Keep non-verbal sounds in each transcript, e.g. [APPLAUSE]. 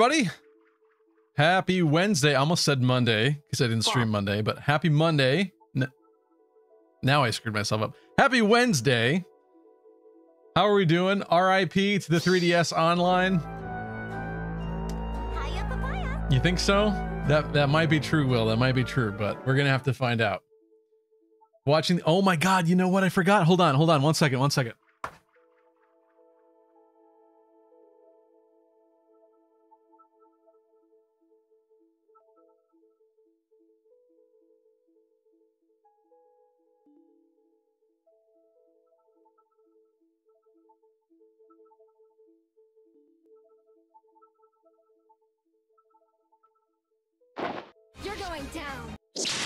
everybody. Happy Wednesday. I almost said Monday because I didn't stream Monday, but happy Monday. Now I screwed myself up. Happy Wednesday. How are we doing? RIP to the 3DS Online. You think so? That that might be true, Will. That might be true, but we're gonna have to find out. Watching. Oh my God! You know what? I forgot. Hold on. Hold on. One second. One second.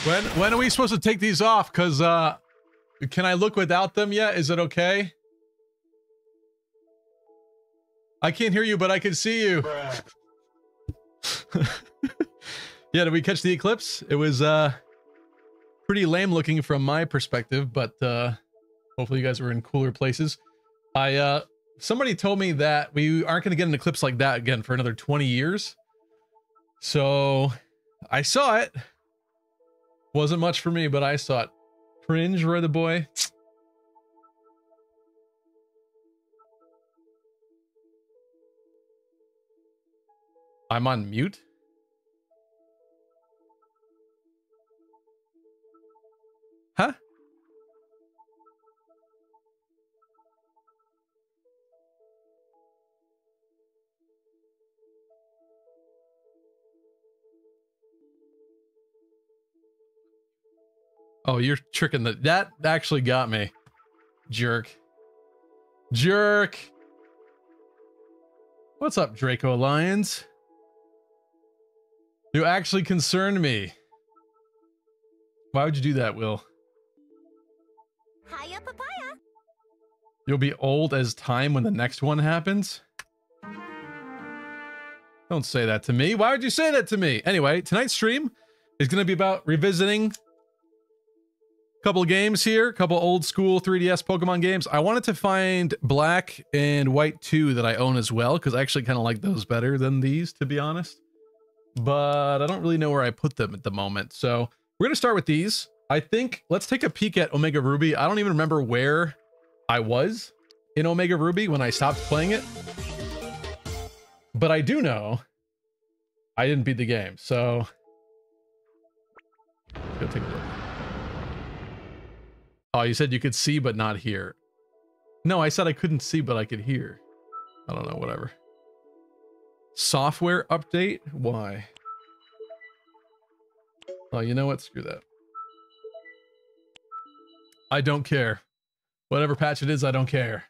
When when are we supposed to take these off? Cause uh, can I look without them yet? Is it okay? I can't hear you, but I can see you. [LAUGHS] yeah, did we catch the eclipse? It was uh pretty lame looking from my perspective, but uh hopefully you guys were in cooler places. I uh somebody told me that we aren't gonna get an eclipse like that again for another 20 years. So I saw it. Wasn't much for me, but I saw it. Cringe, Roy the boy. I'm on mute. Huh? Oh, you're tricking the that actually got me. Jerk. Jerk. What's up, Draco Lions? You actually concerned me. Why would you do that, Will? Hiya, papaya. You'll be old as time when the next one happens? Don't say that to me. Why would you say that to me? Anyway, tonight's stream is going to be about revisiting couple of games here, a couple old school 3DS Pokemon games. I wanted to find Black and White 2 that I own as well because I actually kind of like those better than these, to be honest. But I don't really know where I put them at the moment. So we're going to start with these. I think let's take a peek at Omega Ruby. I don't even remember where I was in Omega Ruby when I stopped playing it. But I do know I didn't beat the game. So let's go take a look. Oh, you said you could see but not hear. No, I said I couldn't see but I could hear. I don't know, whatever. Software update? Why? Oh, you know what? Screw that. I don't care. Whatever patch it is, I don't care.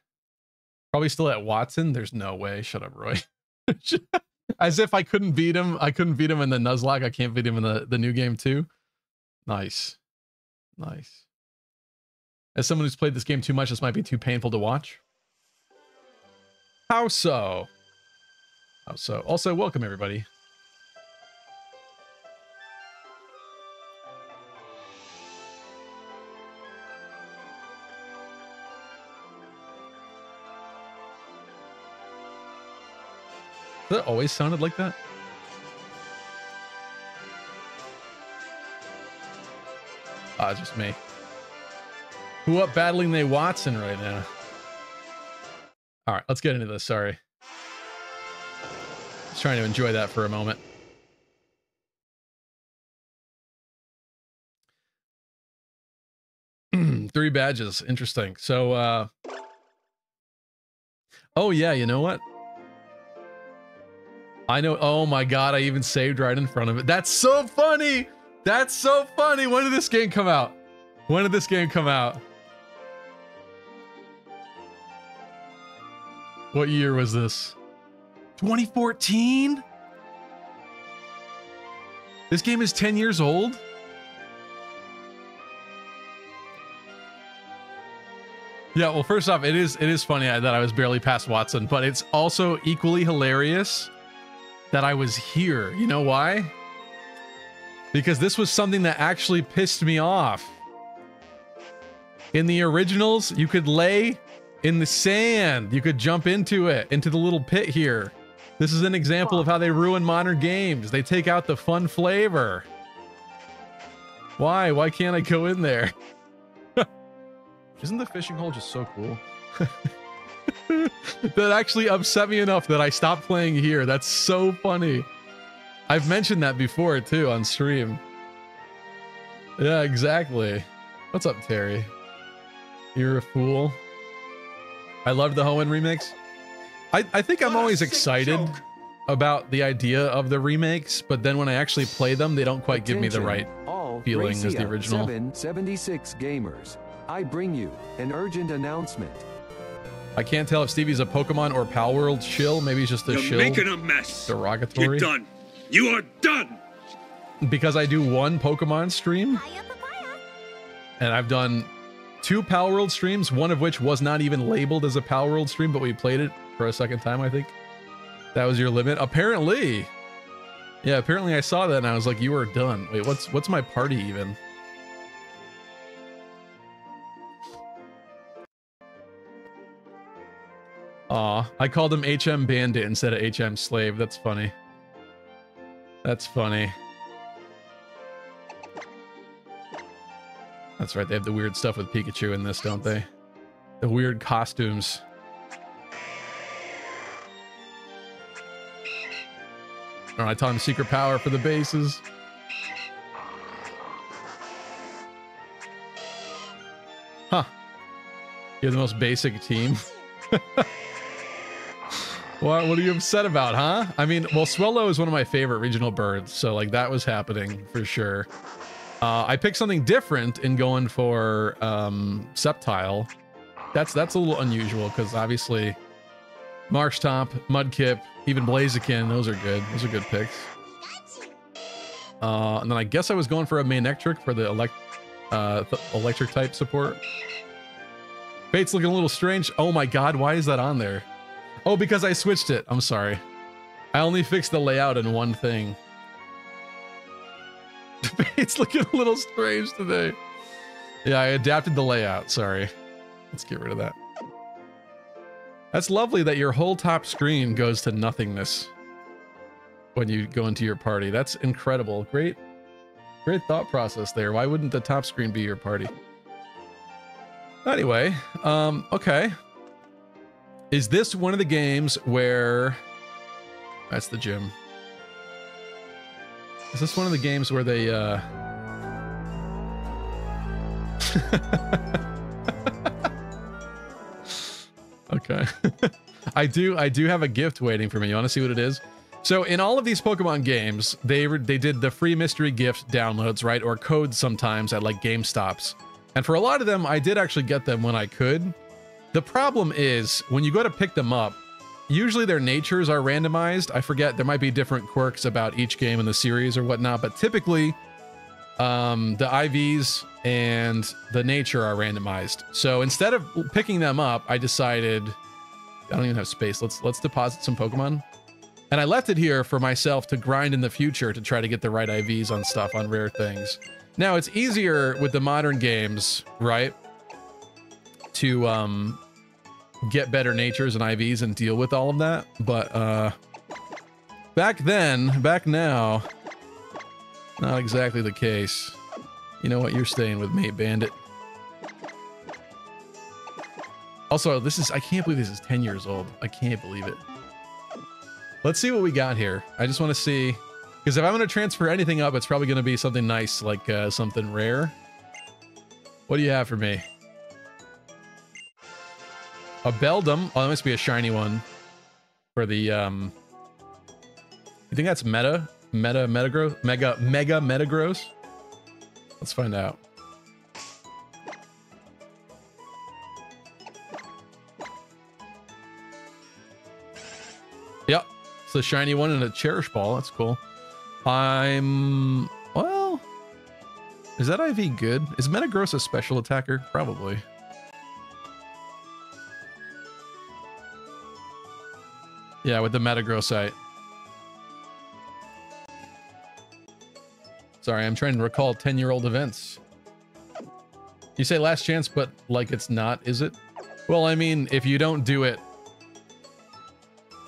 Probably still at Wattson. There's no way. Shut up, Roy. [LAUGHS] As if I couldn't beat him. I couldn't beat him in the Nuzlocke. I can't beat him in the, the new game too. Nice. Nice. As someone who's played this game too much, this might be too painful to watch. How so? How so? Also, welcome everybody. That always sounded like that? Ah, just me. Who up battling they Wattson right now? All right, let's get into this. Sorry. Just trying to enjoy that for a moment. [CLEARS THROAT] Three badges. Interesting. So, uh, oh yeah, you know what? I know. Oh my God, I even saved right in front of it. That's so funny. That's so funny. When did this game come out? When did this game come out? What year was this? 2014? This game is 10 years old? Yeah, well, first off, it is it is funny that I was barely past Wattson, but it's also equally hilarious that I was here. You know why? Because this was something that actually pissed me off. In the originals, you could lay in the sand. You could jump into it, into the little pit here. This is an example of how they ruin modern games. They take out the fun flavor. Why? Why can't I go in there? [LAUGHS] Isn't the fishing hole just so cool? [LAUGHS] that actually upset me enough that I stopped playing here. That's so funny. I've mentioned that before too on stream. Yeah, exactly. What's up, Terry? You're a fool. I love the Hoenn remix. I, I think I'm always excited joke. about the idea of the remakes, but then when I actually play them, they don't quite give me the right. all feeling as the Gracia original. 776 gamers. I bring you an urgent announcement. I can't tell if Stevie's a Pokemon or Palworld shill. Maybe he's just a You're shill making a mess. derogatory. You're done. You are done. Because I do one Pokemon stream and I've done two Palworld streams, one of which was not even labeled as a Palworld stream, but we played it for a second time, I think. That was your limit. Apparently. Yeah, apparently I saw that and I was like, you are done. Wait, what's what's my party even? Aw, I called him HM Bandit instead of HM Slave. That's funny. That's funny. That's right, they have the weird stuff with Pikachu in this, don't they? The weird costumes. All right, I taught him secret power for the bases. Huh. You're the most basic team. [LAUGHS] what, what are you upset about, huh? I mean, well, Swellow is one of my favorite regional birds, so like that was happening for sure. Uh, I picked something different in going for um, Sceptile. That's that's a little unusual because obviously Marshtomp, Mudkip, even Blaziken, those are good. Those are good picks. Uh, and then I guess I was going for a Manectric for the elect, uh, th- electric type support. Fate's looking a little strange. Oh my god, why is that on there? Oh, because I switched it. I'm sorry. I only fixed the layout in one thing. [LAUGHS] It's looking a little strange today. Yeah, I adapted the layout. Sorry. Let's get rid of that. That's lovely that your whole top screen goes to nothingness when you go into your party. That's incredible. Great, great thought process there. Why wouldn't the top screen be your party? Anyway, um, okay. Is this one of the games where that's the gym? Is this one of the games where they uh [LAUGHS] Okay. [LAUGHS] I do I do have a gift waiting for me. You want to see what it is? So in all of these Pokemon games, they they did the free mystery gift downloads, right? Or codes sometimes at like GameStops. And for a lot of them, I did actually get them when I could. The problem is when you go to pick them up, usually their natures are randomized. I forget there might be different quirks about each game in the series or whatnot, but typically um, the IVs and the nature are randomized. So instead of picking them up, I decided I don't even have space. Let's let's deposit some Pokemon. And I left it here for myself to grind in the future to try to get the right IVs on stuff on rare things. Now it's easier with the modern games, right? To um get better natures and IVs and deal with all of that. But uh back then, back now, not exactly the case. You know what? You're staying with me, Bandit. Also, this is, I can't believe this is 10 years old. I can't believe it. Let's see what we got here. I just want to see, because if I'm going to transfer anything up, it's probably going to be something nice, like uh, something rare. What do you have for me? A Beldum. Oh, that must be a shiny one for the, um, you think that's meta? Meta Metagross? Mega Mega Metagross? Let's find out. Yep. It's a shiny one and a cherish ball. That's cool. I'm well. Is that IV good? Is Metagross a special attacker? Probably. Yeah, with the Metagross site. Sorry, I'm trying to recall 10 year old events. You say last chance, but like it's not, is it? Well, I mean, if you don't do it,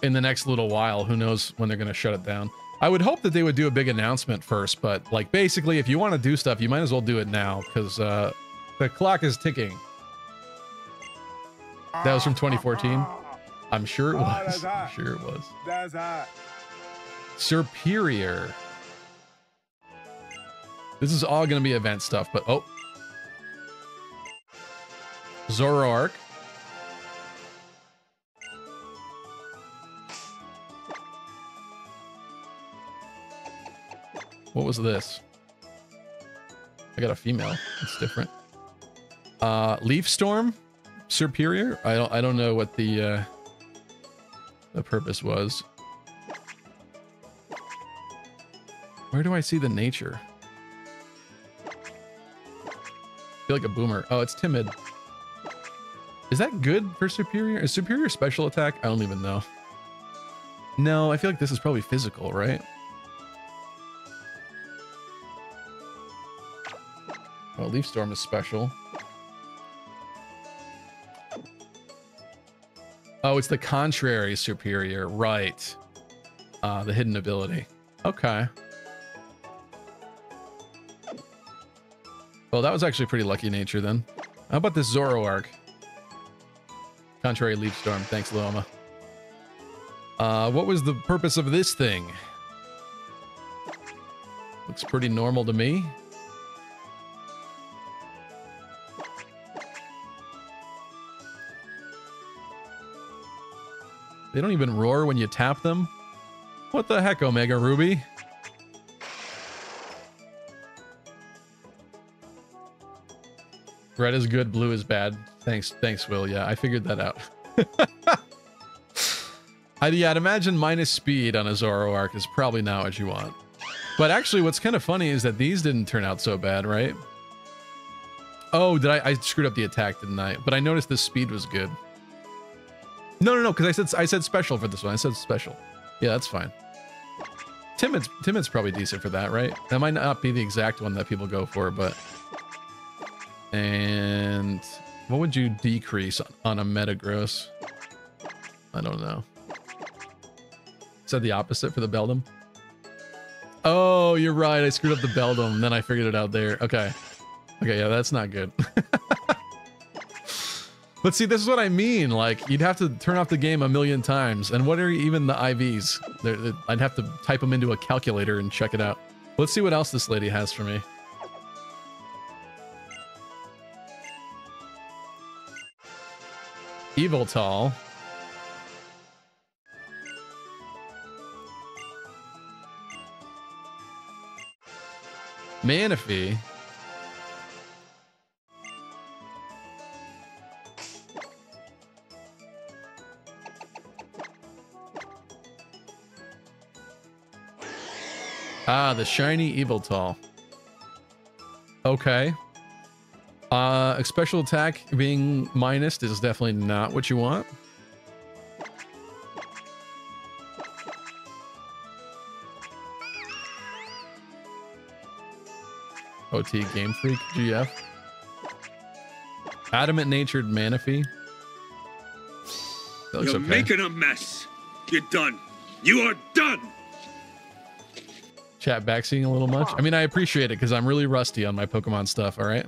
in the next little while. Who knows when they're going to shut it down? I would hope that they would do a big announcement first, but like basically, if you want to do stuff, you might as well do it now because uh, the clock is ticking. That was from 2014. I'm sure it Oh, was. I'm sure it was. That's hot. Serperior. This is all going to be event stuff, but oh. Zoroark. What was this? I got a female. It's different. Uh, Leaf Storm, Serperior. I don't. I don't know what the uh, the purpose was. Where do I see the nature? I feel like a boomer. Oh, it's timid. Is that good for Serperior? Is Serperior special attack? I don't even know. No, I feel like this is probably physical, right? Well, Leaf Storm is special. Oh, it's the contrary Serperior. Right. Uh, the hidden ability. Okay. Well, that was actually pretty lucky nature then. How about this Zoroark? Contrary Leaf Storm. Thanks, Loma. Uh, what was the purpose of this thing? Looks pretty normal to me. They don't even roar when you tap them? What the heck, Omega Ruby? Red is good, blue is bad. Thanks, thanks, Will. Yeah, I figured that out. [LAUGHS] I'd, yeah, I'd imagine minus speed on a Zoroark is probably not what you want. But actually, what's kind of funny is that these didn't turn out so bad, right? Oh, did I? I screwed up the attack, didn't I? But I noticed the speed was good. No, no, no, because I said I said special for this one. I said special. Yeah, that's fine. Timid's Timid's probably decent for that, right? That might not be the exact one that people go for, but and what would you decrease on a Metagross? I don't know. Said the opposite for the Beldum. Oh, you're right. I screwed up the Beldum, then I figured it out there. Okay. Okay, yeah, that's not good. [LAUGHS] but see, this is what I mean. Like, you'd have to turn off the game a million times. And what are even the IVs? They're, they're- I'd have to type them into a calculator and check it out. Let's see what else this lady has for me. Yveltal. Manaphy. Ah, the shiny Yveltal. Okay. Uh, a special attack being minus is definitely not what you want. OT Game Freak GF. Adamant Natured Manaphy. You're okay. making a mess. You're done. You are done. Chat backseeing a little much. I mean, I appreciate it because I'm really rusty on my Pokemon stuff. All right.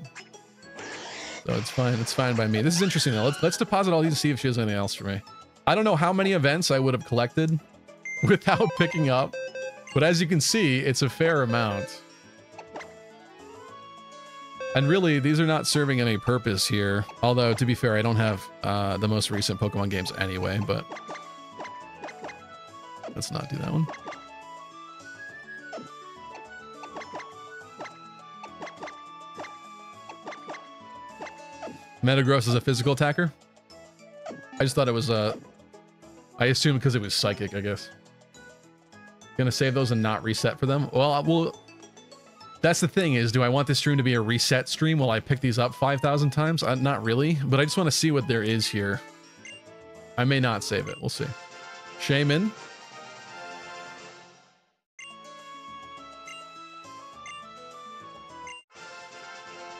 So it's fine. It's fine by me. This is interesting though. Let's let's deposit all these and see if she has anything else for me. I don't know how many events I would have collected [LAUGHS] without picking up, but as you can see, it's a fair amount. And really, these are not serving any purpose here. Although, to be fair, I don't have uh, the most recent Pokemon games anyway, but let's not do that one. Metagross is a physical attacker. I just thought it was Uh, I assumed because it was psychic, I guess. Gonna save those and not reset for them. Well, I will. That's the thing is, do I want this stream to be a reset stream? while I pick these up 5,000 times? Uh, not really, but I just want to see what there is here. I may not save it. We'll see. Shaymin.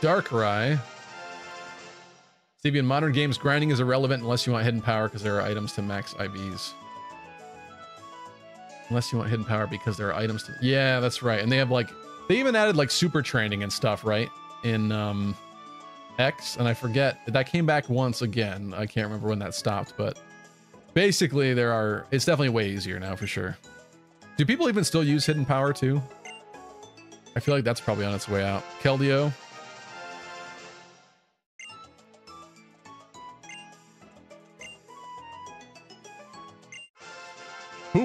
Darkrai. Stevie, in modern games, grinding is irrelevant unless you want hidden power because there are items to max IVs. Unless you want hidden power because there are items to. Yeah, that's right. And they have like they even added like super training and stuff, right? In um X, and I forget that came back once again. I can't remember when that stopped, but basically there are. It's definitely way easier now for sure. Do people even still use hidden power too? I feel like that's probably on its way out. Keldeo.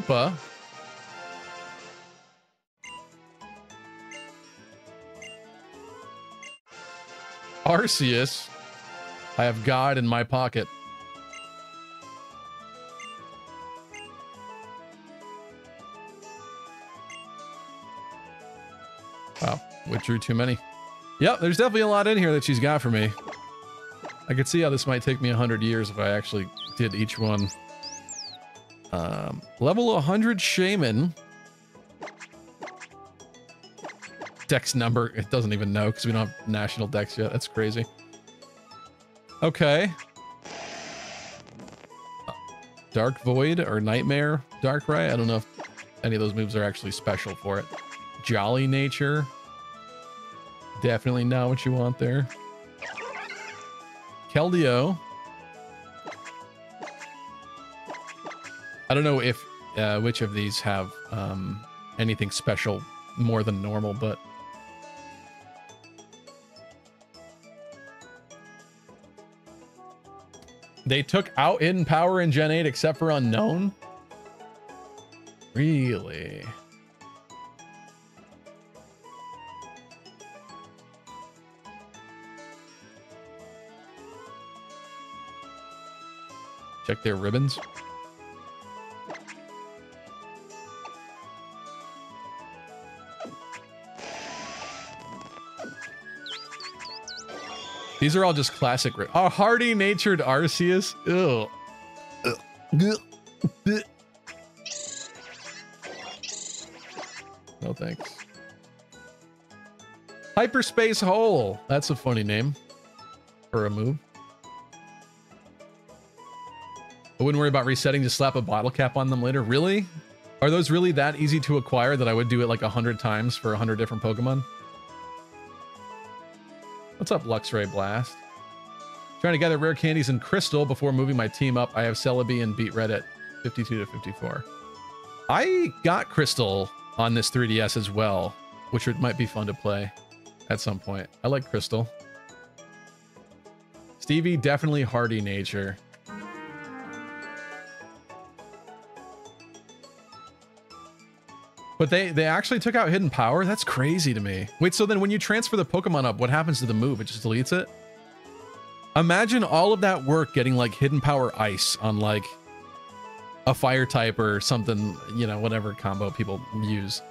Hoopa. Arceus. I have God in my pocket. Wow, withdrew too many. Yep, there's definitely a lot in here that she's got for me. I could see how this might take me 100 years if I actually did each one. Um, level 100 Shaymin. Dex number, it doesn't even know because we don't have national Dex yet. That's crazy. Okay. Dark Void or Nightmare Dark Darkrai. I don't know if any of those moves are actually special for it. Jolly Nature. Definitely not what you want there. Keldeo. I don't know if uh, which of these have um, anything special more than normal, but they took out hidden power in Gen 8 except for unknown. Really? Check their ribbons. These are all just classic. ri- Oh, hardy natured Arceus. Ew. No thanks. Hyperspace Hole. That's a funny name for a move. I wouldn't worry about resetting. Just slap a bottle cap on them later. Really? Are those really that easy to acquire that I would do it like a hundred times for a hundred different Pokemon? What's up, Luxray Blast? Trying to gather rare candies and crystal before moving my team up. I have Celebi and Beat Red at 52 to 54. I got crystal on this 3DS as well, which might be fun to play at some point. I like crystal. Stevie, definitely hardy nature. But they they actually took out hidden power. That's crazy to me. Wait, so then when you transfer the Pokemon up, what happens to the move? It just deletes it. Imagine all of that work getting like hidden power ice on like a fire type or something, you know, whatever combo people use.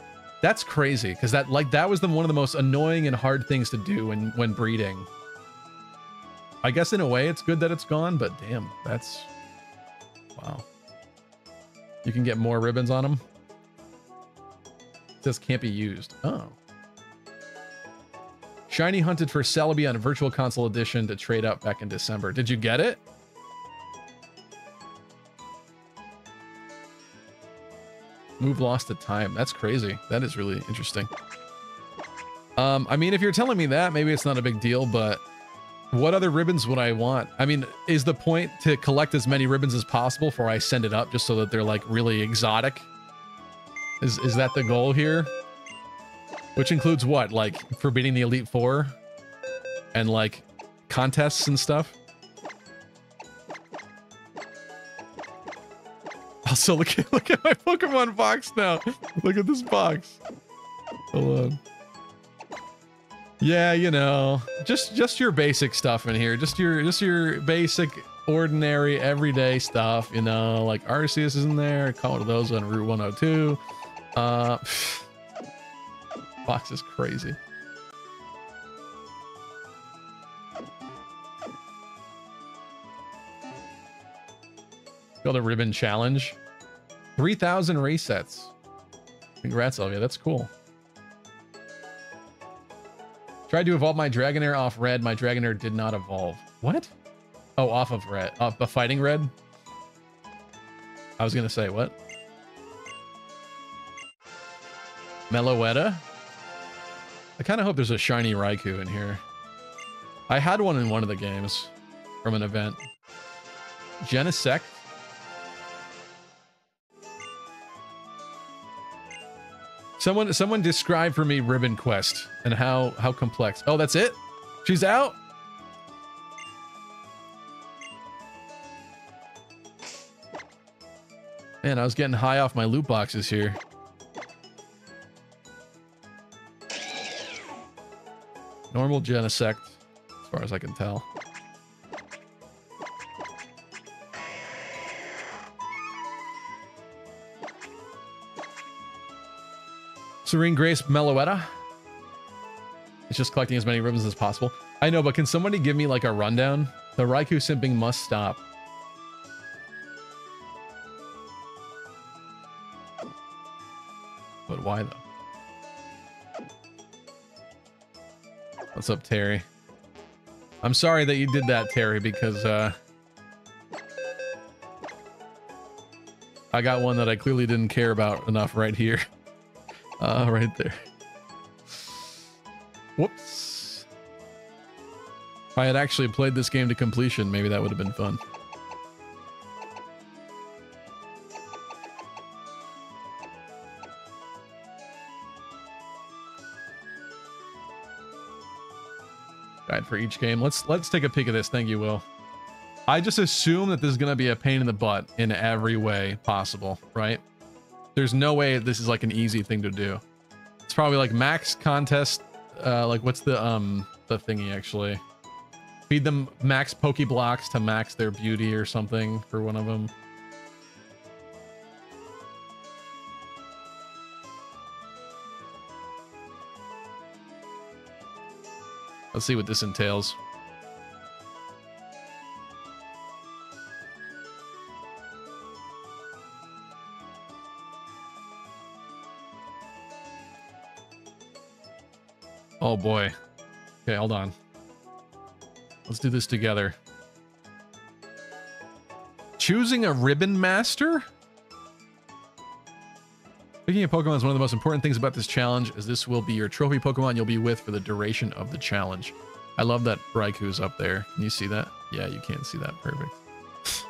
That's crazy because that like that was the one of the most annoying and hard things to do when when breeding. I guess in a way it's good that it's gone, but damn, that's wow. You can get more ribbons on them. Says can't be used. Oh. Shiny hunted for Celebi on Virtual Console Edition to trade up back in December. Did you get it? Move lost to time. That's crazy. That is really interesting. Um, I mean, if you're telling me that, maybe it's not a big deal, but what other ribbons would I want? I mean, is the point to collect as many ribbons as possible before I send it up just so that they're like really exotic? Is is that the goal here? Which includes what? Like for beating the Elite Four? And like contests and stuff? Also, look at [LAUGHS] look at my Pokemon box now. Look at this box. Hold on. Yeah, you know, just just your basic stuff in here. Just your just your basic, ordinary, everyday stuff. You know, like Arceus is in there. Call it those on Route 102. Uh, [SIGHS] box is crazy. Got a ribbon challenge. 3,000 resets. Congrats, Elvia. That's cool. Tried to evolve my Dragonair off red. My Dragonair did not evolve. What? Oh, off of red. Off the fighting red? I was going to say, what? Meloetta. I kind of hope there's a shiny Raikou in here. I had one in one of the games from an event. Genesect. Someone someone describe for me Ribbon Quest and how how complex. Oh, that's it? She's out? Man, I was getting high off my loot boxes here. Normal Genesect, as far as I can tell. Serene Grace Meloetta. It's just collecting as many ribbons as possible. I know, but can somebody give me like a rundown? The Raikou simping must stop. But why though? What's up, Terry? I'm sorry that you did that, Terry, because uh I got one that I clearly didn't care about enough right here. [LAUGHS] Uh right there. Whoops. If I had actually played this game to completion, maybe that would have been fun. Guide for each game. Let's let's take a peek at this. Thank you, Will. I just assume that this is gonna be a pain in the butt in every way possible, right? There's no way this is like an easy thing to do. It's probably like max contest. Uh, like what's the um the thingy actually? Feed them max Pokeblocks to max their beauty or something for one of them. Let's see what this entails. Oh boy. Okay, hold on. Let's do this together. Choosing a ribbon master? Picking a Pokemon is one of the most important things about this challenge, as this will be your trophy Pokemon you'll be with for the duration of the challenge. I love that Raikou's up there. Can you see that? Yeah, you can't see that. Perfect. [SIGHS]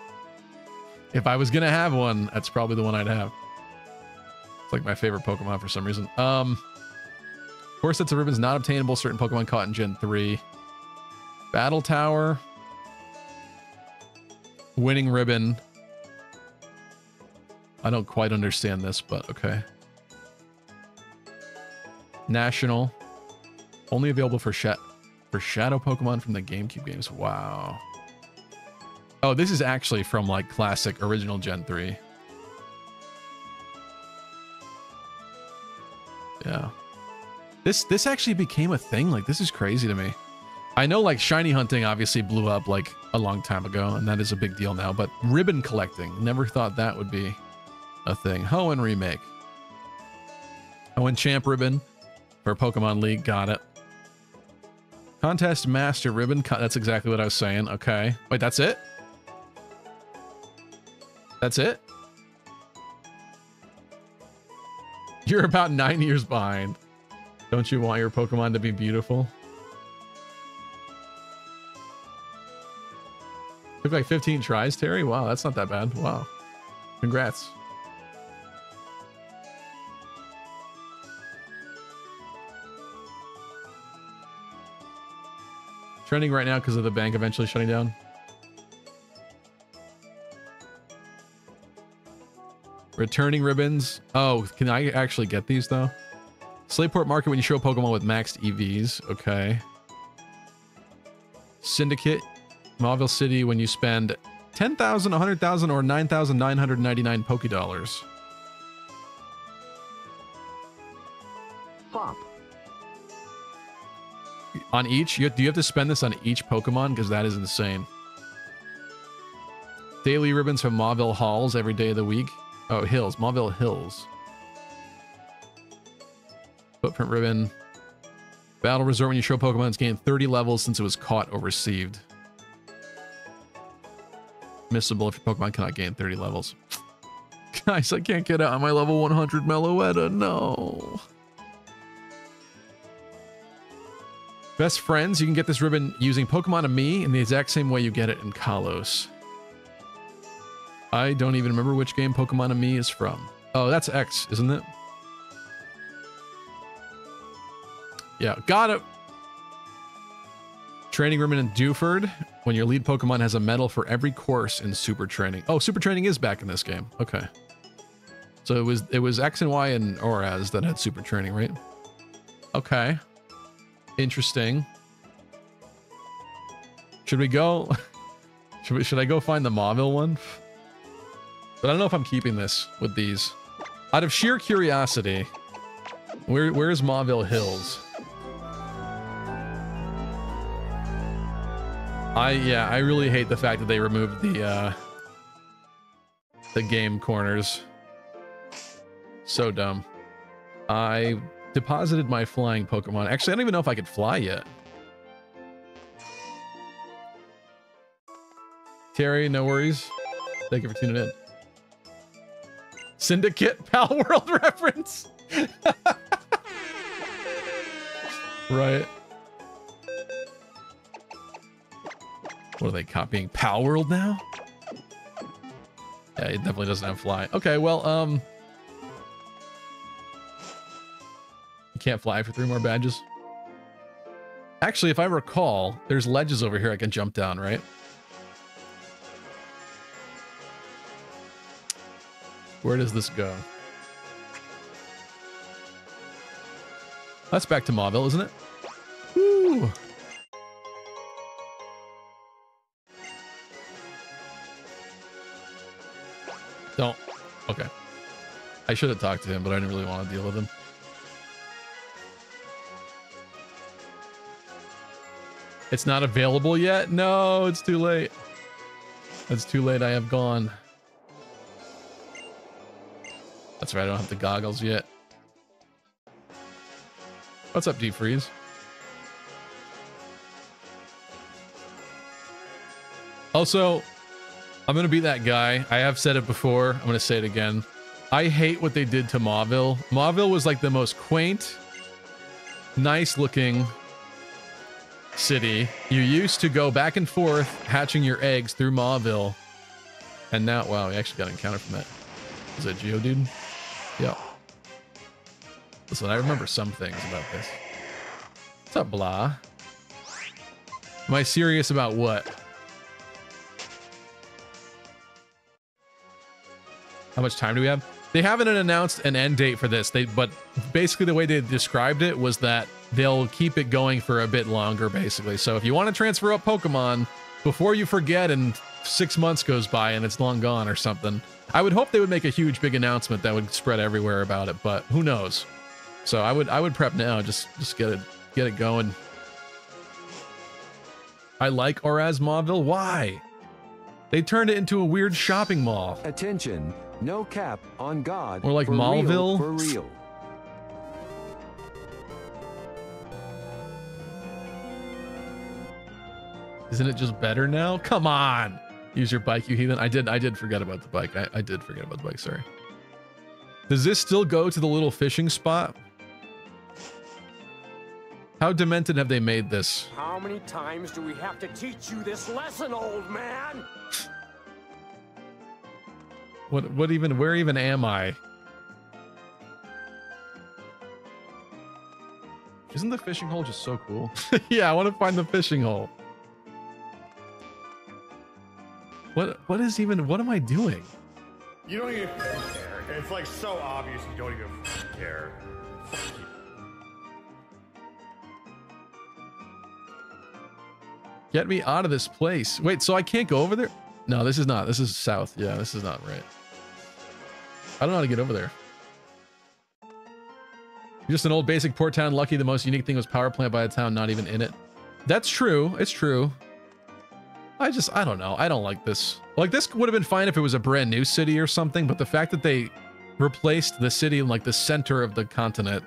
if I was gonna have one, that's probably the one I'd have. It's like my favorite Pokemon for some reason. Um, Four sets of ribbons not obtainable. Certain Pokemon caught in Gen 3. Battle Tower. Winning ribbon. I don't quite understand this, but okay. National. Only available for for Shadow Pokemon from the GameCube games. Wow. Oh, this is actually from like classic original Gen 3. Yeah. This this actually became a thing. Like this is crazy to me. I know like shiny hunting obviously blew up like a long time ago, and that is a big deal now. But ribbon collecting, never thought that would be a thing. Hoenn remake. Hoenn champ ribbon for Pokemon League. Got it. Contest master ribbon. That's exactly what I was saying. Okay. Wait, that's it? That's it? You're about nine years behind. Don't you want your Pokemon to be beautiful? Took like 15 tries, Terry? Wow, that's not that bad. Wow. Congrats. Trending right now because of the bank eventually shutting down. Returning ribbons. Oh, can I actually get these though? Slateport Market when you show Pokemon with maxed EVs. Okay. Syndicate. Mauville City when you spend 10,000, 100,000, or 9,999 Poké Dollars. Pop. On each? You, do you have to spend this on each Pokemon? Because that is insane. Daily ribbons from Mauville Halls every day of the week. Oh, Hills. Mauville Hills. Footprint ribbon. Battle Resort when you show Pokemon it's gained 30 levels since it was caught or received. Missable if your Pokemon cannot gain 30 levels. [LAUGHS] Guys, I can't get out on my level 100 Meloetta. No. Best friends, you can get this ribbon using Pokemon and me in the exact same way you get it in Kalos. I don't even remember which game Pokemon and me is from. Oh, that's X, isn't it? Yeah, got it. Training ribbon in Dewford. When your lead Pokemon has a medal for every course in Super Training. Oh, Super Training is back in this game. Okay. So it was it was X and Y and ORAS that had Super Training, right? Okay. Interesting. Should we go? [LAUGHS] Should we, should I go find the Mauville one? But I don't know if I'm keeping this with these. Out of sheer curiosity, where where's Mauville Hills? I yeah, I really hate the fact that they removed the uh the game corners. So dumb. I deposited my flying Pokemon. Actually, I don't even know if I could fly yet. Terry, no worries. Thank you for tuning in. Syndicate [LAUGHS] Palworld [LAUGHS] reference. [LAUGHS] right. What are they copying? Palworld now? Yeah, it definitely doesn't have fly. Okay, well, um, can't fly for three more badges. Actually, if I recall, there's ledges over here I can jump down, right? Where does this go? That's back to Mauville, isn't it? Woo! Don't. Okay. I should have talked to him, but I didn't really want to deal with him. It's not available yet? No, it's too late. It's too late. I have gone. That's right. I don't have the goggles yet. What's up, Deep Freeze? Also, I'm gonna be that guy. I have said it before. I'm gonna say it again. I hate what they did to Mauville. Mauville was like the most quaint, nice looking city. You used to go back and forth hatching your eggs through Mauville. And now, wow, we actually got an encounter from that. Is that Geodude? Yeah. Listen, I remember some things about this. What's up, blah? Am I serious about what? How much time do we have? They haven't announced an end date for this. They but basically the way they described it was that they'll keep it going for a bit longer, basically. So if you want to transfer up Pokemon before you forget and six months goes by and it's long gone or something, I would hope they would make a huge big announcement that would spread everywhere about it, but who knows? So I would I would prep now, just just get it get it going. I like ORAS Mauville. Why? They turned it into a weird shopping mall. Attention, no cap on God. Or like for real, For real. Isn't it just better now? Come on. Use your bike, you heathen. I did I did forget about the bike. I, I did forget about the bike, sorry. Does this still go to the little fishing spot? How demented have they made this? How many times do we have to teach you this lesson, old man? What what even where even am I? Isn't the fishing hole just so cool? [LAUGHS] yeah, I want to find the fishing hole. What what is even what am I doing? You don't even care. It's like so obvious you don't even care. Get me out of this place. Wait, so I can't go over there? No, this is not. This is south. Yeah, this is not right. I don't know how to get over there. Just an old basic port town. Lucky the most unique thing was power plant by a town not even in it. That's true. It's true. I just, I don't know. I don't like this. Like, this would have been fine if it was a brand new city or something, but the fact that they replaced the city in, like, the center of the continent,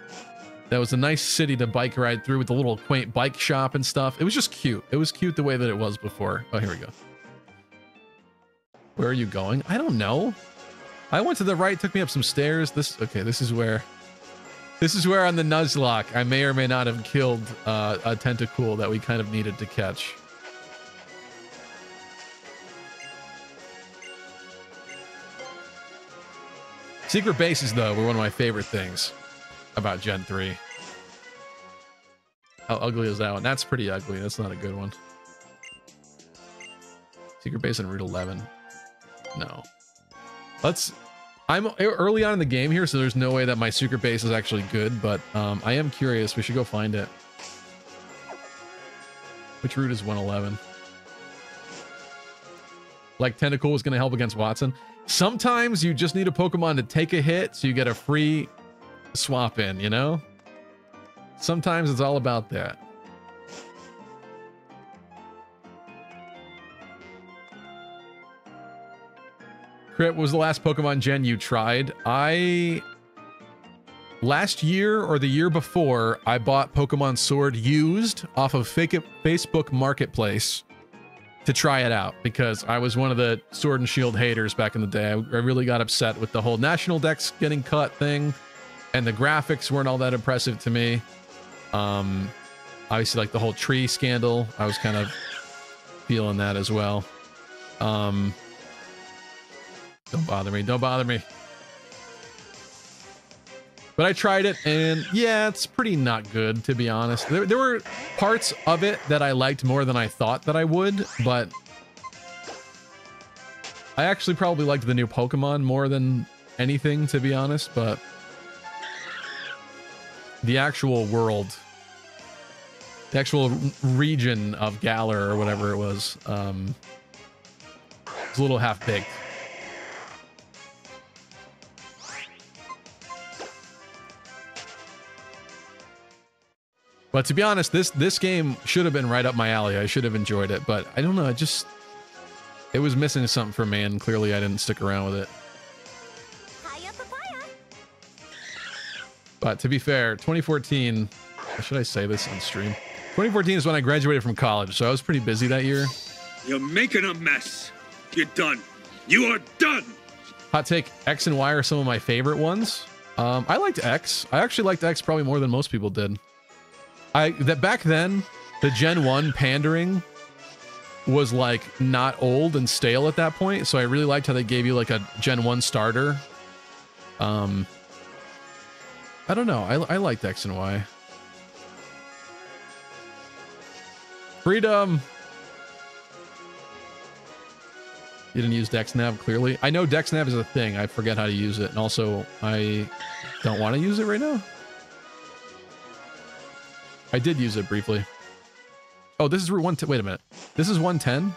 that was a nice city to bike ride through with a little quaint bike shop and stuff. It was just cute. It was cute the way that it was before. Oh, here we go. Where are you going? I don't know. I went to the right, took me up some stairs. This, okay, this is where... This is where on the Nuzlocke, I may or may not have killed uh, a tentacool that we kind of needed to catch. Secret bases, though, were one of my favorite things about Gen 3. How ugly is that one? That's pretty ugly. That's not a good one. Secret base in Route 11. No. Let's... I'm early on in the game here, so there's no way that my secret base is actually good, but um, I am curious. We should go find it. Which route is 111? Like Tentacool was going to help against Wattson. Sometimes you just need a Pokemon to take a hit so you get a free swap in, you know? Sometimes it's all about that. Crit was the last Pokemon gen you tried. I last year or the year before, I bought Pokemon Sword used off of Fake Facebook Marketplace to try it out because I was one of the Sword and Shield haters back in the day. I, really got upset with the whole National Dex getting cut thing, and the graphics weren't all that impressive to me. Um, obviously, like the whole tree scandal, I was kind of feeling that as well. Um, don't bother me. Don't bother me. But I tried it, and yeah, it's pretty not good, to be honest. There, there were parts of it that I liked more than I thought that I would, but I actually probably liked the new Pokemon more than anything, to be honest, but the actual world, the actual region of Galar or whatever it was, um, was a little half-baked. But to be honest, this this game should have been right up my alley. I should have enjoyed it, but I don't know. It just it was missing something for me, and clearly I didn't stick around with it. But to be fair, 2014. Should I say this on stream? 2014 is when I graduated from college, so I was pretty busy that year. You're making a mess. You're done. You are done. Hot take: X and Y are some of my favorite ones. Um, I liked X. I actually liked X probably more than most people did. I that back then, the Gen 1 pandering was like not old and stale at that point. So I really liked how they gave you like a Gen 1 starter. Um I don't know. I I liked X and Y. Freedom. You didn't use DexNav clearly. I know DexNav is a thing. I forget how to use it. And also I don't want to use it right now. I did use it briefly. Oh, this is Route 110. Wait a minute. This is 110?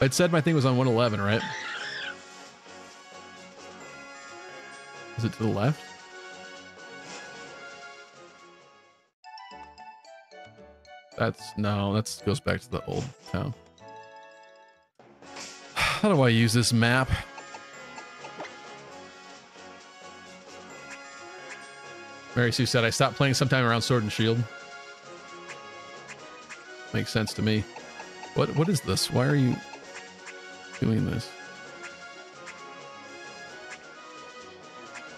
It said my thing was on 111, right? Is it to the left? That's no, that goes back to the old town. [SIGHS] How do I use this map? Mary Sue said, I stopped playing sometime around Sword and Shield. Makes sense to me. What What is this? Why are you doing this?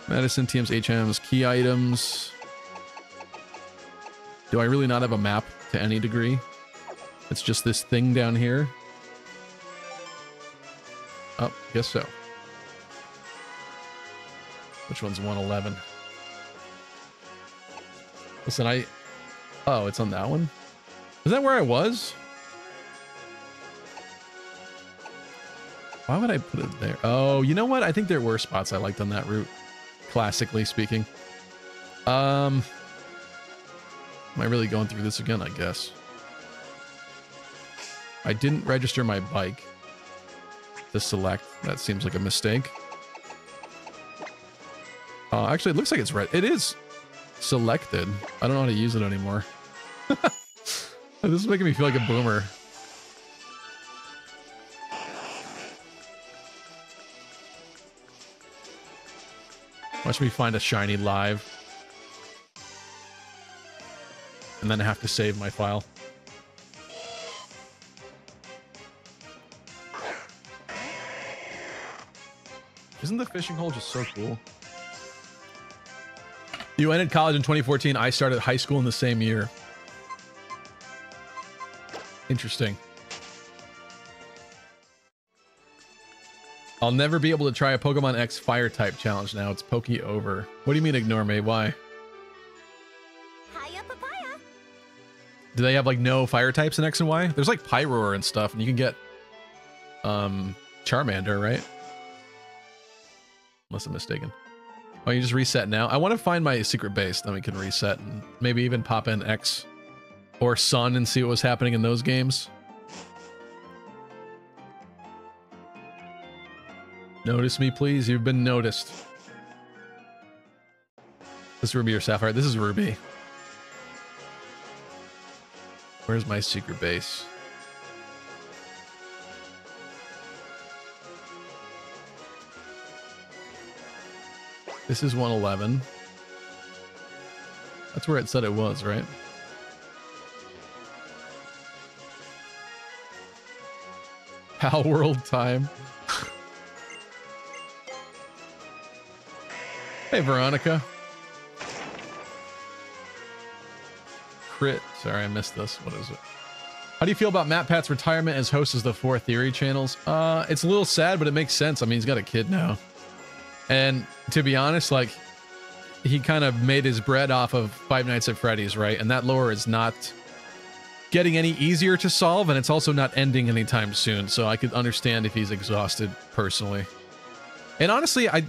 Medicine, TMs, HMs, key items. Do I really not have a map to any degree? It's just this thing down here. Oh, guess so. Which one's 111? Listen, I... Oh, it's on that one? Is that where I was? Why would I put it there? Oh, you know what? I think there were spots I liked on that route, classically speaking. Um, am I really going through this again? I guess. I didn't register my bike to select. That seems like a mistake. Uh, actually, it looks like it's red. It is selected. I don't know how to use it anymore. [LAUGHS] this is making me feel like a boomer. Watch me find a shiny live. And then I have to save my file. Isn't the fishing hole just so cool? You ended college in 2014. I started high school in the same year. Interesting. I'll never be able to try a Pokemon X Fire type challenge now. It's Pokey over. What do you mean ignore me? Why? Hiya papaya. Do they have like no fire types in X and Y? There's like Pyroar and stuff, and you can get um Charmander, right? Unless I'm mistaken. Oh, you just reset now. I want to find my secret base, then we can reset and maybe even pop in X or Sun and see what was happening in those games. Notice me, please. You've been noticed. This is Ruby or Sapphire. This is Ruby. Where's my secret base? This is 111. That's where it said it was, right? [LAUGHS] Palworld time. [LAUGHS] hey, Veronica. Crit. Sorry, I missed this. What is it? How do you feel about MatPat's retirement as host of the Four Theory channels? Uh, it's a little sad, but it makes sense. I mean, he's got a kid now. And to be honest, like, he kind of made his bread off of Five Nights at Freddy's, right? And that lore is not getting any easier to solve, and it's also not ending anytime soon. So I could understand if he's exhausted personally. And honestly, I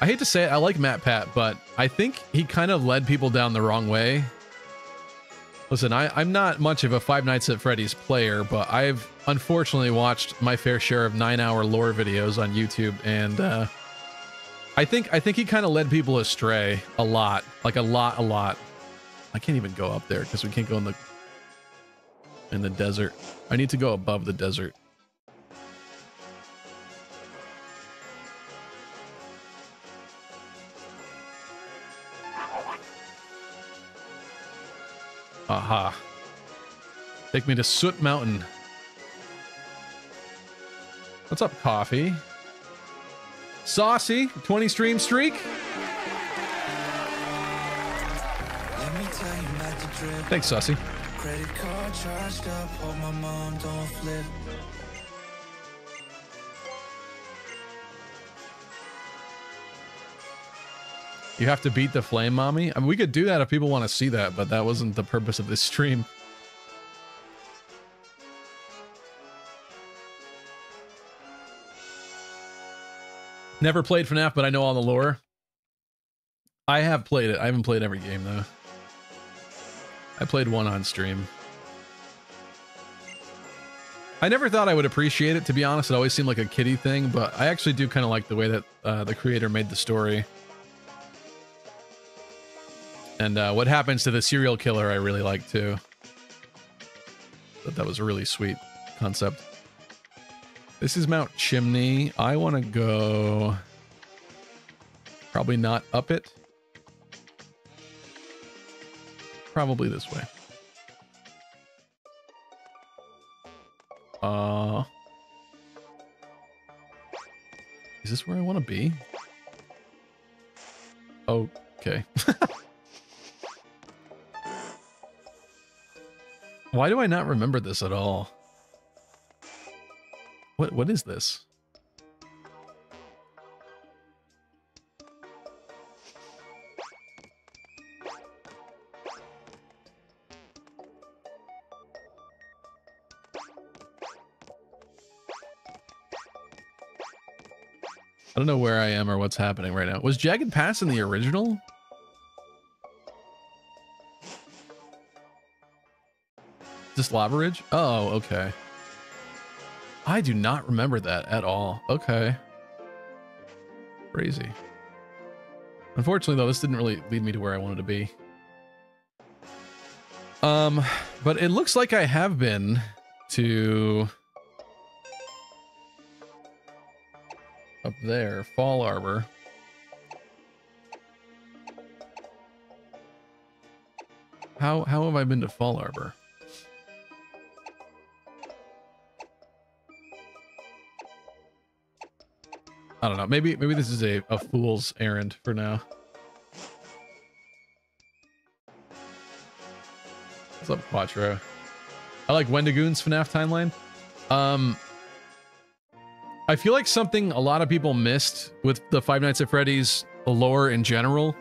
I hate to say it, I like MatPat, but I think he kind of led people down the wrong way. Listen, I, I'm not much of a Five Nights at Freddy's player, but I've unfortunately watched my fair share of nine-hour lore videos on YouTube, and uh, I think I think he kind of led people astray a lot, like a lot, a lot. I can't even go up there because we can't go in the in the desert. I need to go above the desert. Aha. Take me to Soot Mountain. What's up, coffee? Saucy, 20 stream streak. Thanks, Saucy. Credit card charged up, hope my mom don't flip. You have to beat the flame mommy. I mean, we could do that if people want to see that, but that wasn't the purpose of this stream. Never played FNAF, but I know all the lore. I have played it. I haven't played every game though. I played one on stream. I never thought I would appreciate it, to be honest. It always seemed like a kiddie thing, but I actually do kind of like the way that uh, the creator made the story. And uh, what happens to the serial killer, I really like too. But that was a really sweet concept. This is Mount Chimney. I want to go. Probably not up it. Probably this way. Uh. Is this where I want to be? Okay. [LAUGHS] Why do I not remember this at all? What what is this? I don't know where I am or what's happening right now. Was Jagged Pass in the original? Is this Lavaridge? Oh, okay. I do not remember that at all. Okay. Crazy. Unfortunately, though, this didn't really lead me to where I wanted to be. Um, but it looks like I have been to up there, Fallarbor. How how have I been to Fallarbor? I don't know. Maybe maybe this is a, a fool's errand for now. What's up, Quattro? I like Wendigoon's FNAF timeline. Um, I feel like something a lot of people missed with the Five Nights at Freddy's lore in general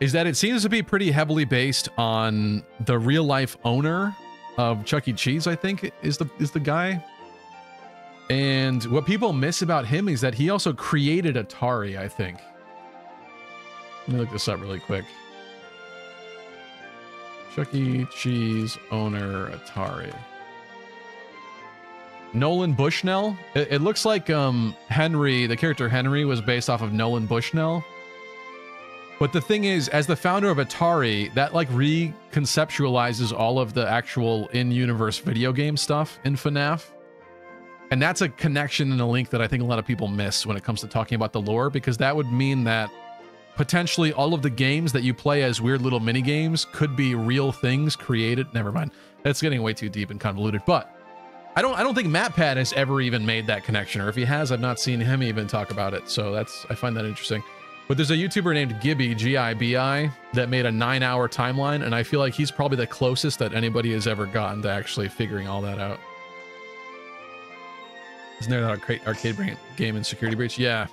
is that it seems to be pretty heavily based on the real life owner of Chuck E. Cheese. I think is the is the guy and what people miss about him is that he also created Atari, I think. Let me look this up really quick. Chuck E. Cheese owner Atari. Nolan Bushnell. It, it looks like um, Henry, the character Henry, was based off of Nolan Bushnell. But the thing is, as the founder of Atari, that like reconceptualizes all of the actual in-universe video game stuff in FNAF. And that's a connection and a link that I think a lot of people miss when it comes to talking about the lore, because that would mean that potentially all of the games that you play as weird little mini games could be real things created. Never mind. That's getting way too deep and convoluted. But I don't I don't think MatPat has ever even made that connection, or if he has, I've not seen him even talk about it. So that's I find that interesting. But there's a YouTuber named Gibby, G-I-B-I, that made a nine-hour timeline, and I feel like he's probably the closest that anybody has ever gotten to actually figuring all that out. Isn't there that arcade, game in Security Breach? Yeah.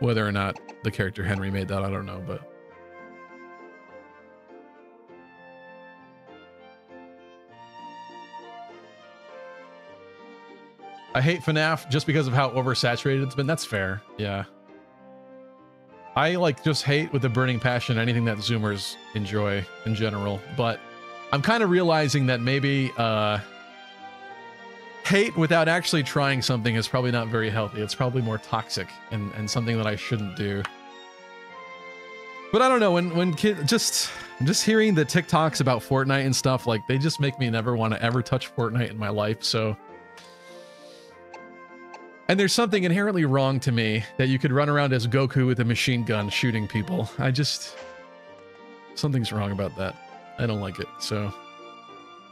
Whether or not the character Henry made that, I don't know, but I hate FNAF just because of how oversaturated it's been. That's fair. Yeah. I like just hate with a burning passion anything that Zoomers enjoy in general, but I'm kind of realizing that maybe uh hate without actually trying something is probably not very healthy. It's probably more toxic and and something that I shouldn't do. But I don't know when when kid just just hearing the TikToks about Fortnite and stuff like they just make me never want to ever touch Fortnite in my life. So and there's something inherently wrong to me that you could run around as Goku with a machine gun shooting people. I just something's wrong about that. I don't like it. So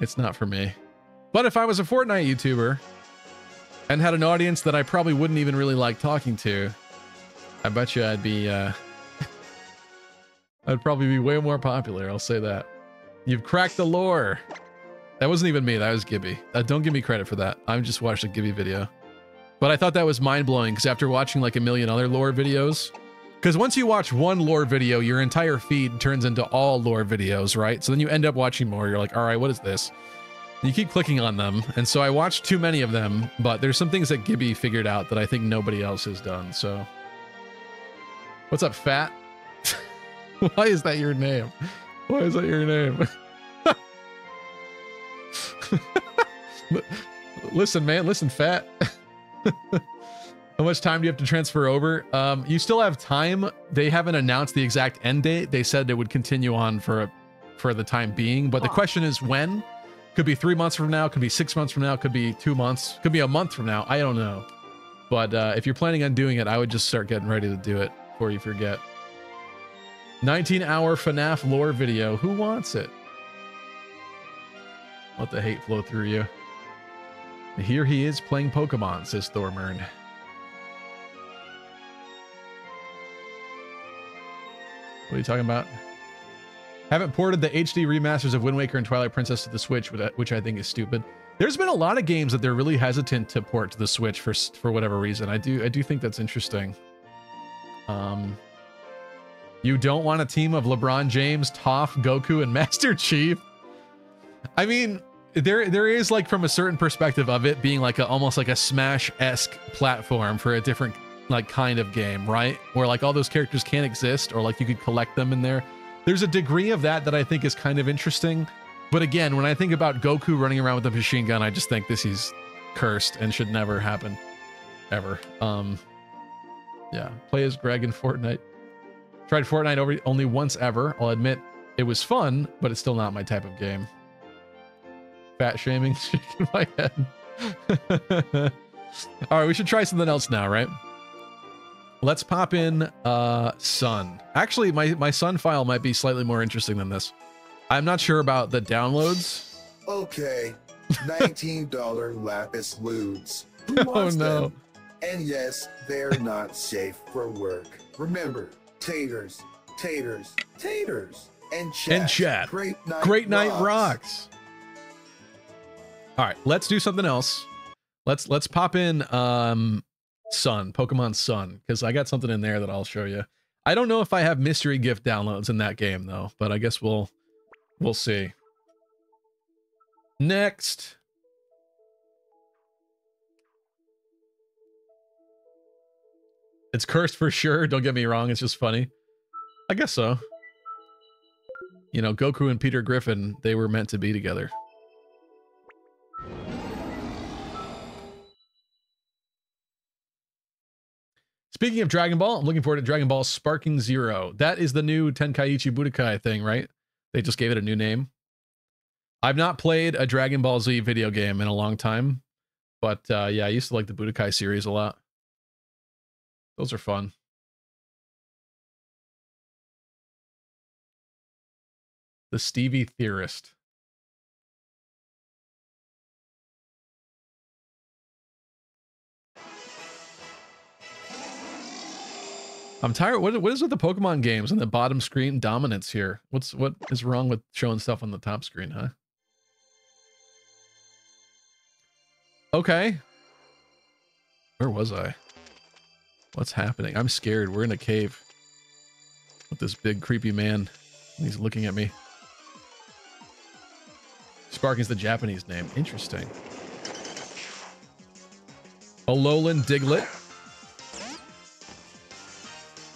it's not for me. But if I was a Fortnite YouTuber and had an audience that I probably wouldn't even really like talking to, I bet you I'd be uh [LAUGHS] I'd probably be way more popular, I'll say that. You've cracked the lore. That wasn't even me, that was Gibby. Uh, don't give me credit for that. I just watched a Gibby video. But I thought that was mind blowing because after watching like a million other lore videos, because once you watch one lore video, your entire feed turns into all lore videos, right? So then you end up watching more. You're like, all right, what is this? You keep clicking on them. And so I watched too many of them, but there's some things that Gibby figured out that I think nobody else has done. So what's up, fat? [LAUGHS] Why is that your name? Why is that your name? [LAUGHS] listen, man, listen, fat. [LAUGHS] How much time do you have to transfer over? Um, you still have time. They haven't announced the exact end date. They said it would continue on for for the time being, but the question is when. Could be three months from now. Could be six months from now. Could be two months. Could be a month from now. I don't know. But uh, if you're planning on doing it, I would just start getting ready to do it before you forget. 19 hour FNAF lore video. Who wants it? Let the hate flow through you. Here he is playing Pokemon, says Thormern. What are you talking about? Haven't ported the HD remasters of Wind Waker and Twilight Princess to the Switch, which I think is stupid. There's been a lot of games that they're really hesitant to port to the Switch for for whatever reason. I do I do think that's interesting. Um, you don't want a team of LeBron James, Toph, Goku, and [LAUGHS] Master Chief. I mean, there there is like from a certain perspective of it being like a almost like a Smash-esque platform for a different like kind of game, right? Where like all those characters can't exist or like you could collect them in there. There's a degree of that that I think is kind of interesting. But again, when I think about Goku running around with a machine gun, I just think this is cursed and should never happen ever. Um yeah, play as Greg in Fortnite. Tried Fortnite over only once ever. I'll admit it was fun, but it's still not my type of game. Fat shaming, [LAUGHS] shaking my head. [LAUGHS] All right, we should try something else now, right? Let's pop in uh Sun. Actually, my my Sun file might be slightly more interesting than this. I'm not sure about the downloads. Okay, [LAUGHS] $19 lapis ludes. Oh, no. them? And yes, they're not safe for work. Remember, taters, taters, taters. and chat. And chat. Great night. Great night rocks. rocks. All right, let's do something else. Let's let's pop in um Sun, Pokemon Sun, because I got something in there that I'll show you. I don't know if I have mystery gift downloads in that game though, but I guess we'll we'll see. Next. It's cursed for sure. [LAUGHS] Don't get me wrong. It's just funny. I guess so. You know, Goku and Peter Griffin, they were meant to be together. Speaking of Dragon Ball, I'm looking forward to Dragon Ball Sparking Zero. That is the new Tenkaichi Budokai thing, right? They just gave it a new name. I've not played a Dragon Ball Z video game in a long time, but uh, yeah, I used to like the Budokai series a lot. Those are fun. The Stevie Theorist. I'm tired. What, what is with the Pokemon games and the bottom screen dominance here? What's what is wrong with showing stuff on the top screen, huh? Okay. Where was I? What's happening? I'm scared. We're in a cave with this big creepy man. He's looking at me. Sparking's the Japanese name. Interesting. Alolan Diglett.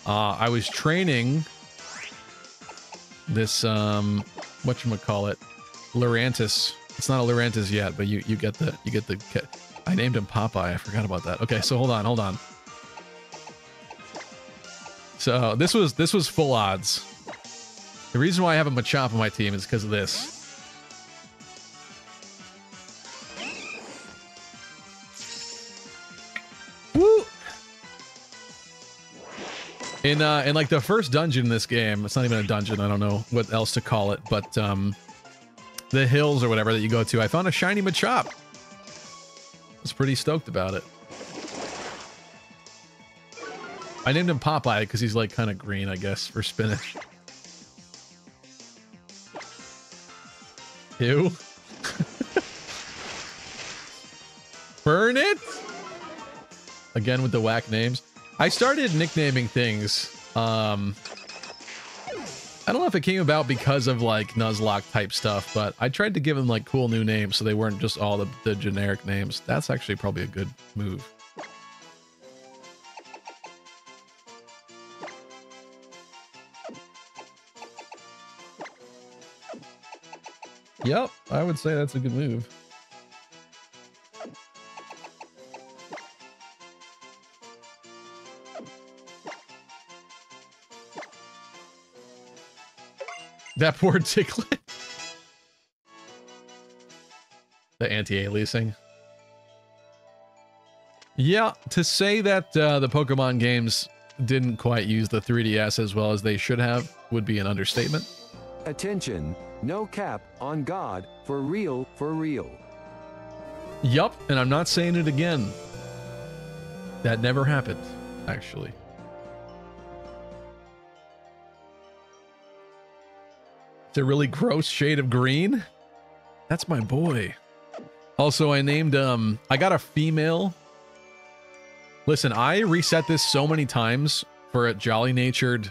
Uh, I was training this, um, whatchamacallit, Lurantis. It's not a Lurantis yet, but you, you get the, you get the, I named him Popeye. I forgot about that. Okay, so hold on, hold on. So this was, this was full odds. The reason why I have a Machop on my team is because of this. In uh in like the first dungeon in this game, it's not even a dungeon, I don't know what else to call it, but um the hills or whatever that you go to, I found a shiny Machop. I was pretty stoked about it. I named him Popeye because he's like kind of green, I guess, for spinach. [LAUGHS] Ew. [LAUGHS] Burn it? Again with the whack names. I started nicknaming things. Um, I don't know if it came about because of like Nuzlocke type stuff, but I tried to give them like cool new names so they weren't just all the, the generic names. That's actually probably a good move. Yep, I would say that's a good move. That poor [LAUGHS] Diglett. the anti-aliasing. Yeah, to say that uh, the Pokemon games didn't quite use the 3DS as well as they should have would be an understatement. Attention, no cap on God, for real, for real. Yup, and I'm not saying it again. That never happened, actually. A really gross shade of green. That's my boy. Also, I named um I got a female. Listen, I reset this so many times for a jolly natured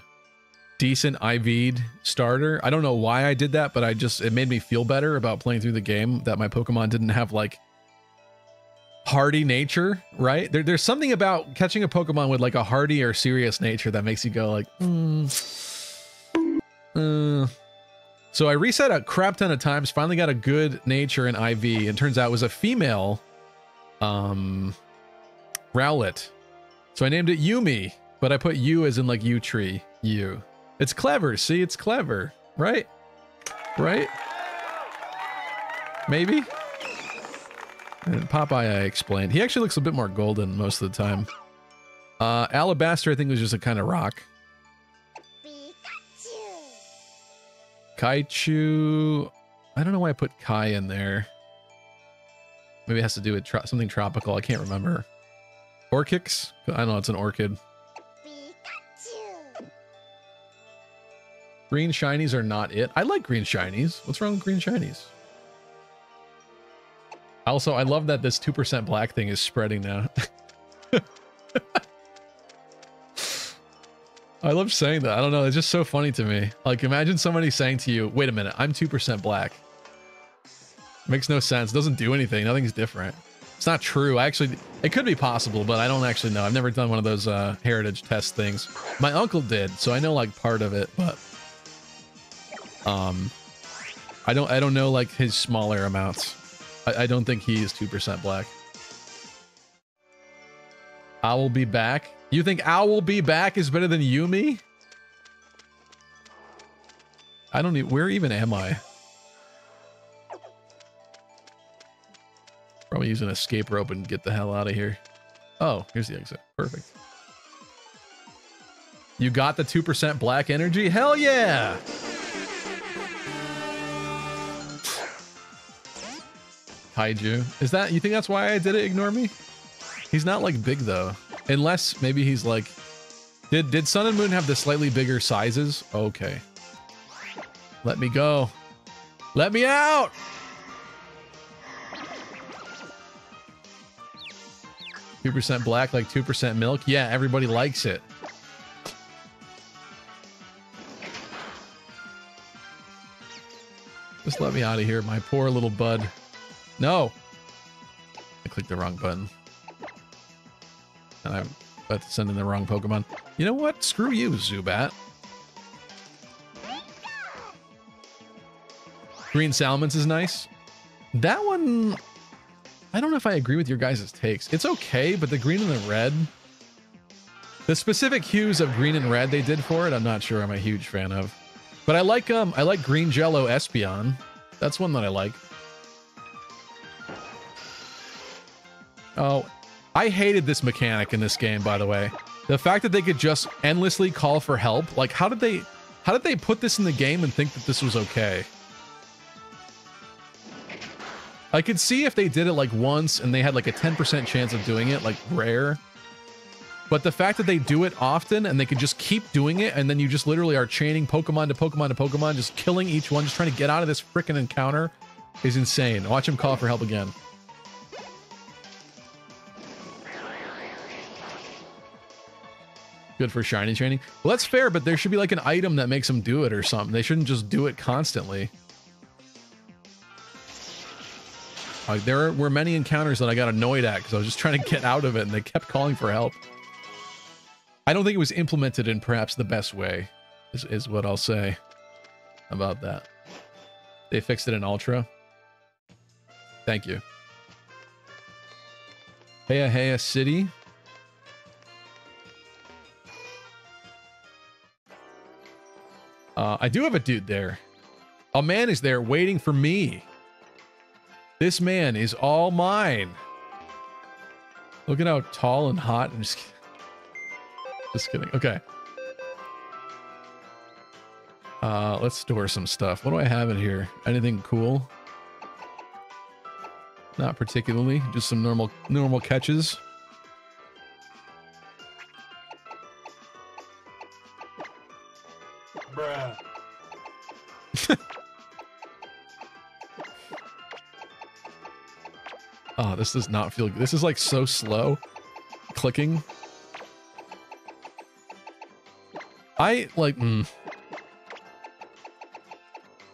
decent IV'd starter. I don't know why I did that, but I just it made me feel better about playing through the game that my Pokemon didn't have like hardy nature, right? There, there's something about catching a Pokemon with like a hardy or serious nature that makes you go like, mm, uh. So I reset a crap ton of times, finally got a good nature in IV, and turns out it was a female um Rowlet. So I named it Yumi, but I put you as in like U tree, you. It's clever, see? It's clever, right? Right? Maybe? And Popeye, I explained. He actually looks a bit more golden most of the time. Uh, Alabaster, I think, was just a kind of rock. Kaichu. I don't know why I put Kai in there. Maybe it has to do with tro something tropical. I can't remember. Orchix? I know. It's an orchid. Green shinies are not it. I like green shinies. What's wrong with green shinies? Also, I love that this 2% black thing is spreading now. [LAUGHS] I love saying that. I don't know. It's just so funny to me. Like, imagine somebody saying to you, wait a minute, I'm 2% black. Makes no sense. Doesn't do anything. Nothing's different. It's not true. I actually, it could be possible, but I don't actually know. I've never done one of those uh, heritage test things. My uncle did, so I know like part of it, but um, I don't, I don't know like his smaller amounts. I, I don't think he is 2% black. I will be back. You think Owl will be back is better than Yumi? I don't even, where even am I? Probably use an escape rope and get the hell out of here. Oh, here's the exit. Perfect. You got the 2% black energy? Hell yeah! Kaiju. Is that, you think that's why I did it? Ignore me? He's not like big though. Unless maybe he's like, did, did Sun and Moon have the slightly bigger sizes? Okay. Let me go. Let me out! Two percent black, like two percent milk. Yeah, everybody likes it. Just let me out of here, my poor little bud. No. I clicked the wrong button. And I'm about to send in the wrong Pokemon. You know what? Screw you, Zubat. Green Salamence is nice. That one, I don't know if I agree with your guys' takes. It's okay, but the green and the red, the specific hues of green and red they did for it, I'm not sure I'm a huge fan of. But I like um I like green jello Espeon. That's one that I like. Oh, I hated this mechanic in this game, by the way. The fact that they could just endlessly call for help. Like, how did they, how did they put this in the game and think that this was okay? I could see if they did it like once and they had like a 10% chance of doing it, like rare. But the fact that they do it often and they can just keep doing it and then you just literally are chaining Pokemon to Pokemon to Pokemon, just killing each one, just trying to get out of this freaking encounter is insane. Watch him call for help again. Good for shiny training. Well, that's fair, but there should be like an item that makes them do it or something. They shouldn't just do it constantly. There were many encounters that I got annoyed at because I was just trying to get out of it and they kept calling for help. I don't think it was implemented in perhaps the best way, is, is what I'll say about that. They fixed it in Ultra. Thank you. Heahea City. Uh, I do have a dude there. A man is there waiting for me. This man is all mine. Look at how tall and hot. I'm just, just kidding. Okay. Uh, let's store some stuff. What do I have in here? Anything cool? Not particularly. Just some normal normal catches. Bruh. Oh, [LAUGHS] this does not feel good. This is like so slow. Clicking. I like. Mm.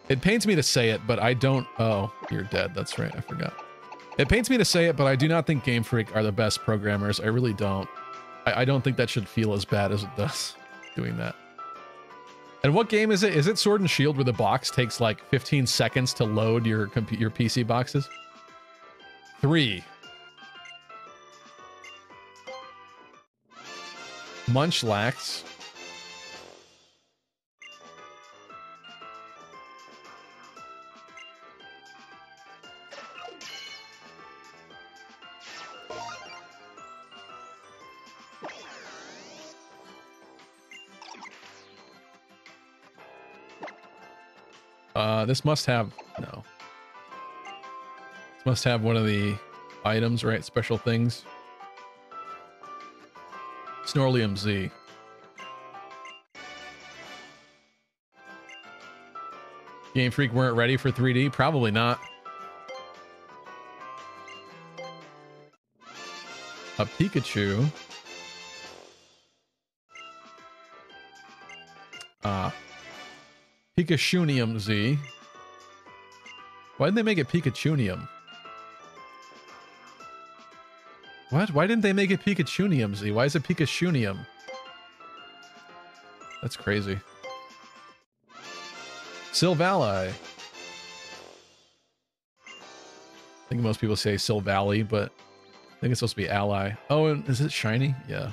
It pains me to say it, but I don't. Oh, you're dead. That's right. I forgot. It pains me to say it, but I do not think Game Freak are the best programmers. I really don't. I, I don't think that should feel as bad as it does [LAUGHS] doing that. And what game is it? Is it Sword and Shield where the box takes like 15 seconds to load your your PC boxes? Three. Munchlax. Uh, this must have no. This must have one of the items, right? Special things. Snorlium Z. Game Freak weren't ready for 3D? Probably not. A Pikachu. Uh, Pikachunium Z. Why didn't they make it Pikachunium? What? Why didn't they make it Pikachunium Z? Why is it Pikachunium? That's crazy. Silvally. I think most people say Silvally, but I think it's supposed to be ally. Oh, and is it shiny? Yeah.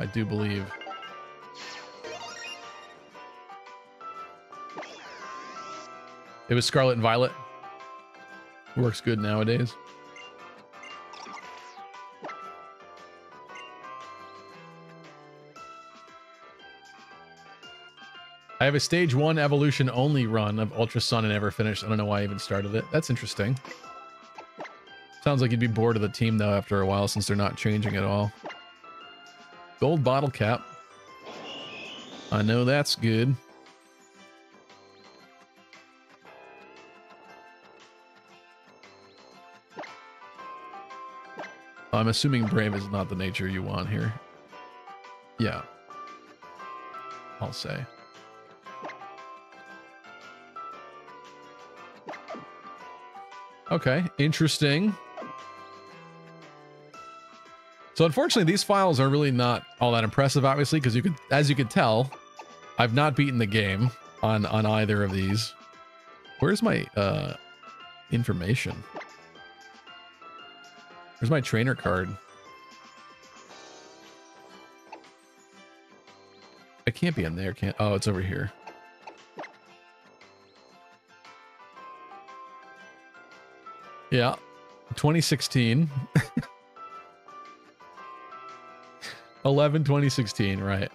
I do believe. It was Scarlet and Violet. Works good nowadays. I have a stage one evolution only run of Ultra Sun and never finished. I don't know why I even started it. That's interesting. Sounds like you'd be bored of the team though after a while since they're not changing at all. Gold bottle cap. I know that's good. I'm assuming brave is not the nature you want here. Yeah. I'll say. Okay, interesting. So unfortunately, these files are really not all that impressive, obviously, because you could, as you could tell, I've not beaten the game on on either of these. Where's my uh information? Where's my trainer card? It can't be in there, can't oh it's over here. Yeah. 2016. [LAUGHS] 11 2016, right.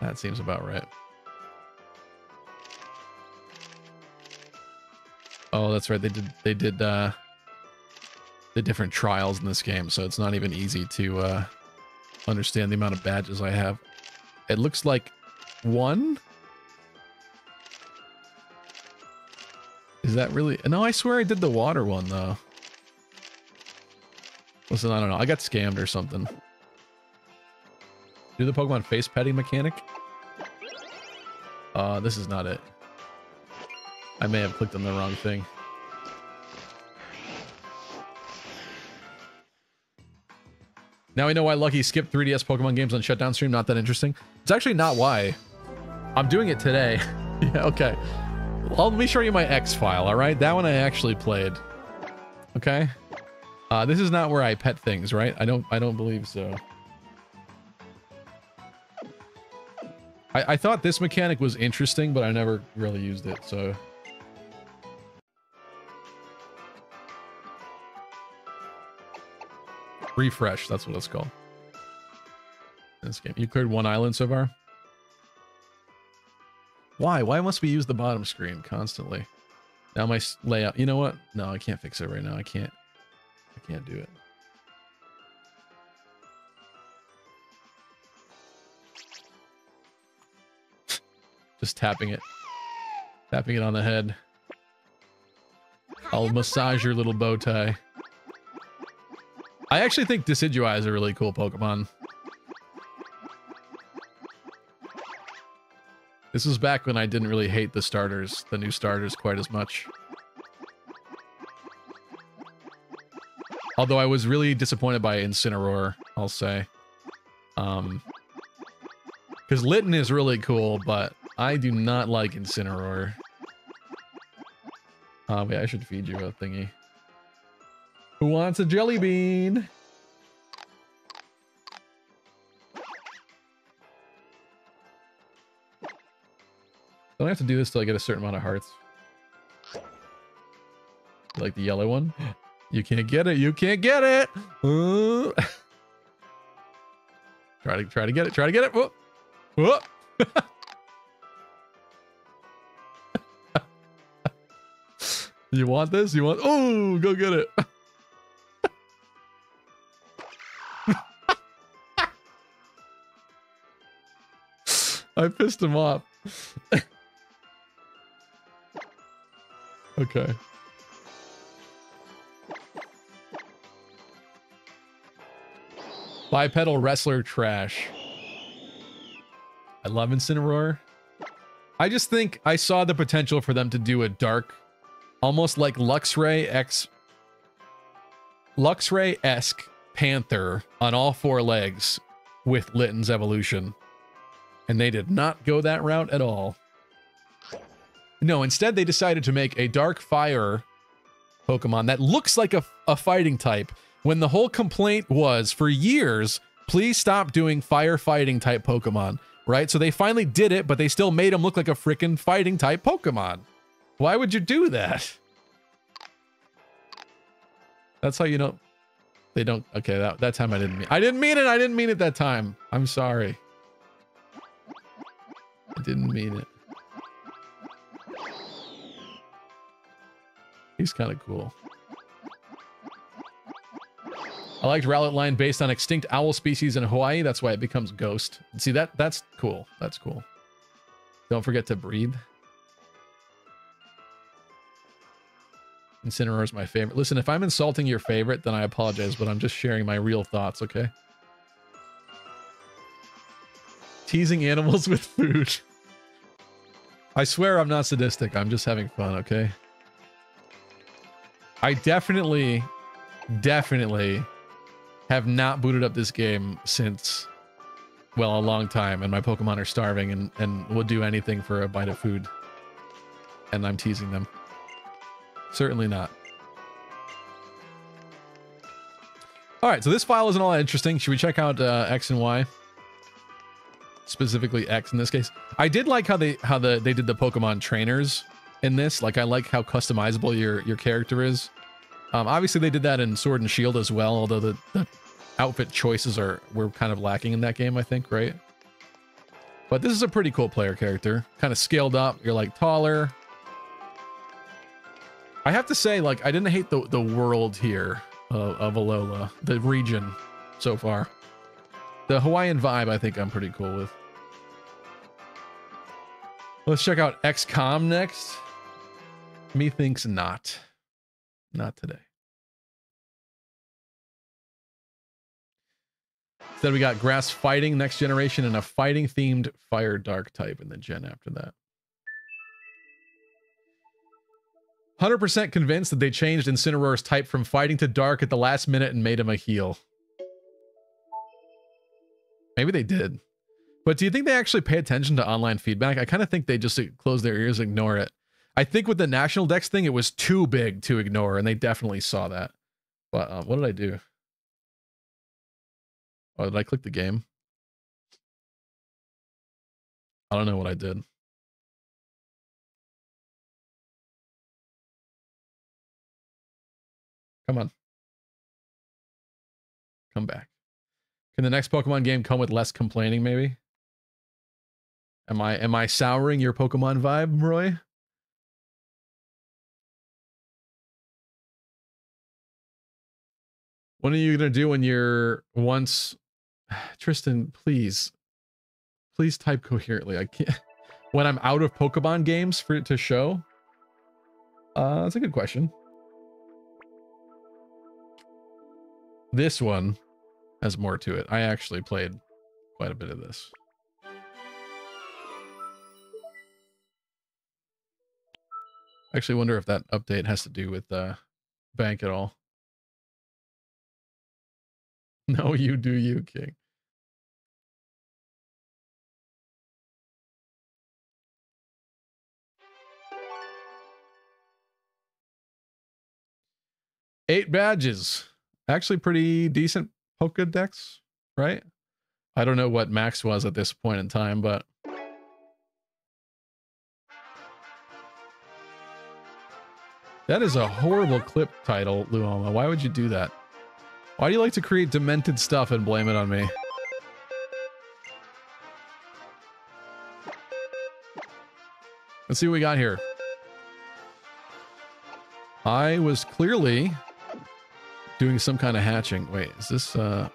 That seems about right. Oh, that's right. They did they did uh the different trials in this game, so it's not even easy to uh understand the amount of badges I have. It looks like one Is that really? No, I swear I did the water one though. Listen, I don't know. I got scammed or something. Do the Pokemon face petting mechanic? Uh, this is not it. I may have clicked on the wrong thing. Now we know why Lucky skipped 3DS Pokemon games on shutdown stream. Not that interesting. It's actually not why. I'm doing it today. [LAUGHS] yeah, okay. Well, let me show you my X file, all right? That one I actually played. Okay? Uh, this is not where I pet things, right? I don't I don't believe so. I, I thought this mechanic was interesting, but I never really used it, so... Refresh, that's what it's called. This game. You cleared one island so far? Why? Why must we use the bottom screen constantly? Now my layout. You know what? No, I can't fix it right now. I can't. I can't do it. [LAUGHS] Just tapping it. Tapping it on the head. I'll massage your little bow tie. I actually think Decidueye is a really cool Pokemon. This was back when I didn't really hate the starters, the new starters, quite as much. Although I was really disappointed by Incineroar, I'll say. Um, because Litten is really cool, but I do not like Incineroar. Oh, wait, I should feed you a thingy. Who wants a jelly bean? Don't have to do this till I get a certain amount of hearts? Like the yellow one? [GASPS] You can't get it. You can't get it. [LAUGHS] Try to try to get it. Try to get it. Whoop. Whoop. [LAUGHS] you want this? You want? Oh, go get it. [LAUGHS] I pissed him off. okay. Bipedal wrestler trash. I love Incineroar. I just think I saw the potential for them to do a dark, almost like Luxray X, Luxray-esque Panther on all four legs with Litten's evolution. And they did not go that route at all. No, instead they decided to make a dark fire Pokemon that looks like a, a fighting type when the whole complaint was for years, please stop doing firefighting type Pokemon, right? So they finally did it, but they still made him look like a freaking fighting type Pokemon. Why would you do that? That's how you know they don't. Okay, that, that time I didn't mean. I didn't mean it. I didn't mean it that time. I'm sorry. I didn't mean it. He's kind of cool. I liked Rowlet line based on extinct owl species in Hawaii. That's why it becomes ghost. See that? That's cool. That's cool. Don't forget to breathe. Incineroar is my favorite. Listen, if I'm insulting your favorite, then I apologize, but I'm just sharing my real thoughts, okay? Teasing animals [LAUGHS] with food. I swear I'm not sadistic. I'm just having fun, okay? I definitely, definitely have not booted up this game since, well, a long time, and my Pokemon are starving and, and will do anything for a bite of food. And I'm teasing them. Certainly not. All right, so this file isn't all that interesting. Should we check out uh, X and Y? Specifically X in this case. I did like how they how the they did the Pokemon trainers in this. Like I like how customizable your your character is. Um, obviously they did that in Sword and Shield as well, although the, the outfit choices are were kind of lacking in that game, I think, right? But this is a pretty cool player character. Kind of scaled up. You're like taller. I have to say, like, I didn't hate the, the world here of, of Alola, the region so far. The Hawaiian vibe, I think I'm pretty cool with. Let's check out XCOM next. Methinks not. Not today. Instead, we got grass fighting next generation and a fighting themed fire dark type in the gen after that. 100% convinced that they changed Incineroar's type from fighting to dark at the last minute and made him a heel. Maybe they did. But do you think they actually pay attention to online feedback? I kind of think they just close their ears, ignore it. I think with the national dex thing, it was too big to ignore, and they definitely saw that. But uh, what did I do? Oh, did I click the game? I don't know what I did. Come on. Come back. Can the next Pokemon game come with less complaining, maybe? Am I am I souring your Pokemon vibe, Roy? What are you gonna do when you're once [SIGHS] Tristan, please. Please type coherently. I can't [LAUGHS] when I'm out of Pokemon games for it to show. Uh that's a good question. This one has more to it. I actually played quite a bit of this. I actually wonder if that update has to do with uh, bank at all. [LAUGHS] No, you do you, King. Eight badges. Actually pretty decent Pokedex, right? I don't know what max was at this point in time, but that is a horrible clip title, Luoma. Why would you do that? Why do you like to create demented stuff and blame it on me? Let's see what we got here. I was clearly doing some kind of hatching. Wait, is this uh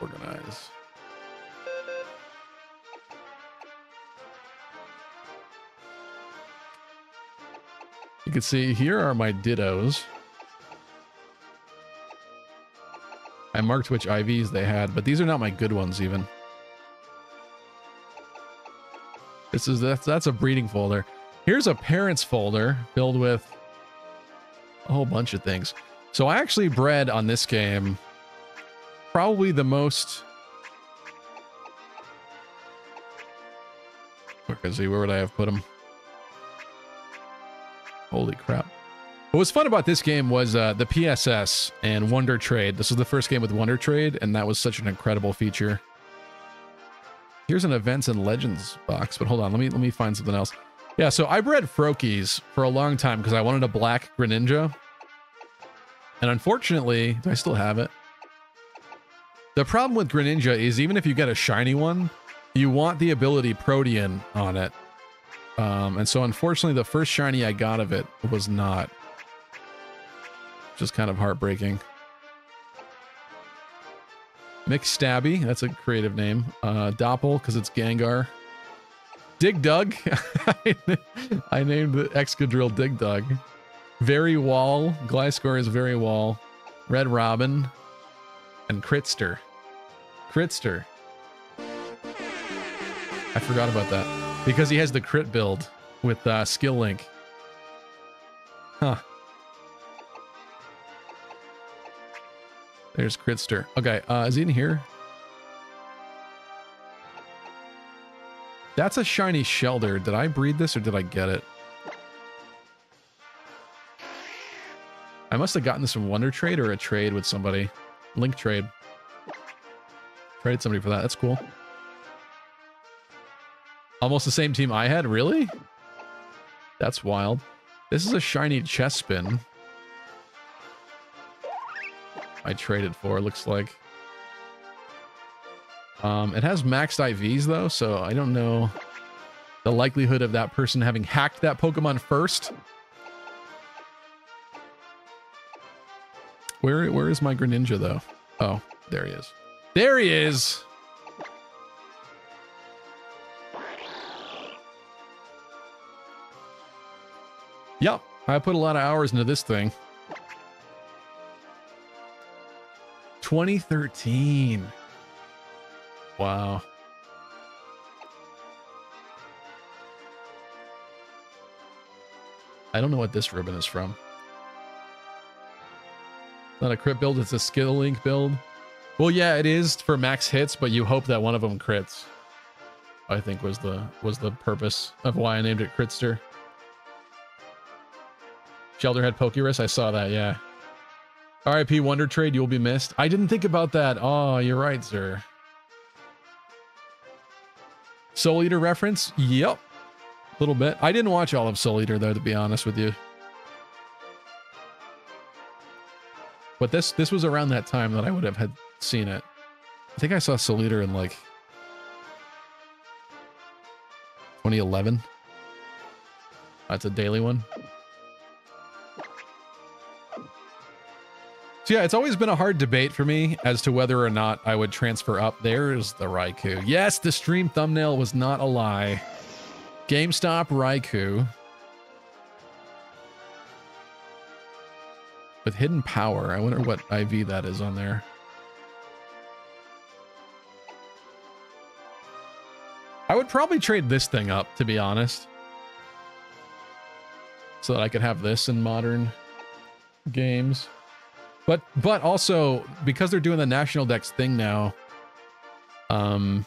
organize? You can see here are my dittos. I marked which IVs they had, but these are not my good ones even. This is that's that's a breeding folder. Here's a parents folder filled with a whole bunch of things. So I actually bred on this game probably the most Where would I have put him? Holy crap. What was fun about this game was uh, the PSS and Wonder Trade. This was the first game with Wonder Trade, and that was such an incredible feature. Here's an events and legends box, but hold on, let me let me find something else. Yeah, so I bred Froakies for a long time because I wanted a black Greninja. And unfortunately, do I still have it? The problem with Greninja is even if you get a shiny one, you want the ability Protean on it. Um, and so unfortunately, the first shiny I got of it was not. Just kind of heartbreaking. Mick Stabby, that's a creative name. Uh, Doppel, because it's Gengar. Dig Dug, [LAUGHS] I named the Excadrill Dig Dug. Very Wall, Gliscor is Very Wall. Red Robin, and Critster. Critster. I forgot about that. Because he has the crit build with uh, Skill Link. Huh. There's Critster. Okay, uh, is he in here? That's a shiny Shelder. Did I breed this or did I get it? I must have gotten this from Wonder Trade or a trade with somebody. Link trade. Traded somebody for that. That's cool. Almost the same team I had? Really? That's wild. This is a shiny Chespin. I traded for, it looks like. Um, it has maxed IVs though, so I don't know the likelihood of that person having hacked that Pokemon first. Where where is my Greninja though? Oh, there he is. There he is. Yep, I put a lot of hours into this thing. 2013. Wow. I don't know what this ribbon is from. Not a crit build, it's a skill link build. Well, yeah, it is for max hits, but you hope that one of them crits. I think was the was the purpose of why I named it Critster. Shelderhead Pokerus, I saw that, yeah. RIP Wonder Trade, you'll be missed. I didn't think about that. Oh, you're right, sir. Soul Eater reference? Yep. A little bit. I didn't watch all of Soul Eater, though, to be honest with you. But this this was around that time that I would have had seen it. I think I saw Soul in like 2011. That's a daily one. So yeah, it's always been a hard debate for me as to whether or not I would transfer up. There's the Raikou. Yes, the stream thumbnail was not a lie. GameStop Raikou. With hidden power. I wonder what IV that is on there. I would probably trade this thing up, to be honest. So that I could have this in modern games. But but also because they're doing the national dex thing now, um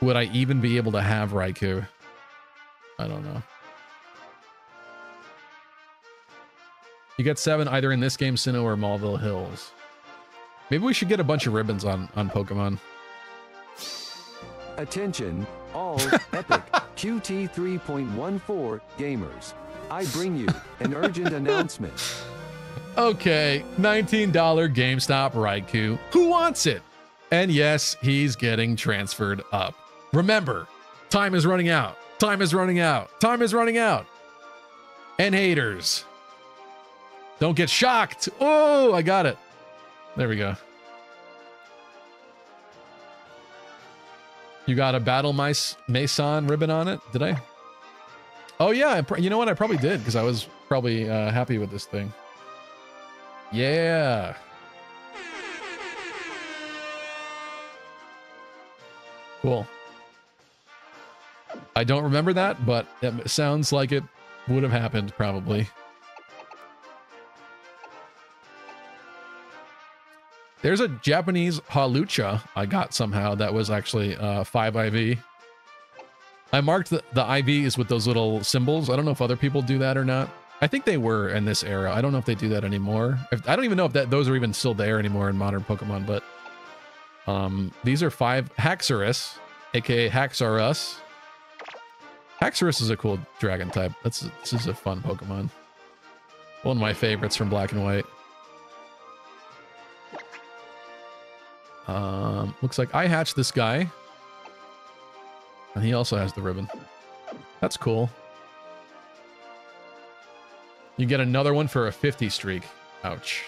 would I even be able to have Raikou? I don't know. You get seven either in this game, Sinnoh, or Malville Hills. Maybe we should get a bunch of ribbons on on Pokemon. Attention, all [LAUGHS] epic QT 3.14 gamers. I bring you an urgent [LAUGHS] announcement. Okay, $19 GameStop Raikou. Who wants it? And yes, he's getting transferred up. Remember, time is running out. Time is running out. Time is running out. And haters. Don't get shocked. Oh, I got it. There we go. You got a Battle Mice Mason ribbon on it? Did I? Oh yeah, you know what? I probably did because I was probably uh, happy with this thing. Yeah. Cool. I don't remember that, but it sounds like it would have happened probably. There's a Japanese Hawlucha I got somehow that was actually uh, 5 IV. I marked the, the IVs with those little symbols. I don't know if other people do that or not. I think they were in this era. I don't know if they do that anymore. If, I don't even know if that those are even still there anymore in modern Pokemon, but um, these are five Haxorus, aka Haxorus. Haxorus is a cool dragon type. That's this is a fun Pokemon. One of my favorites from Black and White. Um, looks like I hatched this guy. And he also has the ribbon. That's cool. You get another one for a 50 streak. Ouch.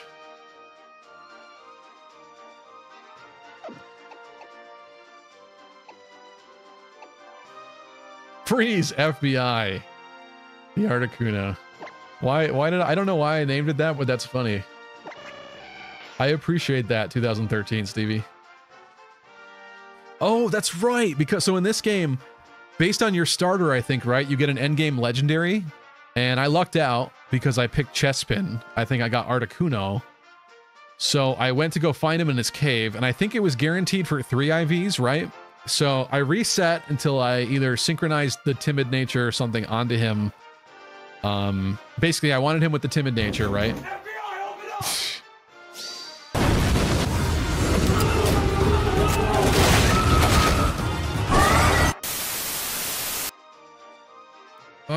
Freeze FBI. The Articuno. Why why did I, I don't know why I named it that, but that's funny. I appreciate that 2013, Stevie. Oh, that's right. Because so in this game, based on your starter, I think, right, you get an endgame legendary. And I lucked out because I picked Chespin. I think I got Articuno. So I went to go find him in his cave, and I think it was guaranteed for three IVs, right? So I reset until I either synchronized the timid nature or something onto him. Um, basically, I wanted him with the timid nature, right? [LAUGHS]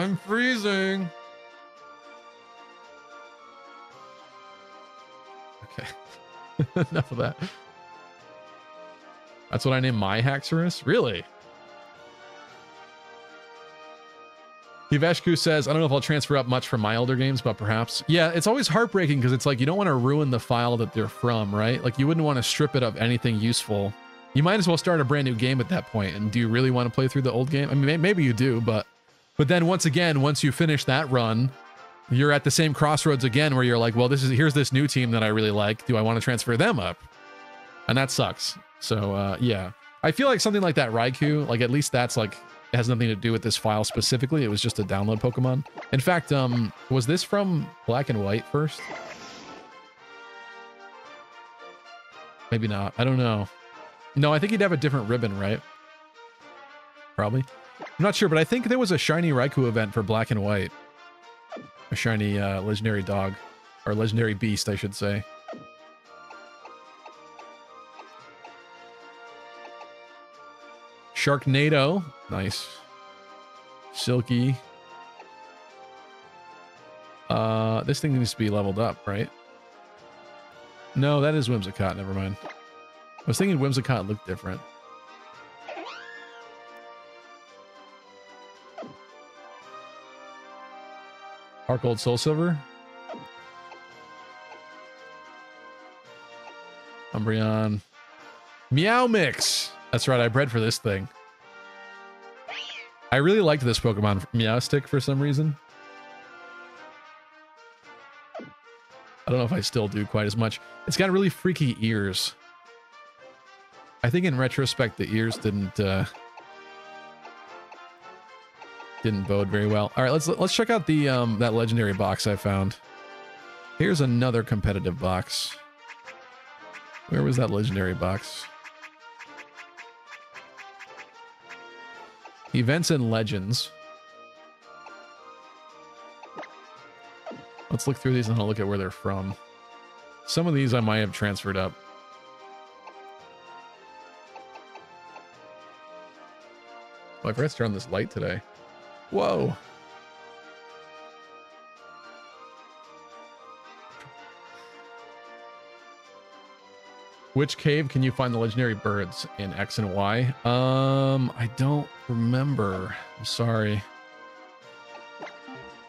I'm freezing. Okay. [LAUGHS] Enough of that. That's what I named my Haxorus? Really? Yveshku says, I don't know if I'll transfer up much from my older games, but perhaps. Yeah, it's always heartbreaking because it's like you don't want to ruin the file that they're from, right? Like you wouldn't want to strip it of anything useful. You might as well start a brand new game at that point. And do you really want to play through the old game? I mean, maybe you do, but but then once again, once you finish that run, you're at the same crossroads again where you're like, well, this is here's this new team that I really like. Do I want to transfer them up? And that sucks. So uh, yeah, I feel like something like that Raikou, like at least that's like it has nothing to do with this file specifically. It was just a download Pokemon. In fact, um, was this from Black and White first? Maybe not. I don't know. No, I think he'd have a different ribbon, right? Probably. I'm not sure, but I think there was a shiny Raikou event for Black and White. A shiny uh, legendary dog. Or legendary beast, I should say. Sharknado. Nice. Silky. Uh, this thing needs to be leveled up, right? No, that is Whimsicott. Never mind. I was thinking Whimsicott looked different. HeartGold Soul Silver. Umbreon. Meow Mix. That's right, I bred for this thing. I really liked this Pokemon Meowstic for some reason. I don't know if I still do quite as much. It's got really freaky ears. I think in retrospect, the ears didn't uh, didn't bode very well. All right, let's let's check out the um, that legendary box I found. Here's another competitive box. Where was that legendary box? Events and legends. Let's look through these and I'll look at where they're from. Some of these I might have transferred up. Oh, I forgot to turn on this light today. Whoa. Which cave can you find the legendary birds in X and Y? Um, I don't remember. I'm sorry.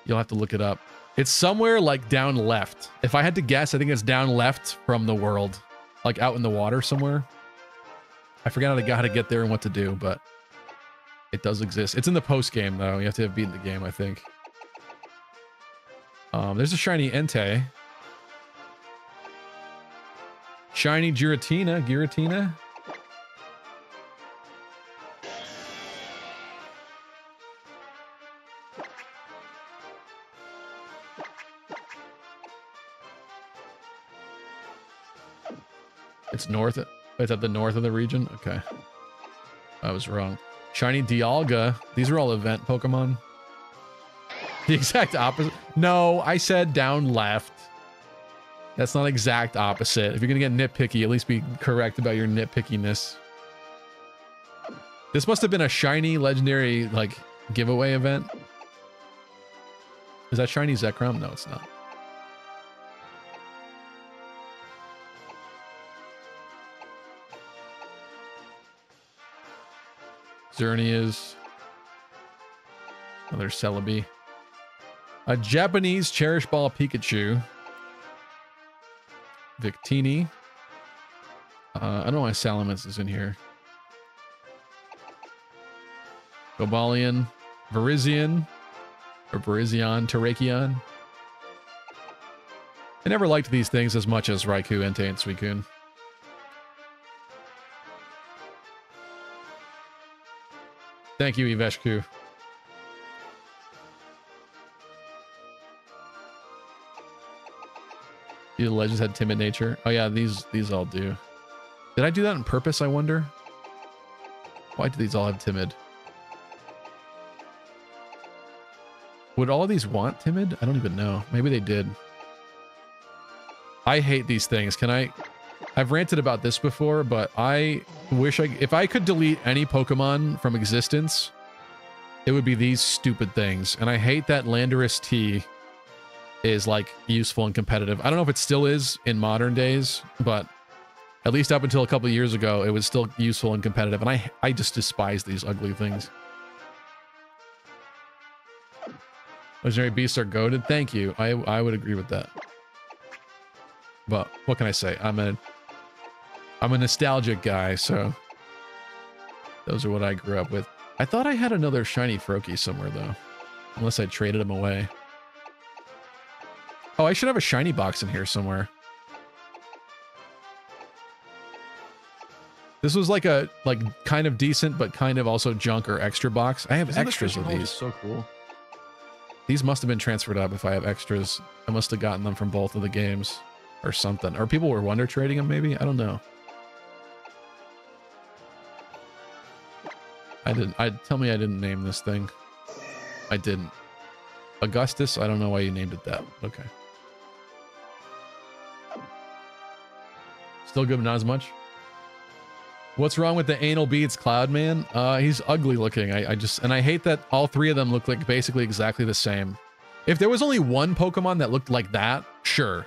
You'll have to look it up. It's somewhere like down left. If I had to guess, I think it's down left from the world, like out in the water somewhere. I forgot how to, how to get there and what to do, but It does exist. It's in the post game though. You have to have beaten the game, I think. Um, there's a shiny Entei. Shiny Giratina. Giratina. It's north. It's at the north of the region. Okay. I was wrong. Shiny Dialga. These are all event Pokemon. The exact opposite. No, I said down left. That's not exact opposite. If you're going to get nitpicky, at least be correct about your nitpickiness. This must have been a shiny legendary like giveaway event. Is that shiny Zekrom? No, it's not. Xerneas. Another Celebi. A Japanese Cherish Ball Pikachu. Victini. Uh, I don't know why Salamence is in here. Cobalion. Verizion. Or Verizion. Terrakion. I never liked these things as much as Raikou, Entei, and Suicune. Thank you, Iveshku. The legends had timid nature. Oh yeah, these these all do. Did I do that on purpose, I wonder? Why do these all have timid? Would all these want timid? I don't even know. Maybe they did. I hate these things. Can I... I've ranted about this before, but I wish I... If I could delete any Pokemon from existence, it would be these stupid things. And I hate that Landorus T is like useful and competitive. I don't know if it still is in modern days, but at least up until a couple years ago, it was still useful and competitive. And I, I just despise these ugly things. Legendary beasts are goaded. Thank you. I I would agree with that. But what can I say? I'm a I'm a nostalgic guy, so those are what I grew up with. I thought I had another shiny Froakie somewhere though. Unless I traded him away. Oh, I should have a shiny box in here somewhere. This was like a like kind of decent, but kind of also junk or extra box. I have Isn't the extras of these. so cool. These must have been transferred up if I have extras. I must have gotten them from both of the games or something. Or people were wonder trading them maybe? I don't know. I didn't I tell me I didn't name this thing. I didn't. Augustus, I don't know why you named it that. Okay. Still good, but not as much. What's wrong with the anal beads, Cloud Man? Uh, he's ugly looking. I, I just and I hate that all three of them look like basically exactly the same. If there was only one Pokemon that looked like that, sure.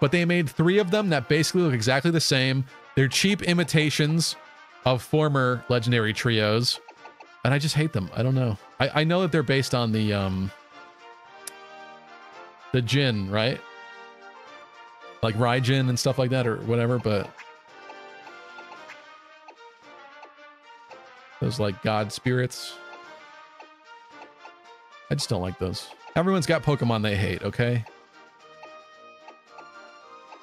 But they made three of them that basically look exactly the same. They're cheap imitations of former legendary trios. And I just hate them. I don't know. I, I know that they're based on the um the Jin, right? Like Raijin and stuff like that or whatever, but those like god spirits. I just don't like those. Everyone's got Pokemon they hate, okay?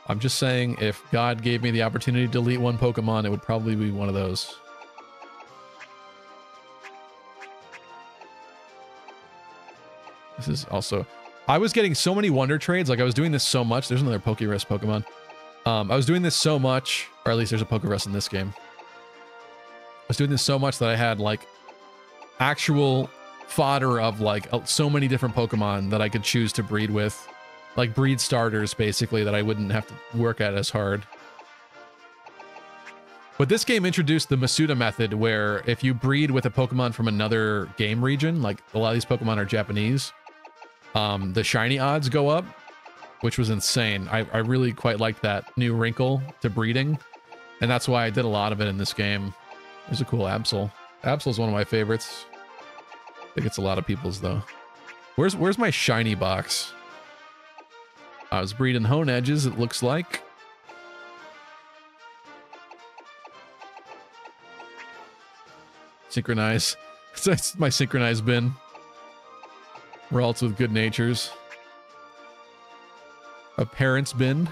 I'm just saying if God gave me the opportunity to delete one Pokemon, it would probably be one of those. This is also... I was getting so many Wonder Trades, like I was doing this so much. There's another Pokerus Pokemon. Um, I was doing this so much, or at least there's a Pokerus in this game. I was doing this so much that I had like actual fodder of like so many different Pokemon that I could choose to breed with. Like breed starters, basically, that I wouldn't have to work at as hard. But this game introduced the Masuda method where if you breed with a Pokemon from another game region, like a lot of these Pokemon are Japanese, um, the shiny odds go up, which was insane. I, I really quite liked that new wrinkle to breeding. And that's why I did a lot of it in this game. There's a cool Absol. Absol's one of my favorites. I think it's a lot of people's though. Where's where's my shiny box? I was breeding Honedges, it looks like. Synchronize. [LAUGHS] That's my synchronized bin. Ralts with good natures. A parent's bin.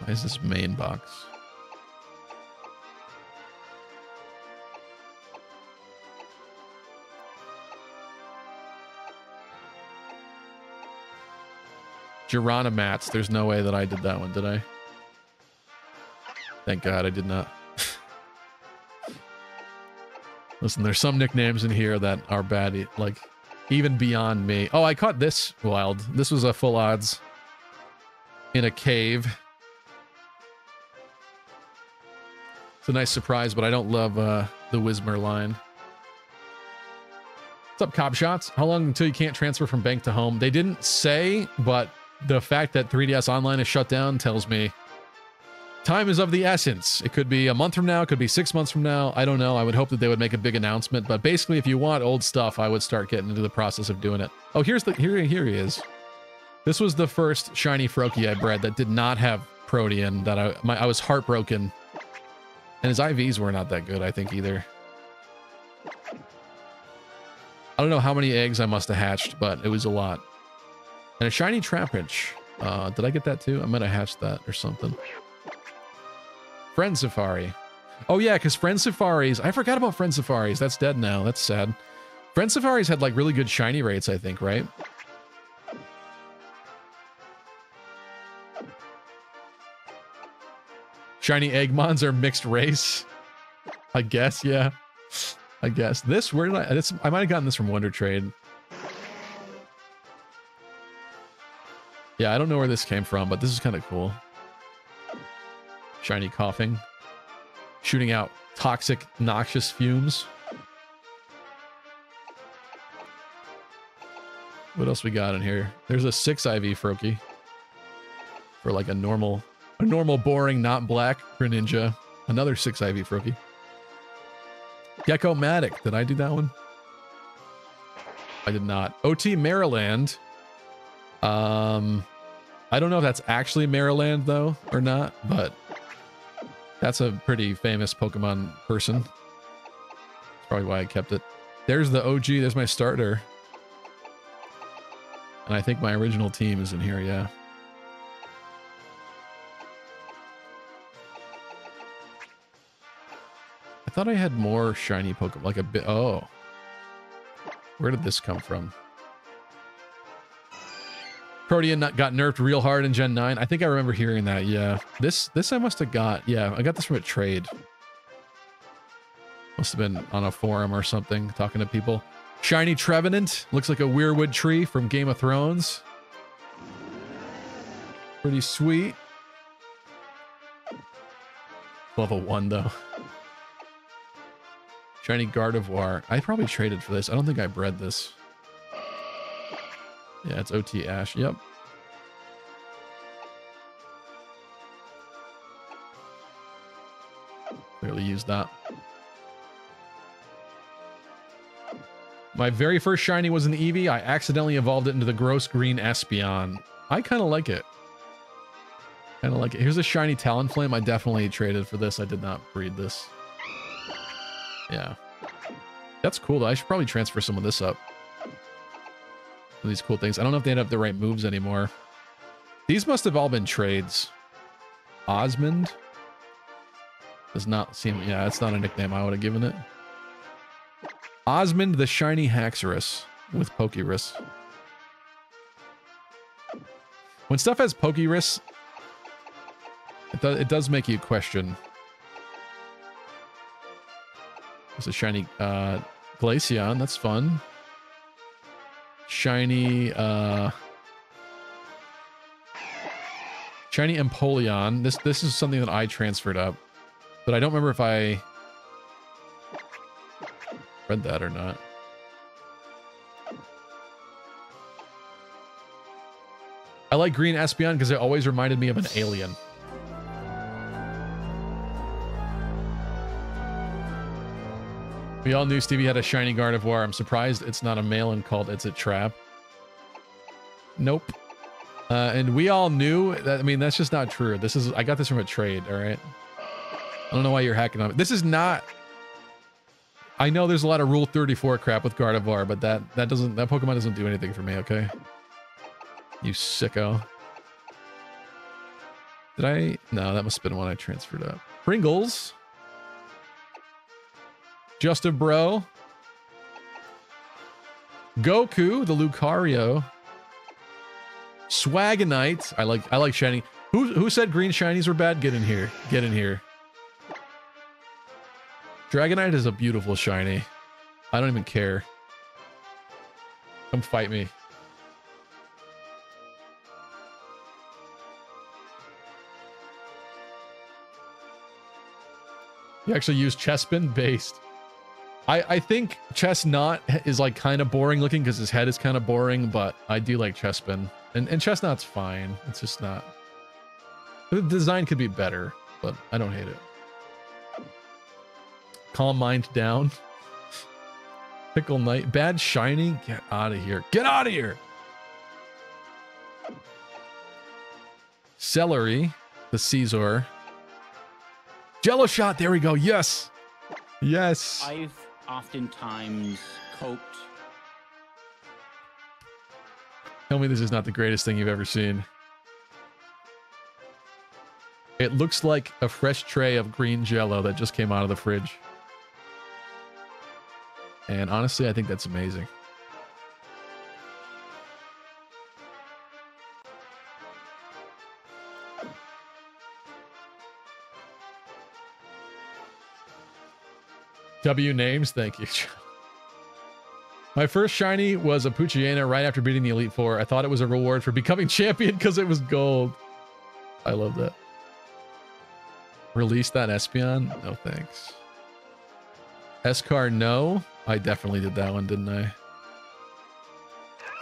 Why is this main box? Geronimats. There's no way that I did that one, did I? Thank God I did not. [LAUGHS] Listen, there's some nicknames in here that are bad, like even beyond me. Oh, I caught this wild. This was a full odds in a cave. It's a nice surprise, but I don't love uh, the Whismur line. What's up, Cop Shots? How long until you can't transfer from bank to home? They didn't say, but the fact that 3DS Online is shut down tells me time is of the essence. It could be a month from now, it could be six months from now. I don't know. I would hope that they would make a big announcement, but basically, if you want old stuff, I would start getting into the process of doing it. Oh, here's the here here he is. This was the first shiny Froakie I bred that did not have Protean. That I my I was heartbroken, and his IVs were not that good. I think either. I don't know how many eggs I must have hatched, but it was a lot. And a shiny Trapinch. Uh, did I get that too? I might have hatched that or something. Friend Safari. Oh yeah, because Friend Safaris. I forgot about Friend Safaris. That's dead now. That's sad. Friend Safaris had like really good shiny rates, I think, right? Shiny Eggmons are mixed race. I guess, yeah. I guess. This, where did I this I might have gotten this from Wonder Trade. Yeah, I don't know where this came from, but this is kind of cool. Shiny Koffing. Shooting out toxic, noxious fumes. What else we got in here? There's a 6 IV Froakie. For like a normal, a normal boring, not black Greninja. Another 6 IV Froakie. Gecko Matic. Did I do that one? I did not. OT Maryland. Um, I don't know if that's actually Marriland though or not, but that's a pretty famous Pokemon person. That's probably why I kept it. There's the OG. There's my starter. And I think my original team is in here, yeah. I thought I had more shiny Pokemon, like a bit. Oh. Where did this come from? Protean got nerfed real hard in Gen 9. I think I remember hearing that, yeah. This this I must have got. Yeah, I got this from a trade. Must have been on a forum or something, talking to people. Shiny Trevenant. Looks like a weirwood tree from Game of Thrones. Pretty sweet. Level 1, though. Shiny Gardevoir. I probably traded for this. I don't think I bred this. Yeah, it's OT Ash. Yep. Clearly used that. My very first shiny was an Eevee. I accidentally evolved it into the gross green Espeon. I kind of like it. Kind of like it. Here's a shiny Talonflame. I definitely traded for this. I did not breed this. Yeah. That's cool though. I should probably transfer some of this up. These cool things. I don't know if they end up the right moves anymore. These must have all been trades. Osmond? Does not seem... Yeah, that's not a nickname I would have given it. Osmond the Shiny Haxorus with Pokerus. When stuff has Pokerus, it, do, it does make you question. There's a shiny uh, Glaceon. That's fun. Shiny, uh... Shiny Empoleon. This this is something that I transferred up. But I don't remember if I read that or not. I like Green Espeon because it always reminded me of an alien. We all knew Stevie had a shiny Gardevoir. I'm surprised it's not a male and called It's a Trap. Nope. Uh, and we all knew that. I mean, that's just not true. This is I got this from a trade. All right. I don't know why you're hacking on it. This is not. I know there's a lot of Rule 34 crap with Gardevoir, but that that doesn't that Pokemon doesn't do anything for me. Okay. You sicko. Did I? No, that must have been one I transferred up. Pringles. Just a bro. Goku, the Lucario. Swagonite. I like I like shiny. Who who said green shinies were bad? Get in here. Get in here. Dragonite is a beautiful shiny. I don't even care. Come fight me. You actually use Chespin based. I, I think Chesnaught is like kind of boring looking because his head is kind of boring, but I do like Chespin. And, and Chesnaught's fine. It's just not. The design could be better, but I don't hate it. Calm mind down. [LAUGHS] Pickle Knight. Bad shiny. Get out of here. Get out of here. Celery. The Caesar. Jello shot. There we go. Yes. Yes. I've oftentimes coped. Tell me this is not the greatest thing you've ever seen. It looks like a fresh tray of green jello that just came out of the fridge. And honestly, I think that's amazing. W names, thank you. My first shiny was a Poochyena right after beating the Elite Four. I thought it was a reward for becoming [LAUGHS] champion because it was gold. I love that. Release that Espeon? No thanks. Escar, no. I definitely did that one, didn't I?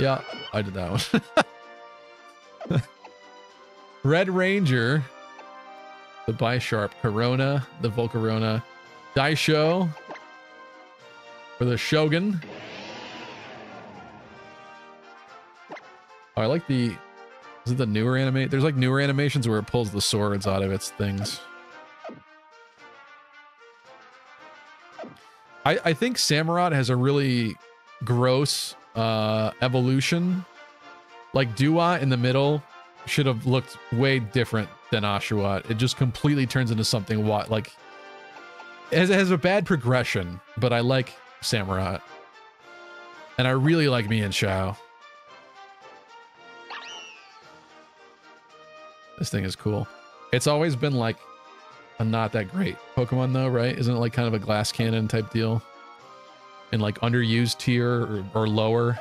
Yeah, I did that one. [LAUGHS] Red Ranger. The Bisharp. Corona. The Volcarona. Daisho. For the Shogun. Oh, I like the... Is it the newer animate? There's like newer animations where it pulls the swords out of its things. I, I think Samurott has a really gross uh, evolution. Like Dewott in the middle should have looked way different than Oshawott. It just completely turns into something like it has, it has a bad progression, but I like Samurott. And I really like Mienshao. This thing is cool. It's always been like a not that great Pokemon though, right? Isn't it like kind of a glass cannon type deal? In like underused tier or, or lower?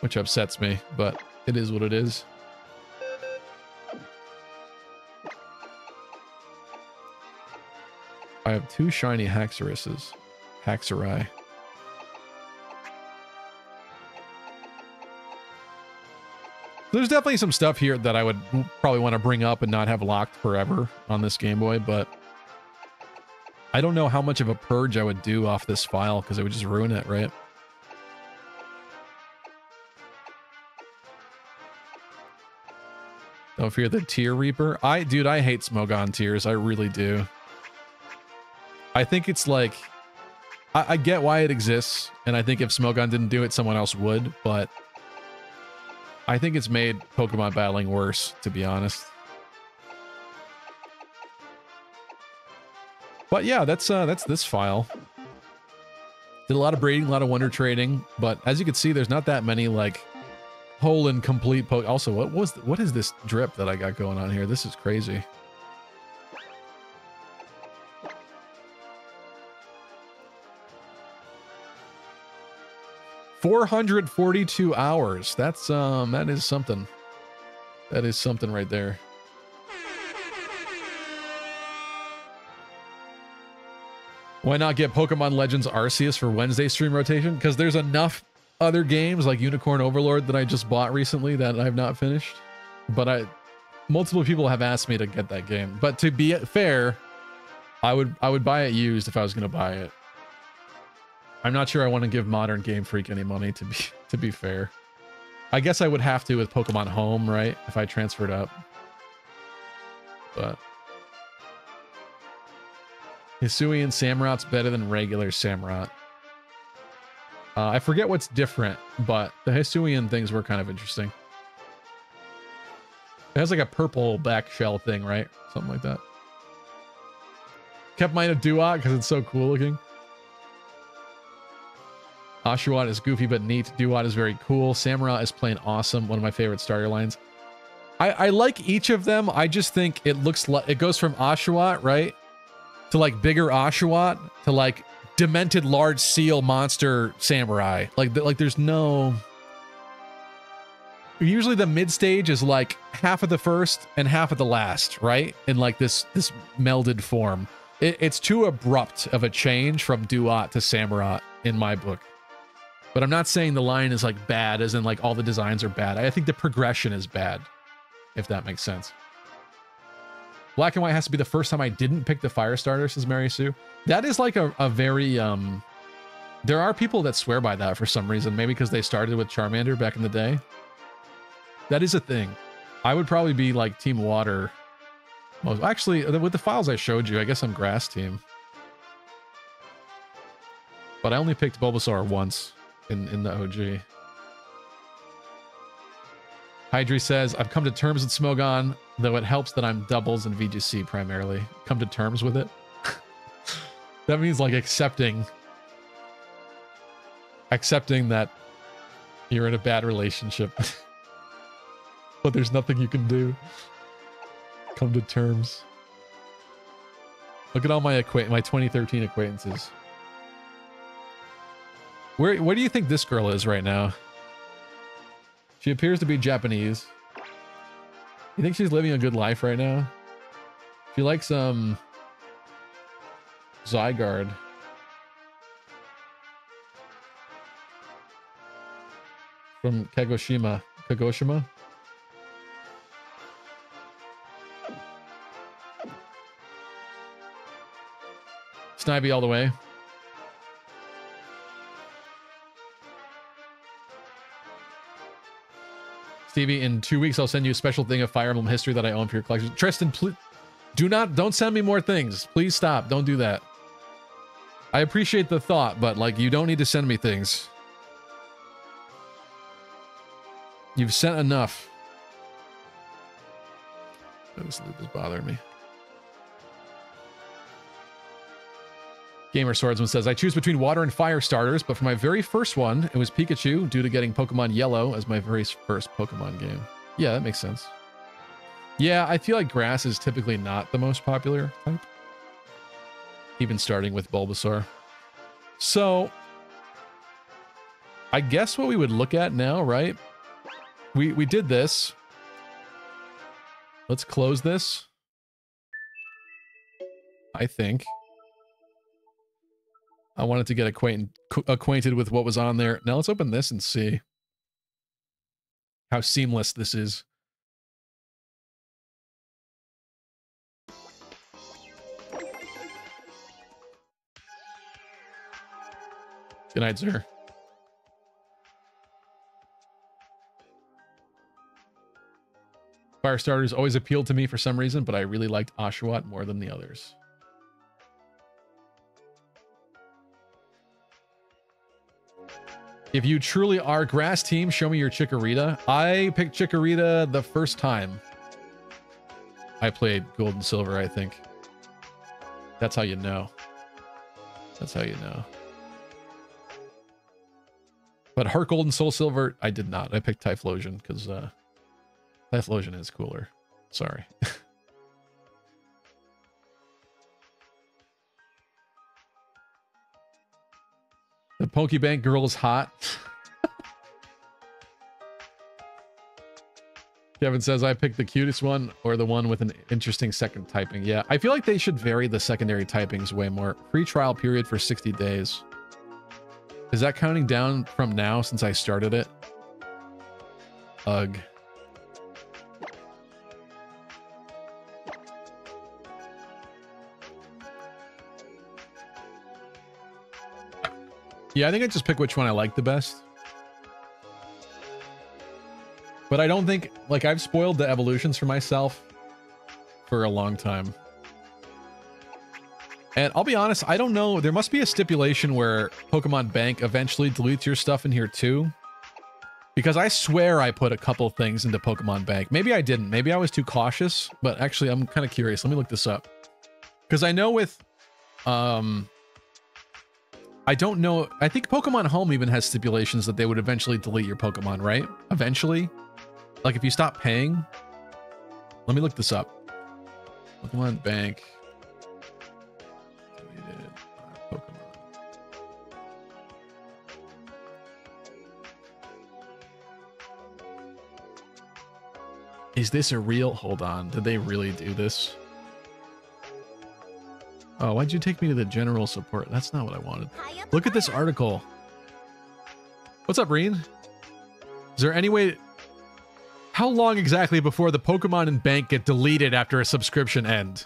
Which upsets me, but it is what it is. I have two shiny Haxoruses. Haxorui. There's definitely some stuff here that I would probably want to bring up and not have locked forever on this Game Boy, but I don't know how much of a purge I would do off this file because it would just ruin it, right? Don't fear the Tier Reaper. I, dude, I hate Smogon Tiers. I really do. I think it's like, I, I get why it exists, and I think if Smogon didn't do it, someone else would, but I think it's made Pokemon battling worse, to be honest. But yeah, that's uh that's this file. Did a lot of breeding, a lot of wonder trading, but as you can see, there's not that many like whole and complete poke. Also, what was what is this drip that I got going on here? This is crazy. Four hundred forty-two hours. That's um, that is something. That is something right there. Why not get Pokemon Legends Arceus for Wednesday stream rotation? Because there's enough other games like Unicorn Overlord that I just bought recently that I've not finished. But I, multiple people have asked me to get that game. But to be fair, I would I would buy it used if I was going to buy it. I'm not sure I want to give Modern Game Freak any money to be [LAUGHS] to be fair. I guess I would have to with Pokemon Home, right? If I transferred up. But Hisuian Samurott's better than regular Samurott. Uh, I forget what's different, but the Hisuian things were kind of interesting. It has like a purple back shell thing, right? Something like that. Kept mine a Dewott because it's so cool looking. Oshawott is goofy but neat. Dewott is very cool. Samurott is plain awesome. One of my favorite starter lines. I, I like each of them. I just think it looks like it goes from Oshawott, right? To like bigger Oshawott to like demented large seal monster samurai. Like like there's no usually the mid stage is like half of the first and half of the last, right? In like this this melded form. It, it's too abrupt of a change from Dewott to Samurai in my book. But I'm not saying the line is like bad, as in like all the designs are bad. I think the progression is bad, if that makes sense. Black and white has to be the first time I didn't pick the fire starter, says Mary Sue. That is like a, a very um there are people that swear by that for some reason, maybe because they started with Charmander back in the day. That is a thing. I would probably be like Team Water. Well, actually, with the files I showed you, I guess I'm Grass Team. But I only picked Bulbasaur once in, in the OG. Hydri says, I've come to terms with Smogon, though it helps that I'm doubles and VGC primarily. Come to terms with it? [LAUGHS] that means like accepting accepting that you're in a bad relationship. [LAUGHS] but there's nothing you can do. Come to terms. Look at all my acquaint my 2013 acquaintances. Where where do you think this girl is right now? She appears to be Japanese. You think she's living a good life right now? She likes um Zygarde. From Kagoshima. Kagoshima? Snivy all the way. Stevie, in two weeks, I'll send you a special thing of Fire Emblem history that I own for your collection. Tristan, please do not, don't send me more things. Please stop. Don't do that. I appreciate the thought, but like, you don't need to send me things. You've sent enough. This loop is bothering me. Gamer Swordsman says, I choose between water and fire starters, but for my very first one, it was Pikachu due to getting Pokemon Yellow as my very first Pokemon game. Yeah, that makes sense. Yeah, I feel like grass is typically not the most popular type. Even starting with Bulbasaur. So, I guess what we would look at now, right? We, we did this. Let's close this. I think. I wanted to get acquainted acquainted with what was on there. Now let's open this and see how seamless this is. Good night, sir. Fire starters always appealed to me for some reason, but I really liked Oshawott more than the others. If you truly are grass team, show me your Chikorita. I picked Chikorita the first time I played Gold and Silver, I think. That's how you know. That's how you know. But HeartGold and SoulSilver, I did not. I picked Typhlosion because uh, Typhlosion is cooler. Sorry. [LAUGHS] Pokebank girl is hot. Kevin says, I picked the cutest one or the one with an interesting second typing. Yeah, I feel like they should vary the secondary typings way more. Free trial period for 60 days. Is that counting down from now since I started it? Ugh. Yeah, I think I just pick which one I like the best. But I don't think like I've spoiled the evolutions for myself for a long time. And I'll be honest, I don't know. There must be a stipulation where Pokemon Bank eventually deletes your stuff in here too. Because I swear I put a couple things into Pokemon Bank. Maybe I didn't. Maybe I was too cautious. But actually, I'm kind of curious. Let me look this up. Because I know with... um, I don't know. I think Pokemon Home even has stipulations that they would eventually delete your Pokemon, right? Eventually? Like if you stop paying? Let me look this up. Pokemon Bank. Deleted Pokemon. Is this a real? Hold on. Did they really do this? Oh, why'd you take me to the general support? That's not what I wanted. Look at this article. What's up, Reen? Is there any way... How long exactly before the Pokemon and Bank get deleted after a subscription end?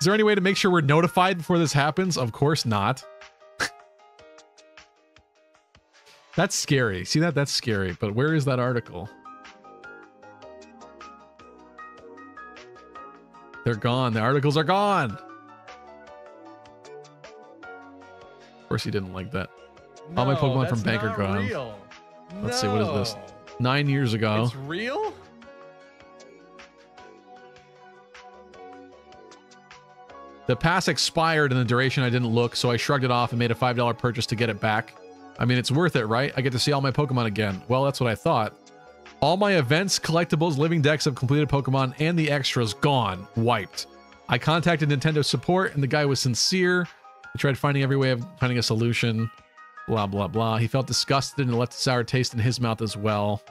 Is there any way to make sure we're notified before this happens? Of course not. [LAUGHS] That's scary. See that? That's scary. But where is that article? They're gone. The articles are gone. Course, he didn't like that. All my Pokemon from Bank are gone. Real. Let's see, what is this? Nine years ago. It's real? The pass expired in the duration I didn't look, so I shrugged it off and made a $5 purchase to get it back. I mean, it's worth it, right? I get to see all my Pokemon again. Well, that's what I thought. All my events, collectibles, living dex of completed Pokemon, and the extras gone, wiped. I contacted Nintendo support, and the guy was sincere. He tried finding every way of finding a solution. Blah, blah, blah. He felt disgusted and left a sour taste in his mouth as well.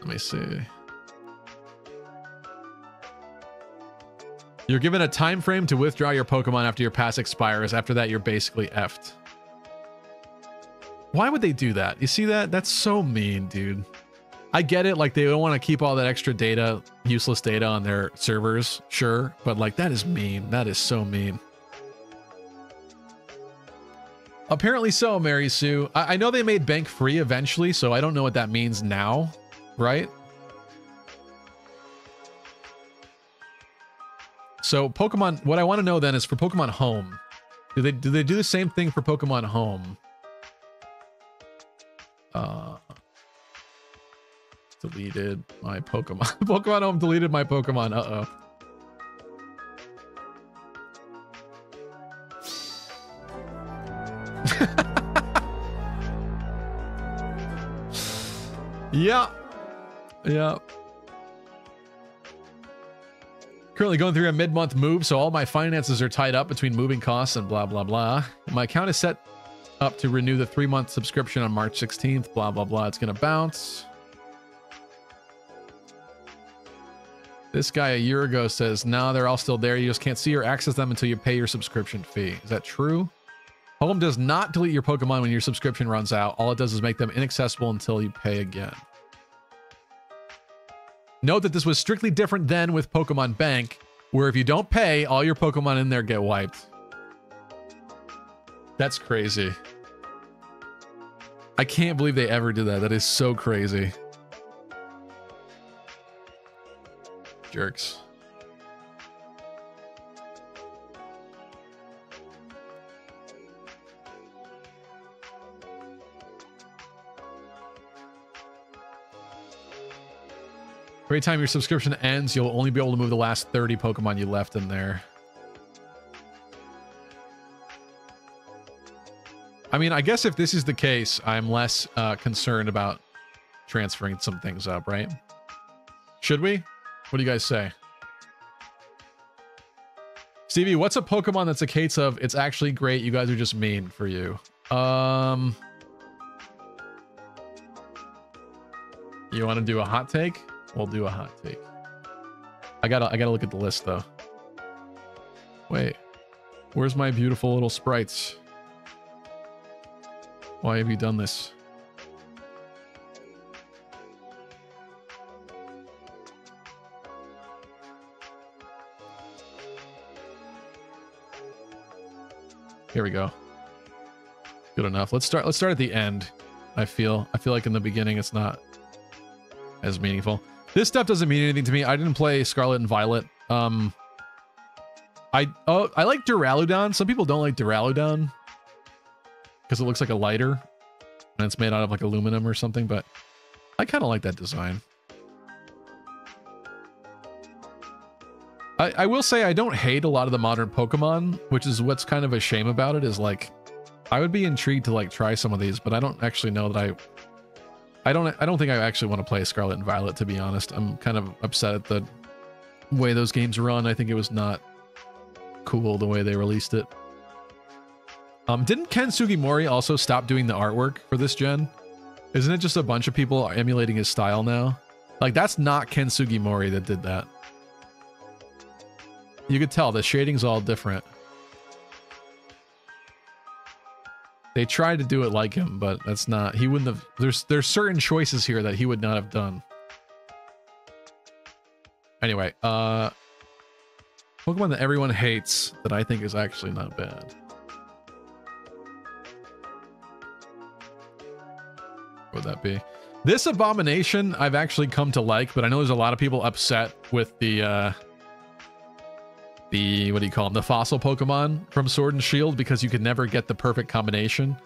Let me see. You're given a time frame to withdraw your Pokemon after your pass expires. After that, you're basically effed. Why would they do that? You see that? That's so mean, dude. I get it. Like, they don't want to keep all that extra data, useless data on their servers. Sure. But, like, that is mean. That is so mean. Apparently so, Mary Sue. I, I know they made bank free eventually, so I don't know what that means now, right? So Pokemon, what I want to know then is for Pokemon Home, do they do they do the same thing for Pokemon Home? Uh, deleted my Pokemon. [LAUGHS] Pokemon Home deleted my Pokemon. Uh oh. [LAUGHS] yeah. Yeah. Currently going through a mid-month move, so all my finances are tied up between moving costs and blah blah blah. My account is set up to renew the three-month subscription on March 16th. Blah blah blah. It's gonna bounce. This guy a year ago says, "No, they're all still there. You just can't see or access them until you pay your subscription fee." Is that true? Home does not delete your Pokemon when your subscription runs out. All it does is make them inaccessible until you pay again. Note that this was strictly different than with Pokemon Bank, where if you don't pay, all your Pokemon in there get wiped. That's crazy. I can't believe they ever did that. That is so crazy. Jerks. Every time your subscription ends, you'll only be able to move the last 30 Pokemon you left in there. I mean, I guess if this is the case, I'm less uh, concerned about transferring some things up, right? Should we? What do you guys say? Stevie, what's a Pokemon that's a case of it's actually great, you guys are just mean for you? Um... You want to do a hot take? We'll do a hot take. I gotta I gotta look at the list though. Wait. Where's my beautiful little sprites? Why have you done this? Here we go. Good enough. Let's start let's start at the end. I feel I feel like in the beginning it's not as meaningful. This stuff doesn't mean anything to me. I didn't play Scarlet and Violet. Um I oh I like Duraludon. Some people don't like Duraludon because it looks like a lighter and it's made out of like aluminum or something, but I kind of like that design. I, I will say I don't hate a lot of the modern Pokemon, which is what's kind of a shame about it. Is like, I would be intrigued to like try some of these, but I don't actually know that I. I don't. I don't think I actually want to play Scarlet and Violet. To be honest, I'm kind of upset at the way those games run. I think it was not cool the way they released it. Um, didn't Ken Sugimori also stop doing the artwork for this gen? Isn't it just a bunch of people emulating his style now? Like that's not Ken Sugimori that did that. You could tell the shading's all different. They tried to do it like him, but that's not. He wouldn't have. There's there's certain choices here that he would not have done. Anyway, uh, Pokemon that everyone hates that I think is actually not bad. What would that be? This abomination I've actually come to like, but I know there's a lot of people upset with the uh the what do you call them? The fossil Pokemon from Sword and Shield because you could never get the perfect combination.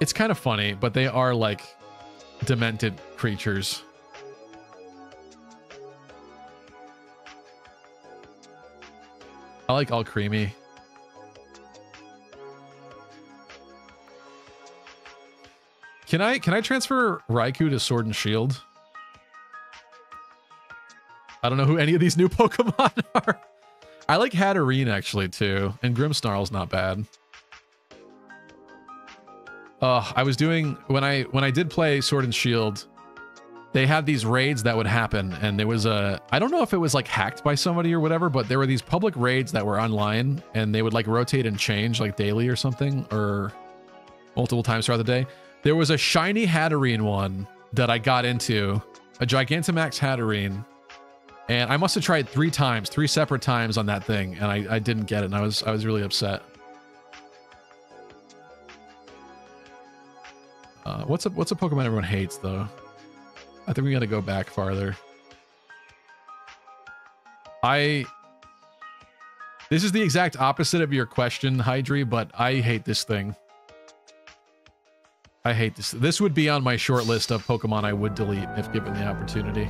It's kind of funny, but they are like demented creatures. I like Alcremie. Can I can I transfer Raikou to Sword and Shield? I don't know who any of these new [LAUGHS] Pokemon are. I like Hatterene actually too, and Grimmsnarl's not bad. Uh, I was doing when I when I did play Sword and Shield, they had these raids that would happen, and there was a I don't know if it was like hacked by somebody or whatever, but there were these public raids that were online, and they would like rotate and change like daily or something, or multiple times throughout the day. There was a shiny Hatterene one that I got into, a Gigantamax Hatterene, and I must have tried three times, three separate times on that thing, and I, I didn't get it, and I was I was really upset. Uh, what's a what's a Pokemon everyone hates though? I think we got to go back farther. I. This is the exact opposite of your question, Hydri, but I hate this thing. I hate this. This would be on my short list of Pokemon I would delete if given the opportunity.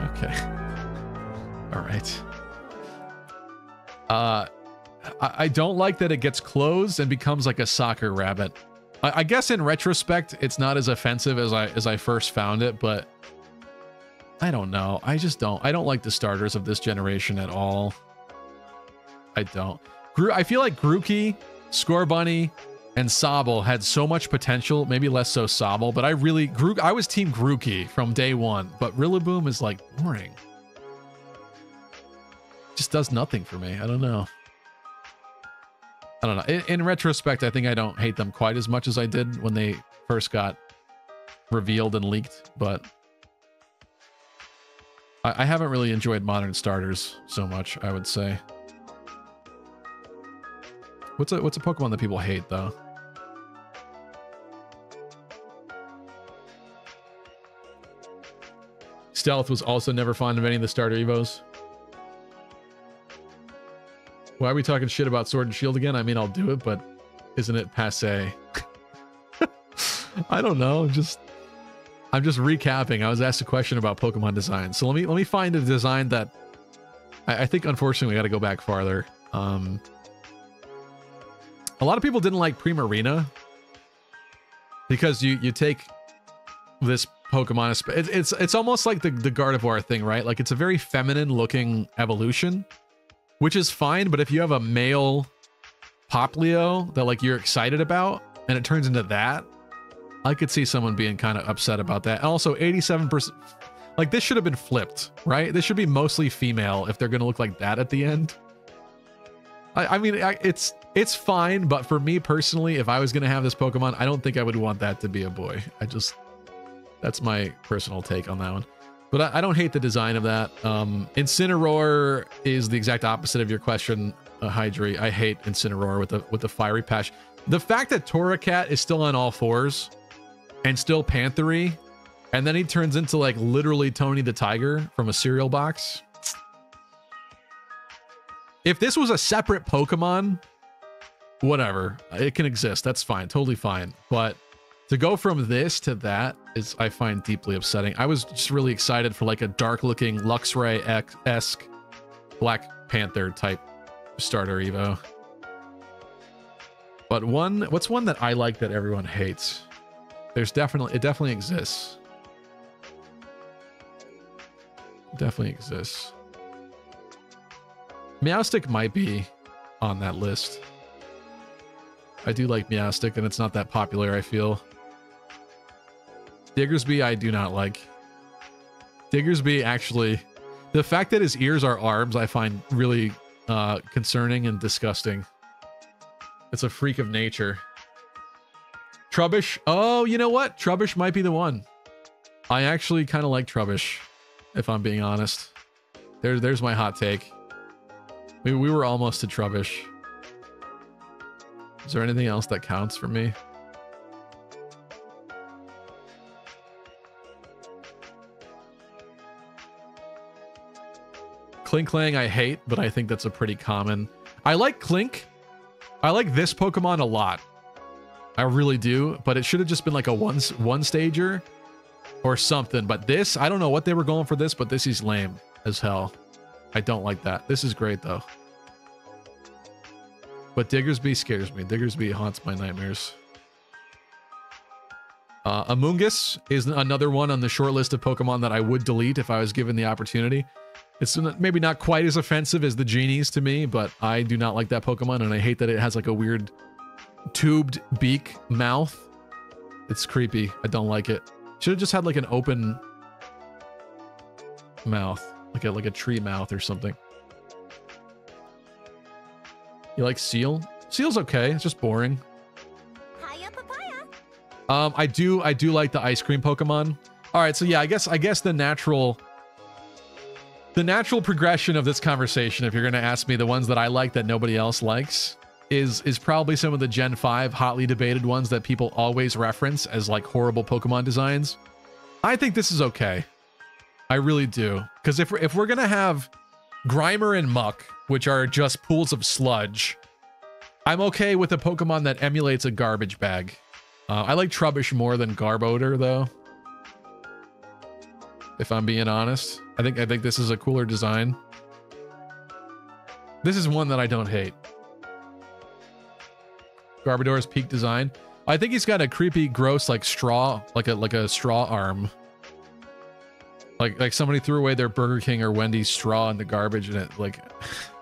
Okay. [LAUGHS] All right. Uh, I, I don't like that it gets closed and becomes like a soccer rabbit. I, I guess in retrospect, it's not as offensive as I as I first found it, but I don't know. I just don't. I don't like the starters of this generation at all. I don't. Gru I feel like Grookey, Scorbunny, and Sobble had so much potential. Maybe less so Sobble, but I really Grook. I was Team Grookey from day one, but Rillaboom is like boring. Just does nothing for me. I don't know. I don't know. In, in, retrospect, I think I don't hate them quite as much as I did when they first got revealed and leaked, but I, I haven't really enjoyed modern starters so much, I would say. What's a what's a Pokemon that people hate though? Stealth was also never fond of any of the starter evos. Why are we talking shit about Sword and Shield again? I mean, I'll do it, but isn't it passe? [LAUGHS] I don't know. Just I'm just recapping. I was asked a question about Pokemon design, so let me let me find a design that I, I think. Unfortunately, we got to go back farther. Um, a lot of people didn't like Primarina because you you take this Pokemon. It's it's it's almost like the the Gardevoir thing, right? Like it's a very feminine looking evolution which is fine. But if you have a male Poplio that like you're excited about and it turns into that, I could see someone being kind of upset about that. Also 87%, like this should have been flipped, right? This should be mostly female if they're going to look like that at the end. I, I mean, I, it's it's fine, but for me personally, if I was going to have this Pokemon, I don't think I would want that to be a boy. I just, that's my personal take on that one. But I, I don't hate the design of that. Um, Incineroar is the exact opposite of your question. uh, hydrate. I hate Incineroar with the with the fiery patch. The fact that Torracat is still on all fours and still panthery, and then he turns into like literally Tony the Tiger from a cereal box. If this was a separate Pokemon, whatever, it can exist. That's fine, totally fine. But to go from this to that is I find deeply upsetting. I was just really excited for like a dark looking Luxray esque Black Panther type starter Evo. But one, what's one that I like that everyone hates? There's definitely, it definitely exists. Definitely exists. Meowstic might be on that list. I do like Meowstic, and it's not that popular, I feel. Diggersby, I do not like. Diggersby, actually, the fact that his ears are arms, I find really uh, concerning and disgusting. It's a freak of nature. Trubbish. Oh, you know what? Trubbish might be the one. I actually kind of like Trubbish, if I'm being honest. There, there's my hot take. We, we were almost to Trubbish. Is there anything else that counts for me? Klinklang I hate, but I think that's a pretty common. I like Klink. I like this Pokemon a lot. I really do, but it should have just been like a one one stager or something. But this, I don't know what they were going for this, but this is lame as hell. I don't like that. This is great though. But Diggersby scares me. Diggersby haunts my nightmares. Uh, Amoonguss is another one on the short list of Pokemon that I would delete if I was given the opportunity. It's maybe not quite as offensive as the genies to me, but I do not like that Pokemon, and I hate that it has like a weird tubed beak mouth. It's creepy. I don't like it. Should have just had like an open mouth, like a like a tree mouth or something. You like Seal? Seal's okay. It's just boring. Um, I do I do like the ice cream Pokemon. All right, so yeah, I guess I guess the natural the natural progression of this conversation, if you're going to ask me the ones that I like that nobody else likes, is is probably some of the Gen 5 hotly debated ones that people always reference as like horrible Pokemon designs. I think this is okay. I really do. Because if if we're going to have Grimer and Muk, which are just pools of sludge, I'm okay with a Pokemon that emulates a garbage bag. Uh, I like Trubbish more than Garbodor, though. If I'm being honest. I think I think this is a cooler design. This is one that I don't hate. Garbodor's peak design. I think he's got a creepy, gross, like straw, like a like a straw arm. Like like somebody threw away their Burger King or Wendy's straw in the garbage and it like [LAUGHS]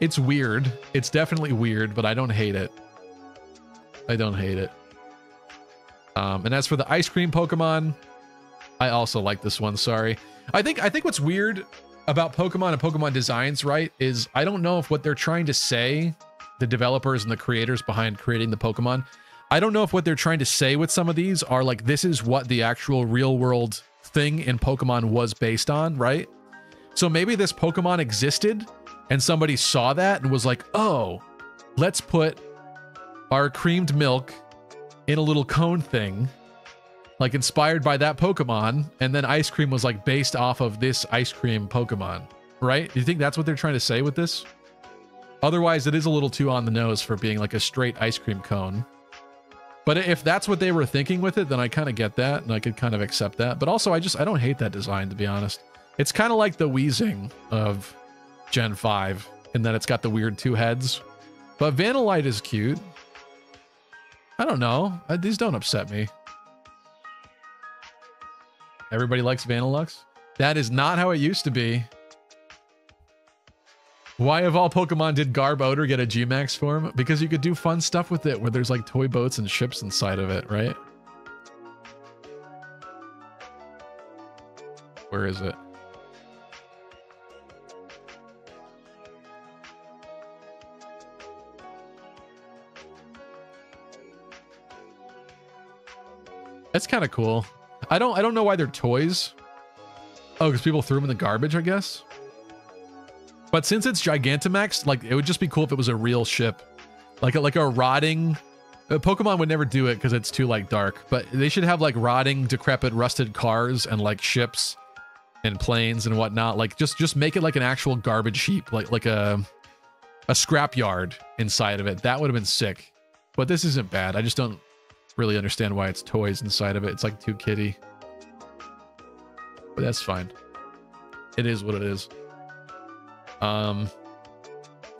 It's weird. It's definitely weird, but I don't hate it. I don't hate it. Um, and as for the ice cream Pokemon, I also like this one. Sorry. I think I think what's weird about Pokemon and Pokemon designs, right, is I don't know if what they're trying to say, the developers and the creators behind creating the Pokemon, I don't know if what they're trying to say with some of these are like this is what the actual real world thing in Pokemon was based on, right? So maybe this Pokemon existed and somebody saw that and was like, "Oh, let's put our creamed milk in a little cone thing like inspired by that Pokemon, and then ice cream was like based off of this ice cream Pokemon, right? Do you think that's what they're trying to say with this? Otherwise, it is a little too on the nose for being like a straight ice cream cone. But if that's what they were thinking with it, then I kind of get that and I could kind of accept that. But also, I just I don't hate that design to be honest. It's kind of like the Weezing of Gen 5 and then it's got the weird two heads. But Vanillite is cute. I don't know. Uh, these don't upset me. Everybody likes Vanilluxe? That is not how it used to be. Why of all Pokemon did Garbodor get a G-Max form? Because you could do fun stuff with it where there's like toy boats and ships inside of it, right? Where is it? That's kind of cool. I don't I don't know why they're toys. Oh, because people threw them in the garbage, I guess. But since it's Gigantamax, like it would just be cool if it was a real ship, like a, like a rotting. Uh, Pokemon would never do it because it's too like dark. But they should have like rotting, decrepit, rusted cars and like ships and planes and whatnot. Like just just make it like an actual garbage heap, like like a a scrap yard inside of it. That would have been sick. But this isn't bad. I just don't really understand why it's toys inside of it. It's like too kitty. But that's fine. It is what it is. Um,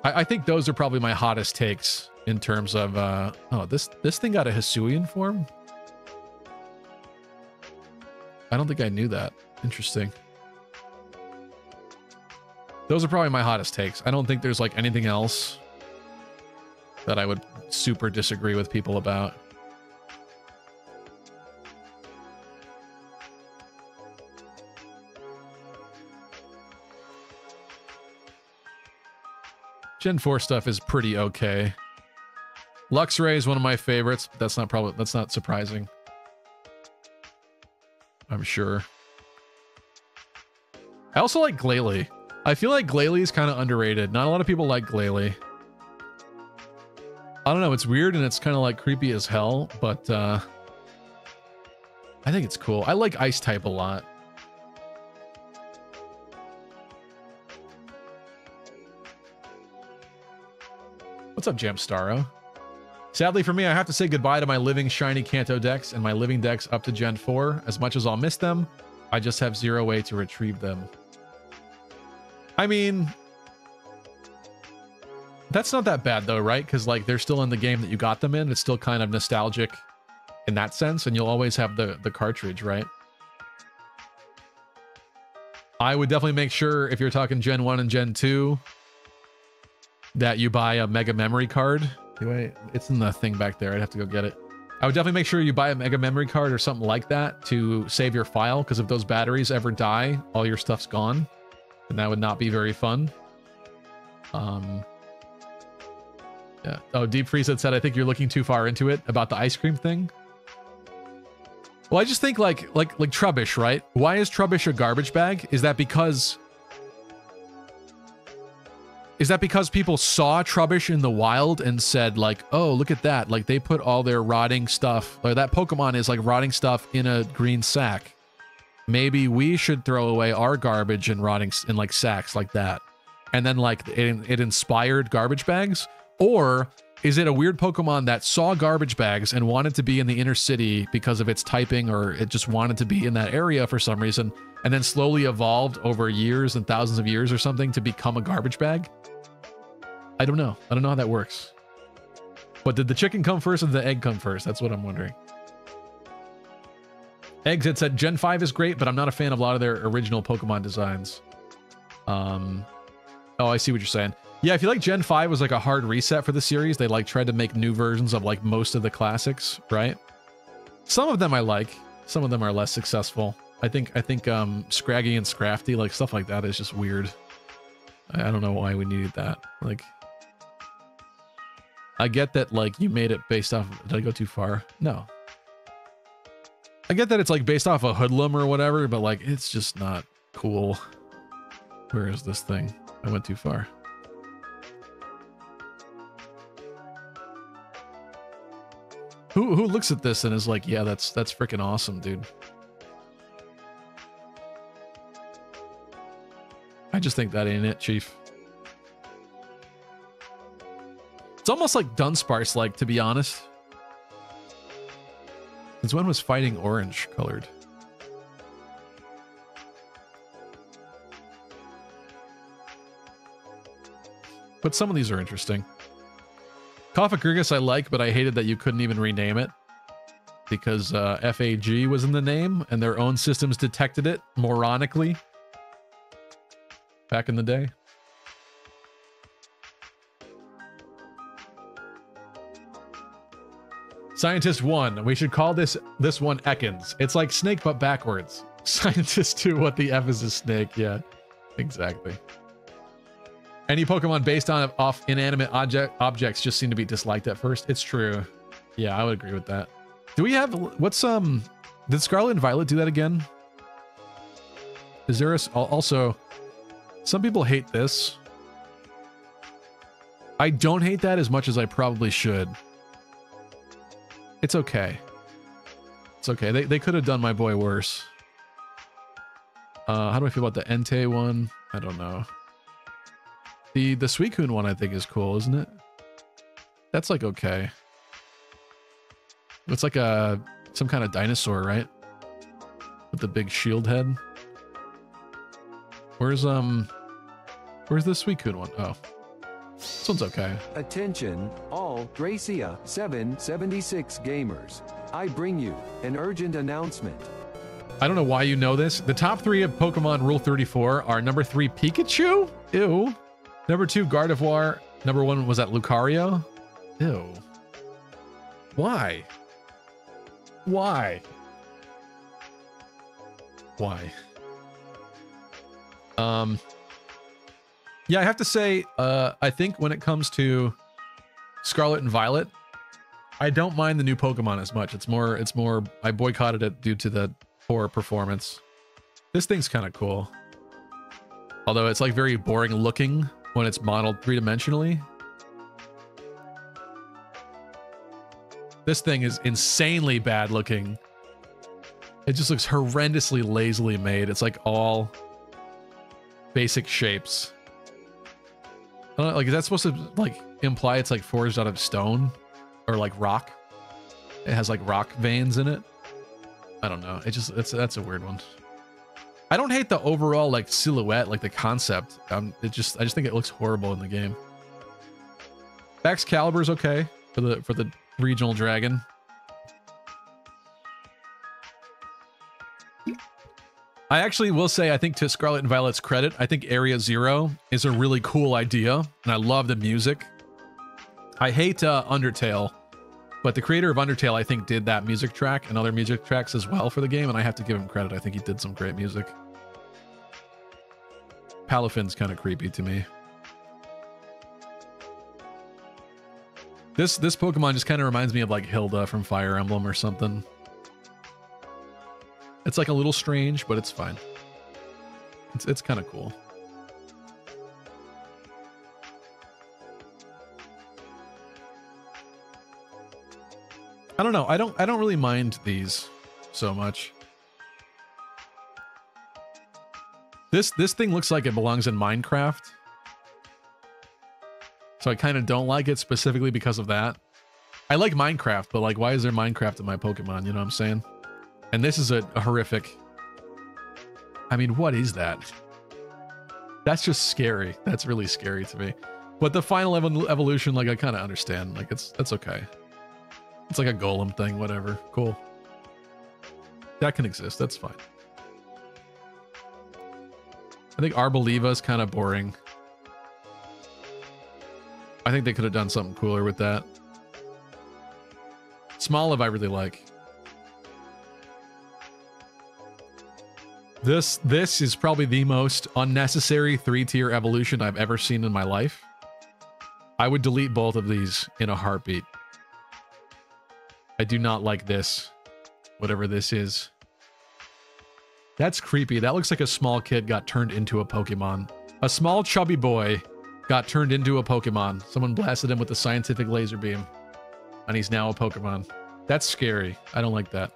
I, I think those are probably my hottest takes in terms of uh oh this this thing got a Hisuian form. I don't think I knew that. Interesting. Those are probably my hottest takes. I don't think there's like anything else that I would super disagree with people about. Gen 4 stuff is pretty okay. Luxray is one of my favorites, that's not probably that's not surprising. I'm sure. I also like Glalie. I feel like Glalie is kind of underrated. Not a lot of people like Glalie. I don't know, it's weird and it's kind of like creepy as hell, but uh I think it's cool. I like ice type a lot. What's up, Jamstaro? Sadly for me, I have to say goodbye to my living shiny Kanto dex and my living dex up to Gen 4. As much as I'll miss them, I just have zero way to retrieve them. I mean, that's not that bad though, right? Because like they're still in the game that you got them in. It's still kind of nostalgic in that sense, and you'll always have the the cartridge, right? I would definitely make sure if you're talking Gen 1 and Gen 2 that you buy a mega memory card. Wait, it's in the thing back there. I'd have to go get it. I would definitely make sure you buy a mega memory card or something like that to save your file, because if those batteries ever die, all your stuff's gone. And that would not be very fun. Um, yeah. Oh, Deep Freeze had said, I think you're looking too far into it about the ice cream thing. Well, I just think like like like Trubbish, right? Why is Trubbish a garbage bag? Is that because is that because people saw Trubbish in the wild and said like, "Oh, look at that. Like they put all their rotting stuff or that Pokemon is like rotting stuff in a green sack. Maybe we should throw away our garbage and rotting in like sacks like that." And then like it, it inspired garbage bags or is it a weird Pokemon that saw garbage bags and wanted to be in the inner city because of its typing or it just wanted to be in that area for some reason and then slowly evolved over years and thousands of years or something to become a garbage bag? I don't know. I don't know how that works. But did the chicken come first or the egg come first? That's what I'm wondering. Eggs had said Gen 5 is great, but I'm not a fan of a lot of their original Pokemon designs. Um, oh, I see what you're saying. Yeah, I feel like Gen 5 was like a hard reset for the series. They like tried to make new versions of like most of the classics, right? Some of them I like. Some of them are less successful. I think I think um Scraggy and Scrafty, like stuff like that is just weird. I don't know why we needed that. Like I get that like you made it based off did I go too far? No. I get that it's like based off a hoodlum or whatever, but like it's just not cool. Where is this thing? I went too far. Who who looks at this and is like, yeah, that's that's freaking awesome, dude. I just think that ain't it, Chief. Almost like Dunsparce like, to be honest. Since when was fighting orange colored? But some of these are interesting. Cofagrigus I like, but I hated that you couldn't even rename it because uh, FAG was in the name and their own systems detected it moronically back in the day. Scientist 1, we should call this this one Ekans. It's like snake but backwards. [LAUGHS] Scientist 2, what the F is a snake? Yeah, exactly. Any Pokemon based on off inanimate object objects just seem to be disliked at first. It's true. Yeah, I would agree with that. Do we have what's um? Did Scarlet and Violet do that again? Is there a, also? Some people hate this. I don't hate that as much as I probably should. It's okay. It's okay. They, they could have done my boy worse. Uh, how do I feel about the Entei one? I don't know. The the Suicune one I think is cool, isn't it? That's like okay. It's like a some kind of dinosaur, right? With the big shield head. Where's um where's the Suicune one? Oh. This one's okay. Attention, all Gracia 776 gamers. I bring you an urgent announcement. I don't know why you know this. The top three of Pokemon Rule 34 are number three, Pikachu. Ew. Number two, Gardevoir. Number one was that Lucario. Ew. Why? Why? Why? Um. Yeah, I have to say, uh, I think when it comes to Scarlet and Violet, I don't mind the new Pokemon as much. It's more, it's more. I boycotted it due to the poor performance. This thing's kind of cool. Although it's like very boring looking when it's modeled three-dimensionally. This thing is insanely bad looking. It just looks horrendously lazily made. It's like all basic shapes. I don't know, like is that supposed to like imply it's like forged out of stone or like rock? It has like rock veins in it. I don't know. It just it's that's a weird one. I don't hate the overall like silhouette, like the concept. Um, it just I just think it looks horrible in the game. Baxcalibur's okay for the for the regional dragon. I actually will say I think to Scarlet and Violet's credit, I think Area Zero is a really cool idea, and I love the music. I hate uh, Undertale, but the creator of Undertale, I think, did that music track and other music tracks as well for the game, and I have to give him credit. I think he did some great music. Palafin's kind of creepy to me. This this Pokemon just kind of reminds me of like Hilda from Fire Emblem or something. It's like a little strange, but it's fine. It's it's kind of cool. I don't know. I don't I don't really mind these so much. This this thing looks like it belongs in Minecraft. So I kind of don't like it specifically because of that. I like Minecraft, but like why is there Minecraft in my Pokemon, you know what I'm saying? And this is a, a horrific I mean, what is that? That's just scary. [LAUGHS] That's really scary to me. But the final ev- evolution, like I kind of understand. Like it's that's okay. It's like a golem thing, whatever. Cool. That can exist. That's fine. I think Arboliva is kind of boring. I think they could have done something cooler with that. Smoliv I really like. This this is probably the most unnecessary three-tier evolution I've ever seen in my life. I would delete both of these in a heartbeat. I do not like this. Whatever this is. That's creepy. That looks like a small kid got turned into a Pokemon. A small chubby boy got turned into a Pokemon. Someone blasted him with a scientific laser beam. And he's now a Pokemon. That's scary. I don't like that.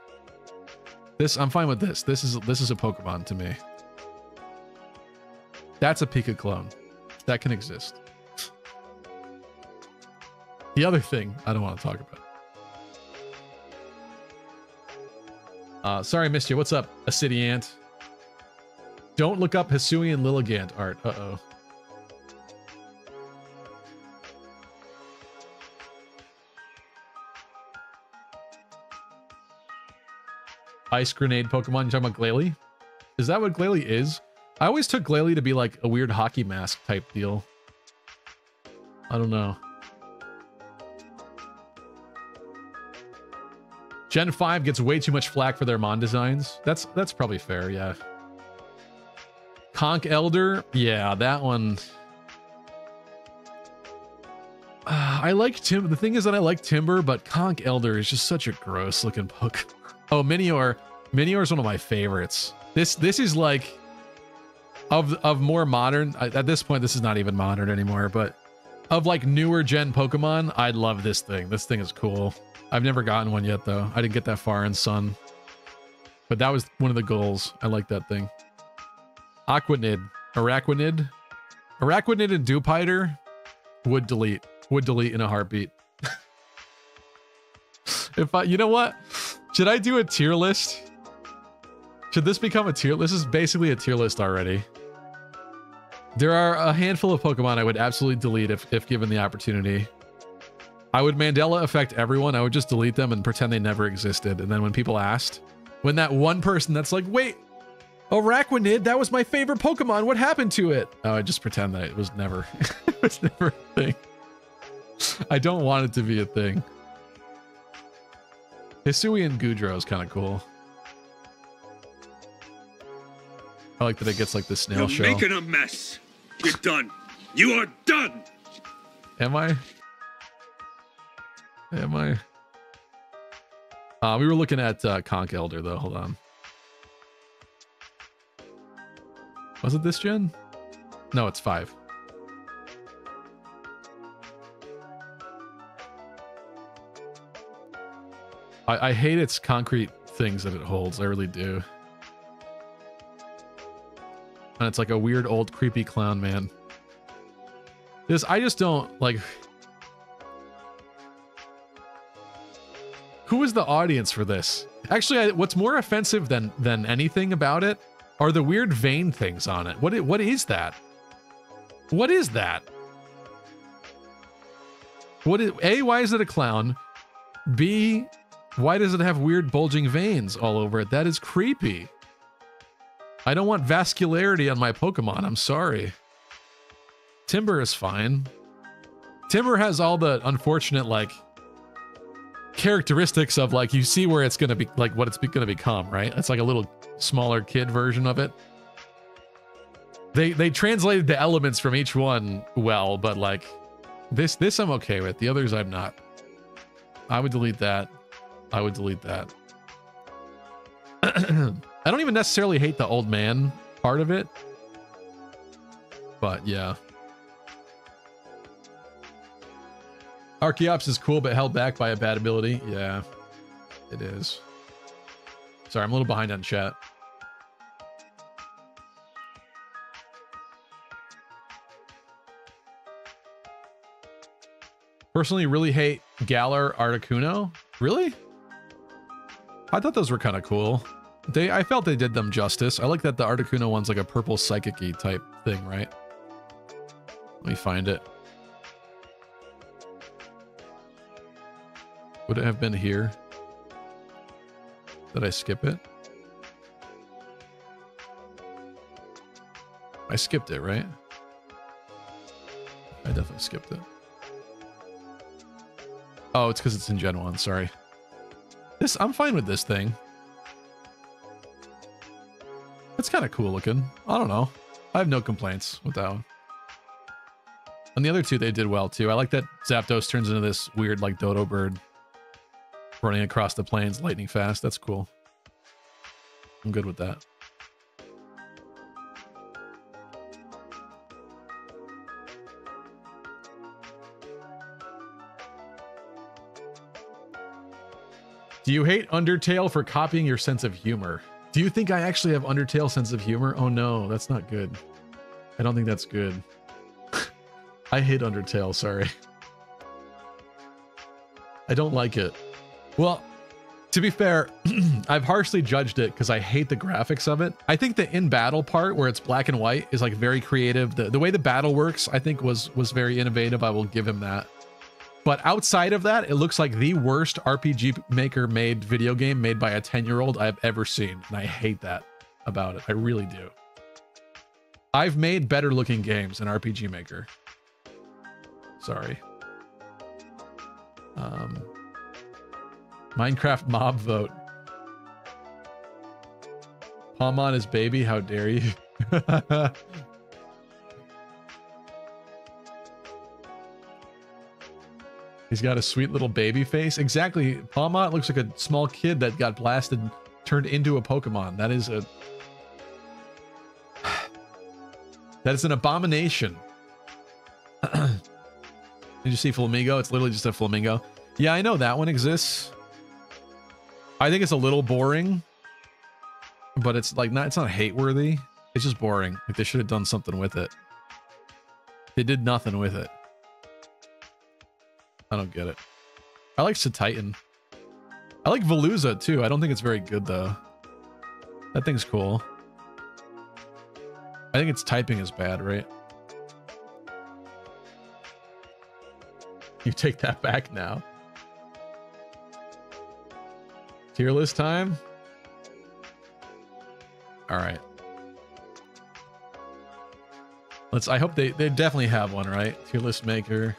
This I'm fine with this. This is this is a Pokemon to me. That's a Pika clone. That can exist. The other thing I don't want to talk about. Uh, sorry, I missed you. What's up, a city ant? Don't look up Hisuian Lilligant art. Uh-oh. Ice grenade Pokemon. You talking about Glalie? Is that what Glalie is? I always took Glalie to be like a weird hockey mask type deal. I don't know. Gen 5 gets way too much flack for their Mon designs. That's that's probably fair, yeah. Conkeldurr, yeah, that one. Uh, [SIGHS] I like Tim. The thing is that I like Timburr, but Conkeldurr is just such a gross looking Pokemon. Oh, Minior. Minior is one of my favorites. This this is like of of more modern. At this point, this is not even modern anymore. But of like newer gen Pokemon, I love this thing. This thing is cool. I've never gotten one yet though. I didn't get that far in Sun. But that was one of the goals. I like that thing. Aquanid. Araquanid. Araquanid and Dewpider would delete. Would delete in a heartbeat. [LAUGHS] if I, you know what? Should I do a tier list? Should this become a tier? List? This is basically a tier list already. There are a handful of Pokemon I would absolutely delete if, if given the opportunity. I would Mandela affect everyone. I would just delete them and pretend they never existed. And then when people asked, when that one person that's like, wait, Araquanid, that was my favorite Pokemon. What happened to it? Oh, I just pretend that it was never, [LAUGHS] it was never a thing. I don't want it to be a thing. Hisuian Goodra is kind of cool. I like that it gets like the snail You're shell. making a mess. You're done. You are done. Am I? Am I? Uh, we were looking at uh, Conkeldurr though. Hold on. Was it this gen? No, it's five. I, I hate its concrete things that it holds. I really do. And it's like a weird old creepy clown man. This I just don't like. Who is the audience for this? Actually, I, what's more offensive than than anything about it are the weird vein things on it. What what is that? What is that? What is A, why is it a clown? B, why does it have weird bulging veins all over it? That is creepy. I don't want vascularity on my Pokemon. I'm sorry. Timburr is fine. Timburr has all the unfortunate like characteristics of like you see where it's gonna be like what it's be- gonna become, right? It's like a little smaller kid version of it. They they translated the elements from each one well, but like this this I'm okay with. The others I'm not. I would delete that. I would delete that. [CLEARS THROAT] I don't even necessarily hate the old man part of it. But yeah. Archeops is cool, but held back by a bad ability. Yeah, it is. Sorry, I'm a little behind on chat. Personally, really hate Galar Articuno. Really? I thought those were kind of cool. They, I felt they did them justice. I like that the Articuno one's like a purple psychic type thing, right? Let me find it. Would it have been here? Did I skip it? I skipped it, right? I definitely skipped it. Oh, it's because it's in Gen 1, sorry. This I'm fine with this thing. It's kind of cool looking. I don't know. I have no complaints with that one. And the other two they did well too. I like that Zapdos turns into this weird like dodo bird running across the plains lightning fast. That's cool. I'm good with that. You hate Undertale for copying your sense of humor? Do you think I actually have Undertale sense of humor? Oh no, that's not good. I don't think that's good. [LAUGHS] I hate Undertale, sorry. I don't like it. Well, to be fair, [CLEARS THROAT] I've harshly judged it because I hate the graphics of it. I think the in battle part where it's black and white is like very creative. The, the way the battle works, I think was was very innovative. I will give him that. But outside of that, it looks like the worst RPG maker made video game made by a 10 year old I've ever seen. And I hate that about it. I really do. I've made better looking games in RPG Maker. Sorry. Um, Minecraft mob vote. Palm on his baby, how dare you? [LAUGHS] He's got a sweet little baby face. Exactly. Pawmot looks like a small kid that got blasted, turned into a Pokemon. That is a. [SIGHS] That is an abomination. [CLEARS THROAT] Did you see Flamingo? It's literally just a flamingo. Yeah, I know that one exists. I think it's a little boring, but it's like not. It's not hate worthy. It's just boring. Like they should have done something with it. They did nothing with it. I don't get it. I like Titan. I like Veluza too. I don't think it's very good though. That thing's cool. I think its typing is bad, right? You take that back now. Tier list time? All right. Let's, I hope they, they definitely have one, right? Tier list maker.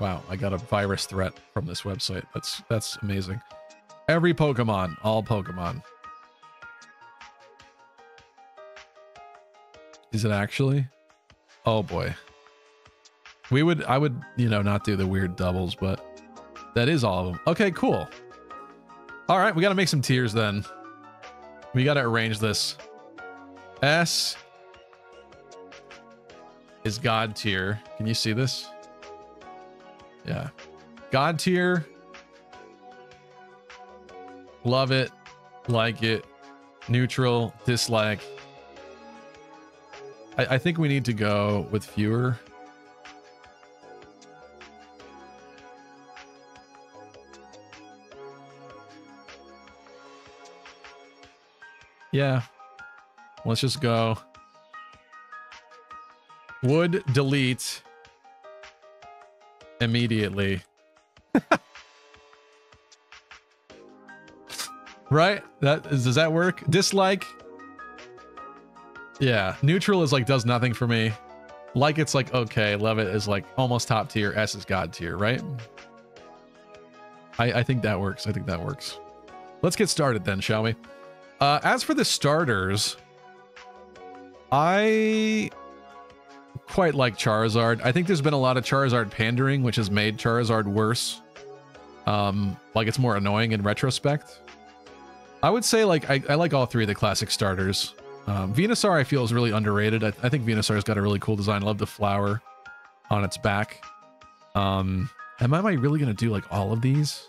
Wow, I got a virus threat from this website. That's that's amazing. Every Pokemon, all Pokemon. Is it actually? Oh boy. We would I would, you know, not do the weird doubles, but that is all of them. Okay, cool. All right, we got to make some tiers then. We got to arrange this. S is God tier. Can you see this? Yeah. God tier. Love it. Like it. Neutral. Dislike. I, I think we need to go with fewer. Yeah. Let's just go. Would delete immediately. right? That is, does that work? Dislike. Yeah, neutral is like does nothing for me. Like it's like okay, love it is like almost top tier. S is god tier, right? I I think that works. I think that works. Let's get started then, shall we? Uh, as for the starters, I quite like Charizard. I think there's been a lot of Charizard pandering, which has made Charizard worse. Um, like it's more annoying in retrospect. I would say like I, I like all three of the classic starters. Um, Venusaur I feel is really underrated. I, I think Venusaur's got a really cool design. I love the flower on its back. Um, am I really gonna do like all of these?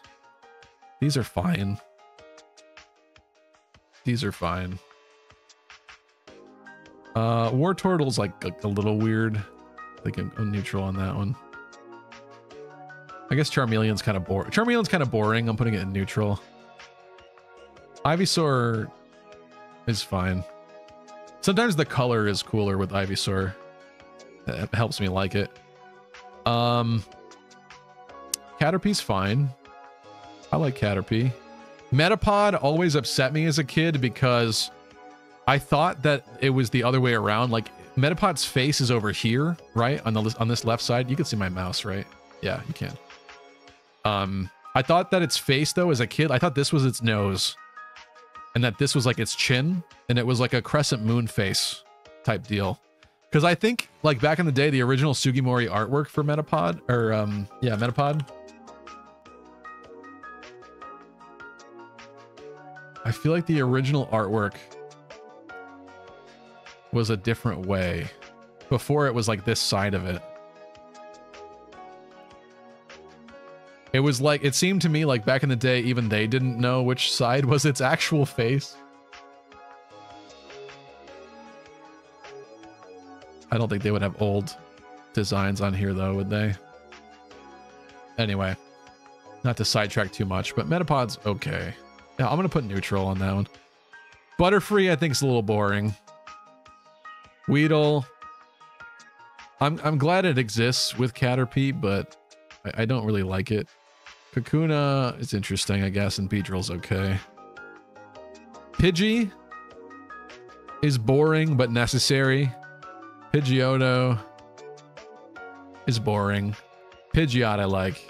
These are fine. These are fine. Uh, Wartortle's like a, little weird. I think I'm, I'm, neutral on that one. I guess Charmeleon's kind of boring. Charmeleon's kind of boring. I'm putting it in neutral. Ivysaur is fine. Sometimes the color is cooler with Ivysaur. It helps me like it. Um, Caterpie's fine. I like Caterpie. Metapod always upset me as a kid because I thought that it was the other way around. Like Metapod's face is over here, right? On the on this left side. You can see my mouse, right? Yeah, you can. Um, I thought that its face though as a kid, I thought this was its nose. And that this was like its chin, and it was like a crescent moon face type deal. Because I think, like back in the day, the original Sugimori artwork for Metapod, or um, yeah, Metapod, I feel like the original artwork was a different way. Before it was like this side of it. It was like, it seemed to me like back in the day, even they didn't know which side was its actual face. I don't think they would have old designs on here though, would they? Anyway, not to sidetrack too much, but Metapod's okay. Yeah, I'm gonna put neutral on that one. Butterfree, I think is a little boring. Weedle. I'm I'm glad it exists with Caterpie, but I, I don't really like it. Kakuna is interesting, I guess, and Beedrill's okay. Pidgey is boring but necessary. Pidgeotto is boring. Pidgeot I like.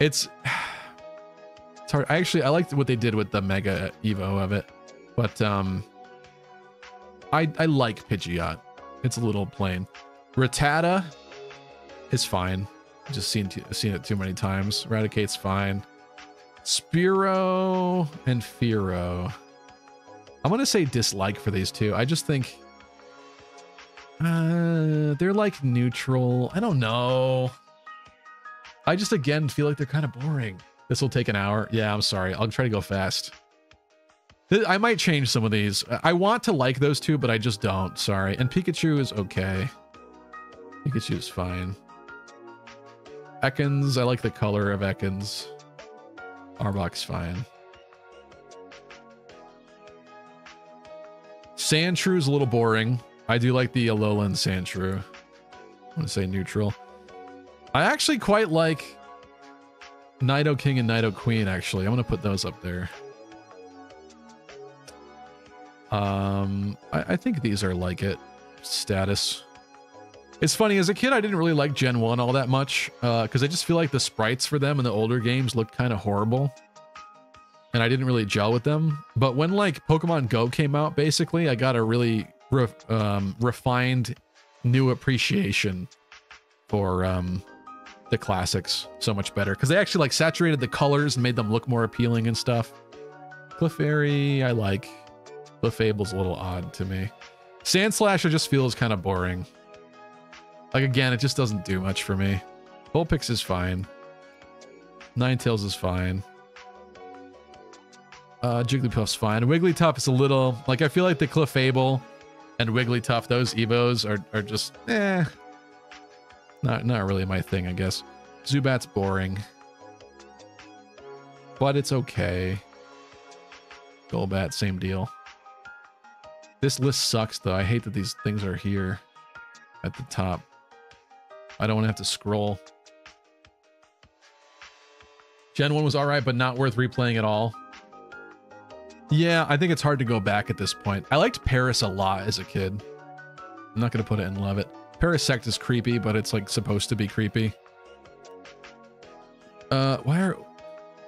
It's [SIGHS] it's hard. I actually I liked what they did with the Mega Evo of it, but um, I I like Pidgeot. It's a little plain. Rattata is fine. Just seen seen it too many times. Raticate's fine. Spearow and Fearow. I'm gonna say dislike for these two. I just think uh, they're like neutral. I don't know. I just again feel like they're kind of boring. This will take an hour. Yeah, I'm sorry. I'll try to go fast. I might change some of these. I want to like those two, but I just don't. Sorry. And Pikachu is okay. Pikachu is fine. Ekans, I like the color of Ekans. Arbok's fine. Sandshrew a little boring. I do like the Alolan Sandshrew. I'm gonna say neutral. I actually quite like Nidoking and Nidoqueen, actually. I'm gonna put those up there. Um, I, I think these are like it. Status. It's funny, as a kid, I didn't really like Gen 1 all that much, because I just feel like the sprites for them in the older games looked kind of horrible. And I didn't really gel with them. But when, like, Pokemon Go came out, basically, I got a really ref- um, refined new appreciation for um, the classics so much better. Because they actually, like, saturated the colors and made them look more appealing and stuff. Clefairy, I like. Clefable's a little odd to me. Sandslash, I just feel is kind of boring. Like, again, it just doesn't do much for me. Vulpix is fine. Ninetales is fine. Uh, Jigglypuff's fine. Wigglytuff is a little... Like, I feel like the Clefable and Wigglytuff, those Evos are, are just... Eh. Not, not really my thing, I guess. Zubat's boring. But it's okay. Golbat, same deal. This list sucks, though. I hate that these things are here at the top. I don't want to have to scroll. Gen 1 was alright, but not worth replaying at all. Yeah, I think it's hard to go back at this point. I liked Paras a lot as a kid. I'm not going to put it in love it. Parasect is creepy, but it's like supposed to be creepy. Uh, why are...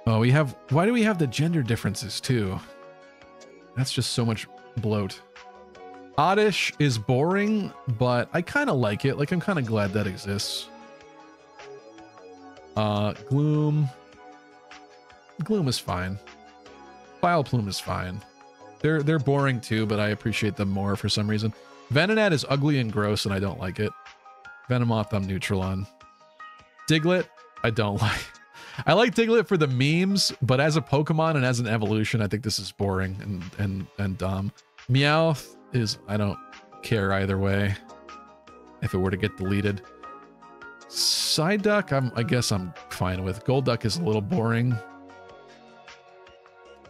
Oh, we have... Why do we have the gender differences too? That's just so much bloat. Oddish is boring, but I kind of like it. Like, I'm kind of glad that exists. Uh, Gloom. Gloom is fine. Vileplume is fine. They're they're boring too, but I appreciate them more for some reason. Venonat is ugly and gross, and I don't like it. Venomoth, I'm neutral on. Diglett, I don't [LAUGHS] like. I like Diglett for the memes, but as a Pokemon and as an evolution, I think this is boring and and and dumb. Meowth is I don't care either way. If it were to get deleted. Psyduck, I'm I guess I'm fine with. Golduck is a little boring.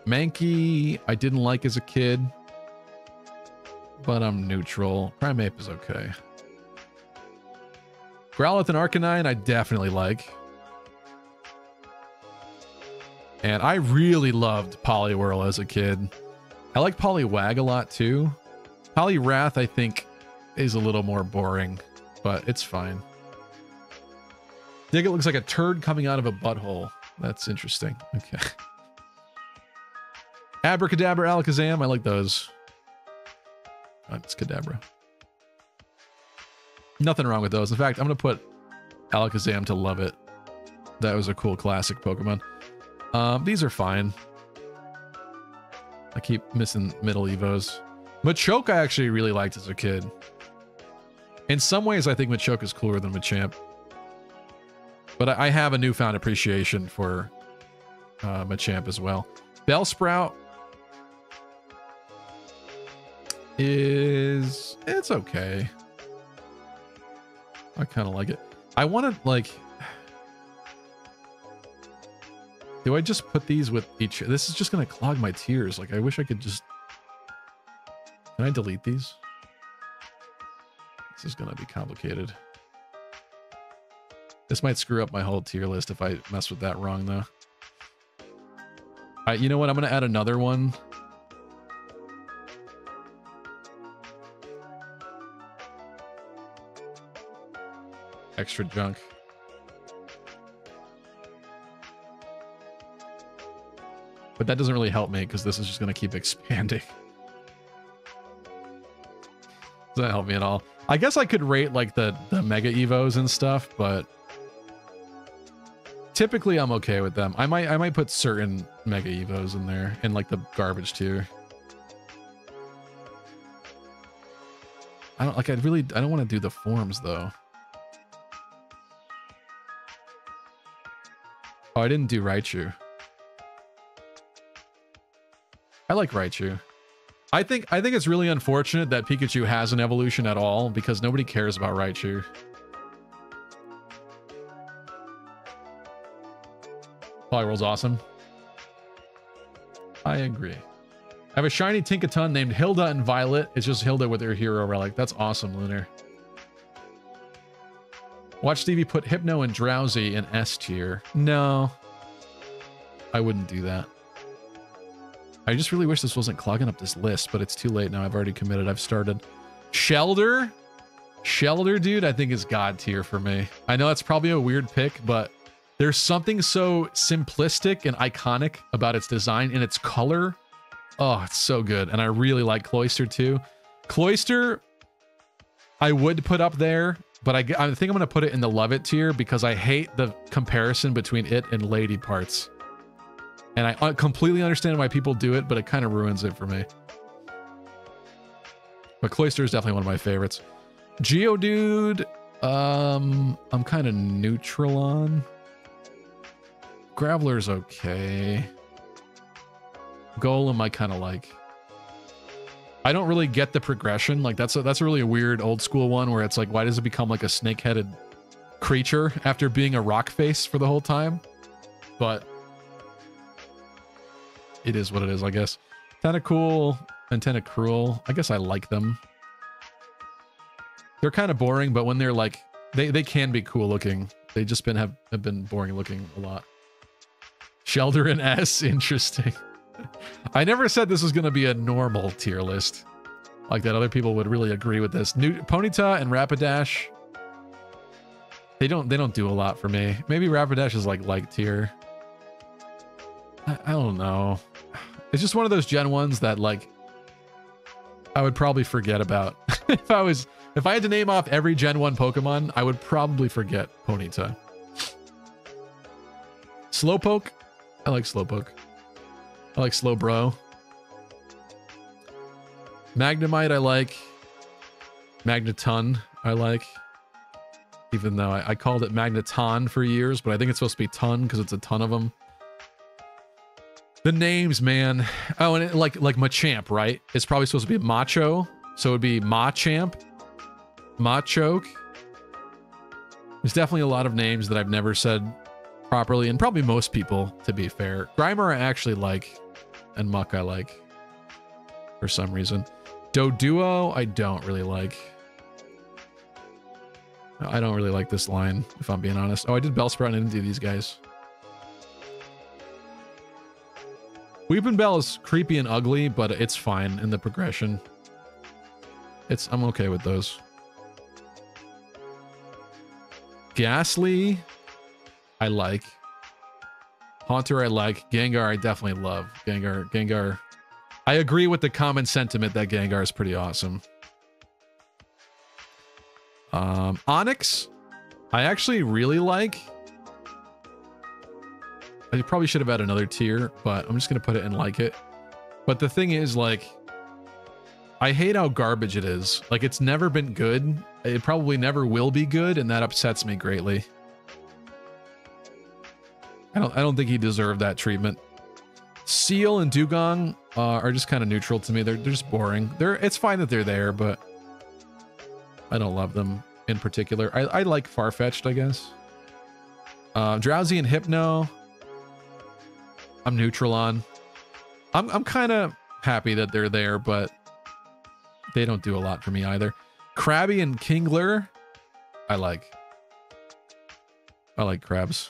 Mankey, I didn't like as a kid, but I'm neutral. Primeape is okay. Growlithe and Arcanine, I definitely like. And I really loved Poliwhirl as a kid. I like Poliwag a lot too. Poliwrath, I think, is a little more boring, but it's fine. Diglett looks like a turd coming out of a butthole. That's interesting. Okay. Abracadabra, Alakazam, I like those. Oh, it's Kadabra. Nothing wrong with those. In fact, I'm going to put Alakazam to love it. That was a cool classic Pokemon. Um, these are fine. I keep missing middle Evos. Machoke I actually really liked as a kid. In some ways, I think Machoke is cooler than Machamp. But I, have a newfound appreciation for uh, Machamp as well. Bellsprout is... It's okay. I kind of like it. I want to, like... [SIGHS] Do I just put these with each? This is just going to clog my tears. Like, I wish I could just... Can I delete these? This is going to be complicated. This might screw up my whole tier list if I mess with that wrong, though. All right, you know what? I'm going to add another one. Extra junk. But that doesn't really help me because this is just going to keep [LAUGHS] expanding. Doesn't help me at all. I guess I could rate like the, the Mega Evos and stuff, but typically I'm okay with them. I might I might put certain Mega Evos in there in like the garbage tier. I don't like I really I don't want to do the forms though. Oh, I didn't do Raichu. I like Raichu. I think I think it's really unfortunate that Pikachu has an evolution at all because nobody cares about Raichu. Poliwhirl's awesome. I agree. I have a shiny Tinkaton named Hilda and Violet. It's just Hilda with her hero relic. That's awesome, Lunar. Watch Stevie put Hypno and Drowzee in S tier. No. I wouldn't do that. I just really wish this wasn't clogging up this list, but it's too late now. I've already committed. I've started. Shellder? Shellder, dude, I think is God tier for me. I know that's probably a weird pick, but there's something so simplistic and iconic about its design and its color. Oh, it's so good. And I really like Cloyster too. Cloyster, I would put up there, but I, I think I'm going to put it in the love it tier because I hate the comparison between it and Lady Parts. And I uh, completely understand why people do it, but it kind of ruins it for me. But Cloyster is definitely one of my favorites. Geodude, um, I'm kind of neutral on. Graveler's okay. Golem I kind of like. I don't really get the progression. Like that's a, that's a really a weird old school one where it's like, why does it become like a snake-headed creature after being a rock face for the whole time? But it is what it is, I guess. Tentacool and Tentacruel. I guess I like them. They're kind of boring, but when they're like, they, they can be cool looking. They just been have, have been boring looking a lot. Shellder and [LAUGHS] S, interesting. I never said this was going to be a normal tier list. Like that other people would really agree with this. New Ponyta and Rapidash. They don't they don't do a lot for me. Maybe Rapidash is like like tier. I, I don't know. It's just one of those Gen 1s that like I would probably forget about. [LAUGHS] if I was if I had to name off every Gen 1 Pokemon, I would probably forget Ponyta. Slowpoke? I like Slowpoke. I like Slowbro. Magnemite I like. Magneton I like. Even though I, I called it Magneton for years, but I think it's supposed to be ton because it's a ton of them. The names, man. Oh, and it, like like Machamp, right? It's probably supposed to be Macho, so it would be Machamp, Machoke. There's definitely a lot of names that I've never said properly, and probably most people, to be fair. Grimer I actually like, and Muk I like, for some reason. Doduo I don't really like. I don't really like this line, if I'm being honest. Oh, I did Bellsprout and I didn't do these guys. Weepinbell is creepy and ugly, but it's fine in the progression. It's I'm okay with those. Gastly, I like. Haunter, I like. Gengar, I definitely love. Gengar, Gengar. I agree with the common sentiment that Gengar is pretty awesome. Um, Onix, I actually really like. I probably should have had another tier, but I'm just going to put it in like it. But the thing is, like, I hate how garbage it is. Like, it's never been good. It probably never will be good, and that upsets me greatly. I don't, I don't think he deserved that treatment. Seel and Dewgong uh, are just kind of neutral to me. They're, they're just boring. They're, it's fine that they're there, but I don't love them in particular. I, I like Farfetch'd, I guess. Uh, Drowzee and Hypno. I'm neutral on. I'm I'm kind of happy that they're there, but they don't do a lot for me either. Krabby and Kingler, I like. I like crabs.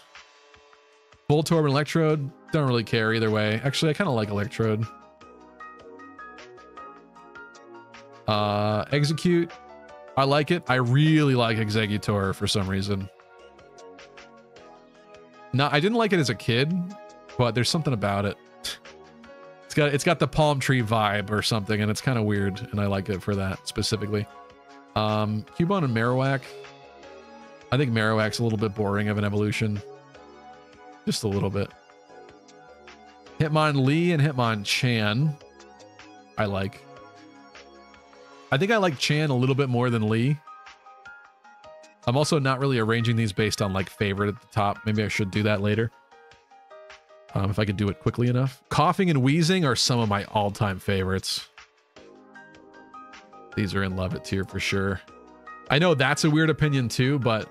Voltorb and Electrode, don't really care either way. Actually, I kind of like Electrode. Uh, Exeggcute, I like it. I really like Exeggutor for some reason. No, I didn't like it as a kid, but there's something about it. It's got it's got the palm tree vibe or something, and it's kind of weird, and I like it for that specifically. Um, Cubone and Marowak. I think Marowak's a little bit boring of an evolution. Just a little bit. Hitmonlee and Hitmonchan. I like. I think I like Chan a little bit more than Lee. I'm also not really arranging these based on like favorite at the top. Maybe I should do that later. Um, if I could do it quickly enough. Koffing and Weezing are some of my all-time favorites. These are in love it tier for sure. I know that's a weird opinion too, but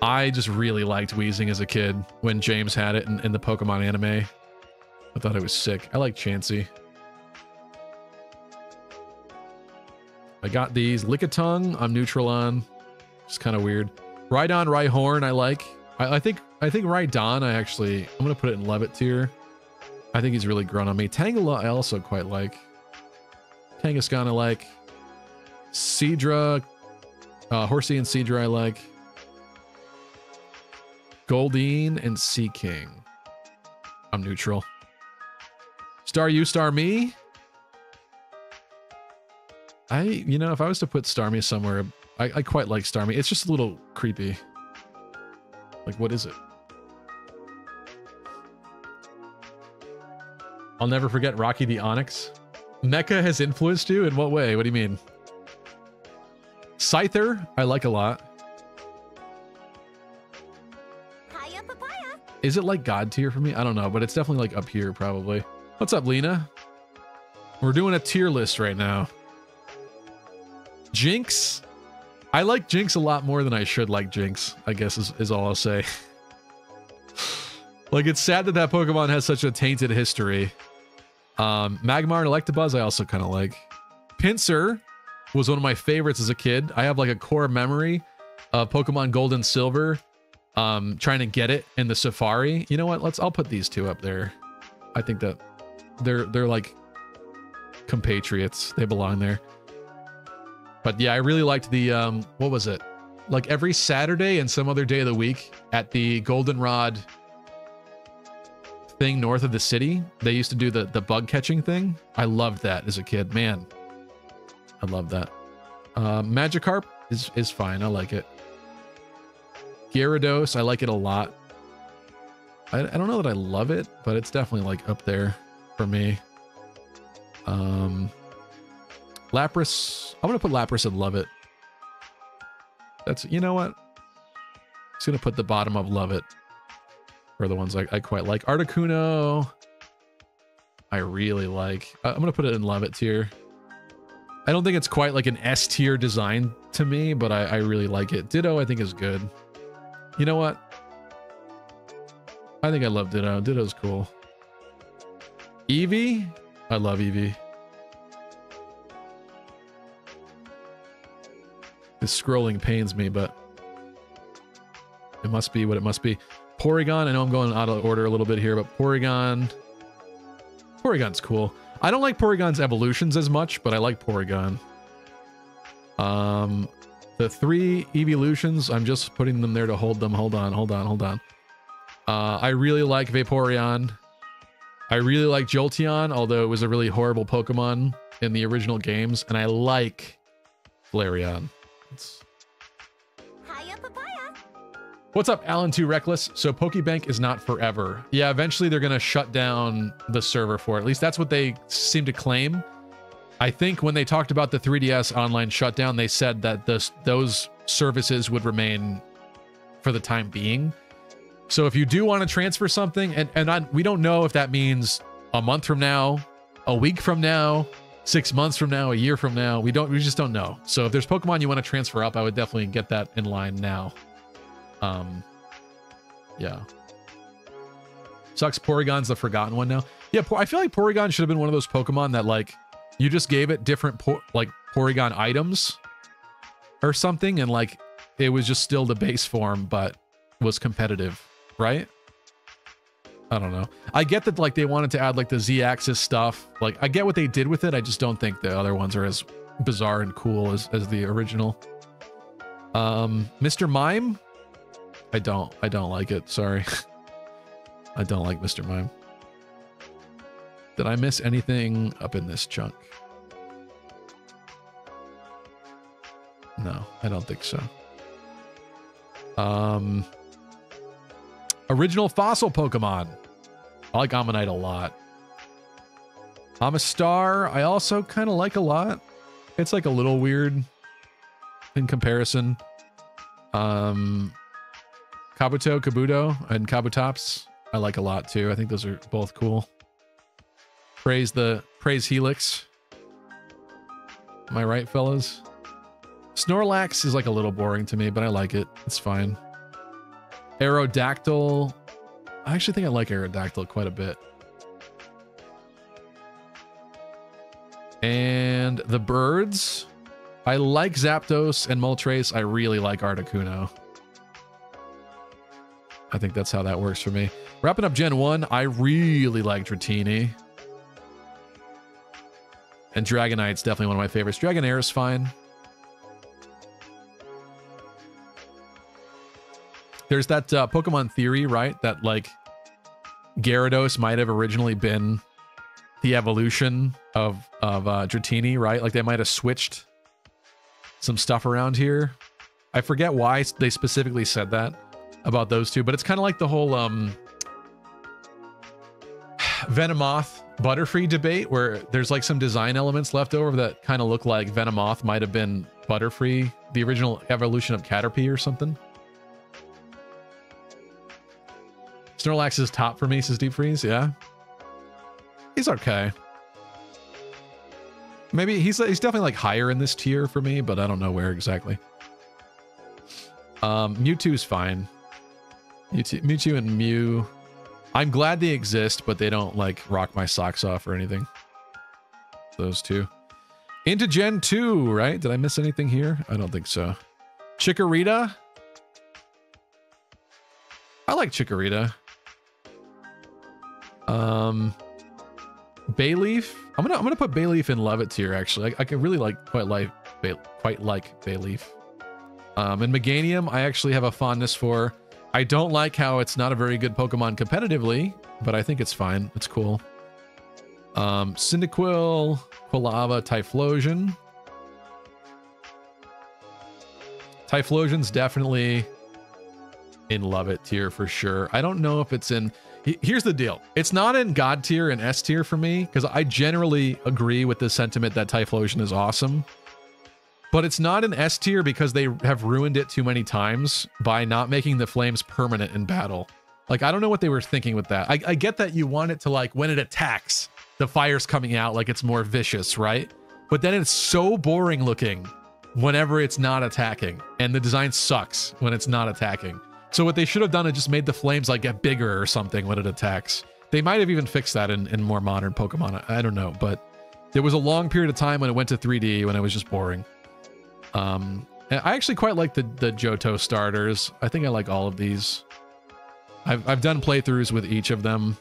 I just really liked Weezing as a kid when James had it in, in the Pokemon anime. I thought it was sick. I like Chansey. I got these. Lickitung, I'm neutral on. It's kind of weird. Rhydon, Rhyhorn, I like. I, I think I think Rhydon, I actually, I'm to put it in Levitt tier. I think he's really grown on me. Tangela, I also quite like. Kangaskhan, I like. Seadra, uh, Horsea and Seadra, I like. Goldeen and Seaking. I'm neutral. Staryu, star me. I, you know, if I was to put Starmie somewhere, I, I quite like Starmie. It's just a little creepy. Like, what is it? I'll never forget Rocky the Onix. Mecha has influenced you? In what way? What do you mean? Scyther, I like a lot. Hiya. Is it like God tier for me? I don't know, but it's definitely like up here probably. What's up, Lena? We're doing a tier list right now. Jynx. I like Jynx a lot more than I should like Jynx, I guess is, is all I'll say. [LAUGHS] like, it's sad that that Pokemon has such a tainted history. Um, Magmar and Electabuzz I also kind of like. Pinsir was one of my favorites as a kid. I have like a core memory of Pokemon Gold and Silver um trying to get it in the Safari. You know what? Let's I'll put these two up there. I think that they're they're like compatriots. They belong there. But yeah, I really liked the um what was it? Like every Saturday and some other day of the week at the Goldenrod thing north of the city, they used to do the the bug catching thing. I loved that as a kid. Man. I love that. Uh Magikarp is is fine. I like it. Gyarados, I like it a lot. I, I don't know that I love it, but it's definitely like up there for me. Um, Lapras, I'm gonna put Lapras and love it. That's you know what? It's gonna put the bottom of love it for the ones I, I quite like. Articuno, I really like. I- I'm gonna put it in love it tier. I don't think it's quite like an S tier design to me, but I, I really like it. Ditto, I think is good. You know what? I think I love Ditto. Ditto's cool. Eevee? I love Eevee. This scrolling pains me, but it must be what it must be. Porygon, I know I'm going out of order a little bit here, but Porygon. Porygon's cool. I don't like Porygon's evolutions as much, but I like Porygon. Um, the three evolutions, I'm just putting them there to hold them. Hold on, hold on, hold on. Uh, I really like Vaporeon. I really like Jolteon, although it was a really horrible Pokemon in the original games. And I like Flareon. It's- Hiya, papaya. What's up, Alan Too Reckless? So Pokebank is not forever. Yeah, eventually they're going to shut down the server for it. At least that's what they seem to claim. I think when they talked about the 3DS online shutdown, they said that this, those services would remain for the time being. So if you do want to transfer something, and, and I, we don't know if that means a month from now, a week from now, six months from now, a year from now, we don't, we just don't know. So if there's Pokemon you want to transfer up, I would definitely get that in line now. Um, yeah. Sucks. Porygon's the forgotten one now. Yeah, I feel like Porygon should have been one of those Pokemon that like you just gave it different po- like Porygon items or something, and like it was just still the base form, but was competitive, right? I don't know. I get that like they wanted to add like the Z-axis stuff. Like I get what they did with it. I just don't think the other ones are as bizarre and cool as as the original. Um, Mr. Mime, I don't. I don't like it. Sorry. [LAUGHS] I don't like Mr. Mime. Did I miss anything up in this chunk? No, I don't think so. Um Original fossil Pokemon. I like Omanyte a lot. Omastar, I also kind of like a lot. It's like a little weird in comparison. Um, Kabuto, Kabuto, and Kabutops, I like a lot too. I think those are both cool. Praise the praise Helix. Am I right, fellas? Snorlax is like a little boring to me, but I like it. It's fine. Aerodactyl. I actually think I like Aerodactyl quite a bit. And the birds. I like Zapdos and Moltres. I really like Articuno. I think that's how that works for me. Wrapping up Gen 1, I really like Dratini. And Dragonite's definitely one of my favorites. Dragonair is fine. There's that uh, Pokemon theory, right? That like Gyarados might have originally been the evolution of of uh, Dratini, right? Like they might have switched some stuff around here. I forget why they specifically said that about those two, but it's kind of like the whole um [SIGHS] Venomoth Butterfree debate where there's like some design elements left over that kind of look like Venomoth might have been Butterfree, the original evolution of Caterpie or something. Snorlax is top for me, says Deep Freeze. Yeah. He's okay. Maybe he's he's definitely like higher in this tier for me, but I don't know where exactly. Um, Mewtwo's fine. Mewtwo, Mewtwo and Mew. I'm glad they exist, but they don't like rock my socks off or anything. Those two. Into Gen 2, right? Did I miss anything here? I don't think so. Chikorita. I like Chikorita. Um, Bayleef. I'm gonna I'm gonna put Bayleef in Love It tier. Actually, I, I can really like quite like Bay, quite like Bayleef. Um, and Meganium, I actually have a fondness for. I don't like how it's not a very good Pokemon competitively, but I think it's fine. It's cool. Um, Cyndaquil, Quilava, Typhlosion. Typhlosion's definitely in Love It tier for sure. I don't know if it's in. Here's the deal. It's not in God tier and S tier for me because I generally agree with the sentiment that Typhlosion is awesome. But it's not in S tier because they have ruined it too many times by not making the flames permanent in battle. Like, I don't know what they were thinking with that. I, I get that you want it to, like, when it attacks, the fire's coming out like it's more vicious, right? But then it's so boring looking whenever it's not attacking. And the design sucks when it's not attacking. So what they should have done is just made the flames like get bigger or something when it attacks. They might have even fixed that in, in more modern Pokemon. I, don't know, but there was a long period of time when it went to 3D when it was just boring. Um, I actually quite like the, the Johto starters. I think I like all of these. I've, I've done playthroughs with each of them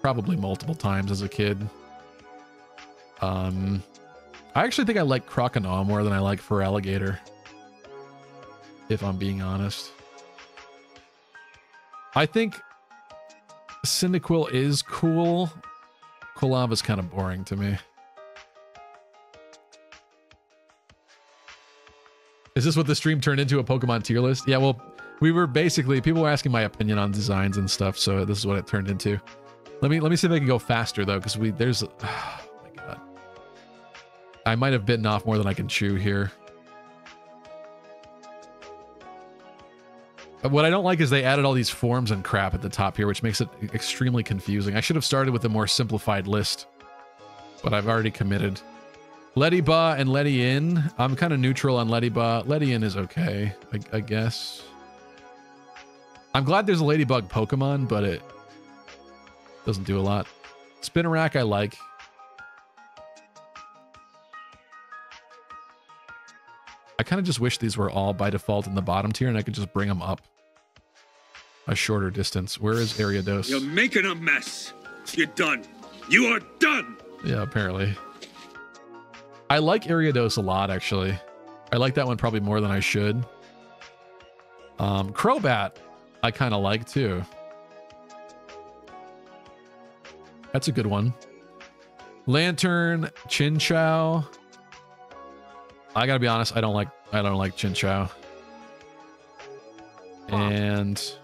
probably multiple times as a kid. Um, I actually think I like Croconaw more than I like Feraligatr. If I'm being honest. I think Cyndaquil is cool. Quilava's kind of boring to me. Is this what the stream turned into a Pokemon tier list? Yeah, well, we were basically people were asking my opinion on designs and stuff, so this is what it turned into. Let me let me see if I can go faster though, because we there's [SIGHS] oh my god. I might have bitten off more than I can chew here. What I don't like is they added all these forms and crap at the top here, which makes it extremely confusing. I should have started with a more simplified list, but I've already committed. Lediba and Ledian. I'm kind of neutral on Lediba. Ledian is okay, I, I guess. I'm glad there's a Ladybug Pokemon, but it doesn't do a lot. Spinarak I like. I kind of just wish these were all by default in the bottom tier and I could just bring them up a shorter distance. Where is Ariados? You're making a mess. You're done. You are done. Yeah, apparently. I like Ariados a lot, actually. I like that one probably more than I should. Um, Crobat, I kind of like too. That's a good one. Lanturn, Chinchou. I gotta be honest, I don't like I don't like Chinchou. And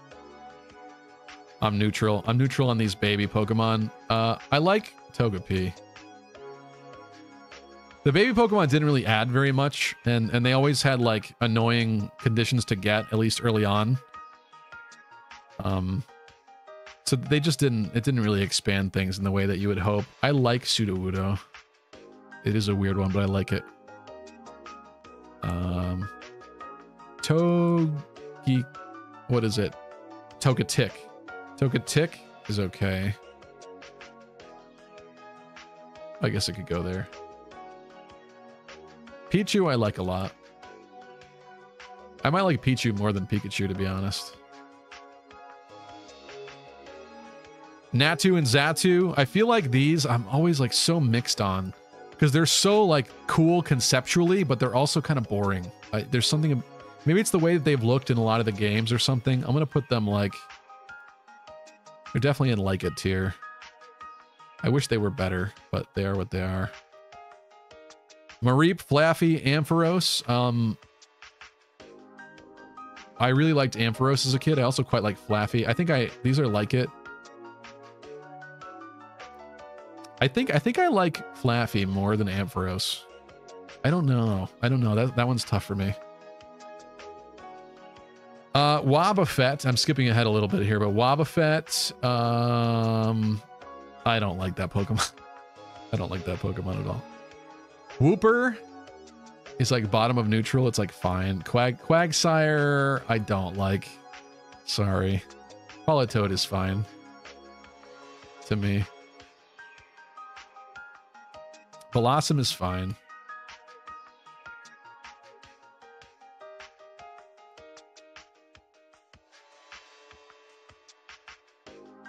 I'm neutral. I'm neutral on these baby Pokemon. Uh, I like Togepi. The baby Pokemon didn't really add very much, and and they always had like annoying conditions to get, at least early on. Um, so they just didn't. It didn't really expand things in the way that you would hope. I like Sudowoodo. It is a weird one, but I like it. Um, Togi, what is it? Togetic. Togetic is okay. I guess it could go there. Pichu I like a lot. I might like Pichu more than Pikachu, to be honest. Natu and Zatu, I feel like these I'm always like so mixed on because they're so like cool conceptually, but they're also kind of boring. I, there's something, maybe it's the way that they've looked in a lot of the games or something. I'm gonna put them like they're definitely in like it tier. I wish they were better, but they are what they are. Mareep, Flaaffy, Ampharos. Um, I really liked Ampharos as a kid. I also quite like Flaaffy. I think I these are like it. I think I think I like Flaaffy more than Ampharos. I don't know. I don't know. That that one's tough for me. Uh Wobbuffet. I'm skipping ahead a little bit here, but Wobbuffet. Um I don't like that Pokemon. [LAUGHS] I don't like that Pokemon at all. Wooper is like bottom of neutral. It's like fine. Quag Quagsire, I don't like. Sorry. Politoed is fine. To me. Bellossom is fine.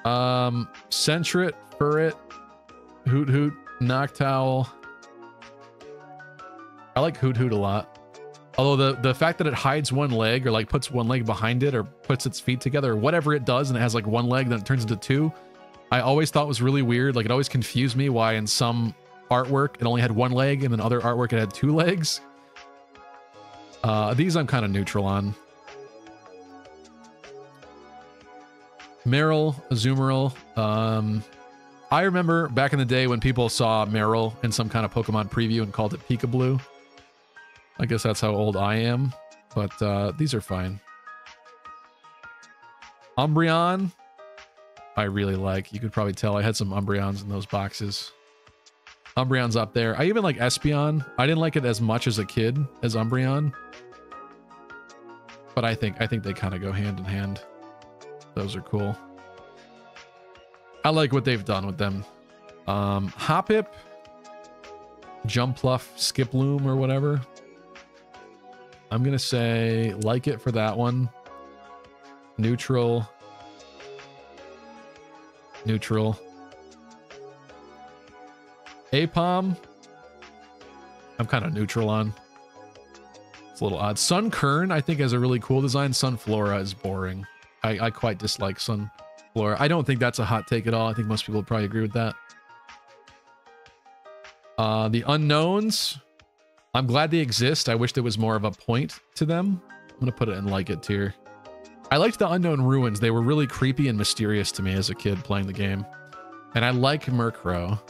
Um, Sentret, Furret, Hoothoot, Noctowl. I like Hoothoot a lot. Although the, the fact that it hides one leg or like puts one leg behind it or puts its feet together or whatever it does and it has like one leg then it turns into two, I always thought was really weird. Like it always confused me why in some artwork it only had one leg and then other artwork it had two legs. Uh, these I'm kind of neutral on. Marill, Azumarill. Um, I remember back in the day when people saw Marill in some kind of Pokemon preview and called it Pikablu. I guess that's how old I am, but uh, these are fine. Umbreon, I really like. You could probably tell I had some Umbreons in those boxes. Umbreon's up there. I even like Espeon. I didn't like it as much as a kid as Umbreon. But I think I think they kind of go hand in hand. Those are cool. I like what they've done with them. Um, Hoppip, Jumpluff, Skiploom, or whatever. I'm gonna say like it for that one. Neutral. Neutral. Aipom. I'm kind of neutral on. It's a little odd. Sunkern, I think, has a really cool design. Sunflora is boring. I, I quite dislike Sunflora. I don't think that's a hot take at all. I think most people would probably agree with that. Uh, the unknowns. I'm glad they exist. I wish there was more of a point to them. I'm gonna put it in like it tier. I liked the unknown ruins. They were really creepy and mysterious to me as a kid playing the game. And I like Murkrow.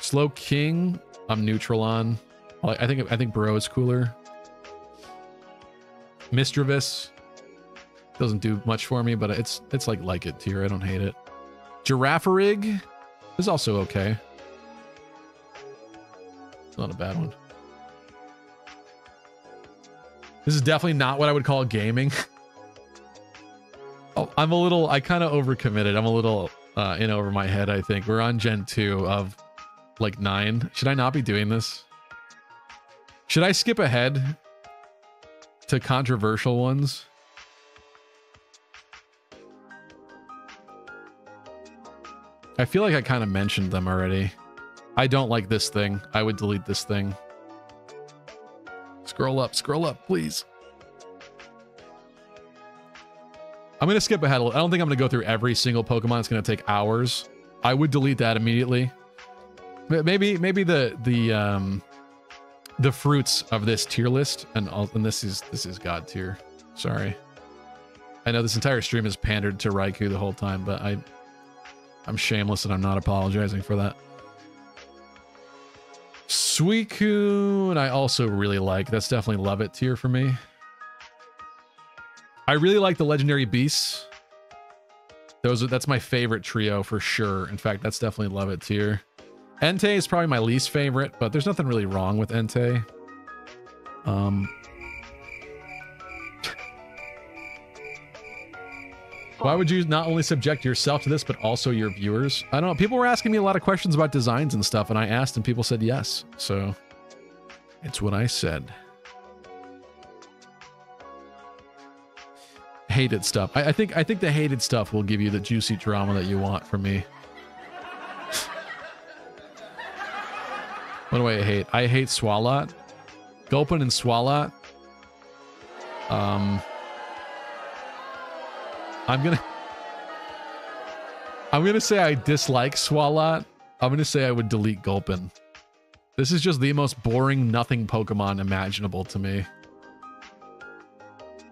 Slowking, I'm neutral on. I think I think Burrow is cooler. Misdreavus doesn't do much for me, but it's it's like like it tier. I don't hate it. Girafarig is also okay. It's not a bad one. This is definitely not what I would call gaming. oh, [LAUGHS] I'm a little, I kind of overcommitted. I'm a little uh, in over my head, I think. We're on Gen 2 of like 9. Should I not be doing this? Should I skip ahead to controversial ones? I feel like I kind of mentioned them already. I don't like this thing. I would delete this thing. Scroll up, scroll up, please. I'm going to skip ahead. A little. I don't think I'm going to go through every single Pokemon. It's going to take hours. I would delete that immediately. Maybe maybe the the um the fruits of this tier list and all, and this is this is god tier. Sorry. I know this entire stream is pandered to Raikou the whole time, but I, I'm shameless and I'm not apologizing for that. Suicune, I also really like. That's definitely love it tier for me. I really like the legendary beasts. Those are, that's my favorite trio for sure. In fact, that's definitely love it tier. Entei is probably my least favorite, but there's nothing really wrong with Entei. Um, why would you not only subject yourself to this, but also your viewers? I don't know. People were asking me a lot of questions about designs and stuff, and I asked, and people said yes. So it's what I said. Hated stuff. I, I think I think the hated stuff will give you the juicy drama that you want from me. what do I hate? I hate Swalot. Gulpin and Swalot. Um, I'm gonna. I'm gonna say I dislike Swalot. I'm gonna say I would delete Gulpin. This is just the most boring nothing Pokemon imaginable to me.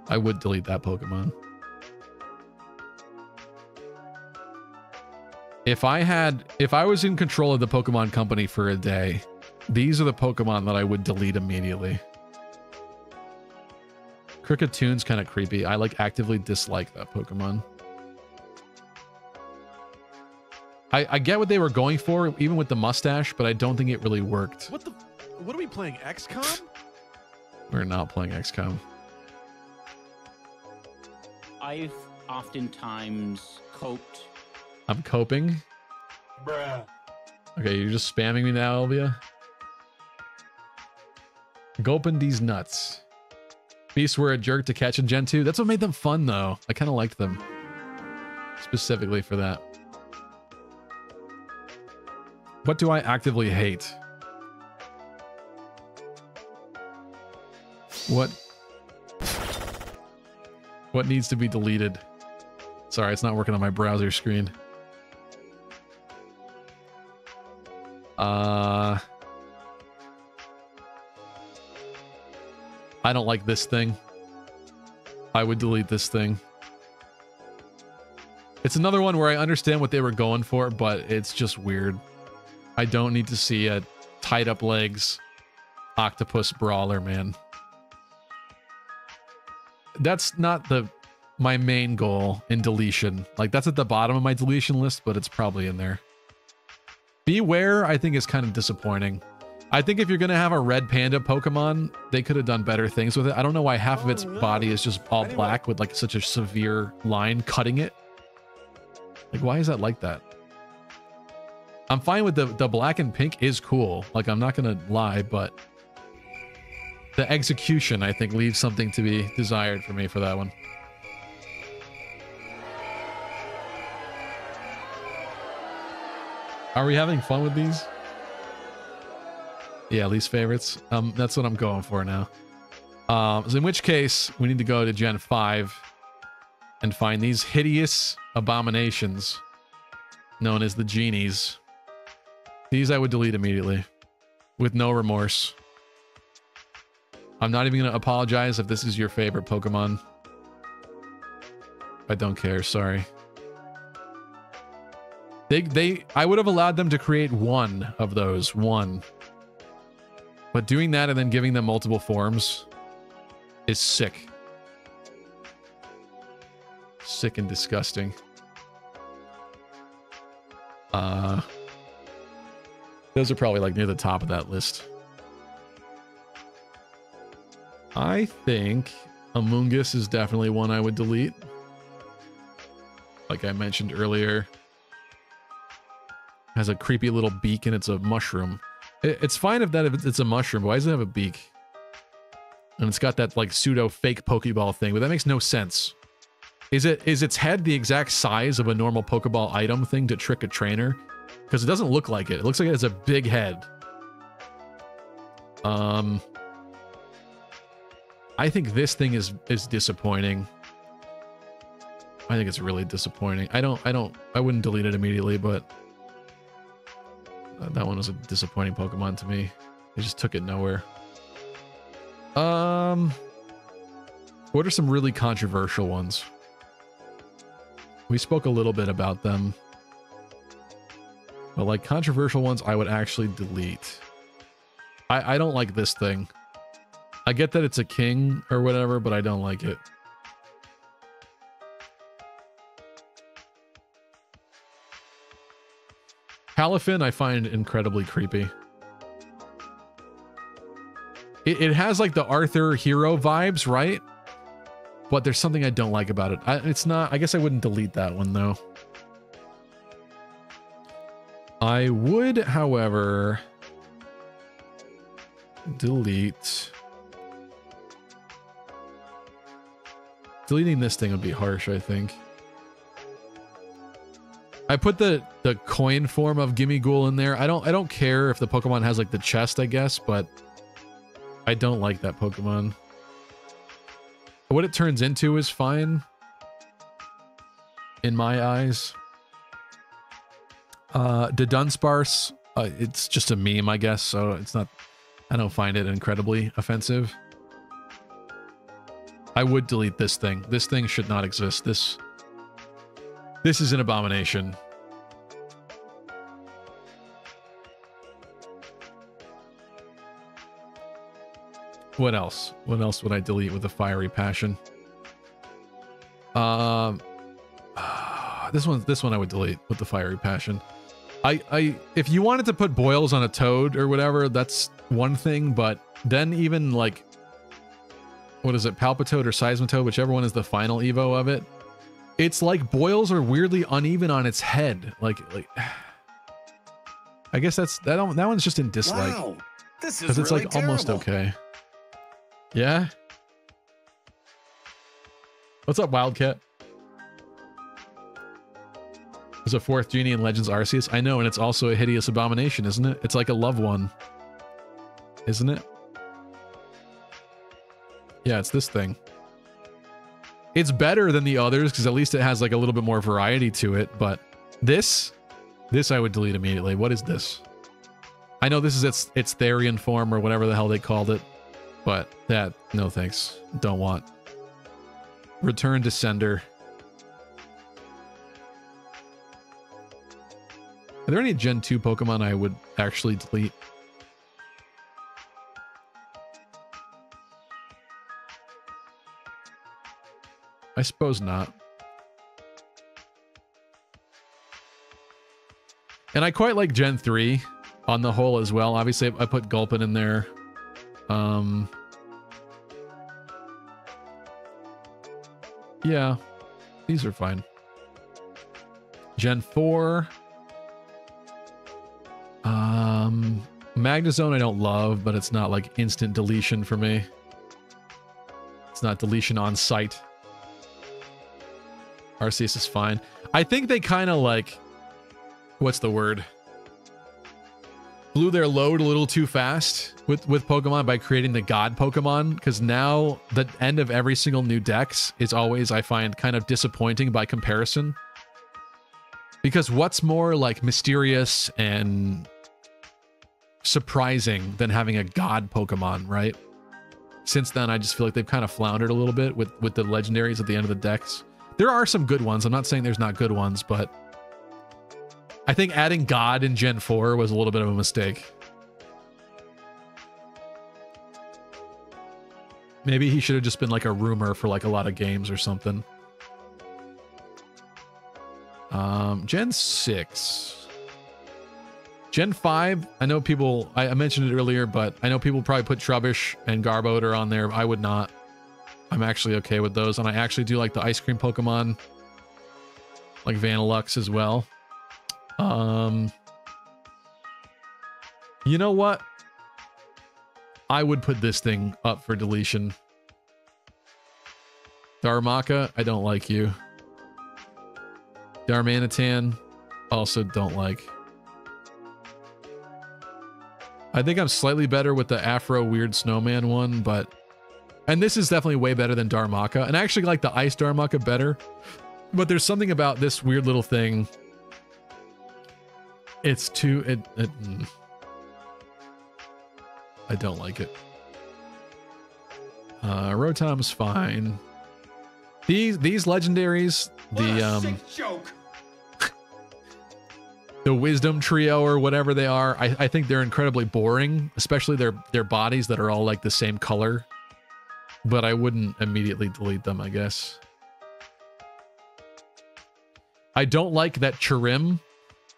I would delete that Pokemon. If I had, if I was in control of the Pokemon company for a day, these are the Pokemon that I would delete immediately. Kricketune's kind of creepy. I like actively dislike that Pokemon. I, I get what they were going for, even with the mustache, but I don't think it really worked. What the? What are we playing? XCOM? We're not playing XCOM. I've oftentimes coped. I'm coping. Bruh. Okay, you're just spamming me now, Elvia. Gulping these nuts. Beasts were a jerk to catch in Gen 2. That's what made them fun, though. I kind of liked them. Specifically for that. What do I actively hate? What? What needs to be deleted? Sorry, it's not working on my browser screen. Uh... I don't like this thing. I would delete this thing. It's another one where I understand what they were going for, but it's just weird. I don't need to see a tied up legs octopus brawler, man. That's not the my main goal in deletion. Like that's at the bottom of my deletion list, but it's probably in there. Bewear, I think is kind of disappointing. I think if you're going to have a red panda Pokemon, they could have done better things with it. I don't know why half of its body is just all black with like such a severe line cutting it. Like, why is that like that? I'm fine with the, the black and pink is cool. Like, I'm not going to lie, but the execution, I think, leaves something to be desired for me for that one. Are we having fun with these? Yeah, least favorites. Um, that's what I'm going for now. Um, so in which case, we need to go to Gen 5 and find these hideous abominations known as the genies. These I would delete immediately with no remorse. I'm not even going to apologize if this is your favorite Pokemon. I don't care, sorry. They, they, I would have allowed them to create one of those, one. But doing that and then giving them multiple forms is sick. Sick and disgusting. Uh, those are probably like near the top of that list. I think Amoonguss is definitely one I would delete. Like I mentioned earlier. Has a creepy little beak and it's a mushroom. It's fine if that if it's a mushroom, but why does it have a beak? And it's got that like pseudo fake Pokeball thing, but that makes no sense. Is it is its head the exact size of a normal Pokeball item thing to trick a trainer? Because it doesn't look like it. It looks like it has a big head. Um I think this thing is is disappointing. I think it's really disappointing. I don't I don't I wouldn't delete it immediately, but that one was a disappointing Pokemon to me. They just took it nowhere. Um, what are some really controversial ones? We spoke a little bit about them. But like controversial ones, I would actually delete. I, I don't like this thing. I get that it's a king or whatever, but I don't like it. Palafin I find incredibly creepy. It, it has like the Arthur hero vibes, right? But there's something I don't like about it. I, it's not, I guess I wouldn't delete that one though. I would, however, delete. Deleting this thing would be harsh, I think. I put the the coin form of Gimmighoul in there. I don't I don't care if the Pokemon has like the chest, I guess, but I don't like that Pokemon. What it turns into is fine. In my eyes. Uh the Dunsparce, uh, it's just a meme, I guess, so it's not I don't find it incredibly offensive. I would delete this thing. This thing should not exist. This this is an abomination. What else? What else would I delete with a fiery passion? Um, [SIGHS] this one, this one I would delete with the fiery passion. I, I, if you wanted to put boils on a toad or whatever, that's one thing. But then even like, what is it, Palpitoad or Seismitoad, whichever one is the final Evo of it, it's like boils are weirdly uneven on its head. Like, like, [SIGHS] I guess that's that. That one's just in dislike. Wow, this is Because it's really like almost okay. Yeah. What's up, Wildcat? There's a fourth genie in Legends Arceus. I know, and it's also a hideous abomination, isn't it? It's like a loved one. Isn't it? Yeah, it's this thing. It's better than the others because at least it has like a little bit more variety to it, but this this I would delete immediately. What is this? I know this is its its Therian form or whatever the hell they called it, but that no thanks. Don't want. Return to sender. Are there any Gen 2 Pokemon I would actually delete? I suppose not. And I quite like Gen 3 on the whole as well. Obviously, I put Gulpin in there. Um, yeah, these are fine. Gen 4. Um, Magnezone I don't love, but it's not like instant deletion for me. It's not deletion on site. Arceus is fine. I think they kind of like, what's the word? Blew their load a little too fast with with Pokemon by creating the God Pokemon because now the end of every single new dex is always I find kind of disappointing by comparison. Because what's more like mysterious and surprising than having a God Pokemon, right? Since then, I just feel like they've kind of floundered a little bit with with the legendaries at the end of the decks. There are some good ones. I'm not saying there's not good ones, but I think adding God in Gen 4 was a little bit of a mistake. Maybe he should have just been like a rumor for like a lot of games or something. Um, Gen 6. Gen 5, I know people, I, I mentioned it earlier, but I know people probably put Trubbish and Garbodor on there. I would not. I'm actually okay with those. And I actually do like the ice cream Pokemon, like Vanilluxe as well. Um, you know what? I would put this thing up for deletion. Darumaka, I don't like you. Darmanitan, also don't like. I think I'm slightly better with the Afro Weird Snowman one, but and this is definitely way better than Darumaka. And I actually like the Ice Darumaka better. But there's something about this weird little thing. It's too it, it mm. I don't like it. Uh Rotom's fine. These these legendaries, the um joke. [LAUGHS] the wisdom trio or whatever they are, I, I think they're incredibly boring, especially their their bodies that are all like the same color. But I wouldn't immediately delete them, I guess. I don't like that Cherrim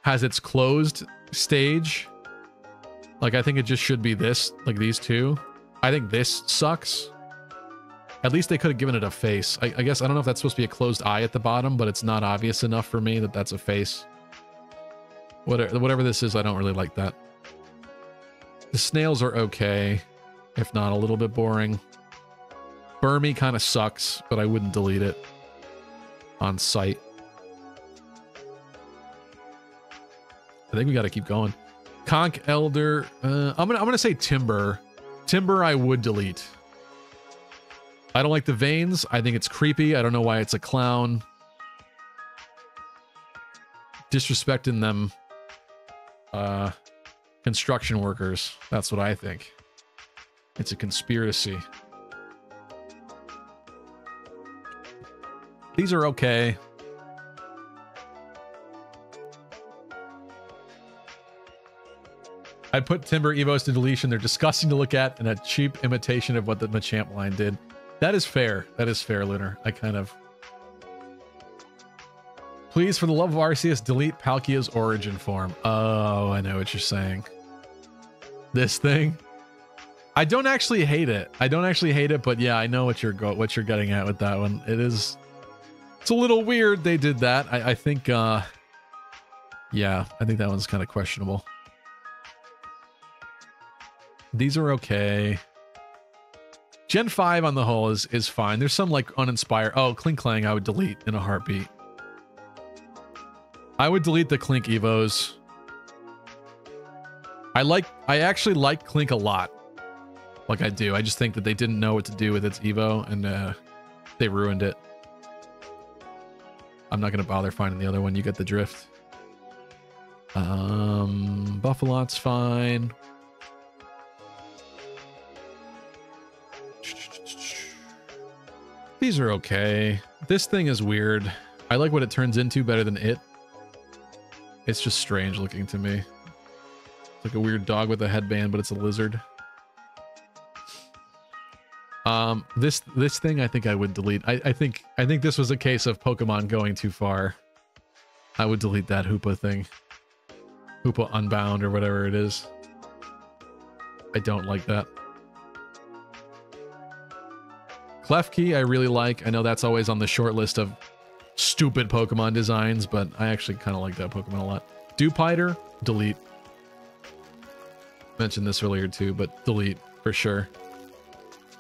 has its closed stage. Like I think it just should be this, like these two. I think this sucks. At least they could have given it a face. I, I guess I don't know if that's supposed to be a closed eye at the bottom, but it's not obvious enough for me that that's a face. Whatever, whatever this is, I don't really like that. The snails are okay, if not a little bit boring. Burmy kind of sucks, but I wouldn't delete it on site. I think we got to keep going. Conkeldurr. Uh, I'm gonna I'm gonna say Timburr. Timburr I would delete. I don't like the veins. I think it's creepy. I don't know why it's a clown. Disrespecting them. Uh, construction workers. That's what I think. It's a conspiracy. These are okay. I'd put Timburr Evos to deletion. They're disgusting to look at and a cheap imitation of what the Machamp line did. That is fair. That is fair, Lunar. I kind of... Please, for the love of Arceus, delete Palkia's origin form. Oh, I know what you're saying. This thing? I don't actually hate it. I don't actually hate it, but yeah, I know what you're what you're getting at with that one. It is... It's a little weird they did that. I, I think, uh... Yeah, I think that one's kind of questionable. These are okay. Gen 5 on the whole is is fine. There's some like uninspired. Oh, Klink Klang I would delete in a heartbeat. I would delete the Klink Evos. I like I actually like Klink a lot. Like I do. I just think that they didn't know what to do with its Evo and uh they ruined it. I'm not gonna bother finding the other one. You get the drift. Um Bouffalant's fine. These are okay. This thing is weird. I like what it turns into better than it. It's just strange looking to me. It's like a weird dog with a headband, but it's a lizard. Um, this this thing I think I would delete. I, I think I think this was a case of Pokemon going too far. I would delete that Hoopa thing. Hoopa Unbound or whatever it is. I don't like that. Klefki, I really like. I know that's always on the short list of stupid Pokemon designs, but I actually kind of like that Pokemon a lot. Dewpider, delete. Mentioned this earlier too, but delete for sure.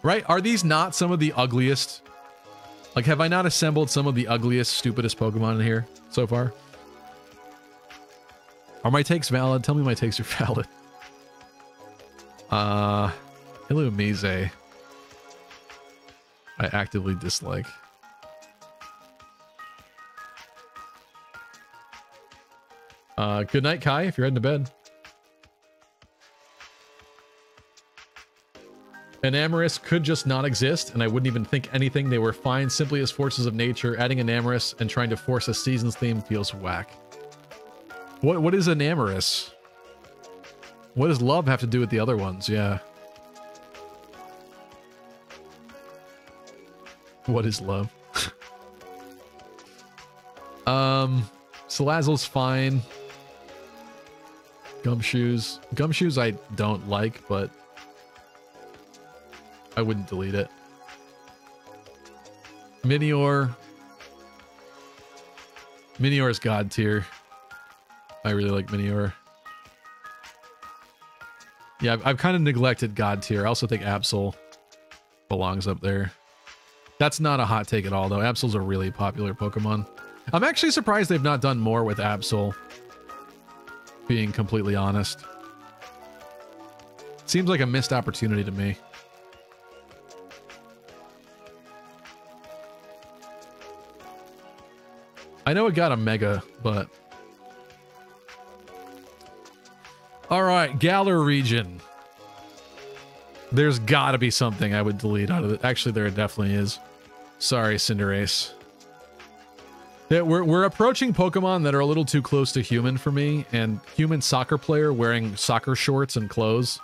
Right? Are these not some of the ugliest? Like, have I not assembled some of the ugliest, stupidest Pokemon in here so far? Are my takes valid? Tell me my takes are [LAUGHS] valid. Uh, Illumise. I actively dislike. Uh, good night, Kai, if you're heading to bed. Enamorus could just not exist, and I wouldn't even think anything. They were fine simply as forces of nature. Adding Enamorus and trying to force a seasons theme feels whack. What What is Enamorus? What does love have to do with the other ones? Yeah. What is love? [LAUGHS] um, Salazzle's fine. Gumshoes. Gumshoes I don't like, but I wouldn't delete it. Minior. Minior is god tier. I really like Minior. Yeah, I've, I've kind of neglected god tier. I also think Absol belongs up there. That's not a hot take at all, though. Absol's a really popular Pokemon. I'm actually surprised they've not done more with Absol, being completely honest. Seems like a missed opportunity to me. I know it got a Mega, but... Alright, Galar region. There's gotta be something I would delete out of it. Actually, there definitely is. Sorry, Cinderace. Yeah, we're, we're approaching Pokemon that are a little too close to human for me, and human soccer player wearing soccer shorts and clothes.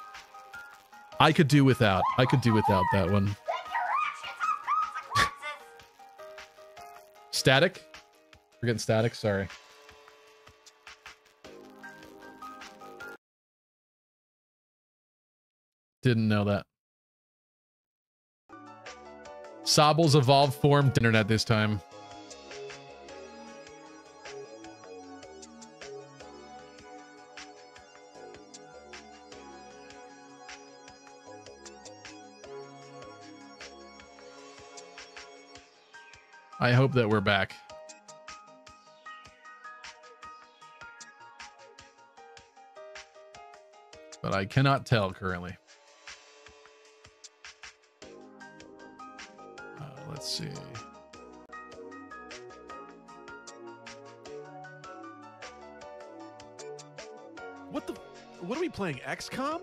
I could do without. I could do without that one. [LAUGHS] static? We're getting static, sorry. Didn't know that. Sobble's evolved form internet this time. I hope that we're back. But I cannot tell currently. Uh, let's see. What the? What are we playing? XCOM?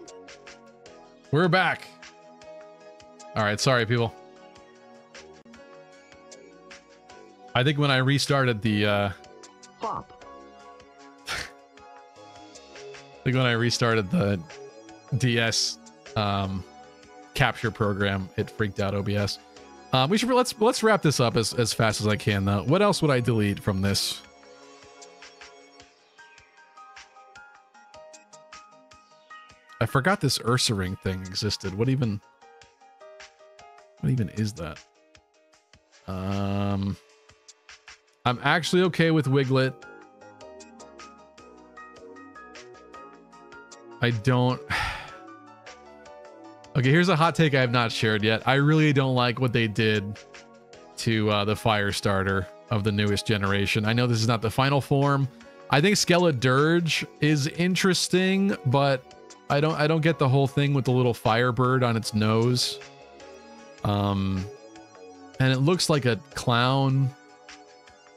We're back. All right, sorry, people. I think when I restarted the uh think when I restarted the DS um capture program, it freaked out OBS. Um we should let's let's wrap this up as, as fast as I can though. What else would I delete from this? I forgot this Ursaring thing existed. What even what even is that? Um I'm actually okay with Wiglett. I don't. [SIGHS] Okay, here's a hot take I have not shared yet. I really don't like what they did to uh, the fire starter of the newest generation. I know this is not the final form. I think Skeledirge is interesting, but I don't I don't get the whole thing with the little firebird on its nose. Um and it looks like a clown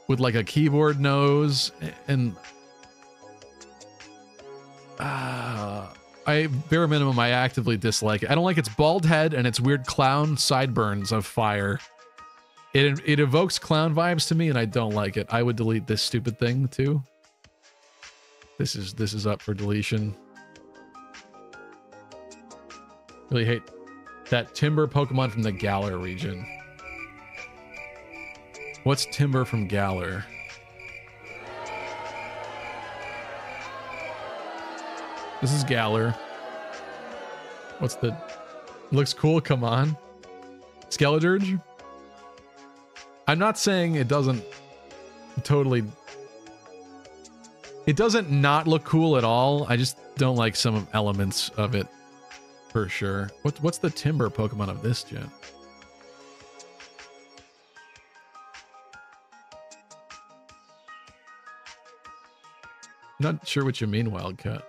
with like a keyboard nose and uh, I bare minimum I actively dislike it. I don't like its bald head and its weird clown sideburns of fire. It it evokes clown vibes to me and I don't like it. I would delete this stupid thing too. This is this is up for deletion. Really hate that Timburr Pokemon from the Galar region. What's Timburr from Galar? This is Galar. What's the... Looks cool, come on. Skeledirge? I'm not saying it doesn't totally... It doesn't not look cool at all. I just don't like some elements of it, for sure. What, what's the Timburr Pokemon of this gen? Not sure what you mean, Wildcat.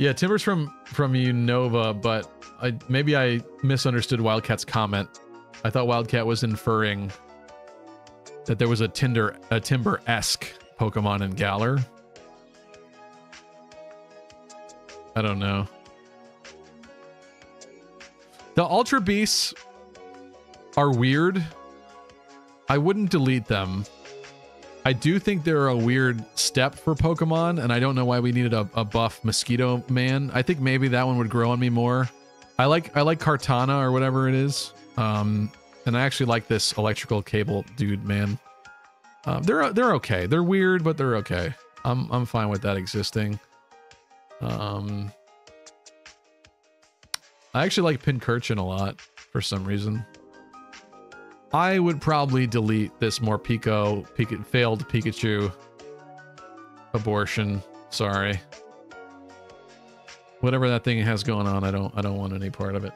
Yeah, Timburr's from from Unova, but I maybe I misunderstood Wildcat's comment. I thought Wildcat was inferring that there was a Tinder a Timburr-esque Pokemon in Galar. I don't know. The Ultra Beasts are weird. I wouldn't delete them. I do think they're a weird step for Pokemon, and I don't know why we needed a, a buff Mosquito Man. I think maybe that one would grow on me more. I like I like Kartana or whatever it is. Um, and I actually like this electrical cable dude, man. Um, they're they're okay. They're weird, but they're okay. I'm I'm fine with that existing. Um, I actually like Pincurchin a lot for some reason. I would probably delete this Morpeko Pika, failed Pikachu abortion. Sorry. Whatever that thing has going on, I don't I don't want any part of it.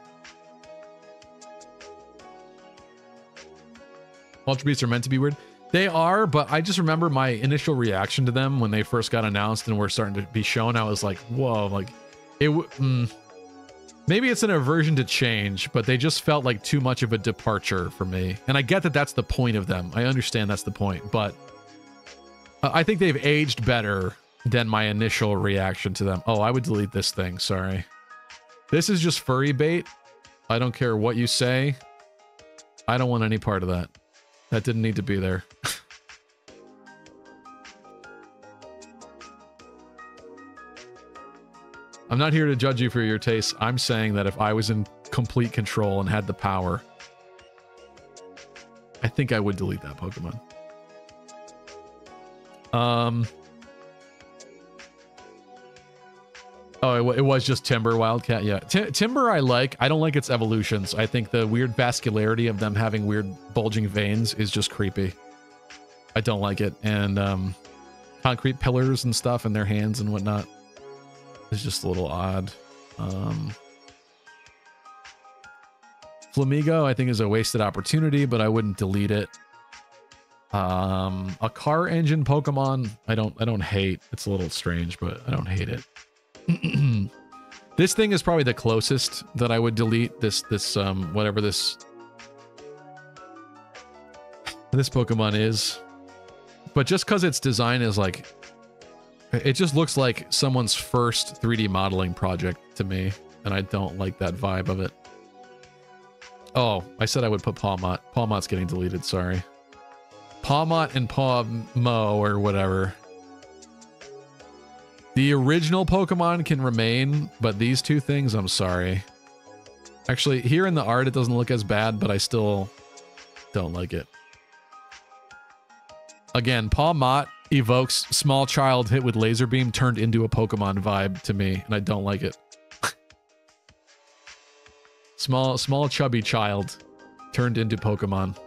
Ultra Beasts are meant to be weird. They are, but I just remember my initial reaction to them when they first got announced and were starting to be shown. I was like, whoa, like it. Mm, maybe it's an aversion to change, but they just felt like too much of a departure for me. And I get that that's the point of them. I understand that's the point, but I think they've aged better than my initial reaction to them. Oh, I would delete this thing. Sorry. This is just furry bait. I don't care what you say. I don't want any part of that. That didn't need to be there. [LAUGHS] I'm not here to judge you for your tastes. I'm saying that if I was in complete control and had the power, I think I would delete that Pokemon. Um. Oh, it, it was just Timburr Wildcat. Yeah, Ti Timburr I like. I don't like its evolutions. I think the weird vascularity of them having weird bulging veins is just creepy. I don't like it, and um, concrete pillars and stuff in their hands and whatnot is just a little odd. Um, Flamigo, I think, is a wasted opportunity, but I wouldn't delete it. Um, a car engine Pokemon, I don't, I don't hate. It's a little strange, but I don't hate it. [CLEARS THROAT] this thing is probably the closest that I would delete. This, this, um, whatever this, this Pokemon is. But just because its design is like, it just looks like someone's first 3D modeling project to me, and I don't like that vibe of it. Oh, I said I would put Pawmot. Pawmot's getting deleted, sorry. Pawmot and Pawmo or whatever. The original Pokemon can remain, but these two things, I'm sorry. Actually, here in the art, it doesn't look as bad, but I still don't like it. Again, Pawmot evokes small child hit with laser beam turned into a Pokemon vibe to me, and I don't like it. [LAUGHS] small, small chubby child turned into Pokemon.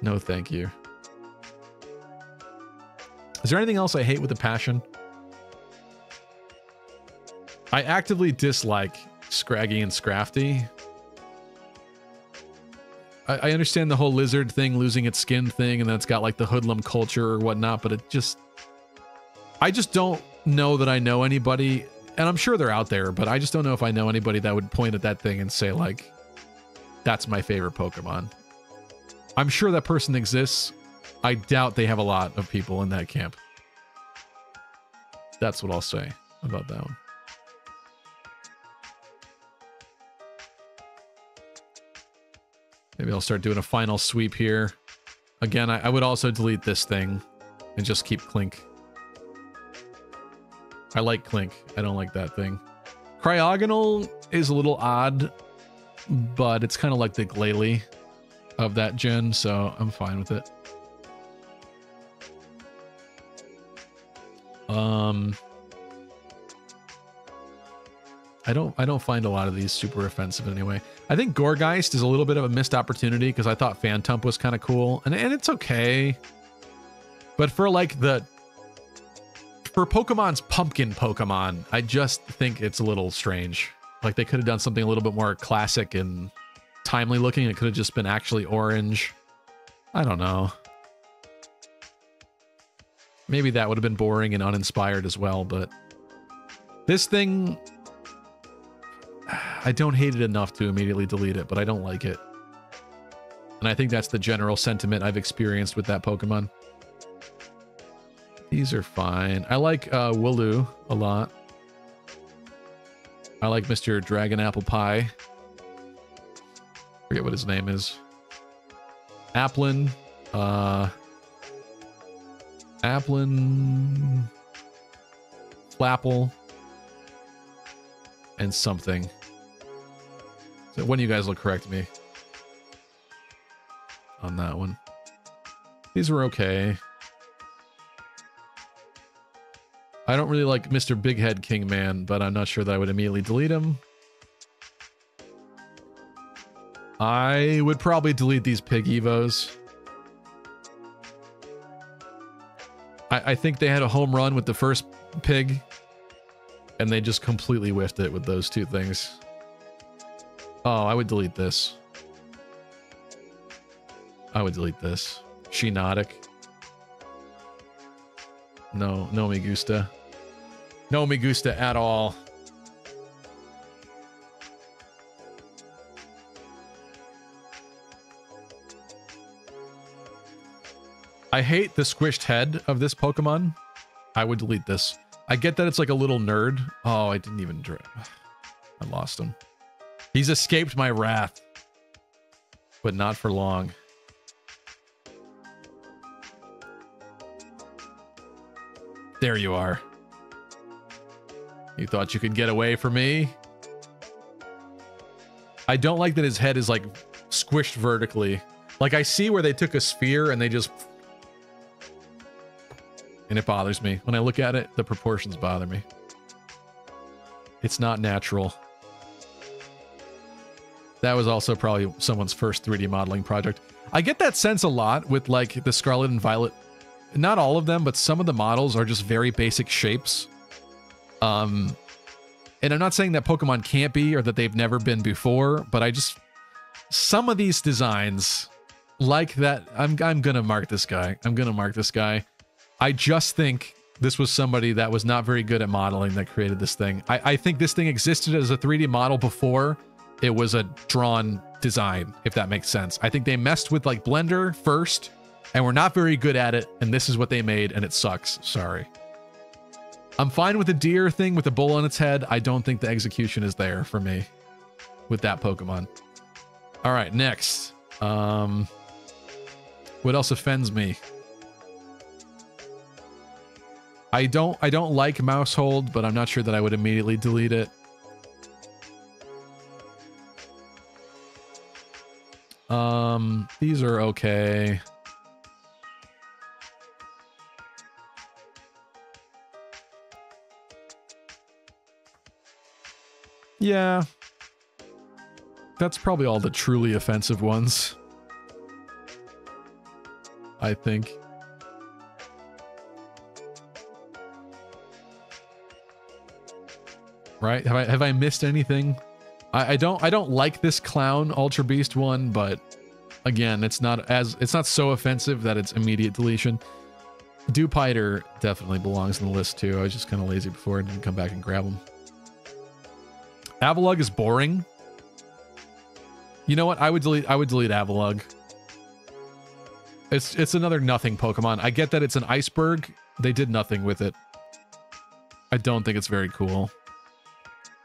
No, thank you. Is there anything else I hate with a passion? I actively dislike Scraggy and Scrafty. I, I understand the whole lizard thing, losing its skin thing, and then it's got like the hoodlum culture or whatnot, but it just. I just don't know that I know anybody, and I'm sure they're out there, but I just don't know if I know anybody that would point at that thing and say, like, that's my favorite Pokemon. I'm sure that person exists. I doubt they have a lot of people in that camp. That's what I'll say about that one. Maybe I'll start doing a final sweep here. Again, I, I would also delete this thing and just keep Klink. I like Klink. I don't like that thing. Cryogonal is a little odd, but it's kind of like the Glalie of that gen, so I'm fine with it. Um, I don't I don't find a lot of these super offensive anyway. I think Gourgeist is a little bit of a missed opportunity because I thought Phantump was kind of cool, and and it's okay. But for like the for Pokemon's pumpkin Pokemon, I just think it's a little strange. Like they could have done something a little bit more classic and timely looking. It could have just been actually orange. I don't know. Maybe that would have been boring and uninspired as well, but this thing I don't hate it enough to immediately delete it, but I don't like it. And I think that's the general sentiment I've experienced with that Pokemon. These are fine. I like uh, Wooloo a lot. I like Mr. Dragon Apple Pie. Forget what his name is. Applin. Uh, Applin. Flapple. And something. So one of you guys will correct me on that one. These were okay. I don't really like Mr. Big Head King Man, but I'm not sure that I would immediately delete him. I would probably delete these pig evos. I, I think they had a home run with the first pig, and they just completely whiffed it with those two things. Oh, I would delete this. I would delete this. Shiinotic. No, no me gusta. No me gusta at all. I hate the squished head of this Pokemon. I would delete this. I get that it's like a little nerd. Oh, I didn't even [SIGHS] I lost him. He's escaped my wrath. But not for long. There you are. You thought you could get away from me? I don't like that his head is like squished vertically. Like I see where they took a sphere and they just and it bothers me. When I look at it, the proportions bother me. It's not natural. That was also probably someone's first 3D modeling project. I get that sense a lot with like the Scarlet and Violet. Not all of them, but some of the models are just very basic shapes. Um, and I'm not saying that Pokemon can't be or that they've never been before, but I just some of these designs, like that, I'm I'm gonna mark this guy. I'm gonna mark this guy. I just think this was somebody that was not very good at modeling that created this thing. I, I think this thing existed as a 3D model before it was a drawn design, if that makes sense. I think they messed with like Blender first and were not very good at it, and this is what they made, and it sucks. Sorry. I'm fine with the deer thing with the bull on its head. I don't think the execution is there for me with that Pokemon. All right, next. Um, what else offends me? I don't I don't like Maushold, but I'm not sure that I would immediately delete it. Um, these are okay. Yeah. That's probably all the truly offensive ones. I think. Right? Have I have I missed anything? I, I don't I don't like this clown Ultra Beast one, but again, it's not as it's not so offensive that it's immediate deletion. Dewpider definitely belongs in the list too. I was just kind of lazy before and didn't come back and grab him. Avalugg is boring. You know what? I would delete I would delete Avalugg. It's it's another nothing Pokemon. I get that it's an iceberg. They did nothing with it. I don't think it's very cool.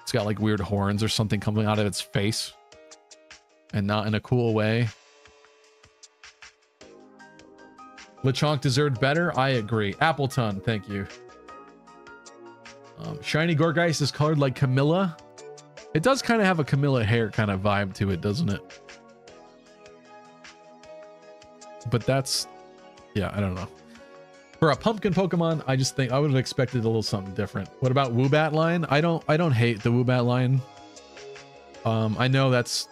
It's got like weird horns or something coming out of its face. And not in a cool way. Lechonk deserved better. I agree. Appletun, thank you. Um, Shiny Gourgeist is colored like Camilla. It does kind of have a Camilla hair kind of vibe to it, doesn't it? But that's, yeah, I don't know. For a pumpkin Pokemon, I just think I would have expected a little something different. What about Woobat line? I don't, I don't hate the Woobat line. Um, I know that's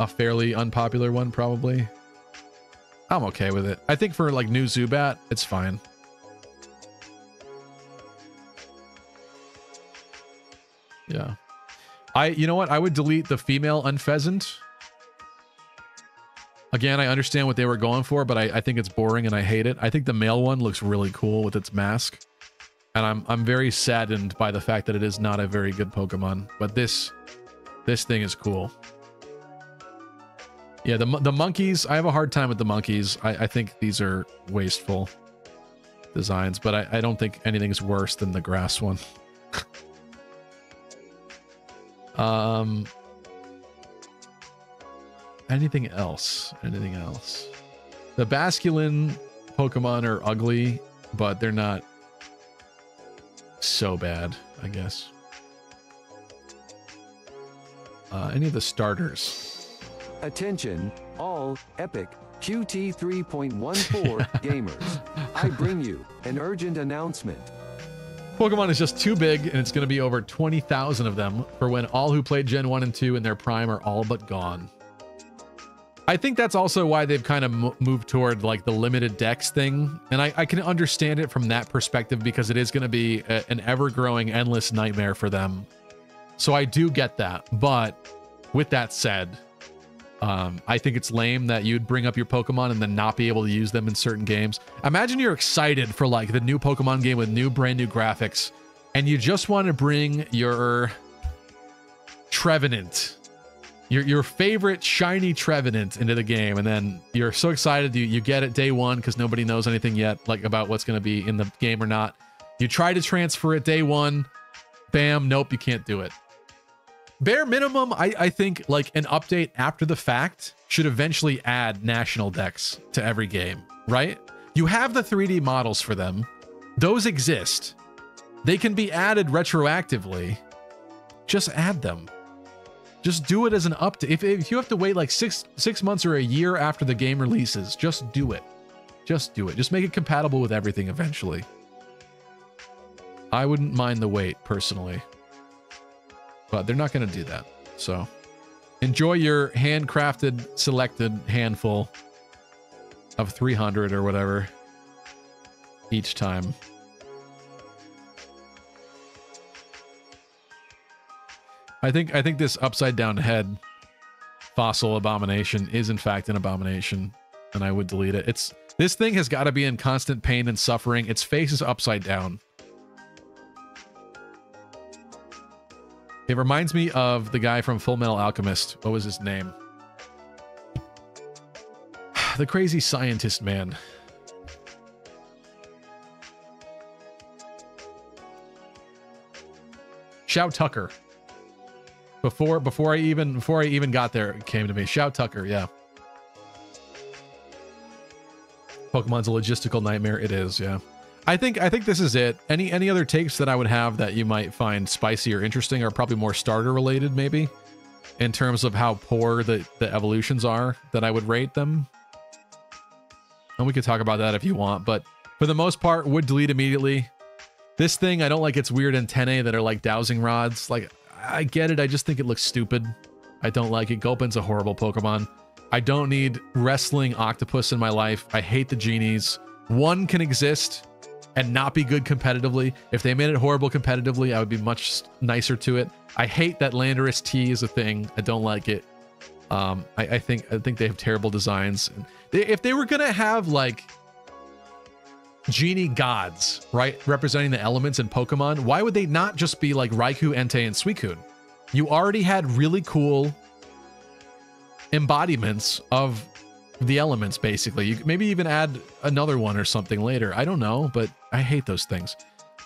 a fairly unpopular one, probably. I'm okay with it. I think for like new Zubat, it's fine. Yeah. I, you know what? I would delete the female Unfezant. Again, I understand what they were going for, but I, I think it's boring and I hate it. I think the male one looks really cool with its mask. And I'm I'm very saddened by the fact that it is not a very good Pokemon. But this this thing is cool. Yeah, the the monkeys, I have a hard time with the monkeys. I, I think these are wasteful designs, but I, I don't think anything's worse than the grass one. [LAUGHS] um anything else? Anything else? The Basculin Pokemon are ugly, but they're not so bad, I guess. Uh, any of the starters? Attention, all Epic QT 3.14 [LAUGHS] gamers. I bring you an urgent announcement. Pokemon is just too big, and it's going to be over 20,000 of them for when all who played Gen 1 and 2 in their prime are all but gone. I think that's also why they've kind of moved toward like the limited dex thing. And I, I can understand it from that perspective because it is going to be a, an ever growing, endless nightmare for them. So I do get that. But with that said, um, I think it's lame that you'd bring up your Pokemon and then not be able to use them in certain games. Imagine you're excited for like the new Pokemon game with new, brand new graphics, and you just want to bring your Trevenant your your favorite shiny Trevenant into the game, and then you're so excited you, you get it day one because nobody knows anything yet, like about what's going to be in the game or not. You try to transfer it day one, bam, nope, you can't do it. Bare minimum, I, I think like an update after the fact should eventually add national dex to every game, right? You have the 3D models for them. Those exist. They can be added retroactively. Just add them. Just do it as an update. If, if you have to wait like six six months or a year after the game releases, just do it. Just do it. Just make it compatible with everything eventually. I wouldn't mind the wait personally. But they're not going to do that. So enjoy your handcrafted selected handful of 300 or whatever each time. I think I think this upside down head fossil abomination is in fact an abomination and I would delete it. It's this thing has got to be in constant pain and suffering. Its face is upside down. It reminds me of the guy from Full Metal Alchemist. What was his name? [SIGHS] the crazy scientist man. Shou Tucker. Before before I even before I even got there, it came to me. Shou Tucker, yeah. Pokemon's a logistical nightmare. It is, yeah. I think I think this is it. Any any other takes that I would have that you might find spicy or interesting are probably more starter related, maybe, in terms of how poor the the evolutions are that I would rate them. And we could talk about that if you want, but for the most part, would delete immediately. This thing, I don't like its weird antennae that are like dowsing rods. Like, I get it. I just think it looks stupid. I don't like it. Gulpin's a horrible Pokemon. I don't need wrestling octopus in my life. I hate the genies. One can exist and not be good competitively. If they made it horrible competitively, I would be much nicer to it. I hate that Landorus T is a thing. I don't like it. Um, I, I think I think they have terrible designs. If they were gonna have like genie gods, right, representing the elements in Pokemon, why would they not just be like Raikou, Entei, and Suicune? You already had really cool embodiments of the elements, basically. You maybe even add another one or something later. I don't know, but I hate those things.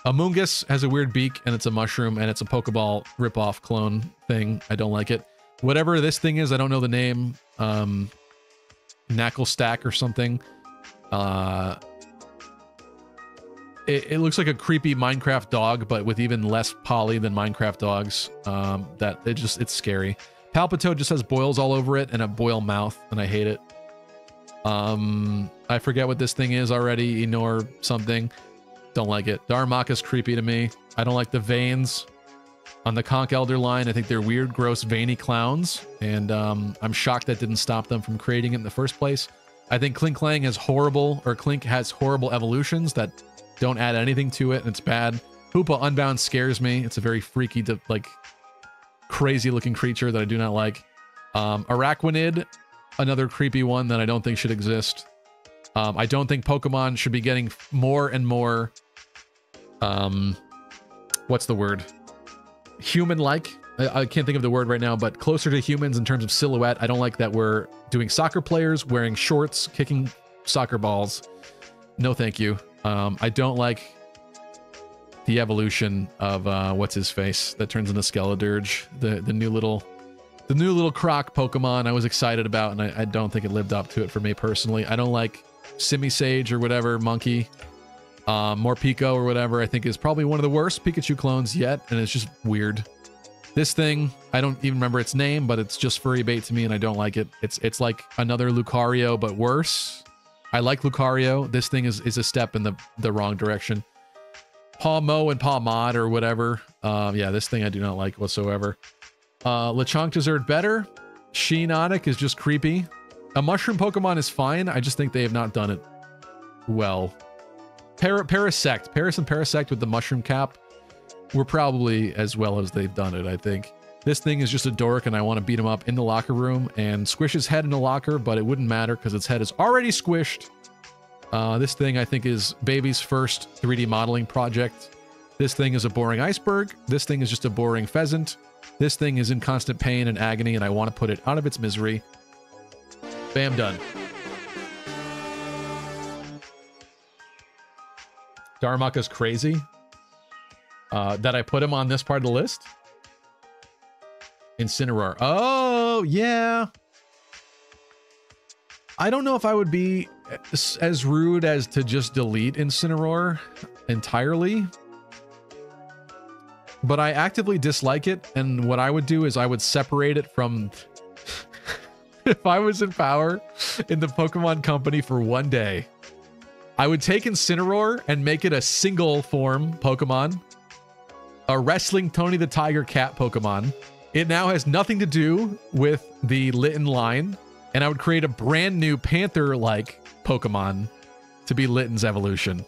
Amoonguss has a weird beak, and it's a mushroom, and it's a Pokeball ripoff clone thing. I don't like it. Whatever this thing is, I don't know the name. Um, Knackle Stack or something. Uh, it, it, looks like a creepy Minecraft dog, but with even less poly than Minecraft dogs. Um, that it just it's scary. Palpitoad just has boils all over it and a boil mouth, and I hate it. Um, I forget what this thing is already. Ignore something. Don't like it. Darmok is creepy to me. I don't like the veins on the Conkeldurr line. I think they're weird, gross, veiny clowns, and um, I'm shocked that didn't stop them from creating it in the first place. I think Klinklang has horrible, or Klink has horrible evolutions that don't add anything to it, and it's bad. Hoopa Unbound scares me. It's a very freaky, like, crazy looking creature that I do not like. Um, Araquanid, another creepy one that I don't think should exist. Um, I don't think Pokemon should be getting more and more, um, what's the word? Human-like. I, I can't think of the word right now, but closer to humans in terms of silhouette. I don't like that we're doing soccer players wearing shorts, kicking soccer balls. No, thank you. Um, I don't like the evolution of uh, what's his face that turns into Skeledirge, the the new little the new little croc Pokemon I was excited about, and I, I don't think it lived up to it for me personally. I don't like Simisage or whatever monkey, more Morpeko or whatever. I think is probably one of the worst Pikachu clones yet, and it's just weird. This thing, I don't even remember its name, but it's just furry bait to me, and I don't like it. It's it's like another Lucario, but worse. I like Lucario. This thing is is a step in the the wrong direction. Mo and Mod or whatever. Um, yeah, this thing I do not like whatsoever. Uh, Lechonk deserved better. Shiinotic is just creepy. A mushroom Pokemon is fine. I just think they have not done it well. Par Parasect. Paras and Parasect with the mushroom cap were probably as well as they've done it, I think. This thing is just a dork and I want to beat him up in the locker room and squish his head in the locker, but it wouldn't matter because its head is already squished. Uh, this thing, I think, is Baby's first 3D modeling project. This thing is a boring iceberg. This thing is just a boring pheasant. This thing is in constant pain and agony, and I want to put it out of its misery. Bam, done. Darumaka's crazy. uh, that I put him on this part of the list. Incineroar. Oh, yeah. I don't know if I would be as, rude as to just delete Incineroar entirely. But I actively dislike it, and what I would do is I would separate it from [LAUGHS] if I was in power in the Pokemon company for one day, I would take Incineroar and make it a single form Pokemon, a wrestling Tony the Tiger Cat Pokemon. It now has nothing to do with the Litten line, and I would create a brand new Panther like Pokemon to be Litten's evolution.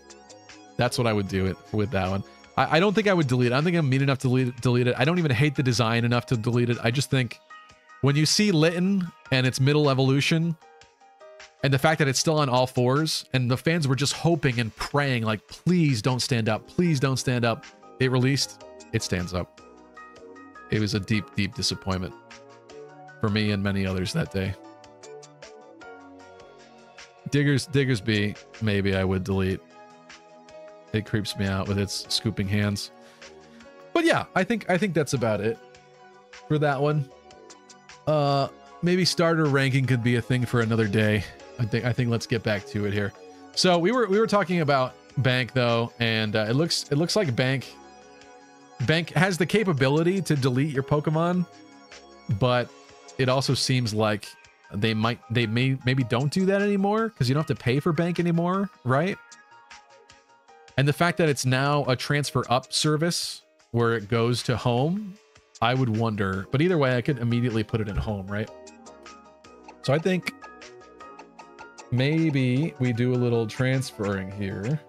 That's what I would do it with that one. I, I don't think I would delete it. I don't think I'm mean enough to delete, delete it. I don't even hate the design enough to delete it. I just think when you see Litten and its middle evolution, and the fact that it's still on all fours, and the fans were just hoping and praying, like, please don't stand up, please don't stand up. It released, it stands up. It was a deep, deep disappointment for me and many others that day. Diggers, Diggersby, maybe I would delete. It creeps me out with its scooping hands. But yeah, I think I think that's about it for that one. Uh, maybe starter ranking could be a thing for another day. I think I think let's get back to it here. So we were we were talking about Bank though, and uh, it looks it looks like Bank Bank has the capability to delete your Pokemon, but it also seems like they might they may maybe don't do that anymore because you don't have to pay for Bank anymore, right? And the fact that it's now a transfer up service where it goes to home I would wonder, but either way, I could immediately put it at home, right? So I think maybe we do a little transferring here.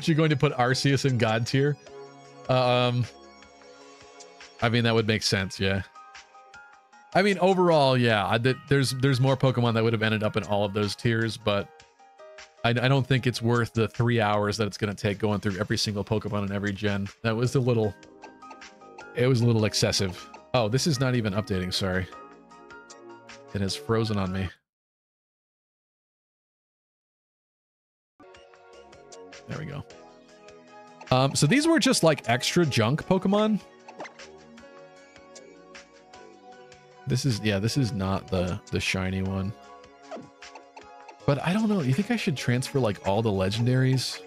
Aren't you going to put Arceus in God tier? Um, I mean that would make sense. Yeah. I mean overall, yeah. I, there's there's more Pokemon that would have ended up in all of those tiers, but I, I don't think it's worth the three hours that it's going to take going through every single Pokemon in every gen. That was a little. It was a little excessive. Oh, this is not even updating. Sorry. It has frozen on me. There we go. Um, so these were just like extra junk Pokemon. This is, yeah, this is not the, the shiny one. But I don't know. You think I should transfer like all the legendaries?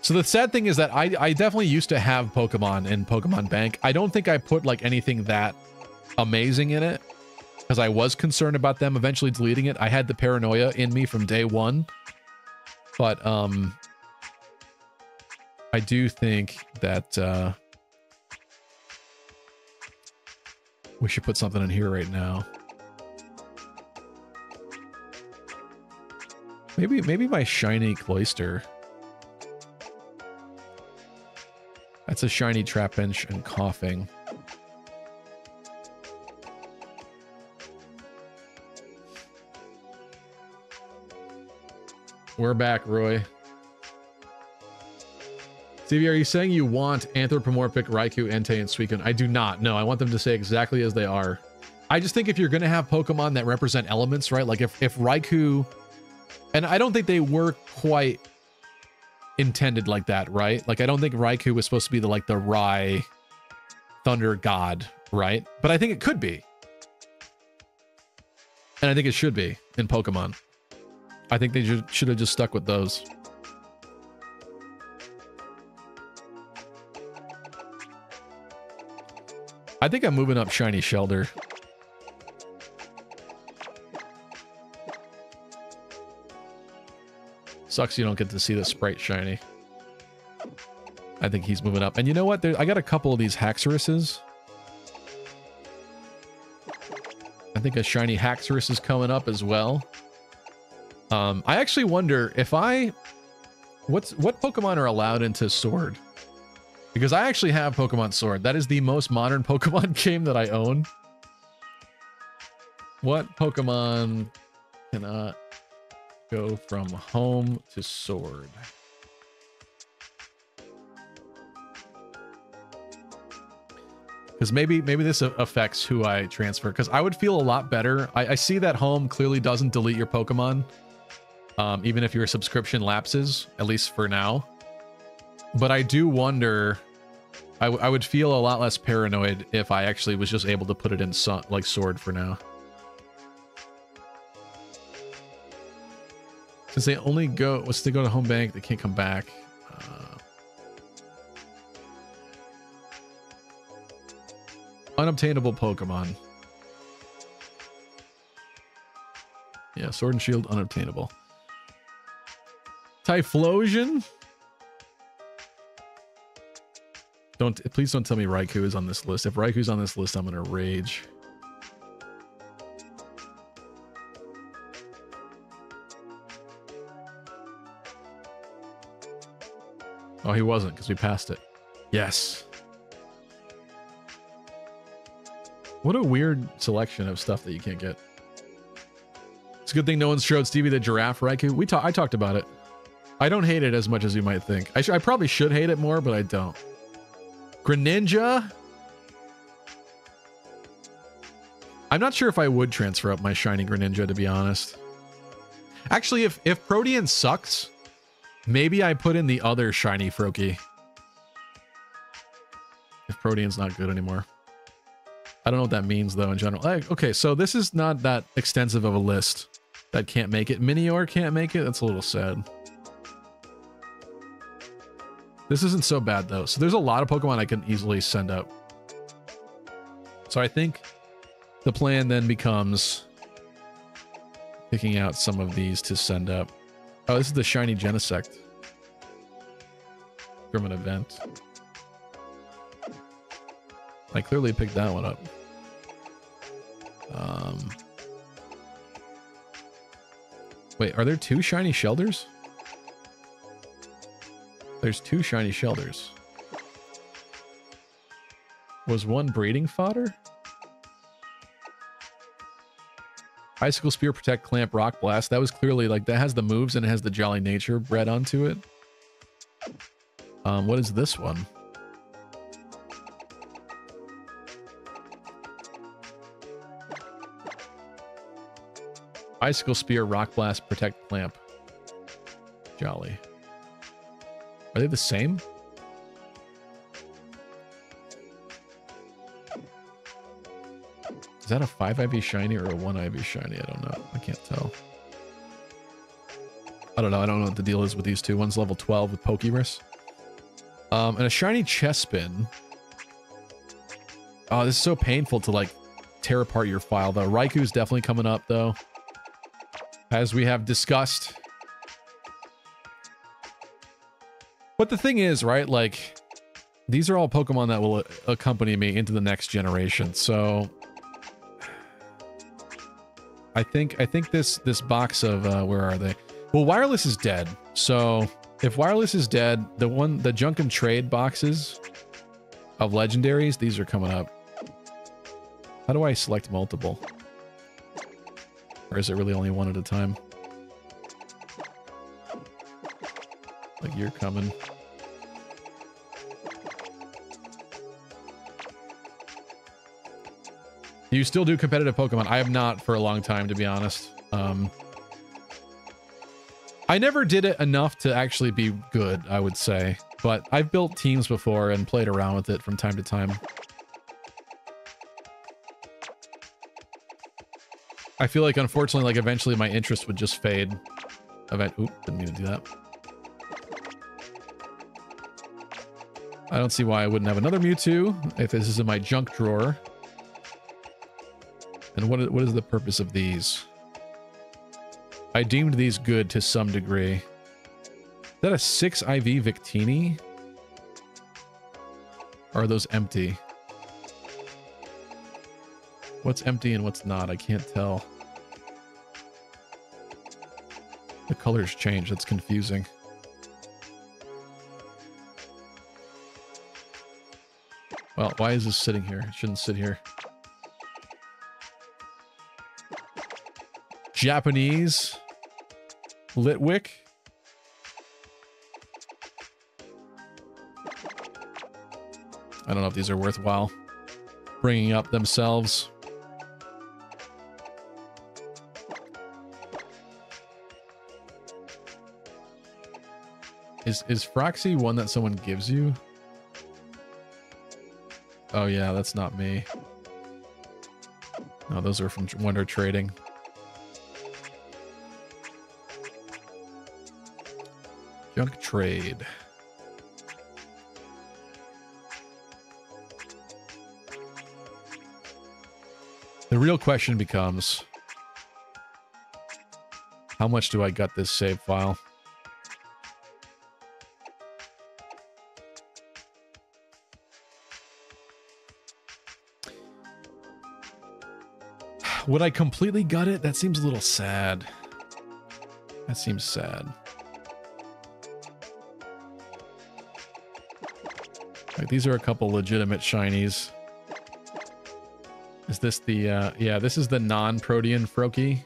So the sad thing is that I, I definitely used to have Pokemon in Pokemon Bank. I don't think I put like anything that amazing in it because I was concerned about them eventually deleting it. I had the paranoia in me from day one. But um, I do think that uh, we should put something in here right now. Maybe maybe my shiny Cloyster. That's a shiny Trapinch and Koffing. We're back, Roy. Stevie, are you saying you want anthropomorphic Raikou, Entei, and Suicune? I do not. No, I want them to say exactly as they are. I just think if you're going to have Pokemon that represent elements, right? Like if, if Raikou... And I don't think they were quite intended like that, right? Like I don't think Raikou was supposed to be the like the Rai thunder god, right? But I think it could be. And I think it should be in Pokemon. I think they should have just stuck with those. I think I'm moving up Shiny Shellder. Sucks you don't get to see the Sprite Shiny. I think he's moving up. And you know what? There, I got a couple of these Haxoruses. I think a Shiny Haxorus is coming up as well. Um, I actually wonder if I... What's What Pokemon are allowed into Sword? Because I actually have Pokemon Sword. That is the most modern [LAUGHS] Pokemon game that I own. What Pokemon cannot go from home to sword? Because maybe maybe this affects who I transfer. Because I would feel a lot better. I, I see that home clearly doesn't delete your Pokemon, um, even if your subscription lapses, at least for now. But I do wonder. I, would feel a lot less paranoid if I actually was just able to put it in so- like sword for now. Since they only go, once they go to home bank, they can't come back. Uh, unobtainable Pokemon. Yeah, Sword and Shield unobtainable. Typhlosion? Don't please don't tell me Raikou is on this list. If Raikou's on this list, I'm gonna rage. Oh, he wasn't because we passed it. Yes. What a weird selection of stuff that you can't get. It's a good thing no one showed Stevie the giraffe Raikou. We ta- I talked about it. I don't hate it as much as you might think. I, sh- I probably should hate it more, but I don't. Greninja. I'm not sure if I would transfer up my shiny Greninja to be honest. Actually, if if Protean sucks, maybe I put in the other shiny Froakie. If Protean's not good anymore. I don't know what that means though in general. Okay, so this is not that extensive of a list that can't make it. Minior can't make it. That's a little sad. This isn't so bad though. So there's a lot of Pokemon I can easily send up. So I think the plan then becomes picking out some of these to send up. Oh, this is the shiny Genesect from an event. I clearly picked that one up. Um, wait, are there two shiny Shellders? There's two shiny Shellders. Was one breeding fodder? Icicle Spear, Protect, Clamp, Rock Blast. That was clearly like that has the moves and it has the Jolly Nature bred onto it. Um, what is this one? Icicle Spear, Rock Blast, Protect, Clamp. Jolly. Are they the same? Is that a 5 IV shiny or a 1 IV shiny? I don't know. I can't tell. I don't know. I don't know what the deal is with these two. One's level 12 with Pokerus. Um, and a shiny Chespin. Oh, this is so painful to like tear apart your file though. Raikou's definitely coming up though. As we have discussed. But the thing is, right, like these are all Pokemon that will accompany me into the next generation. So I think I think this this box of uh, where are they? Well, wireless is dead. So if wireless is dead, the one the junk and trade boxes of legendaries, these are coming up. How do I select multiple? Or is it really only one at a time? Like you're coming. You still do competitive Pokemon. I have not for a long time, to be honest. Um, I never did it enough to actually be good, I would say. But I've built teams before and played around with it from time to time. I feel like, unfortunately, like eventually my interest would just fade. Event. Oop, didn't mean to do that. I don't see why I wouldn't have another Mewtwo if this is in my junk drawer. And what what is the purpose of these? I deemed these good to some degree. Is that a 6 IV Victini? Or are those empty? What's empty and what's not? I can't tell. The colors change. That's confusing. Well, why is this sitting here? It shouldn't sit here. Japanese Litwick. I don't know if these are worthwhile bringing up themselves. Is is Froxy one that someone gives you? Oh yeah, that's not me. No, those are from Wonder Trading. Junk trade. The real question becomes how much do I gut this save file? [SIGHS] Would I completely gut it? That seems a little sad. That seems sad. Like, these are a couple legitimate shinies. Is this the, uh, yeah, this is the non-protean Froakie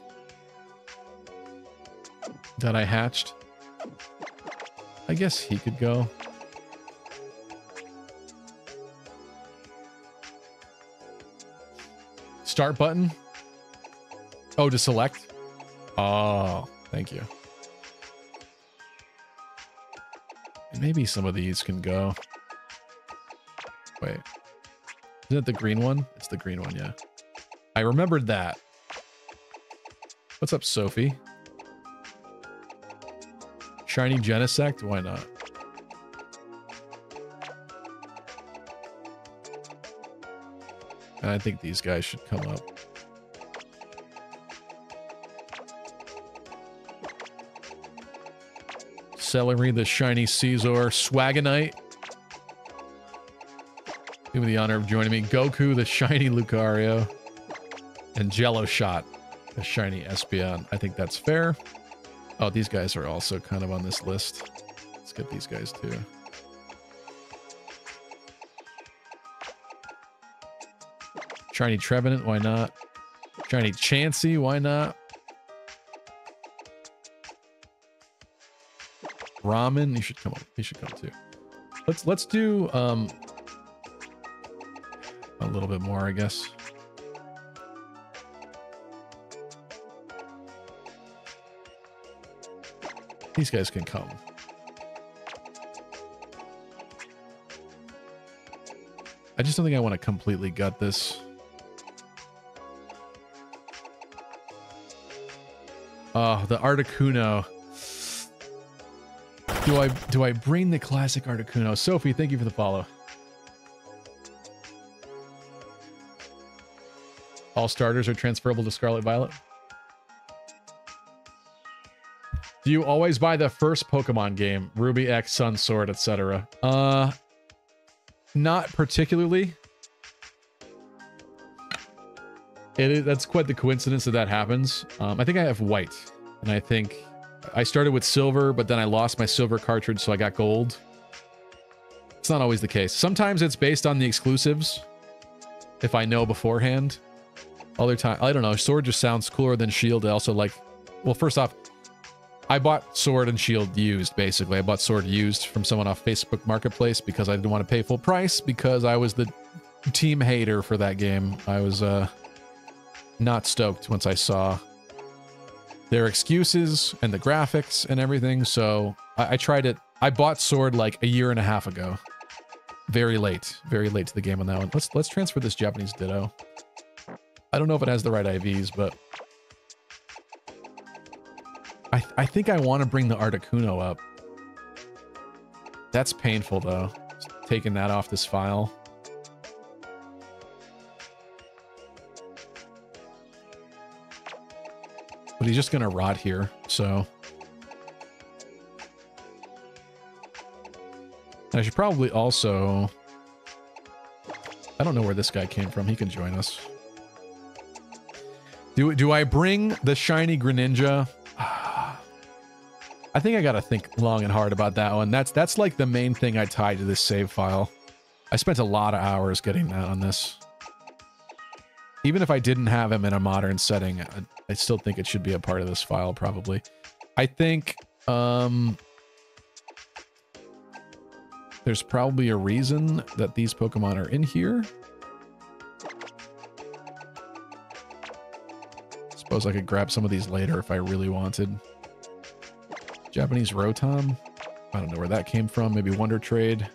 that I hatched. I guess he could go. Start button. Oh, to select? Oh, thank you. Maybe some of these can go. Wait. Isn't it the green one? It's the green one, yeah. I remembered that. What's up, Sophie? Shiny Genesect? Why not? I think these guys should come up. Celery, the shiny Caesar, Swagonite. Me the honor of joining me. Goku, the shiny Lucario. And Jello Shot, the shiny Espeon. I think that's fair. Oh, these guys are also kind of on this list. Let's get these guys too. Shiny Trevenant, why not? Shiny Chansey, why not? Ramen, you should come up. He should come too. Let's let's do um a little bit more, I guess. These guys can come. I just don't think I want to completely gut this. Oh, the Articuno. Do I do I bring the classic Articuno? Sophie, thank you for the follow. All starters are transferable to Scarlet Violet. Do you always buy the first Pokemon game, Ruby X, Sun, Sword, etc.? Uh, not particularly. It is, that's quite the coincidence that that happens. Um, I think I have white, and I think I started with silver, but then I lost my silver cartridge, so I got gold. It's not always the case. Sometimes it's based on the exclusives, if I know beforehand. Other time, I don't know. Sword just sounds cooler than Shield. I also like. Well, first off, I bought Sword and Shield used, basically. I bought Sword used from someone off Facebook Marketplace because I didn't want to pay full price because I was the team hater for that game. I was uh, not stoked once I saw their excuses and the graphics and everything. So I, I tried it. I bought Sword like a year and a half ago. Very late. Very late to the game on that one. Let's let's transfer this Japanese Ditto. I don't know if it has the right IVs, but I, I think I want to bring the Articuno up. That's painful, though. Taking that off this file. But he's just going to rot here, so... I should probably also... I don't know where this guy came from. He can join us. Do, do I bring the shiny Greninja? [SIGHS] I think I gotta think long and hard about that one. That's that's like the main thing I tied to this save file. I spent a lot of hours getting that on this. Even if I didn't have him in a modern setting, I, I still think it should be a part of this file, probably. I think um, there's probably a reason that these Pokemon are in here. Suppose I could grab some of these later if I really wanted. Japanese Rotom. I don't know where that came from. Maybe Wonder Trade.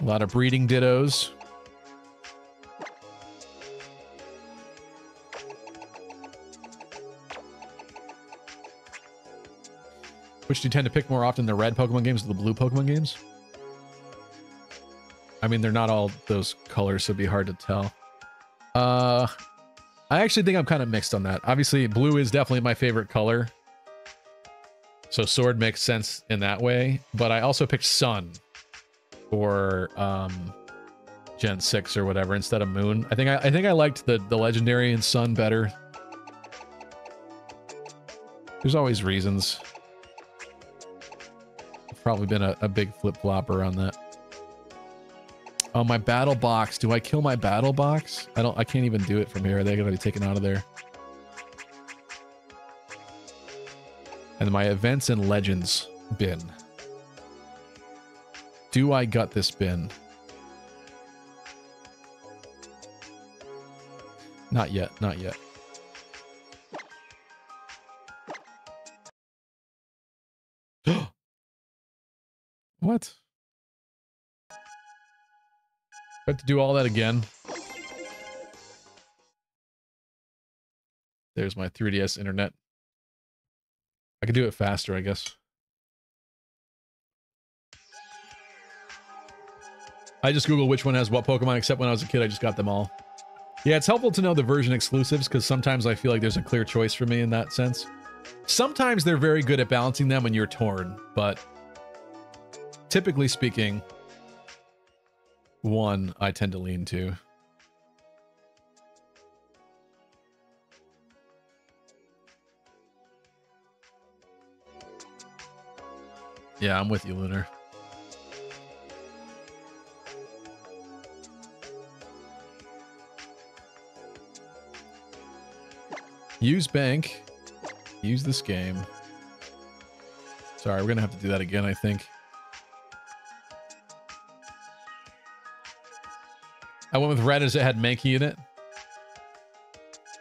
A lot of breeding dittos. Which do you tend to pick more often, the red Pokemon games or the blue Pokemon games? I mean, they're not all those colors, so it'd be hard to tell. Uh, I actually think I'm kind of mixed on that. Obviously, blue is definitely my favorite color. So sword makes sense in that way. But I also picked sun for um, Gen 6 or whatever instead of moon. I think I, I think I liked the, the legendary and sun better. There's always reasons. Probably been a, a big flip-flopper on that. Oh, my battle box. Do I kill my battle box? I don't. I can't even do it from here. they gonna be taken out of there. And my events and legends bin. Do I gut this bin? Not yet. Not yet. [GASPS] what? Have to do all that again. There's my 3DS internet. I could do it faster, I guess. I just Google which one has what Pokemon, except when I was a kid, I just got them all. Yeah, it's helpful to know the version exclusives, because sometimes I feel like there's a clear choice for me in that sense. Sometimes they're very good at balancing them when you're torn, but typically speaking, one I tend to lean to. Yeah, I'm with you, Lunar. Use bank. Use this game. Sorry, we're going to have to do that again, I think. I went with red as it had Mankey in it.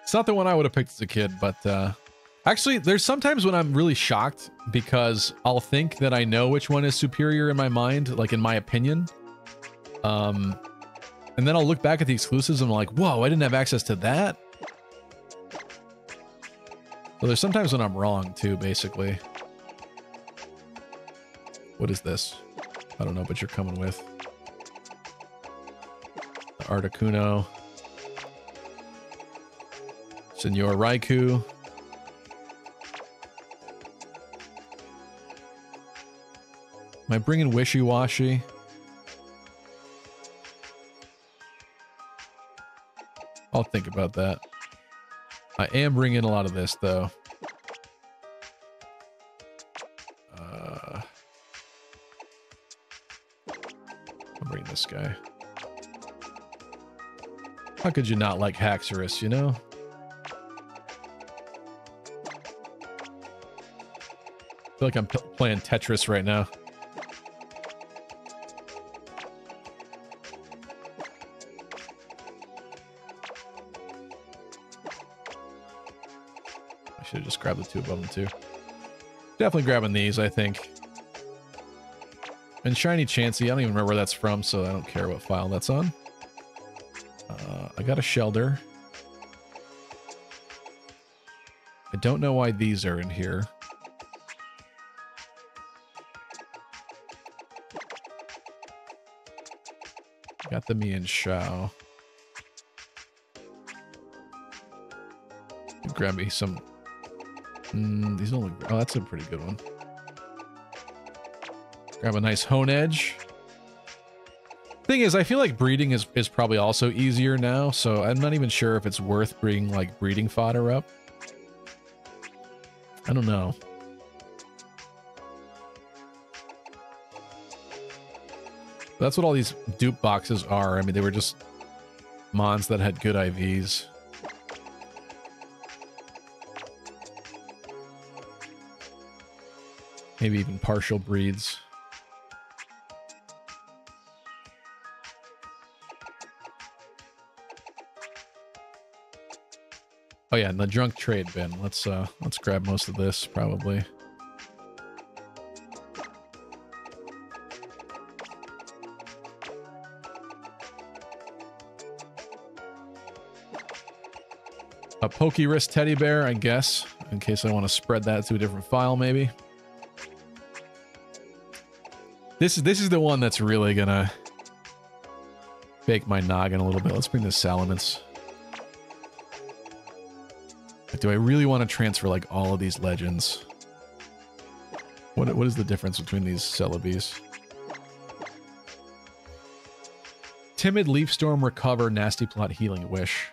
It's not the one I would have picked as a kid, but uh, actually, there's sometimes when I'm really shocked because I'll think that I know which one is superior in my mind, like in my opinion. Um, and then I'll look back at the exclusives and I'm like, whoa, I didn't have access to that. So there's sometimes when I'm wrong too, basically. What is this? I don't know, but you're coming with. Articuno. Senor Raikou. Am I bringing Wishy-Washy? I'll think about that. I am bringing a lot of this, though. Uh, I'll bring this guy. How could you not like Haxorus, you know? I feel like I'm playing Tetris right now. I should have just grabbed the two above them too. Definitely grabbing these, I think. And Shiny Chansey, I don't even remember where that's from, so I don't care what file that's on. Got a shelter. I don't know why these are in here. Got the Mienshao. Grab me some. Mm, these don't look. Oh, that's a pretty good one. Grab a nice Honedge. Thing is, I feel like breeding is, is probably also easier now, so I'm not even sure if it's worth bringing like breeding fodder up. I don't know. That's what all these dupe boxes are. I mean, they were just mons that had good IVs. Maybe even partial breeds. Oh yeah, in the drunk trade bin. Let's uh let's grab most of this probably. A Pokerus Teddy Bear, I guess, in case I want to spread that to a different file, maybe. This is this is the one that's really gonna bake my noggin a little bit. Let's bring the Salamence. Do I really want to transfer like all of these legends? What what is the difference between these Celebis? Timid Leafstorm Recover Nasty Plot Healing Wish.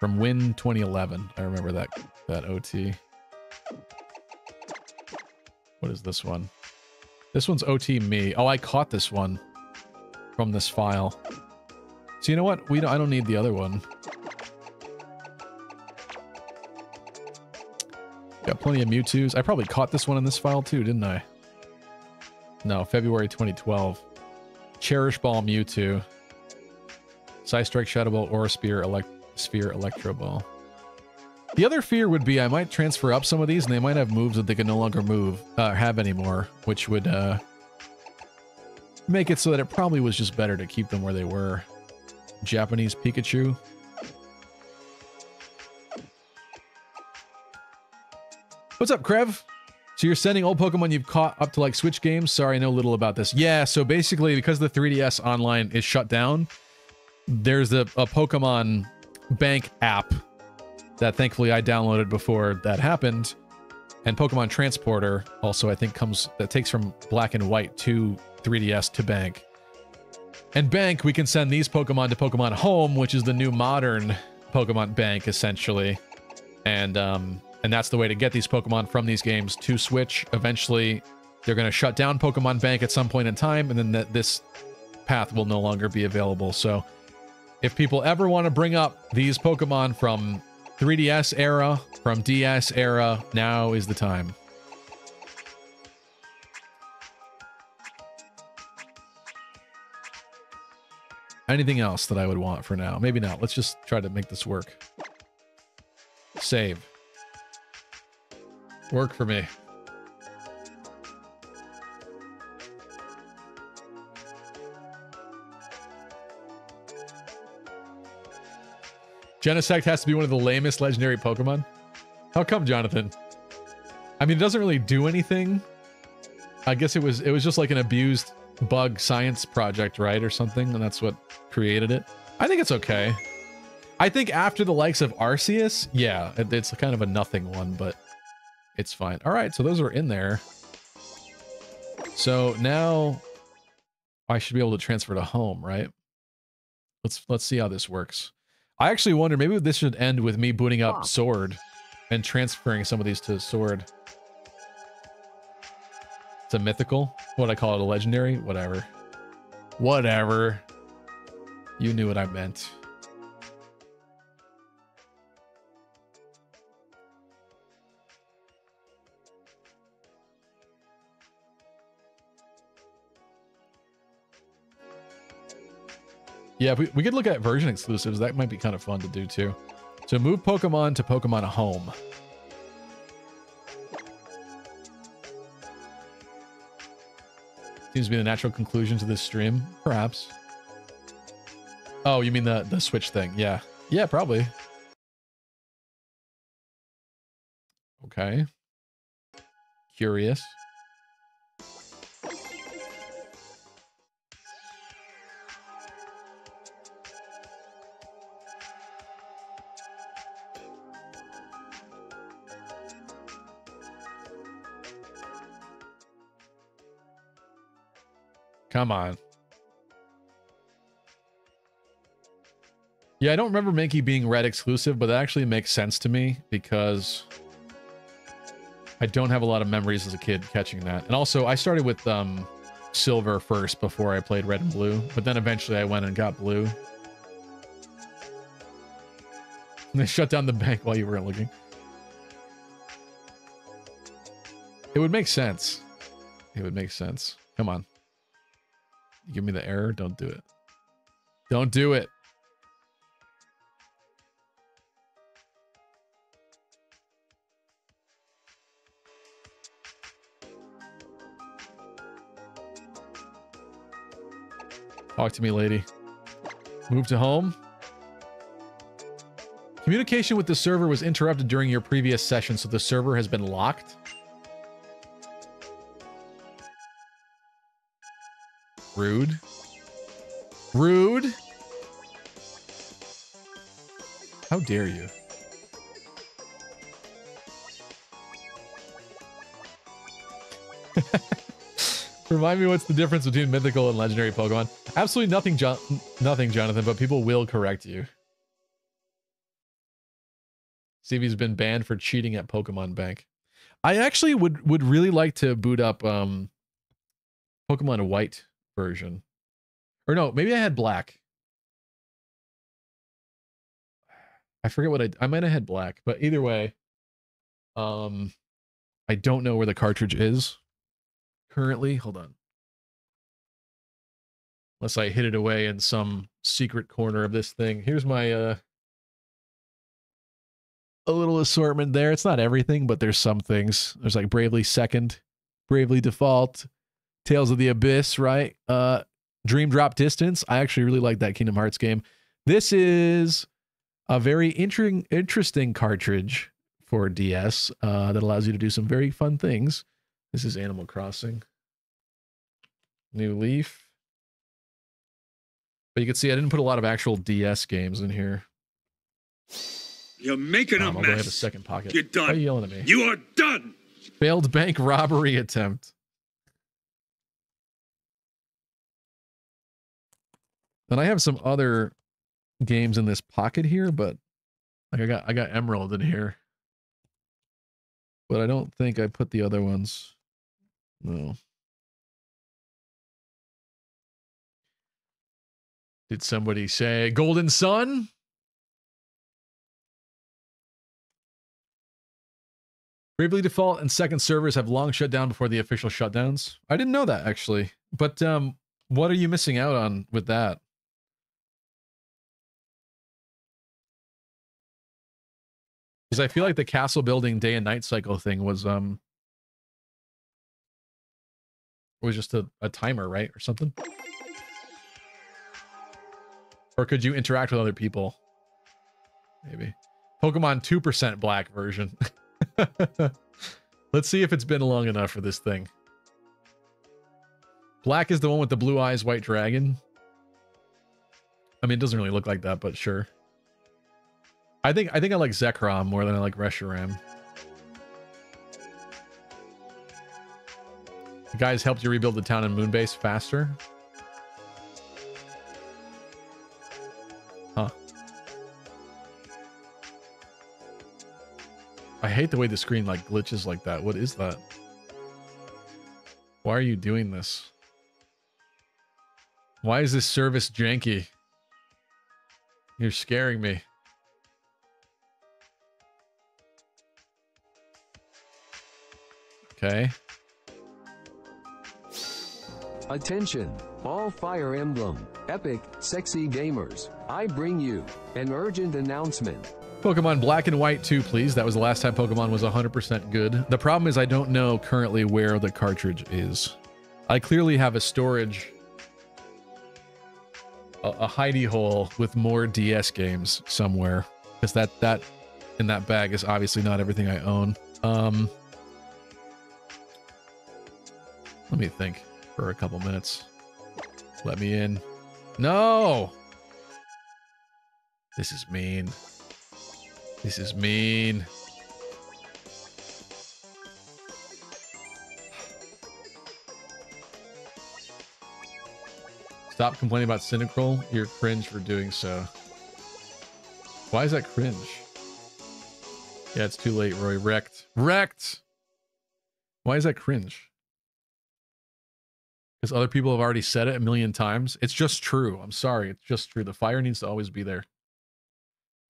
From Win 2011. I remember that that OT. What is this one? This one's OT me. Oh, I caught this one from this file. So you know what? We don't, I don't need the other one. Plenty of Mewtwo's. I probably caught this one in this file too, didn't I? No, February 2012. Cherish Ball Mewtwo. Psystrike Shadow Ball, Aura Sphere, Elect Sphere, Electro Ball. The other fear would be I might transfer up some of these and they might have moves that they can no longer move, uh, have anymore, which would uh, make it so that it probably was just better to keep them where they were. Japanese Pikachu. What's up, Krev? So you're sending old Pokemon you've caught up to like Switch games? Sorry, I know little about this. Yeah, so basically because the 3DS online is shut down, there's a, a Pokemon Bank app that thankfully I downloaded before that happened. And Pokemon Transporter also I think comes that takes from black and white to 3DS to Bank. And Bank, we can send these Pokemon to Pokemon Home, which is the new modern Pokemon Bank essentially. And um and that's the way to get these Pokemon from these games to Switch. Eventually, they're going to shut down Pokemon Bank at some point in time, and then that this path will no longer be available. So, if people ever want to bring up these Pokemon from 3DS era, from DS era, now is the time. Anything else that I would want for now? Maybe not. Let's just try to make this work. Save. Work for me. Genesect has to be one of the lamest legendary Pokemon? How come, Jonathan? I mean, it doesn't really do anything. I guess it was it was just like an abused bug science project, right? Or something, and that's what created it. I think it's okay. I think after the likes of Arceus, yeah, it, it's kind of a nothing one, but it's fine. All right, so those are in there. So now I should be able to transfer to home, right? Let's let's see how this works. I actually wonder maybe this should end with me booting up Sword and transferring some of these to Sword. It's a mythical. What I call it, a legendary? Whatever. Whatever. You knew what I meant. Yeah, we, we could look at version exclusives. That might be kind of fun to do too. So move Pokemon to Pokemon Home. Seems to be the natural conclusion to this stream, perhaps. Oh, you mean the, the Switch thing? Yeah. Yeah, probably. Okay. Curious. Come on. Yeah, I don't remember Mankey being red exclusive, but that actually makes sense to me because I don't have a lot of memories as a kid catching that. And also, I started with um, silver first before I played red and blue, but then eventually I went and got blue. And [LAUGHS] they shut down the bank while you weren't looking. It would make sense. It would make sense. Come on. Give me the error. Don't do it. Don't do it. Talk to me, lady. Move to home. Communication with the server was interrupted during your previous session, so the server has been locked. Rude. Rude. How dare you? [LAUGHS] Remind me what's the difference between mythical and legendary Pokemon? Absolutely nothing, jo nothing, Jonathan, but people will correct you. Stevie's been banned for cheating at Pokemon Bank. I actually would would really like to boot up um Pokemon White version. Or no, maybe I had black. I forget what I I might have had black, but either way, um I don't know where the cartridge is currently. Hold on. Unless I hid it away in some secret corner of this thing. Here's my uh a little assortment there. It's not everything, but there's some things. There's like Bravely Second, Bravely Default, Tales of the Abyss, right? Uh Dream Drop Distance. I actually really like that Kingdom Hearts game. This is a very interesting interesting cartridge for DS uh, that allows you to do some very fun things. This is Animal Crossing. New Leaf. But you can see I didn't put a lot of actual DS games in here. You're making Um, a although I mess. have a second pocket. You're done. Why are you yelling at me? You are done. Failed bank robbery attempt. Then I have some other games in this pocket here, but like I got I got Emerald in here. But I don't think I put the other ones. No. Did somebody say Golden Sun? Bravely Default and second servers have long shut down before the official shutdowns. I didn't know that actually. But um what are you missing out on with that? Because I feel like the castle building day and night cycle thing was um was just a, a timer, right? Or something. Or could you interact with other people? Maybe. Pokemon 2% black version. [LAUGHS] Let's see if it's been long enough for this thing. Black is the one with the blue eyes, white dragon. I mean, it doesn't really look like that, but sure. I think I think I like Zekrom more than I like Reshiram. The guys helped you rebuild the town in Moonbase faster. Huh. I hate the way the screen like glitches like that. What is that? Why are you doing this? Why is this service janky? You're scaring me. Okay. Attention, all Fire Emblem, Epic, Sexy Gamers. I bring you an urgent announcement. Pokemon Black and White 2, please. That was the last time Pokemon was 100% good. The problem is I don't know currently where the cartridge is. I clearly have a storage, a, a hidey hole with more DS games somewhere. Because that, that in that bag is obviously not everything I own. Um, let me think for a couple minutes. Let me in. No! This is mean. This is mean. Stop complaining about Cyndaquil. You're cringe for doing so. Why is that cringe? Yeah, it's too late, Roy. Wrecked. Wrecked! Why is that cringe? Because other people have already said it a million times. It's just true. I'm sorry. It's just true. The fire needs to always be there.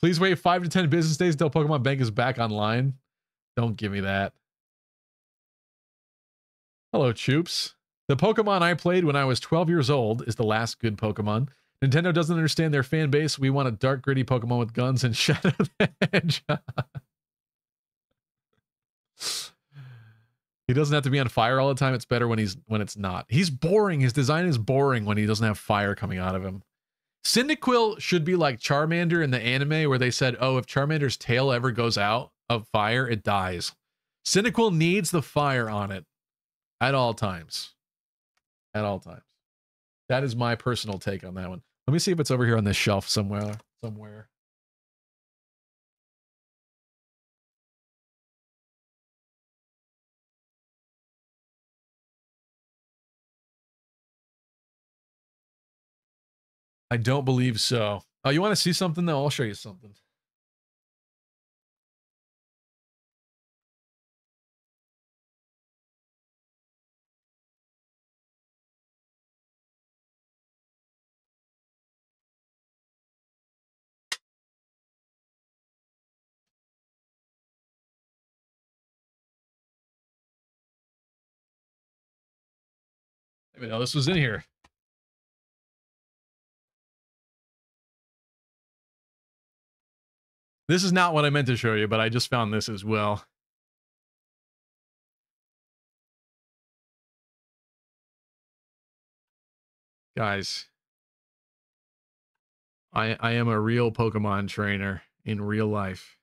Please wait five to 10 business days until Pokemon Bank is back online. Don't give me that. Hello, Choops. The Pokemon I played when I was 12 years old is the last good Pokemon. Nintendo doesn't understand their fan base. We want a dark, gritty Pokemon with guns and [LAUGHS] Shadow the Hedgehog. He doesn't have to be on fire all the time. It's better when he's when it's not. He's boring. His design is boring when he doesn't have fire coming out of him. Cyndaquil should be like Charmander in the anime where they said, "Oh, if Charmander's tail ever goes out of fire, it dies." Cyndaquil needs the fire on it at all times. At all times. That is my personal take on that one. Let me see if it's over here on this shelf somewhere. Somewhere. I don't believe so. Oh, you want to see something though? I'll show you something. I know this was in here. This is not what I meant to show you, but I just found this as well. Guys, I I am a real Pokemon trainer in real life.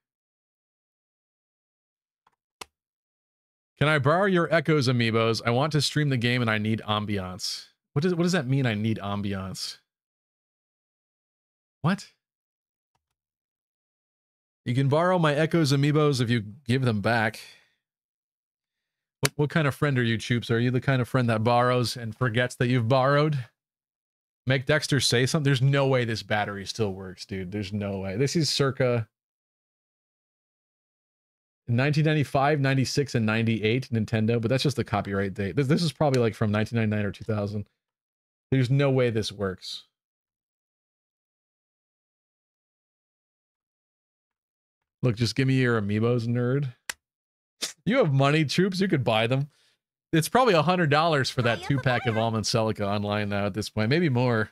Can I borrow your Echoes amiibos? I want to stream the game and I need ambiance. What does what does that mean? I need ambiance. What? You can borrow my Echoes amiibos if you give them back. What, what kind of friend are you, Choops? Are you the kind of friend that borrows and forgets that you've borrowed? Make Dexter say something. There's no way this battery still works, dude. There's no way. This is circa 1995, 96, and 98 Nintendo, but that's just the copyright date. This, this is probably like from 1999 or 2000. There's no way this works. Look, just give me your amiibos, nerd. You have money, Choops. You could buy them. It's probably a hundred dollars for that two pack of Alm and Celica online now at this point, maybe more.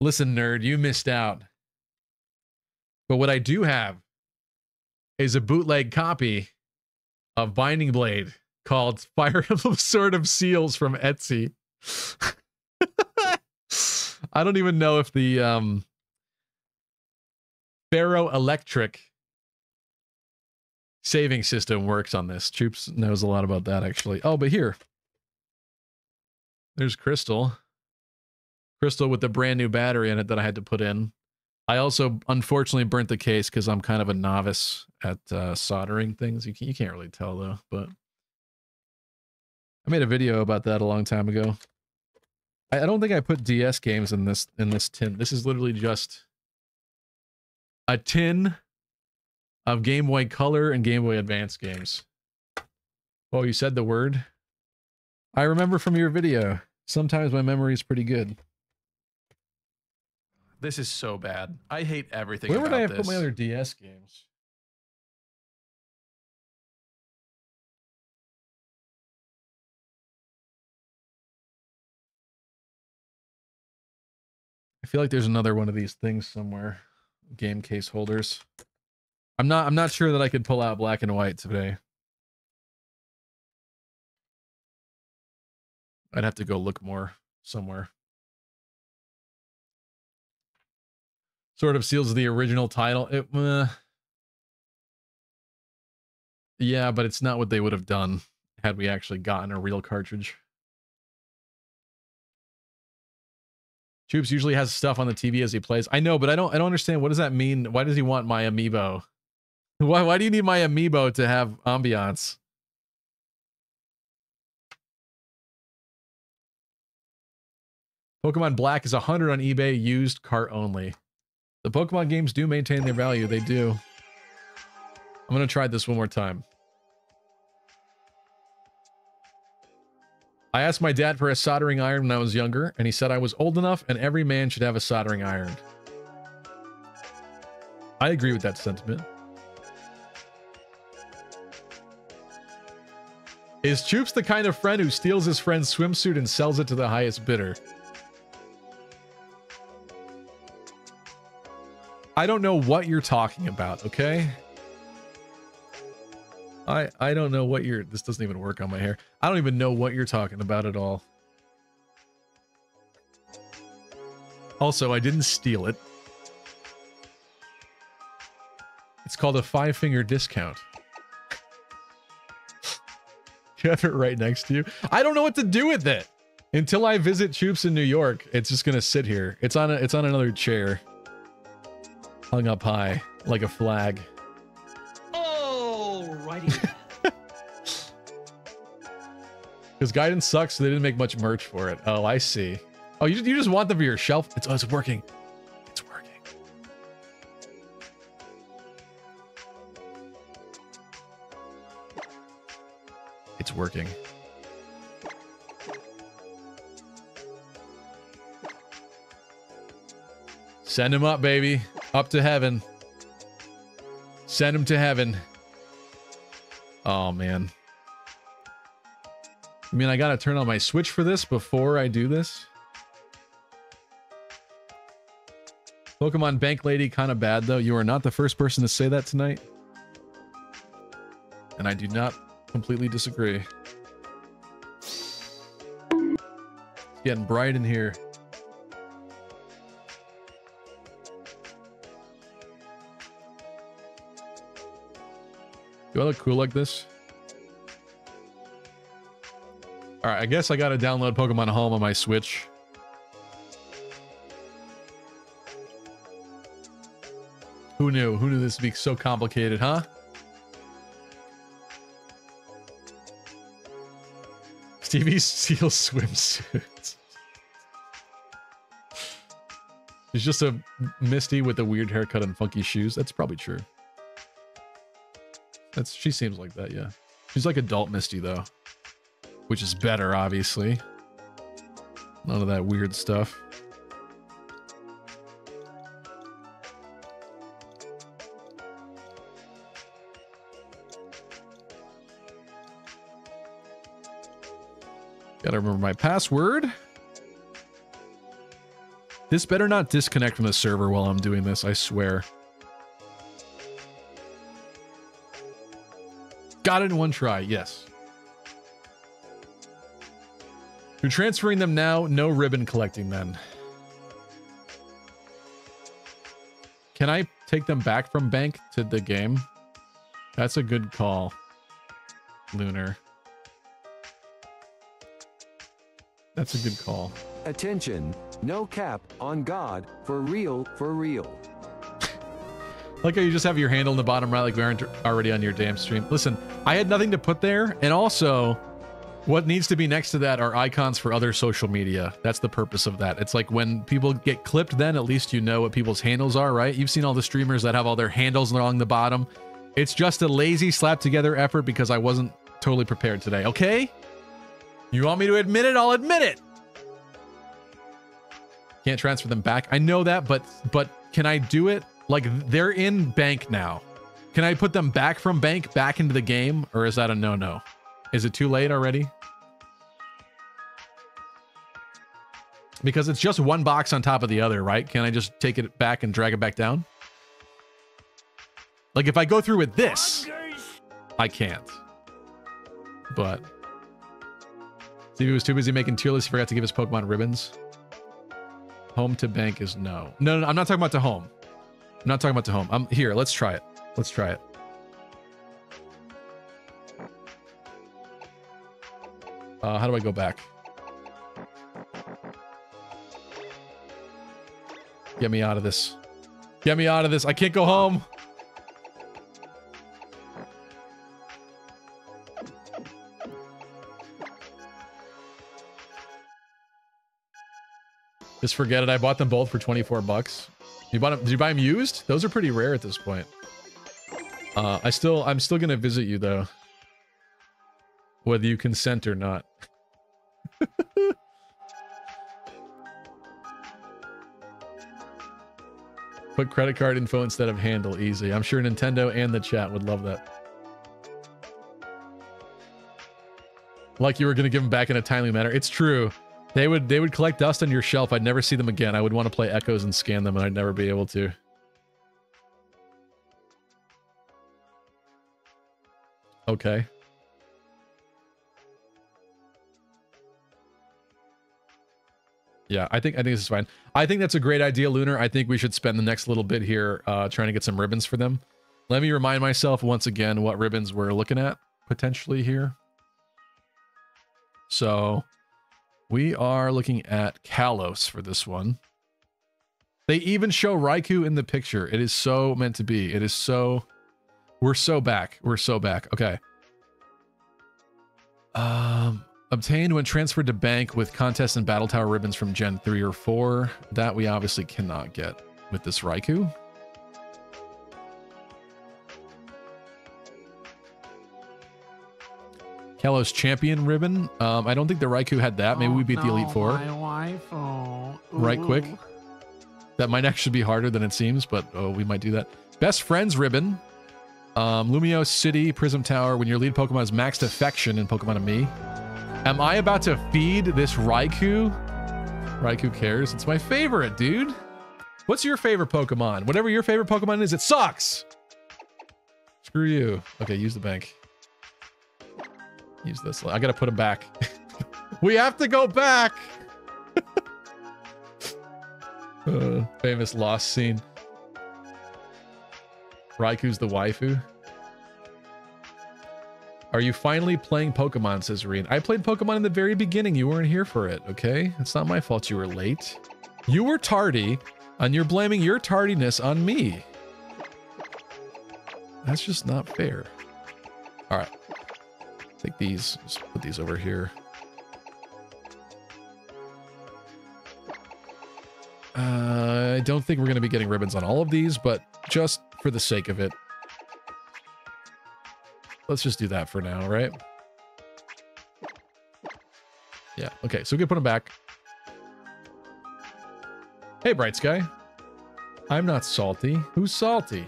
Listen, nerd, you missed out. But what I do have is a bootleg copy of Binding Blade called [LAUGHS] Fire Emblem Sword of Seals from Etsy. [LAUGHS] I don't even know if the um, ferroelectric saving system works on this. Choops knows a lot about that actually. Oh, but here. There's Crystal. Crystal with the brand new battery in it that I had to put in. I also unfortunately burnt the case because I'm kind of a novice at uh, soldering things. You, can, you can't really tell though, but I made a video about that a long time ago. I, I don't think I put DS games in this in this tin. This is literally just a tin of Game Boy Color and Game Boy Advance games. Oh, you said the word? I remember from your video. Sometimes my memory is pretty good. This is so bad. I hate everything. Where would I have this. put my other DS games? I feel like there's another one of these things somewhere. Game case holders. I'm not I'm not sure that I could pull out black and white today. I'd have to go look more somewhere. Sword of Seals the original title. It uh, Yeah, but it's not what they would have done had we actually gotten a real cartridge. Choops usually has stuff on the TV as he plays. I know, but I don't I don't understand what does that mean? Why does he want my amiibo? Why why do you need my amiibo to have ambiance? Pokemon Black is 100 on eBay, used cart only. The Pokemon games do maintain their value. They do. I'm going to try this one more time. I asked my dad for a soldering iron when I was younger, and he said I was old enough and every man should have a soldering iron. I agree with that sentiment. Is Choops the kind of friend who steals his friend's swimsuit and sells it to the highest bidder? I don't know what you're talking about, okay? I I don't know what you're this doesn't even work on my hair. I don't even know what you're talking about at all. Also, I didn't steal it. It's called a five finger discount. You have it right next to you. I don't know what to do with it. Until I visit Choops in New York, it's just gonna sit here. It's on a, it's on another chair. Hung up high, like a flag. Alrighty. [LAUGHS] Because guidance sucks, so they didn't make much merch for it. Oh, I see. Oh, you, you just want them for your shelf? It's, oh, it's working. Working. Send him up, baby. Up to heaven. Send him to heaven. Oh, man. I mean, I gotta turn on my Switch for this before I do this. Pokemon Bank Lady kind of bad, though. You are not the first person to say that tonight. And I do not completely disagree. It's getting bright in here. Do I look cool like this? All right, I guess I gotta download Pokemon Home on my Switch. Who knew? Who knew this would be so complicated, huh? Stevie steals swimsuits. She's just a Misty with a weird haircut and funky shoes. That's probably true. That's she seems like that, yeah. She's like adult Misty though. Which is better, obviously. None of that weird stuff. Gotta remember my password. This better not disconnect from the server while I'm doing this, I swear. Got it in one try, yes. You're transferring them now, no ribbon collecting then. Can I take them back from bank to the game? That's a good call. Lunar. That's a good call. Attention, no cap, on God, for real, for real. Like how you just have your handle in the bottom right, like we aren't already on your damn stream. Listen, I had nothing to put there, and also, what needs to be next to that are icons for other social media. That's the purpose of that. It's like when people get clipped, then at least you know what people's handles are, right? You've seen all the streamers that have all their handles along the bottom. It's just a lazy slap together effort because I wasn't totally prepared today, okay? You want me to admit it? I'll admit it. Can't transfer them back. I know that, but but can I do it? Like they're in bank now. Can I put them back from bank back into the game or is that a no-no? Is it too late already? Because it's just one box on top of the other, right? Can I just take it back and drag it back down? Like if I go through with this, I can't. But Stevie was too busy making tier lists, he forgot to give his Pokemon ribbons. Home to bank is no. No, no, I'm not talking about to home. I'm not talking about to home. I'm here. Let's try it. Let's try it. Uh, how do I go back? Get me out of this. Get me out of this. I can't go home. Just forget it. I bought them both for 24 bucks. You bought them, did you buy them used? Those are pretty rare at this point. Uh, I still, I'm still gonna visit you though. Whether you consent or not. [LAUGHS] Put credit card info instead of handle easy. I'm sure Nintendo and the chat would love that. Like you were gonna give them back in a timely manner. It's true. They would they would collect dust on your shelf. I'd never see them again. I would want to play echoes and scan them, and I'd never be able to. Okay. Yeah, I think I think this is fine. I think that's a great idea, Lunar. I think we should spend the next little bit here uh, trying to get some ribbons for them. Let me remind myself once again what ribbons we're looking at potentially here. So we are looking at Kalos for this one. They even show Raikou in the picture. It is so meant to be. It is so... We're so back. We're so back. Okay. Um, obtained when transferred to bank with contest and battle tower ribbons from Gen 3 or 4. That we obviously cannot get with this Raikou. Kalos champion ribbon. Um, I don't think the Raikou had that. Maybe we beat the Elite Four. Right quick. That might [LAUGHS] actually be harder than it seems, but oh, we might do that. Best friends ribbon. Um, Lumiose City, Prism Tower. When your lead Pokemon is maxed affection in Pokemon and Me. Am I about to feed this Raikou? Raikou cares. It's my favorite, dude. What's your favorite Pokemon? Whatever your favorite Pokemon is, it sucks. Screw you. Okay, use the bank. Use this. I gotta put him back. [LAUGHS] we have to go back. [LAUGHS] uh, famous lost scene. Raikou's the waifu. Are you finally playing Pokemon, says Reen. I played Pokemon in the very beginning. You weren't here for it, okay? It's not my fault you were late. You were tardy, and you're blaming your tardiness on me. That's just not fair. All right. Take these. Put these over here. Uh, I don't think we're going to be getting ribbons on all of these, but just for the sake of it, let's just do that for now, right? Yeah, okay, so we can put them back. Hey, Bright Sky. I'm not salty. Who's salty?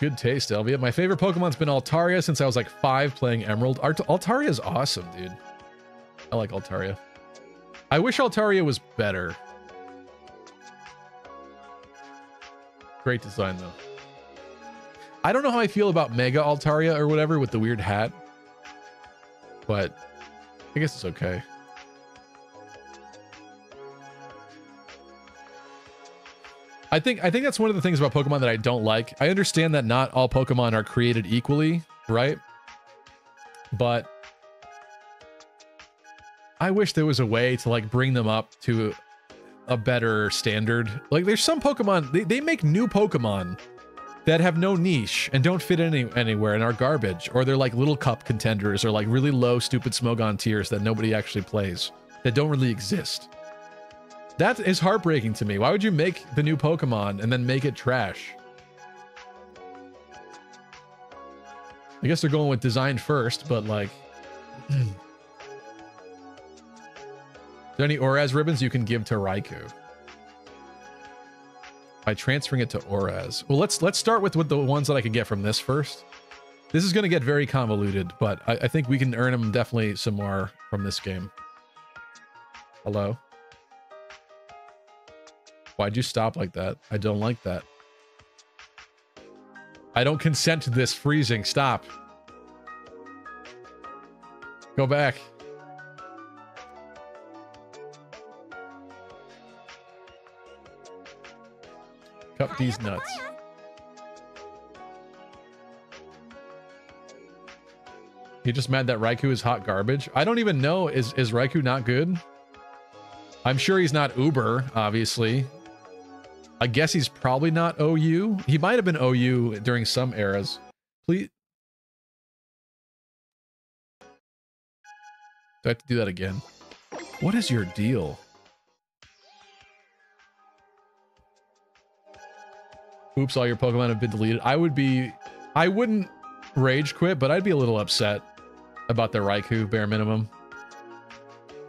Good taste, Elvia. My favorite Pokemon's been Altaria since I was like five playing Emerald. Alt Altaria is awesome, dude. I like Altaria. I wish Altaria was better. Great design, though. I don't know how I feel about Mega Altaria or whatever with the weird hat. But I guess it's okay. I think I think that's one of the things about Pokemon that I don't like. I understand that not all Pokemon are created equally, right? But I wish there was a way to like bring them up to a better standard. Like there's some Pokemon, they, they make new Pokemon that have no niche and don't fit any anywhere and are garbage. Or they're like little cup contenders or like really low stupid Smogon tiers that nobody actually plays. That don't really exist. That is heartbreaking to me. Why would you make the new Pokemon and then make it trash? I guess they're going with design first, but like... [CLEARS THROAT] Is there any ORAS ribbons you can give to Raikou? By transferring it to ORAS. Well, let's let's start with, with the ones that I can get from this first. This is going to get very convoluted, but I, I think we can earn them definitely some more from this game. Hello? Why'd you stop like that? I don't like that. I don't consent to this freezing. Stop. Go back. Cup these nuts. He just mad that Raikou is hot garbage. I don't even know. Is, is Raikou not good? I'm sure he's not Uber, obviously. I guess he's probably not OU. He might have been OU during some eras. Please. Do I have to do that again? What is your deal? Oops, all your Pokemon have been deleted. I would be... I wouldn't rage quit, but I'd be a little upset about the Raikou, bare minimum.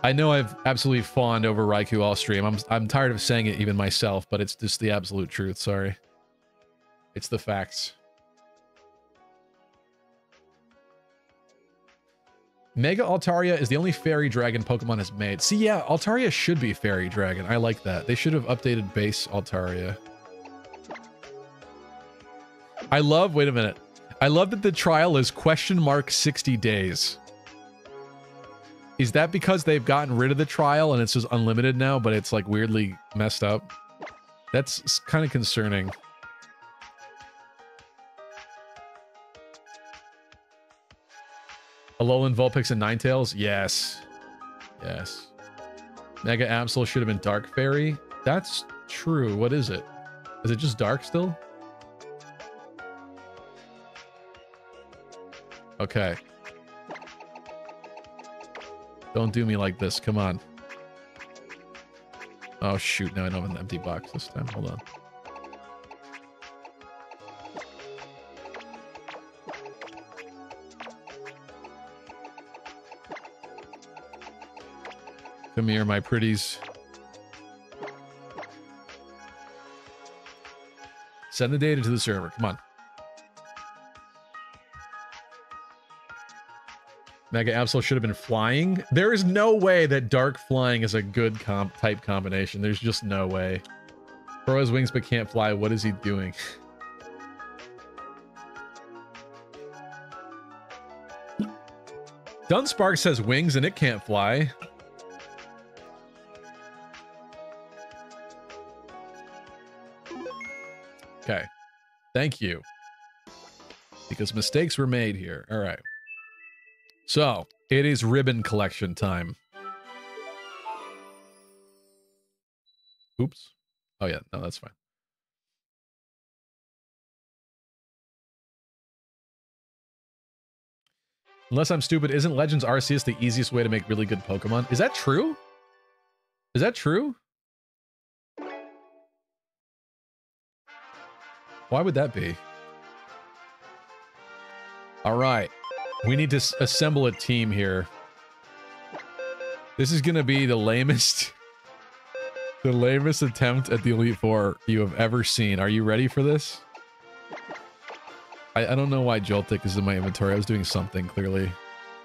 I know I've absolutely fawned over Raikou all stream. I'm I'm tired of saying it even myself, but it's just the absolute truth. Sorry. It's the facts. Mega Altaria is the only fairy dragon Pokemon has made. See, yeah, Altaria should be fairy dragon. I like that. They should have updated base Altaria. I love, wait a minute. I love that the trial is question mark 60 days. Is that because they've gotten rid of the trial and it's just unlimited now, but it's like weirdly messed up? That's kind of concerning. Alolan Vulpix and Ninetales? Yes. Yes. Mega Absol should have been Dark Fairy? That's true. What is it? Is it just dark still? Okay. Don't do me like this. Come on. Oh, shoot. Now I don't have an empty box this time. Hold on. Come here, my pretties. Send the data to the server. Come on. Mega Absol should have been flying. There is no way that dark flying is a good comp type combination. There's just no way. Pro has wings but can't fly. What is he doing? [LAUGHS] Dunsparce has wings and it can't fly. Okay. Thank you. Because mistakes were made here. All right. So, it is ribbon collection time. Oops. Oh, yeah. No, that's fine. Unless I'm stupid, isn't Legends Arceus the easiest way to make really good Pokemon? Is that true? Is that true? Why would that be? All right. We need to assemble a team here. This is going to be the lamest [LAUGHS] the lamest attempt at the Elite Four you have ever seen. Are you ready for this? I, I don't know why Joltik is in my inventory. I was doing something, clearly.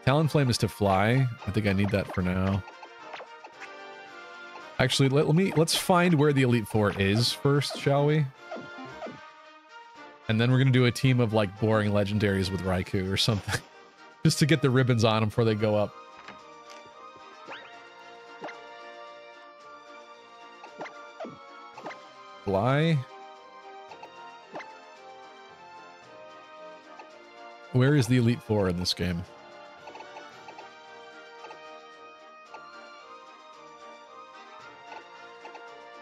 Talonflame is to fly. I think I need that for now. Actually, let, let me let's find where the Elite Four is first, shall we? And then we're gonna do a team of like boring legendaries with Raikou or something. [LAUGHS] Just to get the ribbons on them before they go up. Fly. Where is the Elite Four in this game?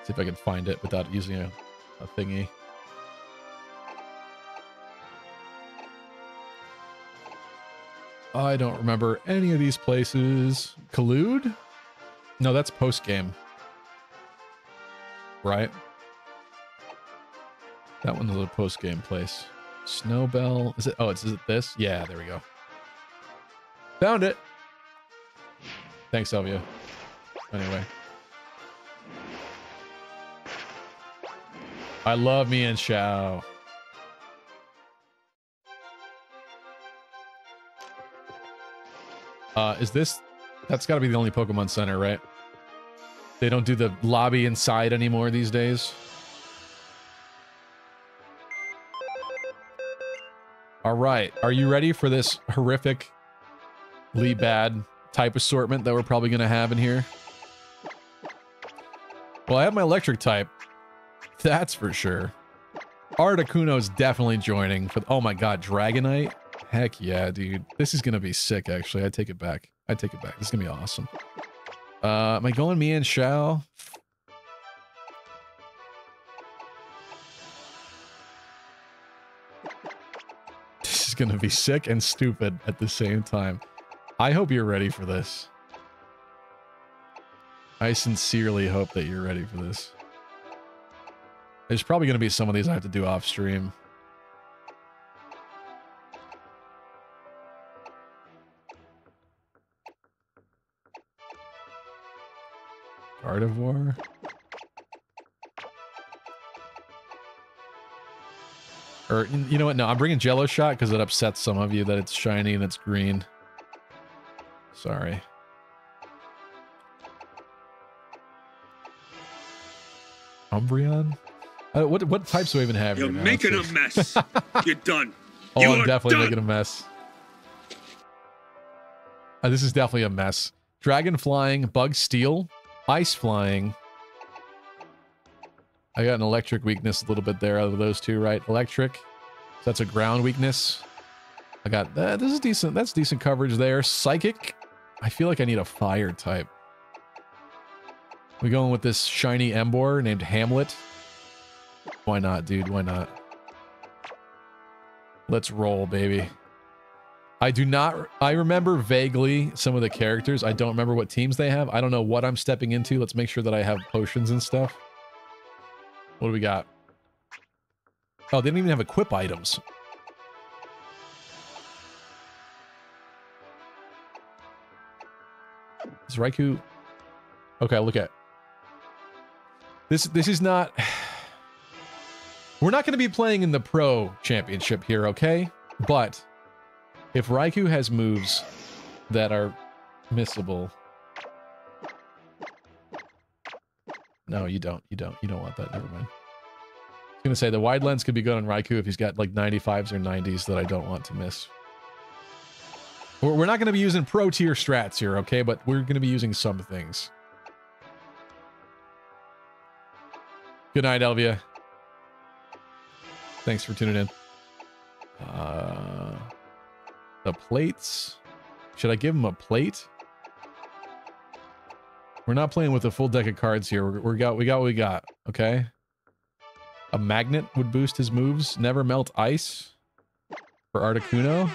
See if I can find it without using a, a thingy. I don't remember any of these places. Collude? No, that's post game. Right? That one's a post game place. Snowbelle. Is it? Oh, it's, is it this? Yeah, there we go. Found it. Thanks, Elvia. Anyway. I love Mienshao. Uh, is this... That's got to be the only Pokemon Center, right? They don't do the lobby inside anymore these days. All right. Are you ready for this horrifically bad type assortment that we're probably going to have in here? Well, I have my electric type. That's for sure. Articuno's definitely joining for... Oh my god, Dragonite? Heck yeah, dude. This is going to be sick, actually. I take it back. I take it back. This is going to be awesome. Uh, am I going Mienshao? [LAUGHS] This is going to be sick and stupid at the same time. I hope you're ready for this. I sincerely hope that you're ready for this. There's probably going to be some of these I have to do off stream. Gardevoir. Or you know what? No, I'm bringing Jello Shot because it upsets some of you that it's shiny and it's green. Sorry. Umbreon? Uh, what what types do we even have You're making a mess. [LAUGHS] You're done. Oh, you I'm definitely done. making a mess. Uh, this is definitely a mess. Dragon flying, bug steel, ice flying. I got an electric weakness a little bit there out of those two, right? Electric. So that's a ground weakness. I got that. This is decent. That's decent coverage there. Psychic. I feel like I need a fire type. We going with this shiny Emboar named Hamlet. Why not, dude? Why not? Let's roll, baby. I do not. I remember vaguely some of the characters. I don't remember what teams they have. I don't know what I'm stepping into. Let's make sure that I have potions and stuff. What do we got? Oh, they didn't even have equip items. Is Raikou? Okay, look at this. This is not. [SIGHS] We're not going to be playing in the pro championship here, okay? But if Raikou has moves that are missable. No, you don't. You don't. You don't want that. Never mind. I was going to say the wide lens could be good on Raikou if he's got like 95s or 90s that I don't want to miss. We're not going to be using pro tier strats here, okay? But we're going to be using some things. Good night, Elvia. Thanks for tuning in. Uh, the plates. Should I give him a plate? We're not playing with a full deck of cards here. We're, we got we got we got. Okay. A magnet would boost his moves. Never melt ice for Articuno.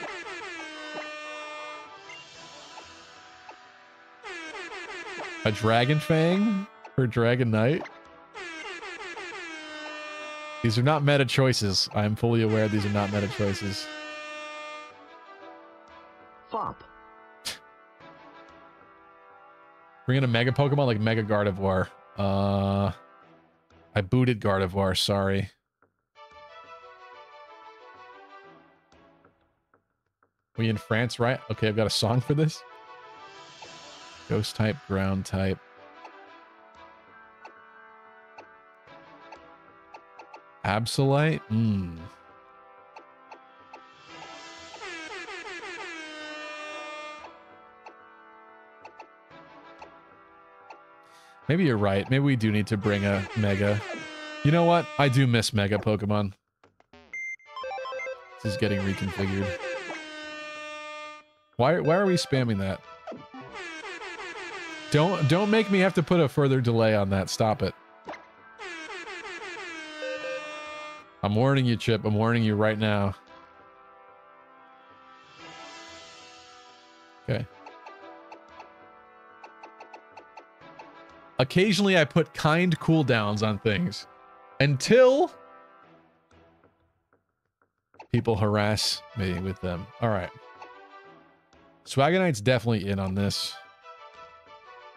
A Dragon Fang for Dragonite. These are not meta choices. I'm fully aware these are not meta choices. Fop. Bring in a Mega Pokemon like Mega Gardevoir. Uh, I booted Gardevoir. Sorry. We in France, right? Okay, I've got a song for this. Ghost type, ground type. Absolite? Hmm. Maybe you're right. Maybe we do need to bring a Mega. You know what? I do miss Mega Pokemon. This is getting reconfigured. Why, why are we spamming that? Don't don't make me have to put a further delay on that. Stop it. I'm warning you, Chip. I'm warning you right now. Okay. Occasionally I put kind cooldowns on things until people harass me with them. All right. Swagonite's definitely in on this.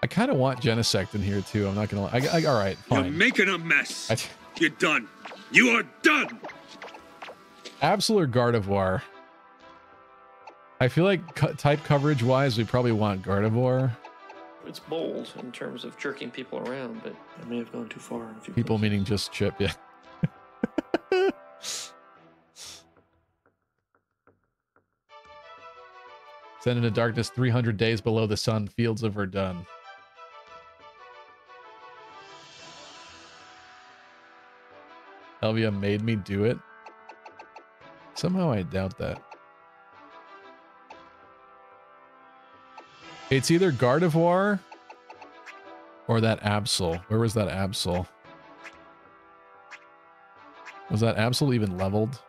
I kind of want Genesect in here too. I'm not gonna. lie. I, I, all right, You're making a mess. I, You're done. You are done. Absolute Gardevoir. I feel like type coverage wise, we probably want Gardevoir. It's bold in terms of jerking people around, but I may have gone too far in a few People meaning just Chip, yeah. [LAUGHS] Send into darkness 300 days below the sun, fields of Verdun. Elvia made me do it. Somehow I doubt that. It's either Gardevoir or that Absol. Where was that Absol? Was that Absol even leveled?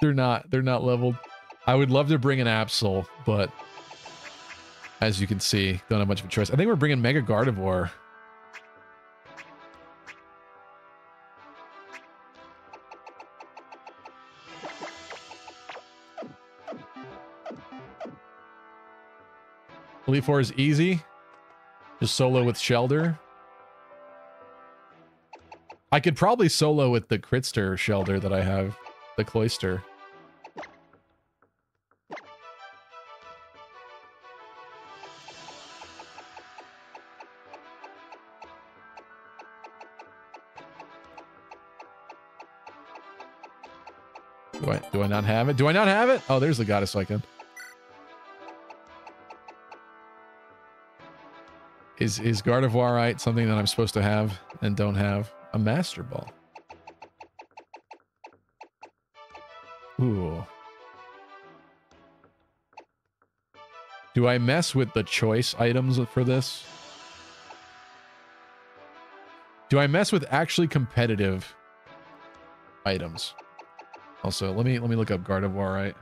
They're not. They're not leveled. I would love to bring an Absol, but as you can see, don't have much of a choice. I think we're bringing Mega Gardevoir. Elite Four is easy. Just solo with Shellder. I could probably solo with the Critster Shellder that I have, the Cloyster. Do I do I not have it? Do I not have it? Oh, there's the goddess icon. Is is Gardevoirite something that I'm supposed to have and don't have? A Master Ball. Ooh. Do I mess with the choice items for this? Do I mess with actually competitive items? Also, let me let me look up Gardevoirite.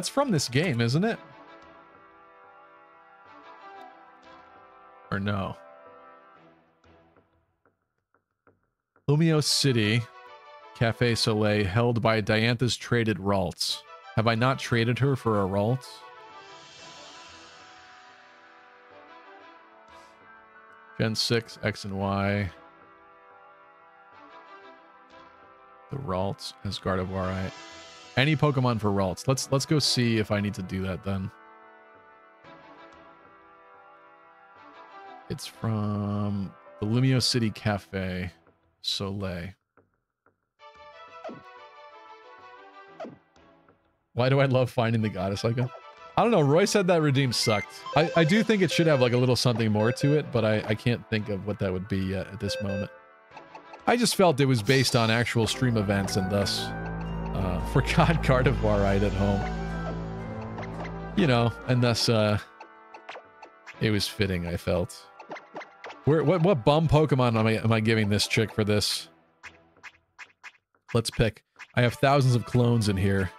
That's from this game, isn't it? Or no? Lumiose City, Cafe Soleil, held by Diantha's traded Ralts. Have I not traded her for a Ralt? Gen 6, X and Y. The Ralts as Gardevoirite. Any Pokemon for Ralts. Let's let's go see if I need to do that then. It's from the Lumiose City Cafe, Soleil. Why do I love finding the goddess? I don't know. Roy said that redeem sucked. I, I do think it should have like a little something more to it, but I, I can't think of what that would be yet at this moment. I just felt it was based on actual stream events and thus uh, [LAUGHS] forgot Gardevoirite at home. You know, and thus uh, it was fitting, I felt. Where, what, what bum Pokemon am I, am I giving this chick for this? Let's pick. I have thousands of clones in here.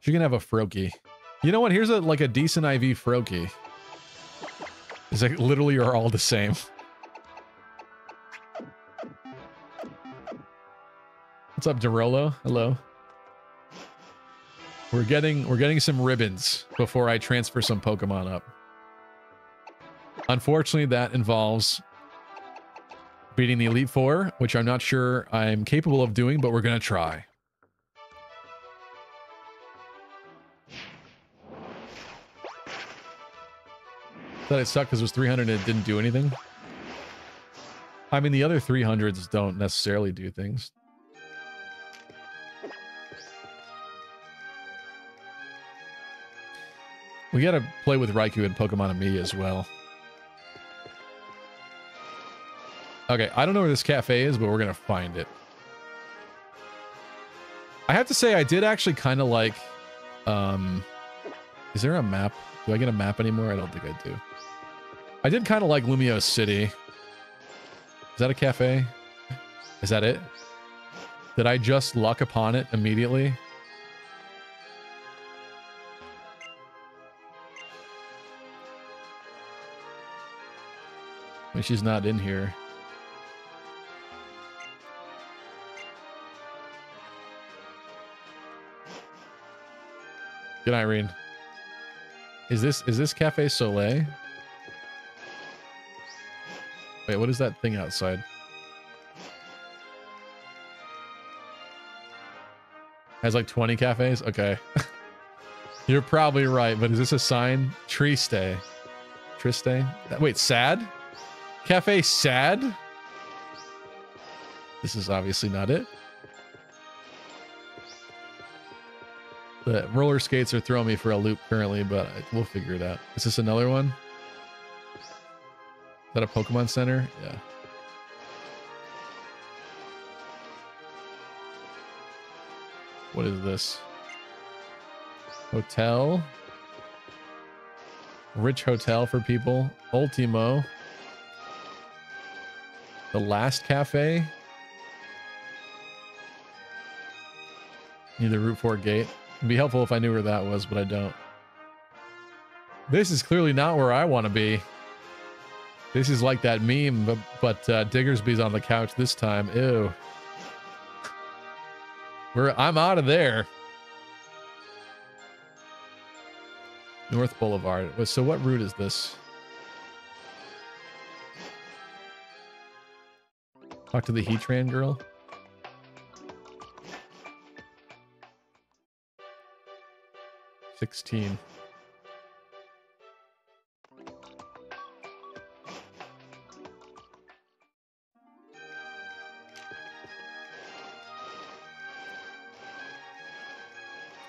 She can have a Froakie. You know what? Here's a like a decent IV Froakie. It's like literally are all the same. [LAUGHS] What's up, Derolo? Hello. We're getting we're getting some ribbons before I transfer some Pokemon up. Unfortunately, that involves beating the Elite Four, which I'm not sure I'm capable of doing, but we're gonna try. Thought it sucked because it was 300 and it didn't do anything. I mean, the other 300s don't necessarily do things. We gotta play with Raikou and Pokemon and me as well. Okay, I don't know where this cafe is, but we're gonna find it. I have to say, I did actually kind of like... Um, is there a map? Do I get a map anymore? I don't think I do. I did kind of like Lumiose City. Is that a cafe? Is that it? Did I just luck upon it immediately? Mean, she's not in here. Good night, Irene. Is this is this Cafe Soleil? Wait, what is that thing outside? Has like 20 cafes? Okay. [LAUGHS] You're probably right, but is this a sign? Triste. Triste? Wait, sad? Cafe sad? This is obviously not it. The roller skates are throwing me for a loop currently, but we'll figure it out. Is this another one? Is that a Pokemon Center? Yeah. What is this? Hotel. Rich hotel for people. Ultimo. The last cafe. Near the Route 4 gate. It'd be helpful if I knew where that was, but I don't. This is clearly not where I want to be. This is like that meme, but, but uh, Diggersby's on the couch this time. Ew. We're, I'm out of there. North Boulevard. So what route is this? Talk to the Heatran girl. Sixteen.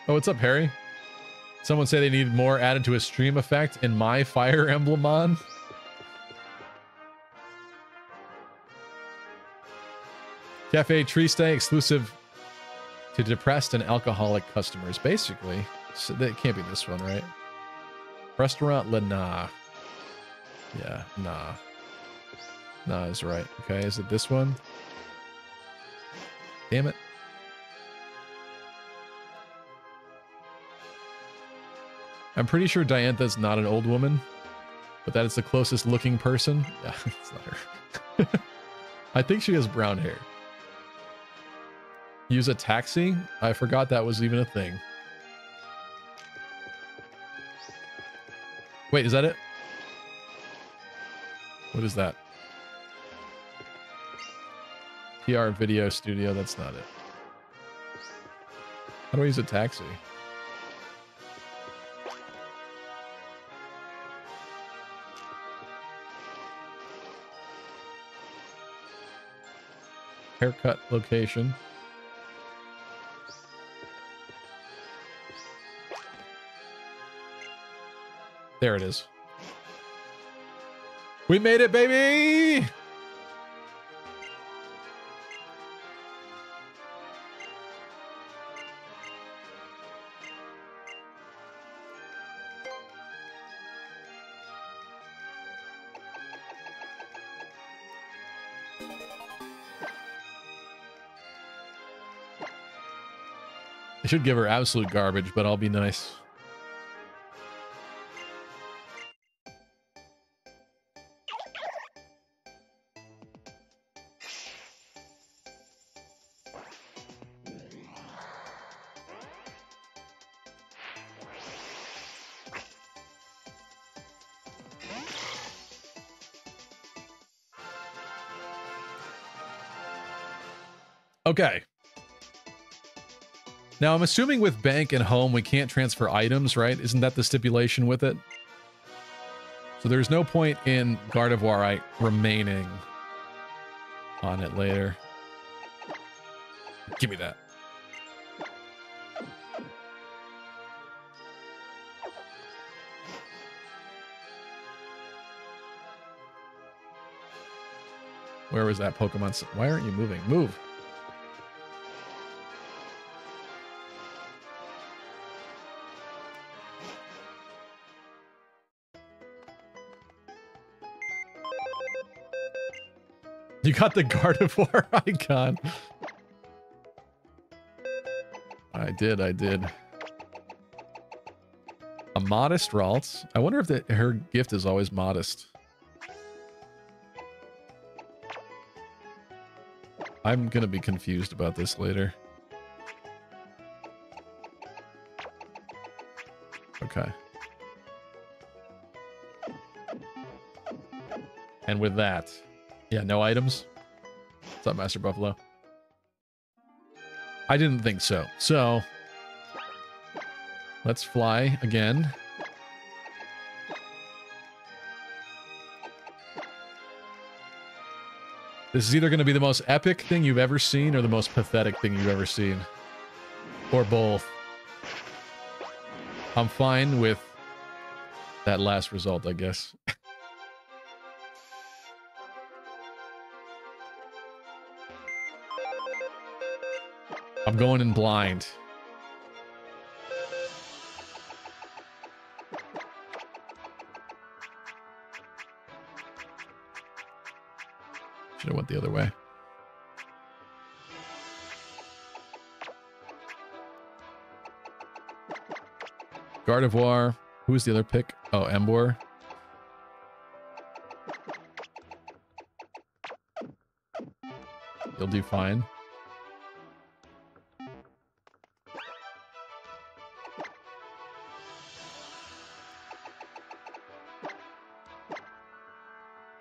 Oh, what's up, Harry? Someone say they need more added to a stream effect in my Fire Emblem on. Cafe Triste exclusive to depressed and alcoholic customers. Basically, so that can't be this one, right? Restaurant Lana. Yeah, nah. Nah is right. Okay, is it this one? Damn it. I'm pretty sure Diantha's not an old woman, but that is the closest looking person. [LAUGHS] Yeah, it's not her. [LAUGHS] I think she has brown hair. Use a taxi? I forgot that was even a thing. Wait, is that it? What is that? PR video studio, that's not it. How do I use a taxi? Haircut location. There it is. We made it, baby! I should give her absolute garbage, but I'll be nice. Okay. Now, I'm assuming with bank and home, we can't transfer items, right? Isn't that the stipulation with it? So there's no point in Gardevoir remaining on it later. Give me that. Where was that Pokemon? Why aren't you moving? Move. Got the Gardevoir [LAUGHS] icon. I did, I did. A modest Ralts. I wonder if the, her gift is always modest. I'm gonna be confused about this later. Okay. And with that, yeah, no items. What's up, Master Buffalo? I didn't think so. So, let's fly again. This is either going to be the most epic thing you've ever seen or the most pathetic thing you've ever seen. Or both. I'm fine with that last result, I guess. I'm going in blind. Should have went the other way. Gardevoir. Who was the other pick? Oh, Emboar. You'll do fine.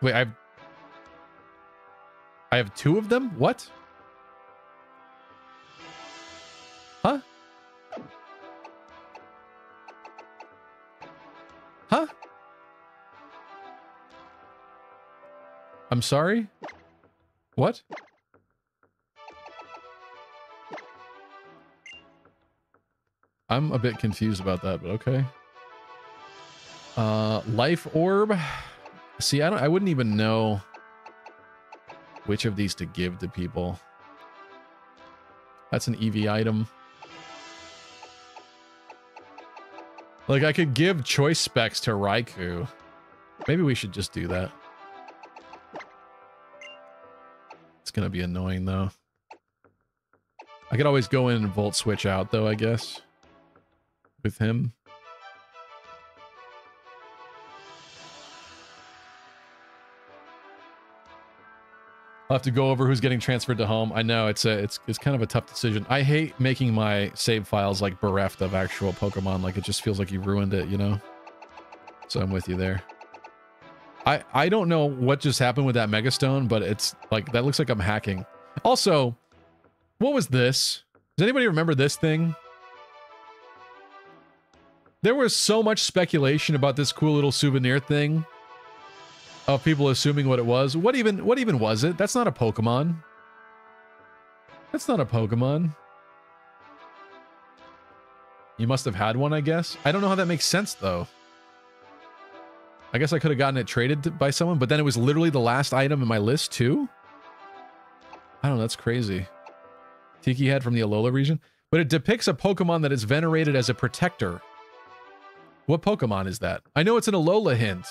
Wait, I have I have two of them? What? Huh? Huh? I'm sorry? What? I'm a bit confused about that, but okay. Uh, life orb. See, I don't. I wouldn't even know which of these to give to people. That's an EV item. Like, I could give choice specs to Raikou. Maybe we should just do that. It's gonna be annoying, though. I could always go in and volt switch out, though, I guess. With him. Have to go over who's getting transferred to home. I know it's a it's it's kind of a tough decision. I hate making my save files like bereft of actual Pokemon. Like it just feels like you ruined it, you know. So I'm with you there. I I don't know what just happened with that Megastone, but it's like that looks like I'm hacking. Also, what was this? Does anybody remember this thing? There was so much speculation about this cool little souvenir thing of people assuming what it was. What even what even was it? That's not a Pokemon. That's not a Pokemon. You must have had one, I guess. I don't know how that makes sense though. I guess I could have gotten it traded by someone, but then it was literally the last item in my list too. I don't know, that's crazy. Tiki head from the Alola region, but it depicts a Pokemon that is venerated as a protector. What Pokemon is that? I know it's an Alola hint.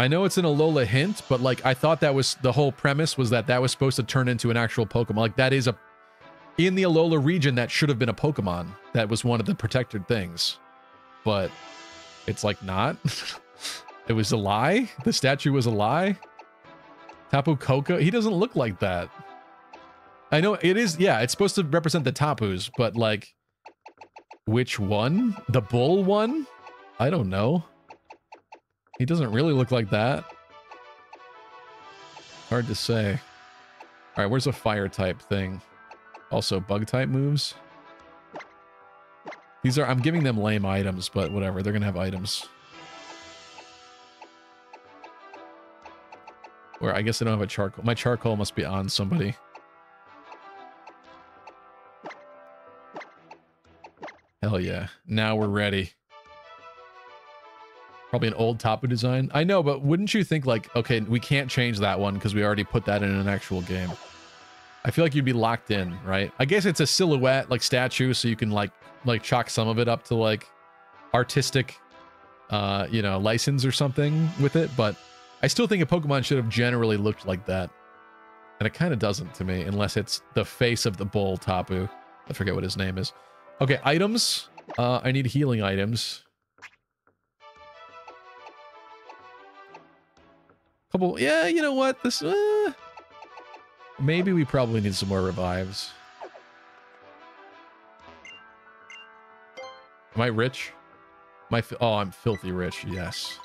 I know it's an Alola hint, but like I thought that was the whole premise was that that was supposed to turn into an actual Pokemon. Like that is a in the Alola region that should have been a Pokemon. That was one of the protected things, but it's like not. [LAUGHS] it was a lie. The statue was a lie. Tapu Koko. He doesn't look like that. I know it is. Yeah, it's supposed to represent the Tapus, but like, which one? The bull one? I don't know. He doesn't really look like that. Hard to say. All right, where's a fire type thing? Also, bug type moves. These are, I'm giving them lame items, but whatever. They're going to have items. Or I guess I don't have a charcoal. My charcoal must be on somebody. Hell yeah. Now we're ready. Probably an old Tapu design. I know, but wouldn't you think like, okay, we can't change that one because we already put that in an actual game. I feel like you'd be locked in, right? I guess it's a silhouette, like statue, so you can like like chalk some of it up to like artistic, uh, you know, license or something with it. But I still think a Pokemon should have generally looked like that, and it kind of doesn't to me, unless it's the face of the bull Tapu. I forget what his name is. Okay, items. Uh, I need healing items. Couple, yeah, you know what? This, uh, maybe we probably need some more revives. Am I rich? My, oh, I'm filthy rich. Yes.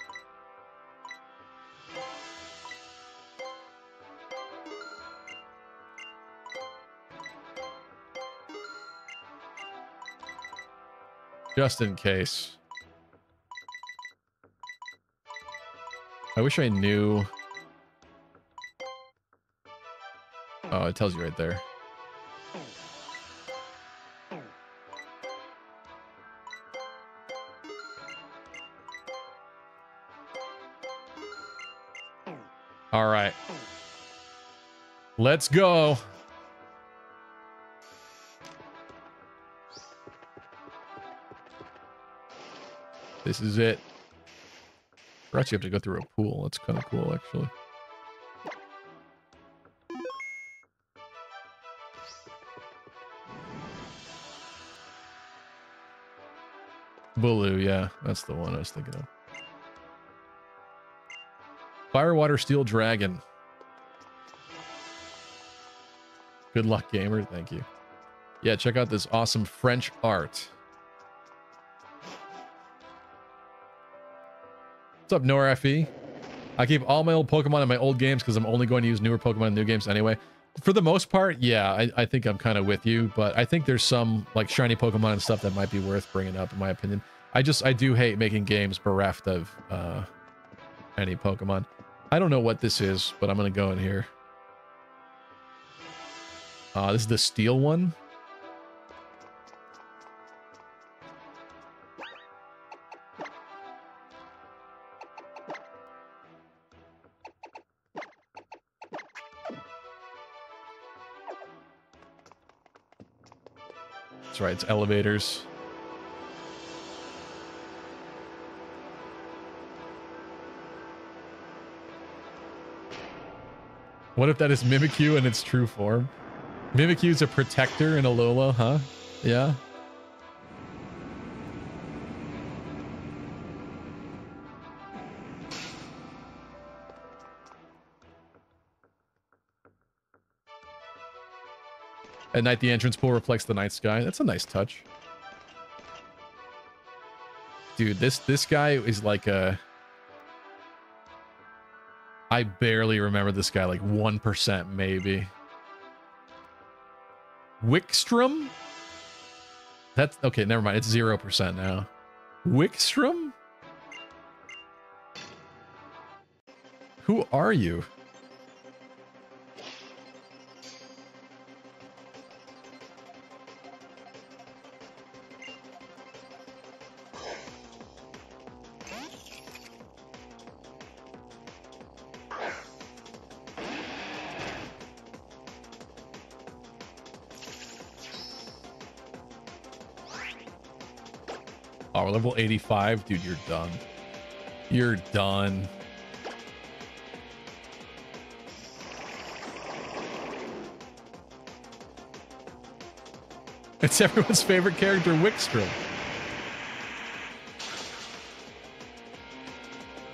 Just in case. I wish I knew. Oh, it tells you right there. All right. Let's go. This is it. Perhaps you have to go through a pool. That's kind of cool, actually. Bulu, yeah, that's the one I was thinking of. Firewater Steel Dragon. Good luck, gamer. Thank you. Yeah, check out this awesome French art. What's up, Nora FE? I keep all my old Pokemon in my old games because I'm only going to use newer Pokemon in new games anyway. For the most part, yeah, I, I think I'm kind of with you, but I think there's some like shiny Pokemon and stuff that might be worth bringing up in my opinion. I just, I do hate making games bereft of uh, any Pokemon. I don't know what this is, but I'm going to go in here. Uh, this is the steel one. Right, it's elevators. What if that is Mimikyu in its true form? Mimikyu's a protector in Alola, huh? Yeah. At night, the entrance pool reflects the night sky. That's a nice touch. Dude, this this guy is like a... I barely remember this guy, like 1% maybe. Wikstrom? That's... Okay, never mind. It's 0% now. Wikstrom? Who are you? We're level 85? Dude, you're done. You're done. It's everyone's favorite character, Wikstrom.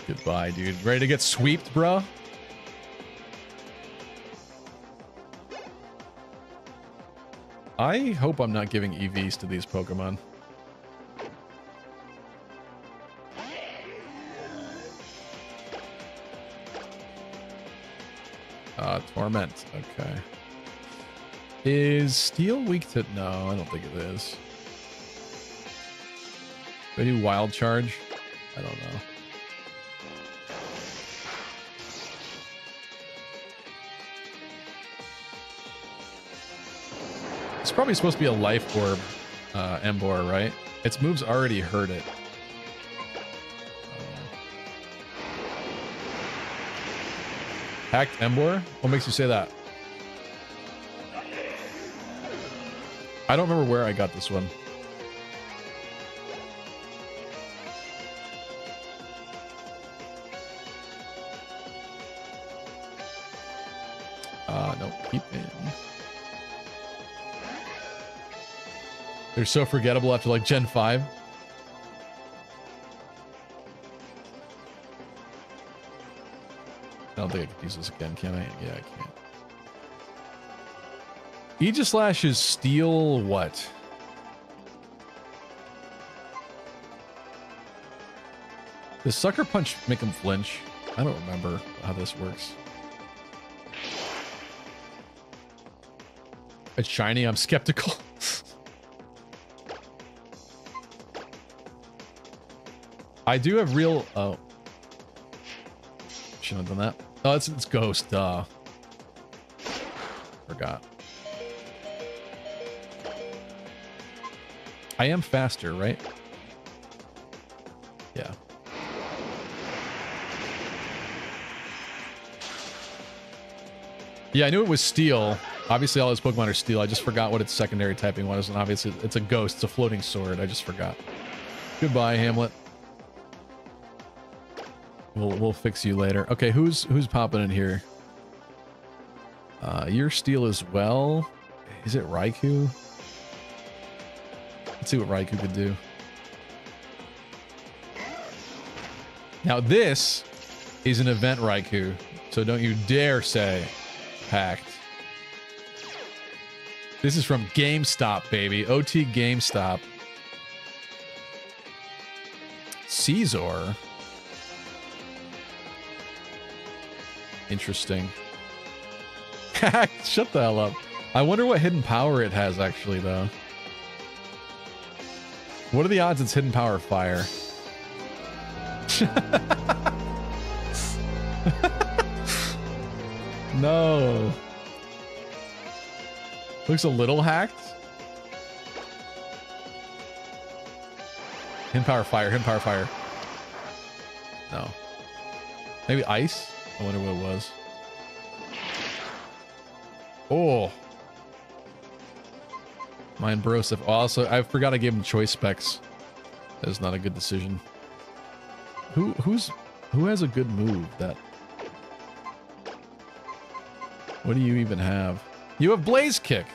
Goodbye, dude. Ready to get sweeped, bro? I hope I'm not giving EVs to these Pokemon. Torment. Okay. Is Steel weak to... No, I don't think it is. Do I do Wild Charge? I don't know. It's probably supposed to be a Life Orb, uh, Emboar, right? Its moves already hurt it. Hacked Emboar? What makes you say that? I don't remember where I got this one. Uh, no, keep in. They're so forgettable after like Gen 5. Don't think I can use this again, can I? Yeah, I can. Aegislash is steel what? Does Sucker Punch make him flinch? I don't remember how this works. It's shiny, I'm skeptical. [LAUGHS] I do have real... Oh. Shouldn't have done that. Oh, it's, it's Ghost, duh. Forgot. I am faster, right? Yeah. Yeah, I knew it was steel. Obviously, all his Pokemon are steel. I just forgot what its secondary typing was, and obviously, it's a ghost. It's a floating sword. I just forgot. Goodbye, Hamlet. We'll we'll fix you later. Okay, who's who's popping in here? Uh, your steel as well. Is it Raikou? Let's see what Raikou could do. Now this is an event Raikou, so don't you dare say hacked. This is from GameStop, baby. OT GameStop. Caesar. Interesting. [LAUGHS] Shut the hell up. I wonder what hidden power it has, actually, though. What are the odds it's hidden power fire? [LAUGHS] no. Looks a little hacked. Hidden power fire, hidden power fire. No. Maybe ice? I wonder what it was. Oh. Mine Broseph. Also, I forgot I gave him choice specs. That is not a good decision. Who who's who has a good move that What do you even have? You have Blaze Kick.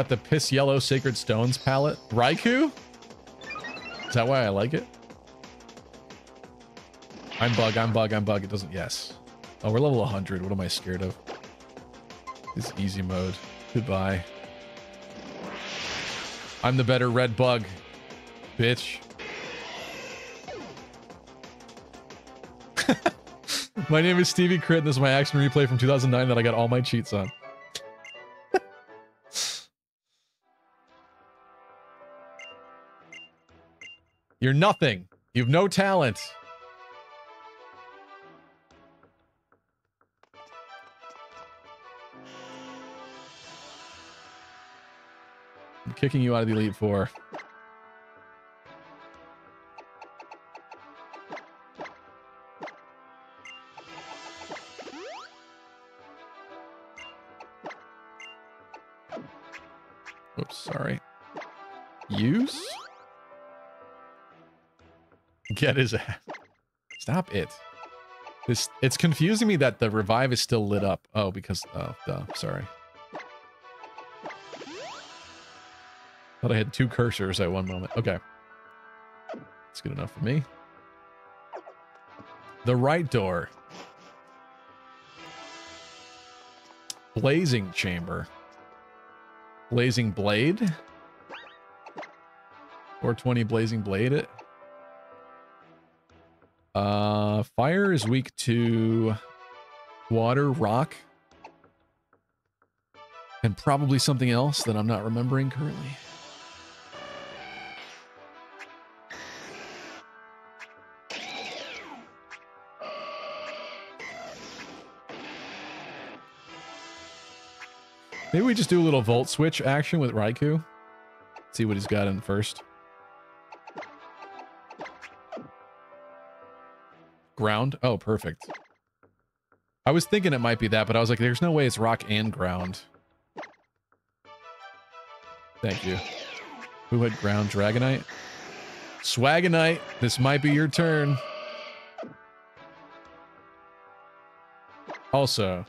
Got the Piss Yellow Sacred Stones palette. Raikou? Is that why I like it? I'm bug, I'm bug, I'm bug. It doesn't, yes. Oh, we're level 100. What am I scared of? It's easy mode. Goodbye. I'm the better red bug. Bitch. [LAUGHS] my name is Stevie Crit, and this is my action replay from 2009 that I got all my cheats on. You're nothing. You've no talent. I'm kicking you out of the Elite Four. Get his ass. Stop it. This it's confusing me that the revive is still lit up. Oh, because oh duh, sorry. Thought I had two cursors at one moment. Okay. That's good enough for me. The right door. Blazing chamber. Blazing blade. 420 blazing blade. Uh, fire is weak to water, rock, and probably something else that I'm not remembering currently. Maybe we just do a little volt switch action with Raikou. See what he's got in first. Ground? Oh, perfect. I was thinking it might be that, but I was like, there's no way it's rock and ground. Thank you. Who had ground Dragonite? Swagonite, this might be your turn. Also.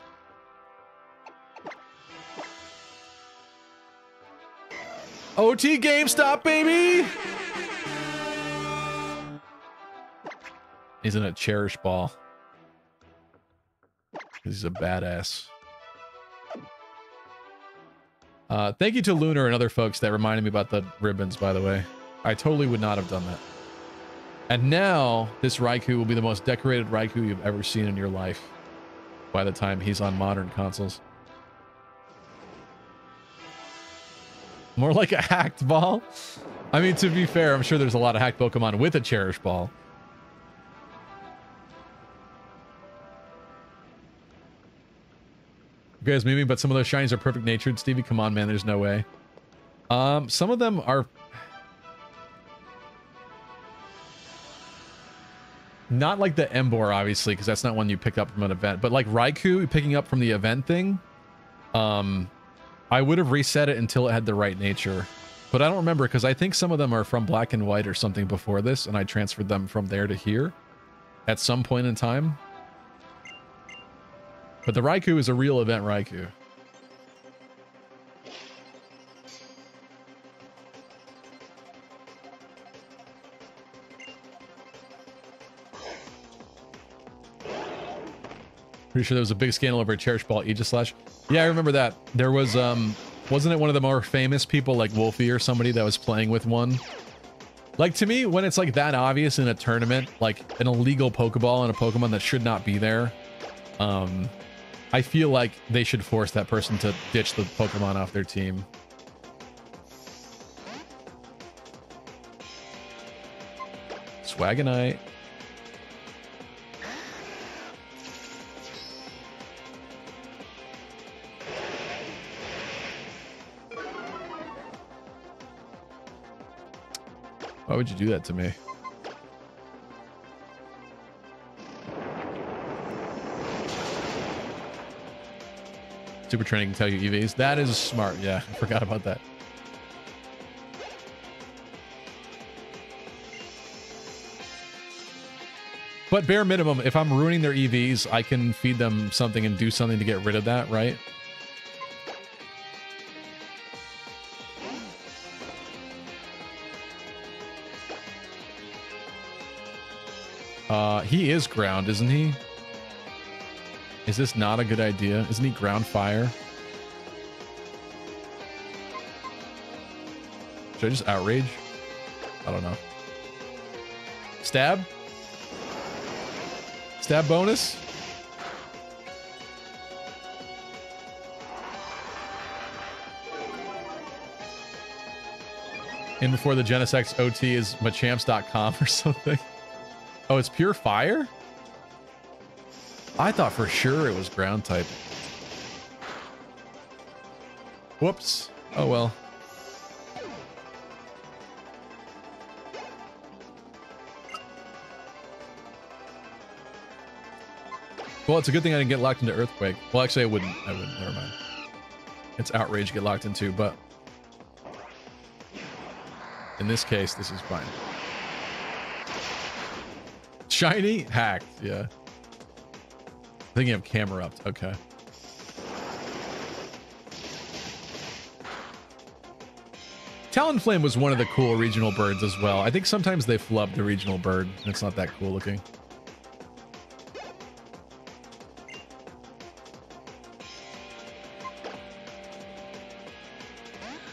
OT GameStop, baby! In a cherish ball. He's a badass. Uh, thank you to Lunar and other folks that reminded me about the ribbons, by the way. I totally would not have done that. And now, this Raikou will be the most decorated Raikou you've ever seen in your life by the time he's on modern consoles. More like a hacked ball? I mean, to be fair, I'm sure there's a lot of hacked Pokemon with a Cherish Ball. You guys memeing, but some of those shinies are perfect natured. Stevie, come on, man. There's no way. Um, some of them are not like the Emboar, obviously, because that's not one you pick up from an event. But like Raikou picking up from the event thing, um, I would have reset it until it had the right nature. But I don't remember because I think some of them are from Black and White or something before this, and I transferred them from there to here at some point in time. But the Raikou is a real event Raikou. Pretty sure there was a big scandal over Cherish Ball Aegislash. Yeah, I remember that. There was, um, Wasn't it one of the more famous people like Wolfie or somebody that was playing with one? Like to me, when it's like that obvious in a tournament, like an illegal Pokeball and a Pokemon that should not be there, um, I feel like they should force that person to ditch the Pokemon off their team. Swagonite. Why would you do that to me? Super training can tell you EVs. That is smart. Yeah, I forgot about that. But bare minimum, if I'm ruining their EVs, I can feed them something and do something to get rid of that, right? Uh, he is ground, isn't he? Is this not a good idea? Isn't he ground fire? Should I just outrage? I don't know. Stab? Stab bonus? In before the Genesect OT is machamps.com or [LAUGHS] something. Oh, it's pure fire? I thought for sure it was ground type. Whoops. Oh well. Well, it's a good thing I didn't get locked into Earthquake. Well, actually, I wouldn't. I wouldn't. Never mind. It's Outrage to get locked into, but in this case, this is fine. Shiny? Hacked, yeah. Thinking of up. okay. Talonflame was one of the cool regional birds as well. I think sometimes they flub the regional bird. and It's not that cool looking.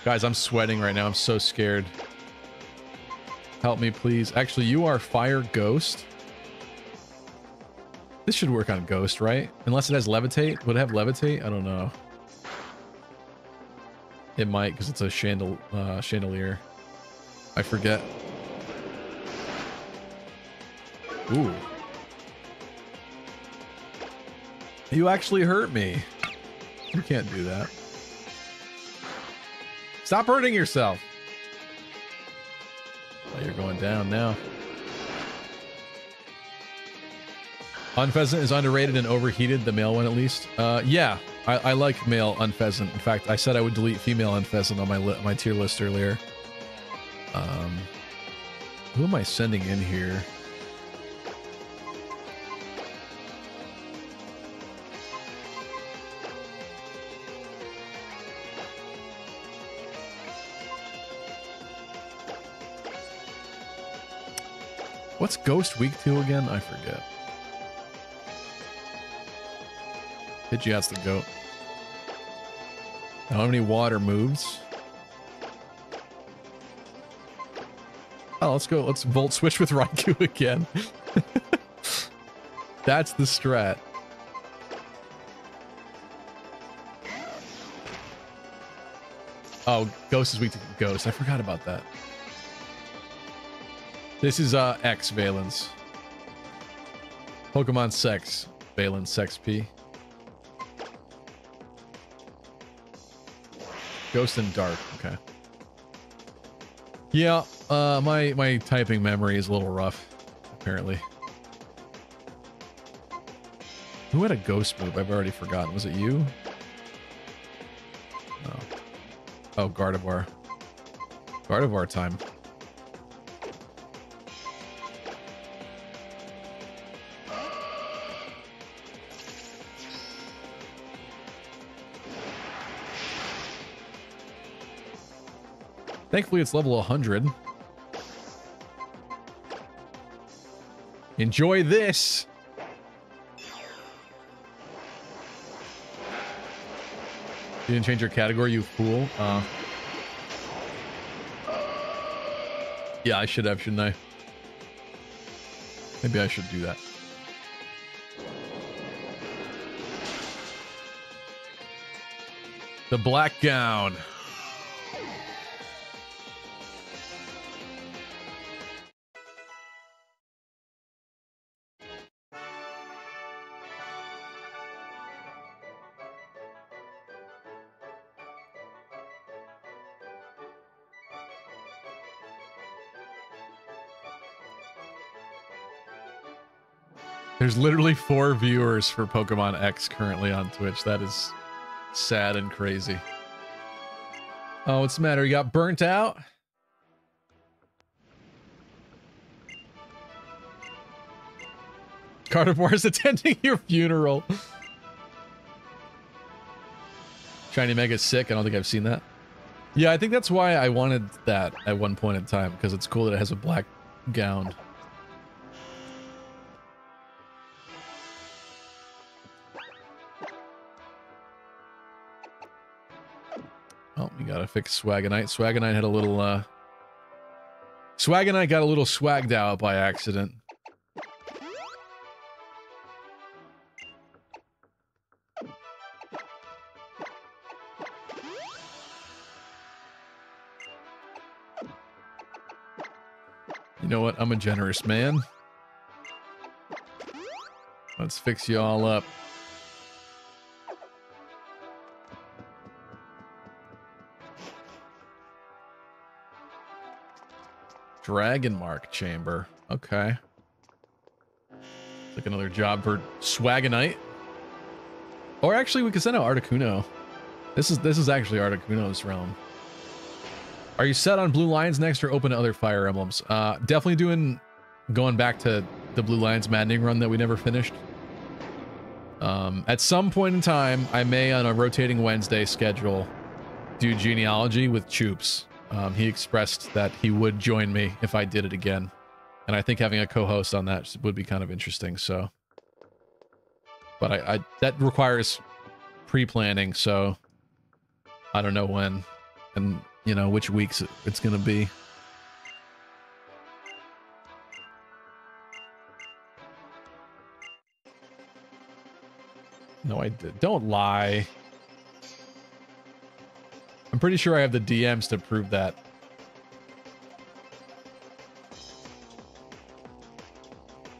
Guys, I'm sweating right now. I'm so scared. Help me, please. Actually, you are Fire Ghost. This should work on Ghost, right? Unless it has Levitate. Would it have Levitate? I don't know. It might, because it's a chandel uh, chandelier. I forget. Ooh. You actually hurt me. You can't do that. Stop hurting yourself. Oh, you're going down now. Unfezant is underrated and overheated, the male one at least. Uh, yeah, I, I like male Unfezant. In fact, I said I would delete female Unfezant on my li- my tier list earlier. Um, who am I sending in here? What's Ghost Week 2 again? I forget. Pidgeot's the goat. I don't have any water moves. Oh, let's go. Let's Volt Switch with [LAUGHS] Raikou again. [LAUGHS] That's the strat. Oh, Ghost is weak to Ghost. I forgot about that. This is uh X Valence. Pokemon Sex. Valence Sex P. Ghost and Dark. Okay. Yeah, uh my my typing memory is a little rough, apparently. Who had a ghost move? I've already forgotten. Was it you? No. Oh, Gardevoir. Gardevoir time. Thankfully, it's level 100. Enjoy this. You didn't change your category, you fool. Uh, yeah, I should have, shouldn't I? Maybe I should do that. The black gown. There's literally four viewers for Pokemon X currently on Twitch. That is sad and crazy. Oh, what's the matter? You got burnt out? Carnivore is [LAUGHS] attending your funeral. Shiny Mega's sick. I don't think I've seen that. Yeah, I think that's why I wanted that at one point in time, because it's cool that it has a black gown. Fix Swagonite. Swagonite had a little, uh... Swagonite got a little swagged out by accident. You know what? I'm a generous man. Let's fix you all up. Dragon Mark Chamber. Okay. Like another job for Swagonite. Or actually, we could send out Articuno. This is this is actually Articuno's realm. Are you set on Blue Lions next or open to other Fire Emblems? Uh, definitely doing, going back to the Blue Lions Maddening run that we never finished. Um, at some point in time, I may, on a rotating Wednesday schedule, do genealogy with Choops. Um, he expressed that he would join me if I did it again. And I think having a co-host on that would be kind of interesting, so. But I, I that requires pre-planning, so I don't know when and, you know, which weeks it's going to be. No, I. Don't lie. I'm pretty sure I have the DMs to prove that.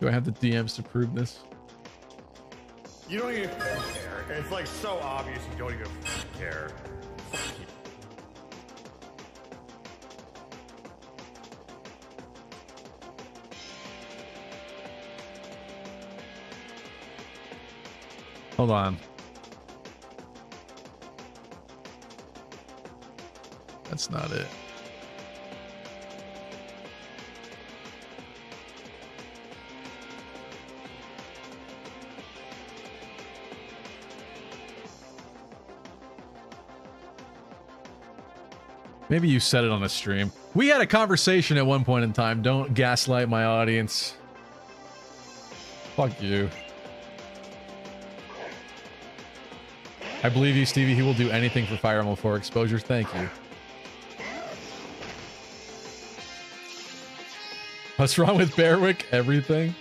Do I have the DMs to prove this? You don't even care. It's like so obvious you don't even care. Hold on. That's not it. Maybe you said it on a stream. We had a conversation at one point in time. Don't gaslight my audience. Fuck you. I believe you, Stevie. He will do anything for Fire Emblem 4 exposure. Thank you. What's wrong with Berwick? Everything.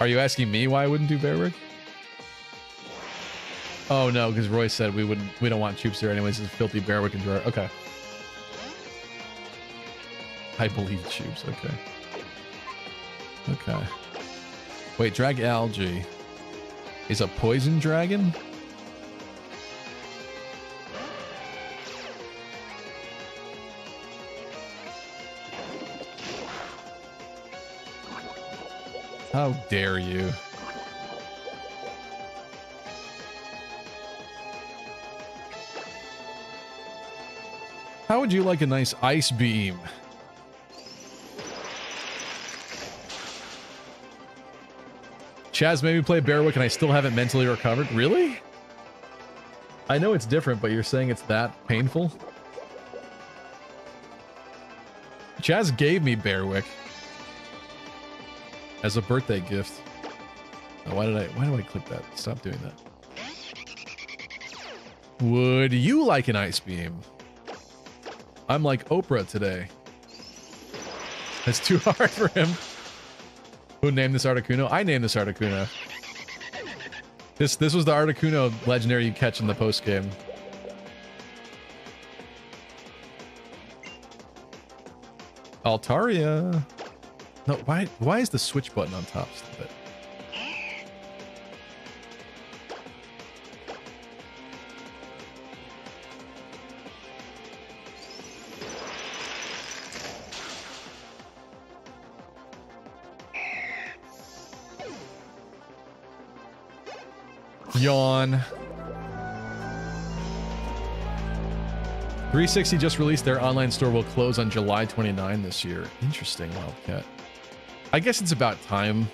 Are you asking me why I wouldn't do Berwick? Oh no, because Roy said we wouldn't. We don't want troops there anyways. It's filthy Berwick and drawer. Okay. I believe tubes. Okay. Okay. Wait, Dragalge is a poison dragon. How dare you? How would you like a nice ice beam? Chaz made me play Berwick and I still haven't mentally recovered. Really? I know it's different, but you're saying it's that painful? Chaz gave me Berwick as a birthday gift. Why did I why do I click that? Stop doing that. Would you like an ice beam? I'm like Oprah today. That's too [LAUGHS] hard for him. Who named this Articuno? I named this Articuno. This this was the Articuno legendary you catch in the post game. Altaria. No, why why is the switch button on top still? Yawn. 360 just released their online store will close on July 29 this year. Interesting, Wildcat. I guess it's about time.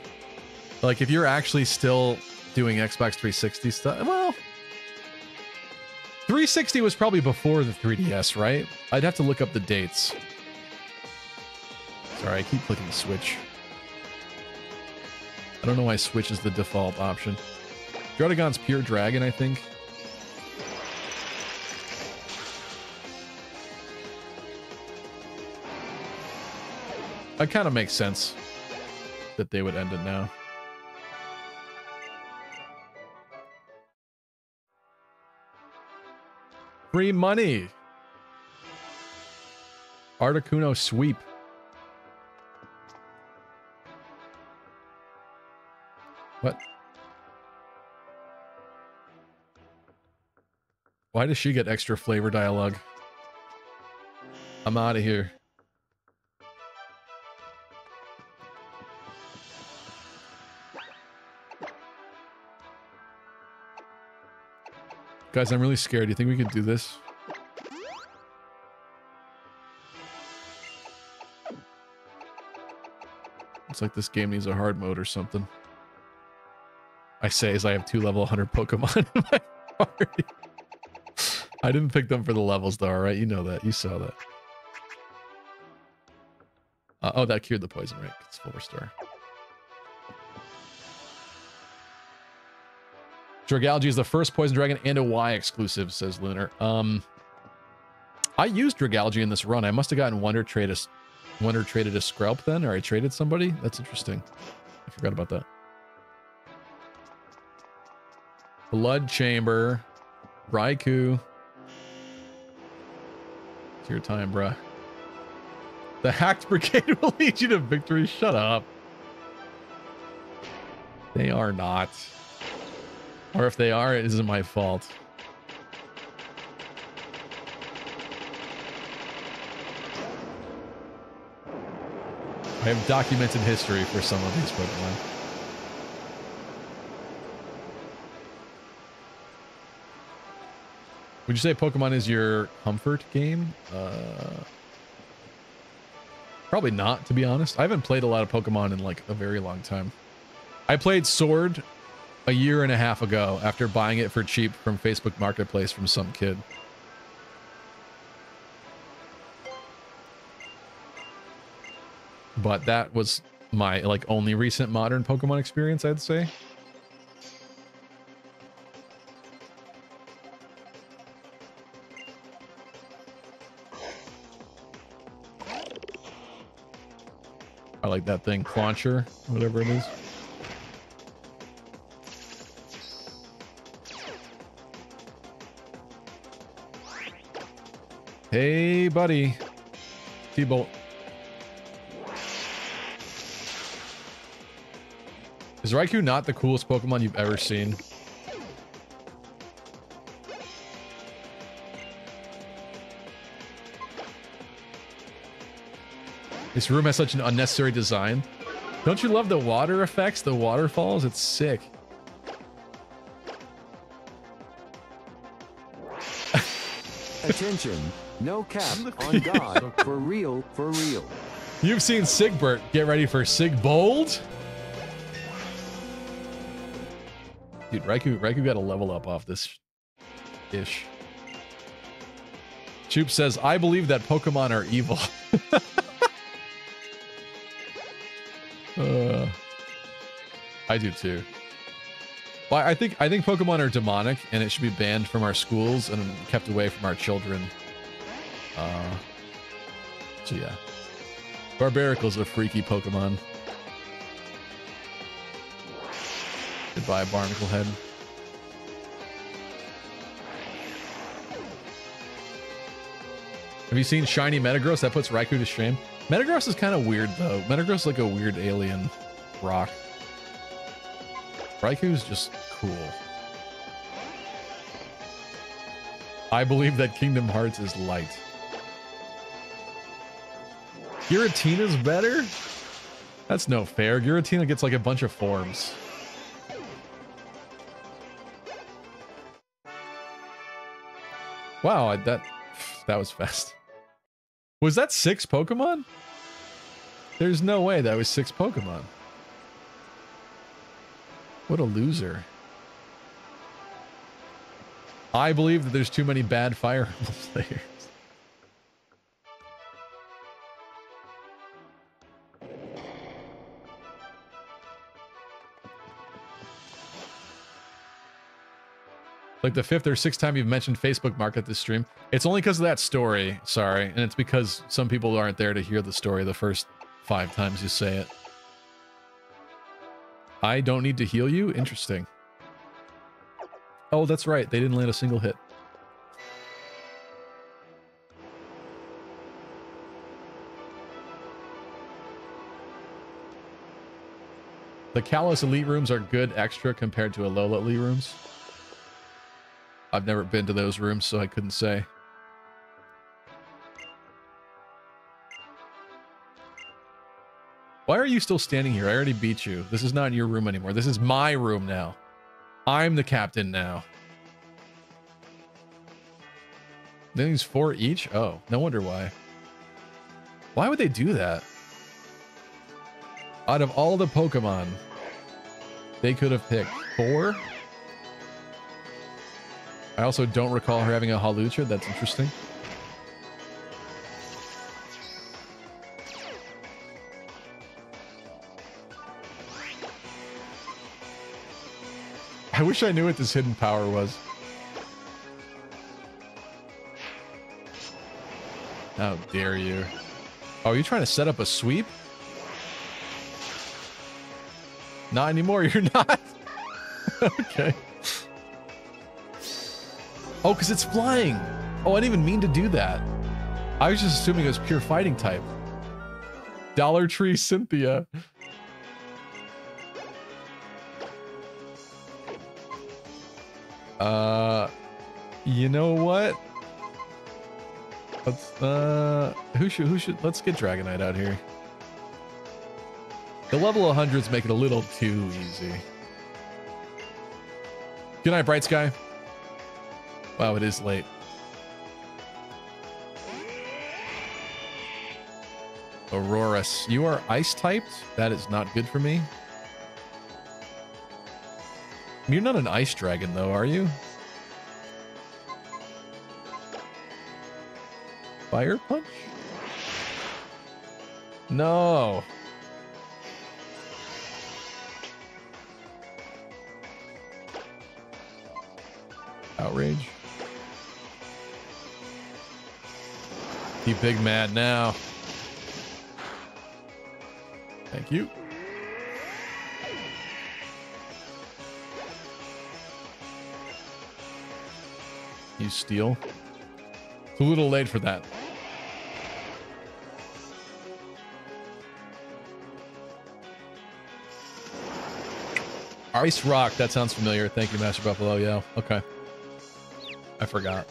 Like, if you're actually still doing Xbox 360 stuff, well, 360 was probably before the 3DS, right? I'd have to look up the dates. Sorry, I keep clicking the Switch. I don't know why Switch is the default option. Druddigon's Pure Dragon, I think. That kind of makes sense that they would end it now. Free money. Articuno sweep. What? Why does she get extra flavor dialogue? I'm out of here. Guys, I'm really scared. Do you think we could do this? Looks like this game needs a hard mode or something. I say as I have two level 100 Pokemon [LAUGHS] in my party. I didn't pick them for the levels though, alright? You know that. You saw that. Uh, oh, that cured the poison, right? It's four star. Dragalge is the first Poison Dragon and a Y exclusive, says Lunar. Um, I used Dragalge in this run. I must have gotten Wonder Trade a, Wonder traded a Skrelp then, or I traded somebody. That's interesting. I forgot about that. Blood Chamber, Raikou. It's your time, bruh. The Hacked Brigade [LAUGHS] will lead you to victory. Shut up. They are not. Or if they are, it isn't my fault. I have documented history for some of these Pokemon. Would you say Pokemon is your comfort game? Uh, probably not, to be honest. I haven't played a lot of Pokemon in like a very long time. I played Sword a year and a half ago after buying it for cheap from Facebook Marketplace from some kid. But that was my like only recent modern Pokemon experience, I'd say. I like that thing, Clauncher, whatever it is. Hey, buddy. T-Bolt. Is Raikou not the coolest Pokemon you've ever seen? This room has such an unnecessary design. Don't you love the water effects, the waterfalls? It's sick. Attention, no cap on God, for real, for real. You've seen Sigbert. Get ready for Sigbold. Dude, Raikou, Raikou got a level up off this ish. Choop says, I believe that Pokemon are evil. [LAUGHS] uh, I do too. Well, I think I think Pokemon are demonic, and it should be banned from our schools and kept away from our children. Uh, so yeah, Barbaracle's a freaky Pokemon. Goodbye, Barnacle Head. Have you seen Shiny Metagross? That puts Raikou to shame. Metagross is kind of weird, though. Metagross is like a weird alien rock. Raikou's just cool. I believe that Kingdom Hearts is light. Giratina's better? That's no fair. Giratina gets like a bunch of forms. Wow, that that was fast. Was that six Pokemon? There's no way that was six Pokemon. What a loser. I believe that there's too many bad Fire Emblem [LAUGHS] players. Like the fifth or sixth time you've mentioned Facebook Market this stream. It's only because of that story, sorry. And it's because some people aren't there to hear the story the first five times you say it. I don't need to heal you? Interesting. Oh, that's right. They didn't land a single hit. The Kalos Elite rooms are good extra compared to Alola Elite rooms. I've never been to those rooms, so I couldn't say. Are you still standing here? I already beat you. This is not your room anymore. This is my room now. I'm the captain now. Then he's four each? Oh, no wonder why. Why would they do that? Out of all the Pokemon, they could have picked four? I also don't recall her having a Hawlucha. That's interesting. I wish I knew what this hidden power was. How dare you. Oh, are you trying to set up a sweep? Not anymore, [LAUGHS] you're not. okay. Oh, because it's flying. Oh, I didn't even mean to do that. I was just assuming it was pure fighting type. Dollar Tree Cynthia. Uh, you know what? Let's, uh, who should, who should, let's get Dragonite out here. The level 100s make it a little too easy. Good night, Bright Sky. Wow, it is late. Aurorus, you are ice typed? That is not good for me. You're not an ice dragon, though, are you? Fire punch? No. Outrage. You big mad now. Thank you. You steal. It's a little late for that. Ice Rock, that sounds familiar. Thank you, Master Buffalo. Yeah, okay. I forgot.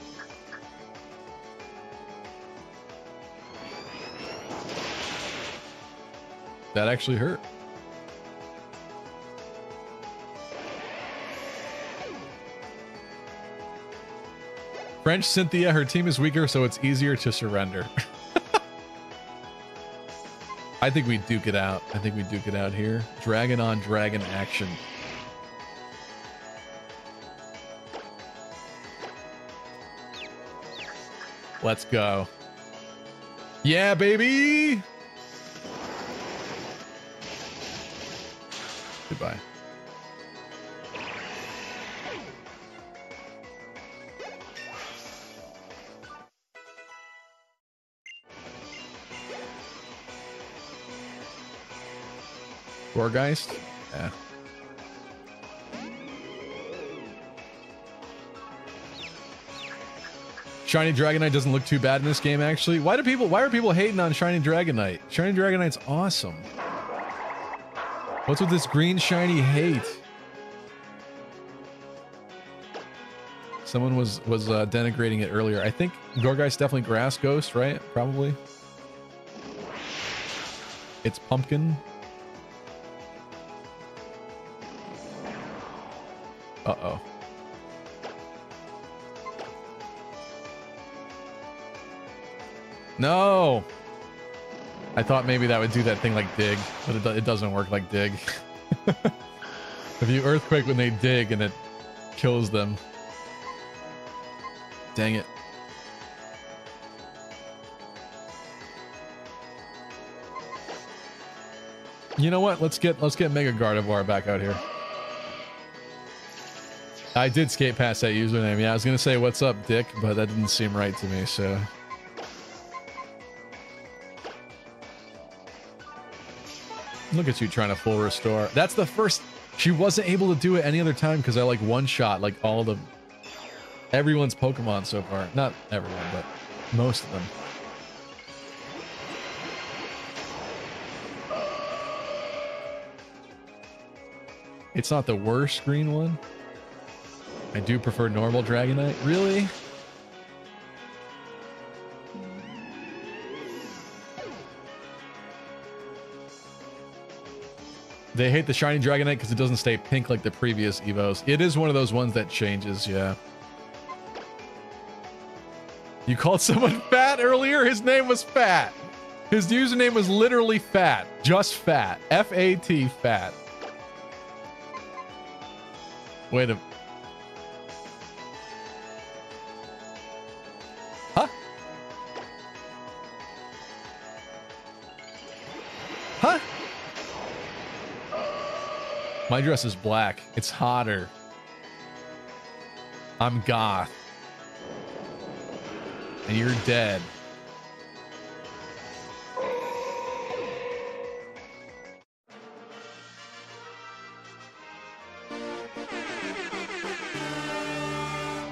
That actually hurt. French Cynthia, her team is weaker, so it's easier to surrender. [LAUGHS] I think we duke it out. I think we duke it out here. Dragon on dragon action. Let's go. Yeah, baby! Gourgeist? Yeah. Shiny Dragonite doesn't look too bad in this game, actually. Why do people? Why are people hating on Shiny Dragonite? Shiny Dragonite's awesome. What's with this green shiny hate? Someone was was uh, denigrating it earlier. I think Gourgeist definitely Grass Ghost, right? Probably. It's Pumpkin. Uh oh. No! I thought maybe that would do that thing like dig, but it, it doesn't work like dig. [LAUGHS] if you earthquake when they dig and it kills them. Dang it. You know what? Let's get let's get Mega Gardevoir back out here. I did skate past that username. Yeah, I was gonna say what's up, Dick, but that didn't seem right to me, so Look at you trying to full restore. That's the first. She wasn't able to do it any other time because I like one shot like all the everyone's Pokemon so far. Not everyone, but most of them. It's not the worst green one. I do prefer normal Dragonite. Really? They hate the shiny Dragonite because it doesn't stay pink like the previous Evos. It is one of those ones that changes, yeah. You called [LAUGHS] someone fat earlier? His name was Fat. His username was literally Fat. Just Fat. F-A-T, Fat. Wait a... My dress is black. It's hotter. I'm goth. And you're dead.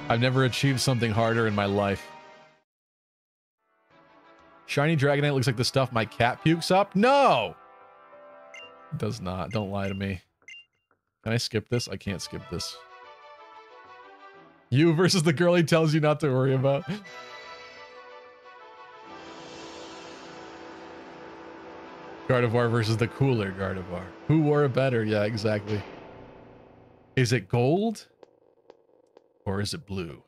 I've never achieved something harder in my life. Shiny Dragonite looks like the stuff my cat pukes up? No! Does not. Don't lie to me. Can I skip this? I can't skip this. You versus the girl he tells you not to worry about. Gardevoir versus the cooler Gardevoir. Who wore it better? Yeah, exactly. Is it gold? Or is it blue?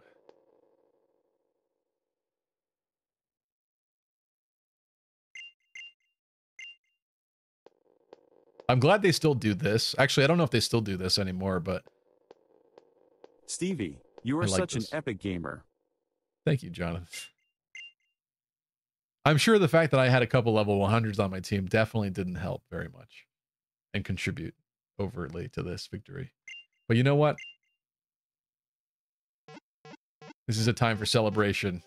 I'm glad they still do this. Actually, I don't know if they still do this anymore, but Stevie, you are like such this. an epic gamer. thank you, Jonathan. I'm sure the fact that I had a couple level 100s on my team definitely didn't help very much and contribute overtly to this victory. But you know what? This is a time for celebration.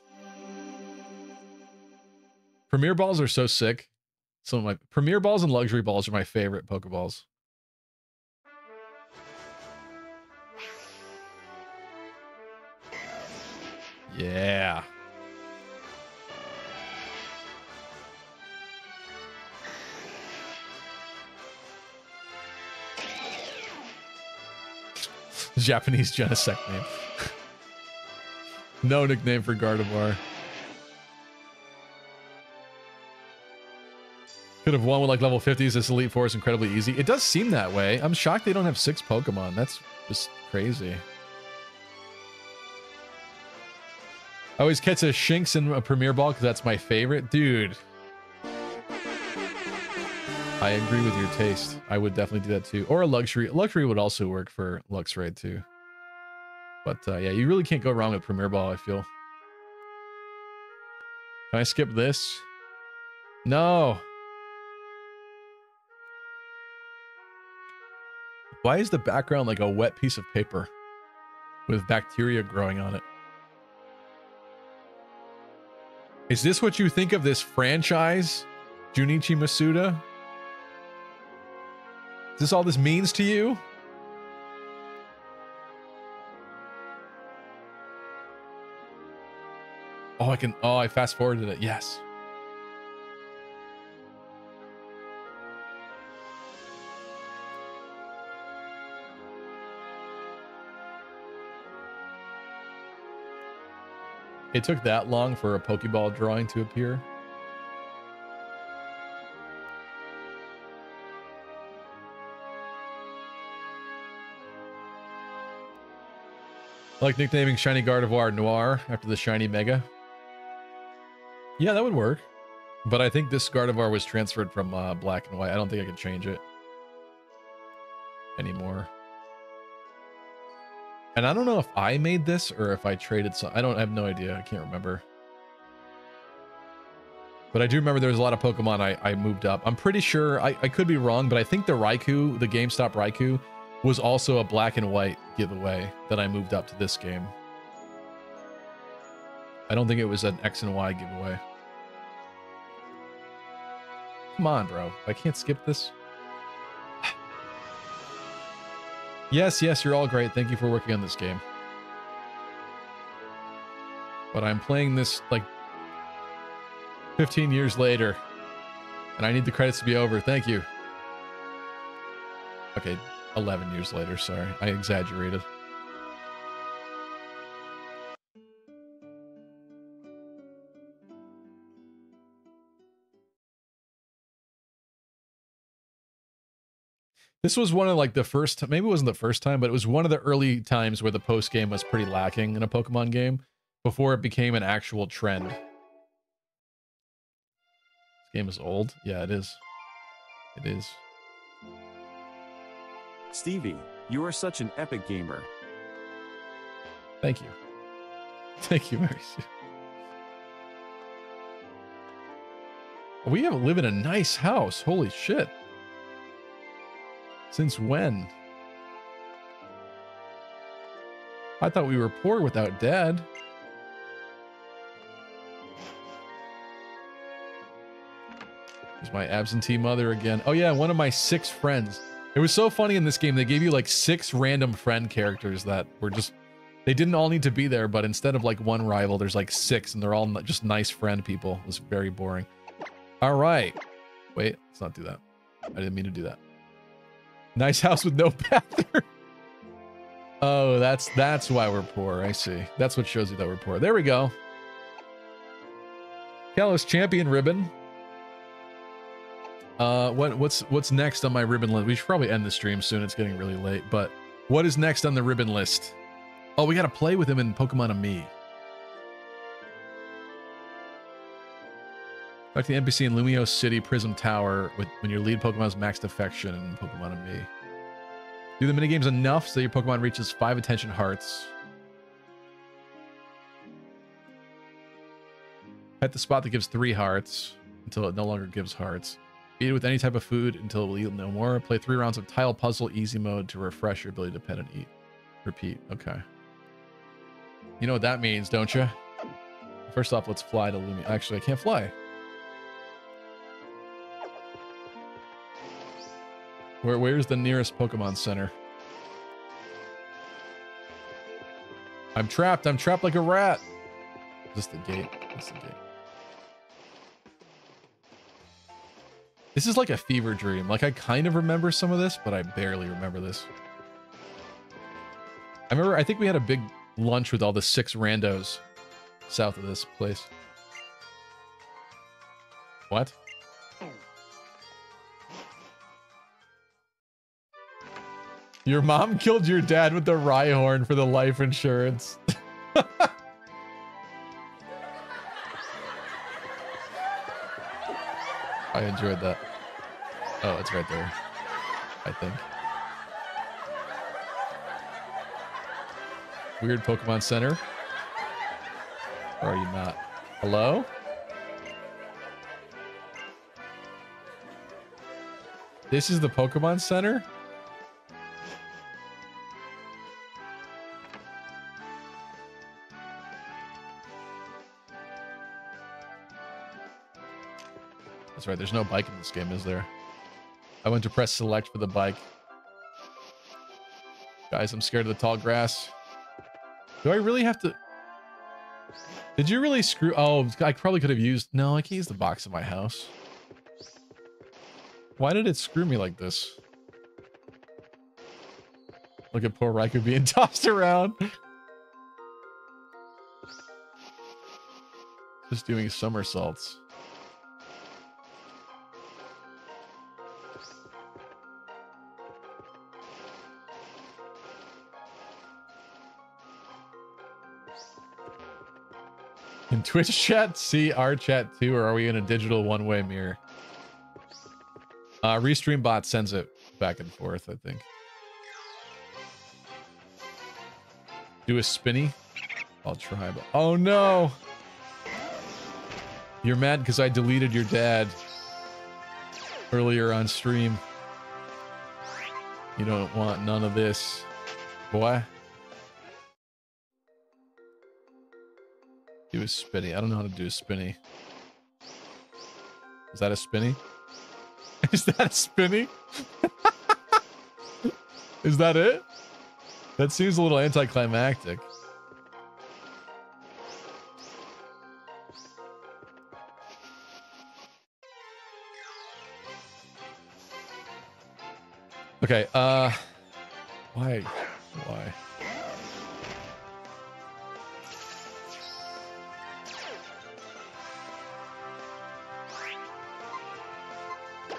Premier balls are so sick. Some of my premier balls and luxury balls are my favorite Pokeballs. Yeah. [LAUGHS] Japanese Genesect name. [LAUGHS] no nickname for Gardevoir. Could have won with like level 50s. This Elite Four is incredibly easy. It does seem that way. I'm shocked they don't have six Pokemon. That's just crazy. I always catch a Shinx in a Premier Ball because that's my favorite. Dude. I agree with your taste. I would definitely do that too. Or a luxury. Luxury would also work for Luxray too. But uh, yeah, you really can't go wrong with Premier Ball, I feel. Can I skip this? No. Why is the background like a wet piece of paper with bacteria growing on it? Is this what you think of this franchise, Junichi Masuda? Is this all this means to you? Oh, I can. Oh, I fast forwarded it. Yes. It took that long for a Pokeball drawing to appear. I like nicknaming Shiny Gardevoir Noir after the Shiny Mega. Yeah, that would work. But I think this Gardevoir was transferred from uh, black and white. I don't think I can change it anymore. And I don't know if I made this or if I traded some. I don't I have no idea. I can't remember. But I do remember there was a lot of Pokemon I, I moved up. I'm pretty sure, I, I could be wrong, but I think the Raikou, the GameStop Raikou, was also a black and white giveaway that I moved up to this game. I don't think it was an X and Y giveaway. Come on, bro. I can't skip this. Yes, yes, you're all great. Thank you for working on this game. But I'm playing this like 15 years later. And I need the credits to be over. Thank you. Okay, 11 years later. Sorry, I exaggerated. This was one of like the first, maybe it wasn't the first time, but it was one of the early times where the post game was pretty lacking in a Pokemon game before it became an actual trend. This game is old. Yeah, it is. It is. Stevie, you are such an epic gamer. Thank you. Thank you, Mary Sue. We have live in a nice house. Holy shit. Since when? I thought we were poor without dad. There's my absentee mother again. Oh yeah, one of my six friends. It was so funny in this game. They gave you like six random friend characters that were just they didn't all need to be there, but instead of like one rival, there's like six, and they're all just nice friend people. It was very boring. All right. Wait, let's not do that. I didn't mean to do that. Nice house with no [LAUGHS] bathroom. oh, that's that's why we're poor. I see. That's what shows you that we're poor. There we go. Kalos champion ribbon. Uh, what what's what's next on my ribbon list? We should probably end the stream soon. It's getting really late. But what is next on the ribbon list? Oh, we got to play with him in Pokemon-Amie. Back to the NPC in Lumiose City Prism Tower with when your lead Pokemon is maxed affection in Pokemon-Amie. Do the minigames enough so your Pokemon reaches five attention hearts. Pet the spot that gives three hearts until it no longer gives hearts. Eat it with any type of food until it will eat no more. Play three rounds of tile puzzle easy mode to refresh your ability to pet and eat. Repeat. Okay. You know what that means, don't you? First off, let's fly to Lumi. Actually, I can't fly. Where where's the nearest Pokemon Center? I'm trapped. I'm trapped like a rat. The gate? The gate. This is like a fever dream. Like I kind of remember some of this, but I barely remember this. I remember I think we had a big lunch with all the six randos south of this place. What? Your mom killed your dad with the Rhyhorn for the life insurance. [LAUGHS] I enjoyed that. Oh, it's right there. I think. Weird Pokemon Center. Or are you not? Hello? This is the Pokemon Center? That's right, there's no bike in this game, is there? I went to press select for the bike. Guys, I'm scared of the tall grass. Do I really have to... Did you really screw... Oh, I probably could have used... No, I can't use the box of my house. Why did it screw me like this? Look at poor Riker being [LAUGHS] tossed around. Just doing somersaults. Twitch chat, [LAUGHS] see our chat too, or are we in a digital one-way mirror? Uh, Restream bot sends it back and forth, I think. Do a spinny? I'll try, but... Oh no! You're mad because I deleted your dad earlier on stream. You don't want none of this, boy. Do a spinny. I don't know how to do a spinny. Is that a spinny? [LAUGHS] Is that a spinny? [LAUGHS] Is that it? That seems a little anticlimactic. Okay, uh why why?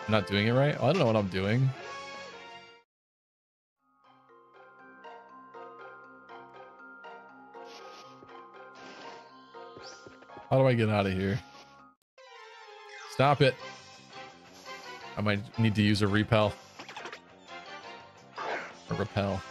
I'm not doing it right? I don't know what I'm doing. How do I get out of here? Stop it. I might need to use a repel. A repel.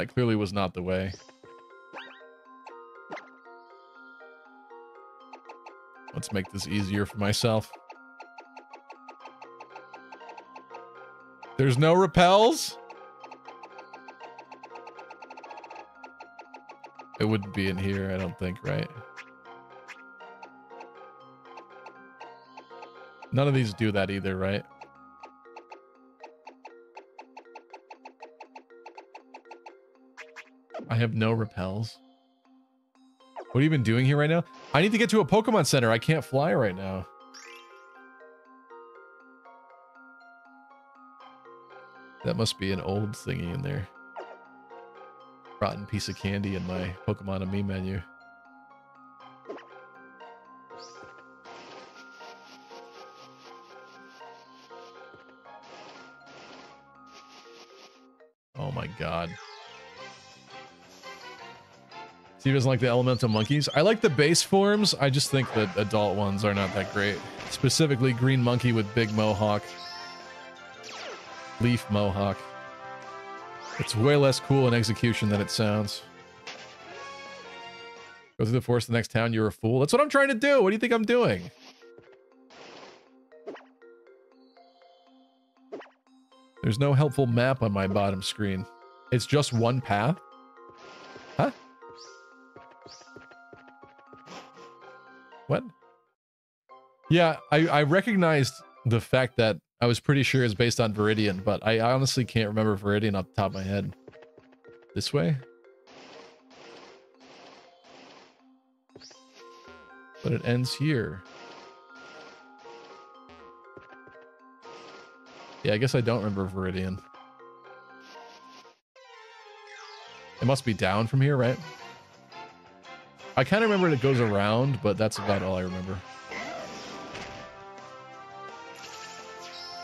That clearly was not the way. Let's make this easier for myself. There's no repels? It wouldn't be in here, I don't think, right? None of these do that either, right? Have no repels. What are you been doing here right now? I need to get to a Pokemon Center. I can't fly right now. That must be an old thingy in there. Rotten piece of candy in my Pokemon-Amie menu. Steve doesn't like the elemental monkeys. I like the base forms. I just think the adult ones are not that great. Specifically, green monkey with big mohawk. Leaf mohawk. It's way less cool in execution than it sounds. Go through the forest the next town, you're a fool. That's what I'm trying to do. What do you think I'm doing? There's no helpful map on my bottom screen. It's just one path? Yeah, I, I recognized the fact that I was pretty sure it's based on Viridian, but I honestly can't remember Viridian off the top of my head. This way? But it ends here. Yeah, I guess I don't remember Viridian. It must be down from here, right? I kind of remember it goes around, but that's about all I remember.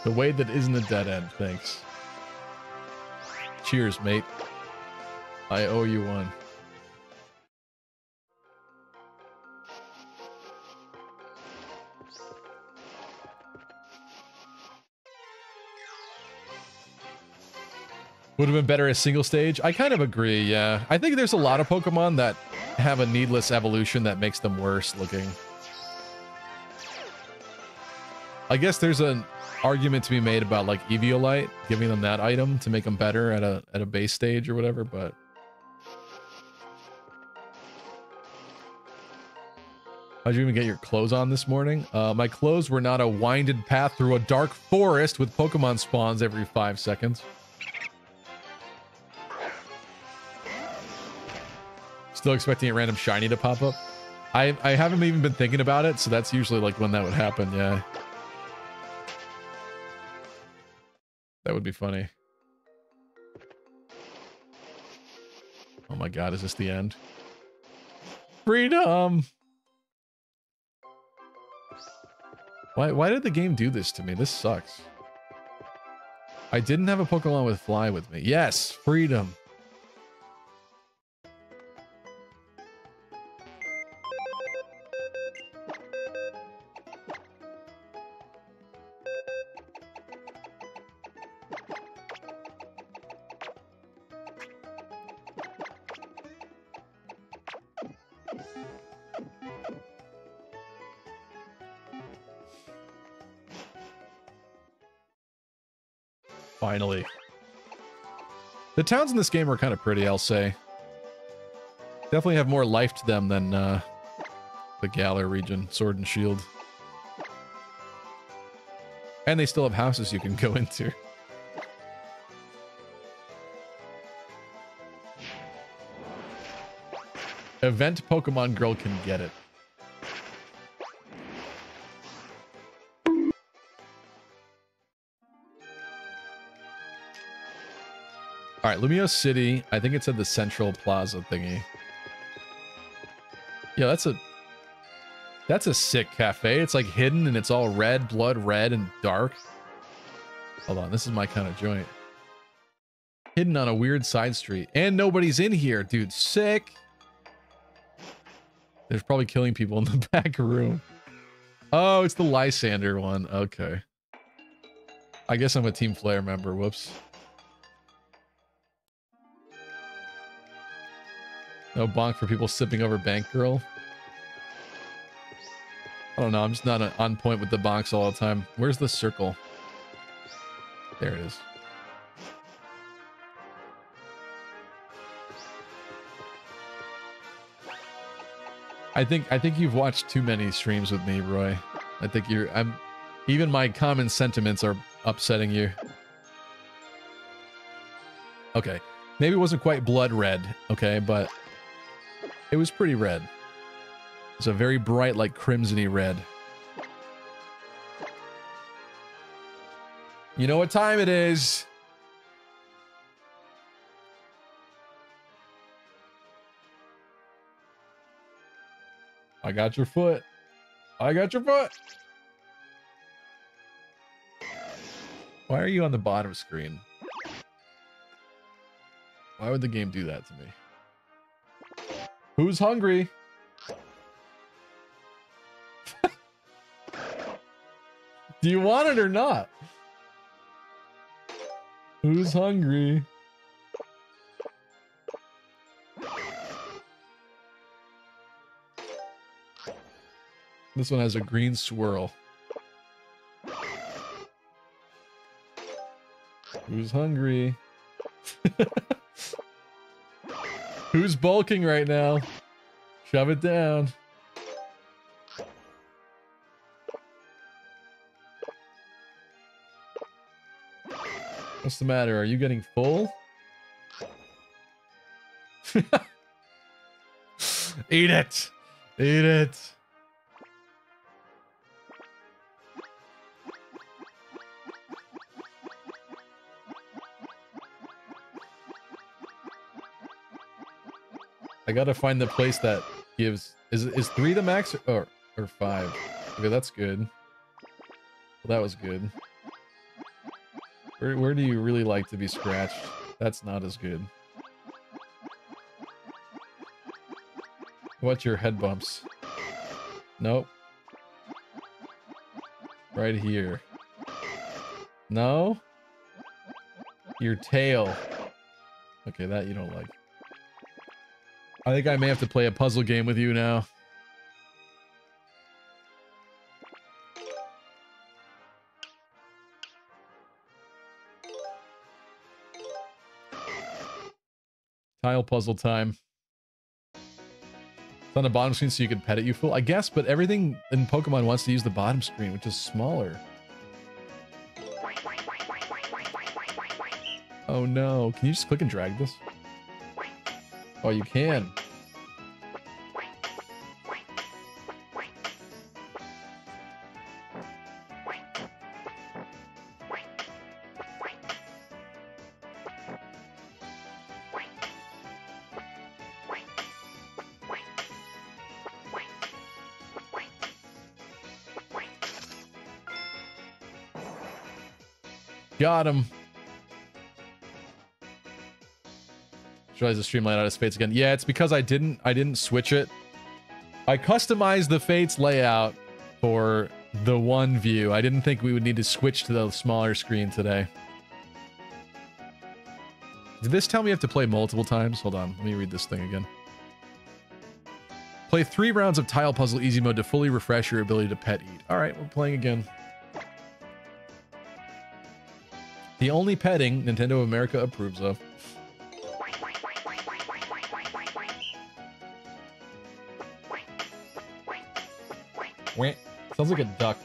The way that isn't a dead end, thanks. Cheers, mate. I owe you one. Would have been better as single stage? I kind of agree, yeah. I think there's a lot of Pokemon that have a needless evolution that makes them worse looking. I guess there's an argument to be made about like Eviolite, giving them that item to make them better at a at a base stage or whatever, but How'd you even get your clothes on this morning? Uh, my clothes were not a winded path through a dark forest with Pokemon spawns every five seconds. Still expecting a random shiny to pop up. I I haven't even been thinking about it, so that's usually like when that would happen. Yeah, would be funny. Oh my god, is this the end? Freedom. Why why did the game do this to me? This sucks. I didn't have a Pokemon with fly with me. Yes, freedom. Towns in this game are kind of pretty, I'll say. Definitely have more life to them than uh, the Galar region, Sword and Shield. And they still have houses you can go into. Event Pokemon Girl can get it. Right, Lumiose City. I think it's at the Central Plaza thingy. Yeah, that's a that's a sick cafe. It's like hidden and it's all red, blood red and dark. Hold on, this is my kind of joint. Hidden on a weird side street. And nobody's in here, dude. Sick. There's probably killing people in the [LAUGHS] back room. Oh, it's the Lysandre one. Okay. I guess I'm a Team Flare member. Whoops. No bonk for people sipping over Bank Girl. I don't know. I'm just not on point with the bonks all the time. Where's the circle? There it is. I think I think you've watched too many streams with me, Roy. I think you're I'm even my common sentiments are upsetting you. Okay. Maybe it wasn't quite blood red, okay, but it was pretty red. It's a very bright, like crimsony red. You know what time it is? I got your foot. I got your foot. Why are you on the bottom screen? Why would the game do that to me? Who's hungry? [LAUGHS] do you want it or not? Who's hungry? This one has a green swirl. Who's hungry? [LAUGHS] Who's bulking right now? Shove it down. What's the matter? Are you getting full? [LAUGHS] Eat it! Eat it! Gotta find the place that gives is is three the max or or five? Okay, that's good. Well, that was good. Where where do you really like to be scratched? That's not as good. What's your head bumps? Nope. Right here. No? Your tail. Okay, that you don't like. I think I may have to play a puzzle game with you now. Tile puzzle time. It's on the bottom screen so you can pet it, you fool. I guess, but everything in Pokemon wants to use the bottom screen, which is smaller. Oh no, can you just click and drag this? Oh, you can. Got him. Realize the streamline out of Fates again. Yeah, it's because I didn't I didn't switch it. I customized the Fates layout for the one view. I didn't think we would need to switch to the smaller screen today. Did this tell me I have to play multiple times? Hold on, let me read this thing again. Play three rounds of Tile Puzzle Easy Mode to fully refresh your ability to pet eat. All right, we're playing again. The only petting Nintendo America approves of. Sounds like a duck.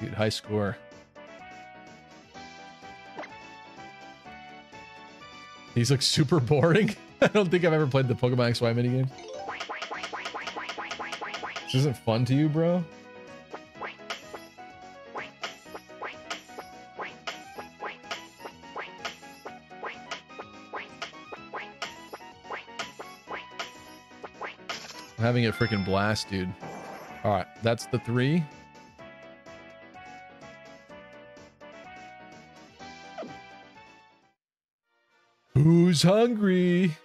Dude, high score. These look super boring. [LAUGHS] I don't think I've ever played the Pokemon XY minigame. This isn't fun to you, bro? Having a freaking blast, dude. All right, that's the three. Who's hungry?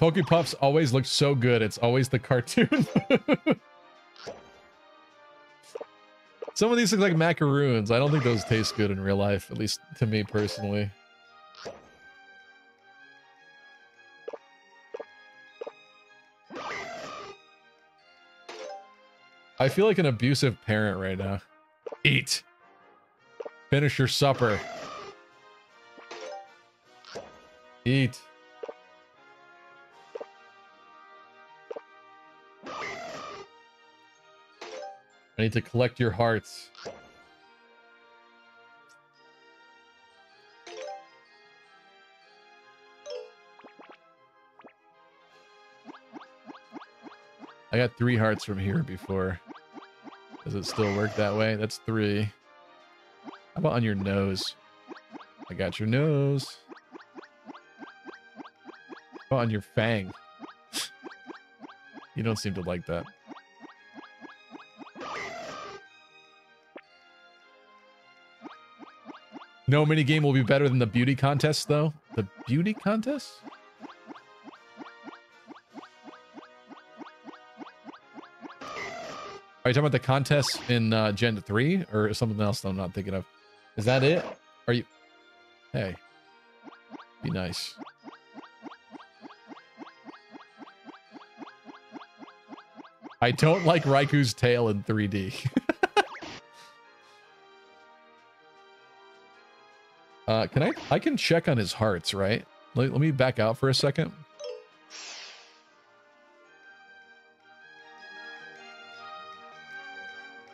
Pokepuffs always look so good. It's always the cartoon. [LAUGHS] Some of these look like macaroons. I don't think those taste good in real life, at least to me personally. I feel like an abusive parent right now. Eat. Finish your supper. Eat. I need to collect your hearts. I got three hearts from here before. Does it still work that way? That's three. How about on your nose? I got your nose. How about on your fang? [LAUGHS] you don't seem to like that. No minigame will be better than the beauty contest, though. The beauty contest? Are you talking about the contest in uh, Gen 3 or something else I'm not thinking of? Is that it? Are you... Hey. Be nice. I don't like Raikou's tail in 3D. [LAUGHS] Uh, can I? I can check on his hearts, right? Let, let me back out for a second.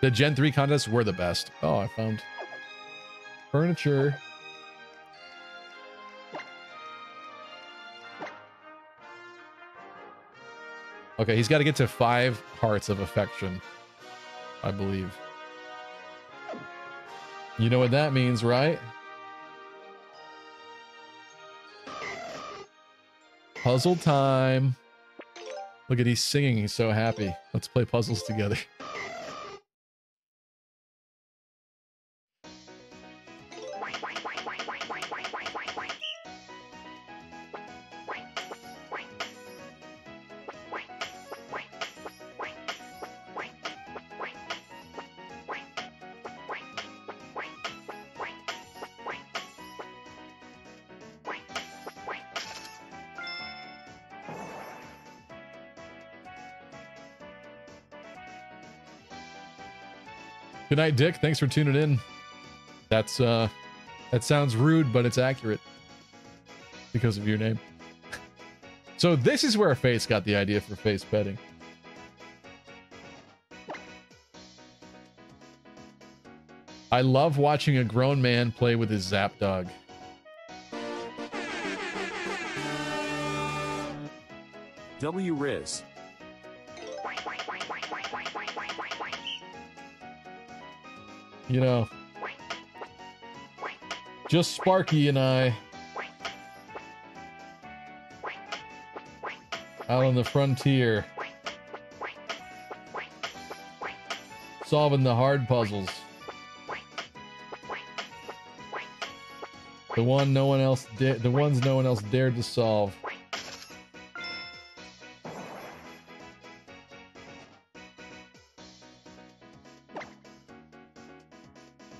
The Gen 3 contests were the best. Oh, I found furniture. Okay, he's got to get to five hearts of affection, I believe. You know what that means, right? Puzzle time. Look at he's singing. He's so happy. Let's play puzzles together. [LAUGHS] Good night, Dick. Thanks for tuning in. That's uh that sounds rude, but it's accurate. Because of your name. [LAUGHS] so this is where Face got the idea for face petting. I love watching a grown man play with his zap dog. W Riz. You know, just Sparky and I out on the frontier solving the hard puzzles. The one no one else da- the ones no one else dared to solve.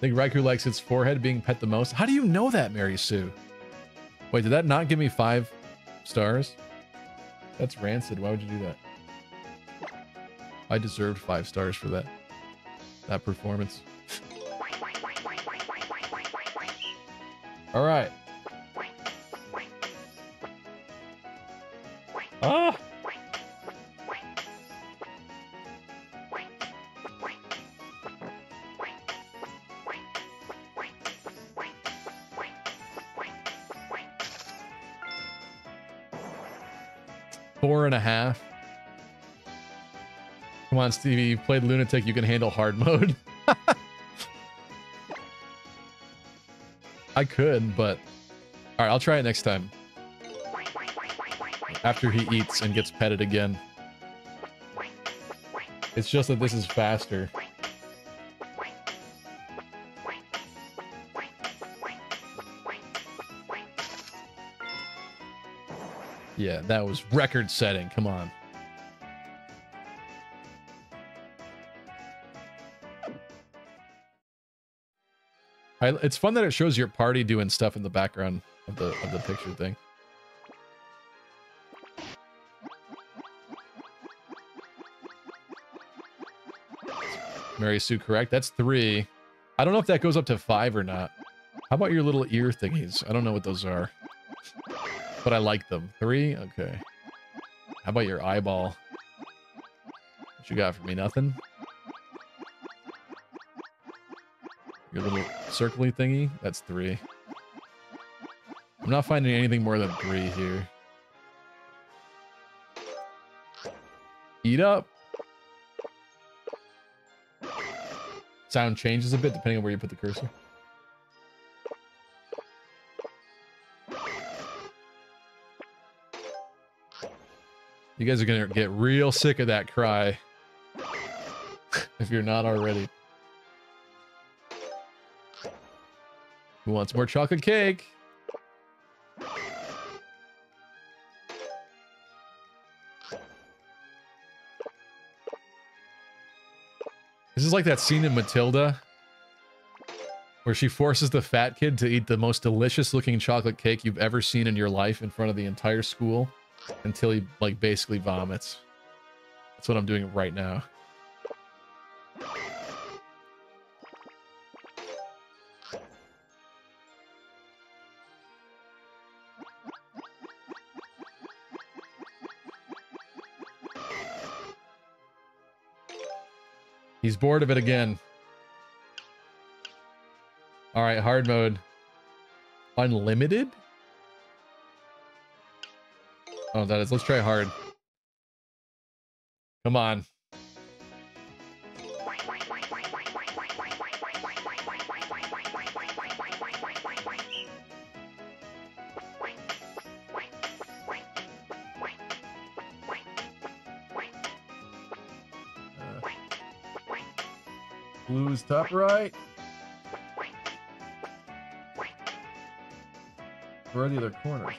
Think Raikou likes its forehead being pet the most. How do you know that, Mary Sue? Wait, did that not give me five stars? That's rancid. Why would you do that? I deserved five stars for that. That performance. All right. On, Stevie. You played Lunatic. You can handle hard [LAUGHS] mode. I could, but all right, I'll try it next time. After he eats and gets petted again. It's just that this is faster. Yeah, that was record setting. Come on. I, it's fun that it shows your party doing stuff in the background of the of the picture thing. Mary Sue, correct? That's three. I don't know if that goes up to five or not. How about your little ear thingies? I don't know what those are. But I like them. Three? Okay. How about your eyeball? What you got for me? Nothing? Your little circly thingy? That's three. I'm not finding anything more than three here. Eat up. Sound changes a bit depending on where you put the cursor. You guys are gonna get real sick of that cry. [LAUGHS] if you're not already. Who wants more chocolate cake? This is like that scene in Matilda where she forces the fat kid to eat the most delicious looking chocolate cake you've ever seen in your life in front of the entire school until he like basically vomits. That's what I'm doing right now. He's bored of it again. All right, hard mode. Unlimited? Oh, that is. Let's try hard. Come on. Top right. Where are the other corners?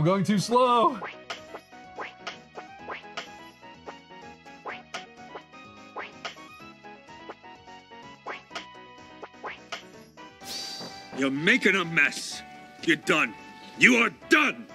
I'm going too slow. You're making a mess. You're done. You are done.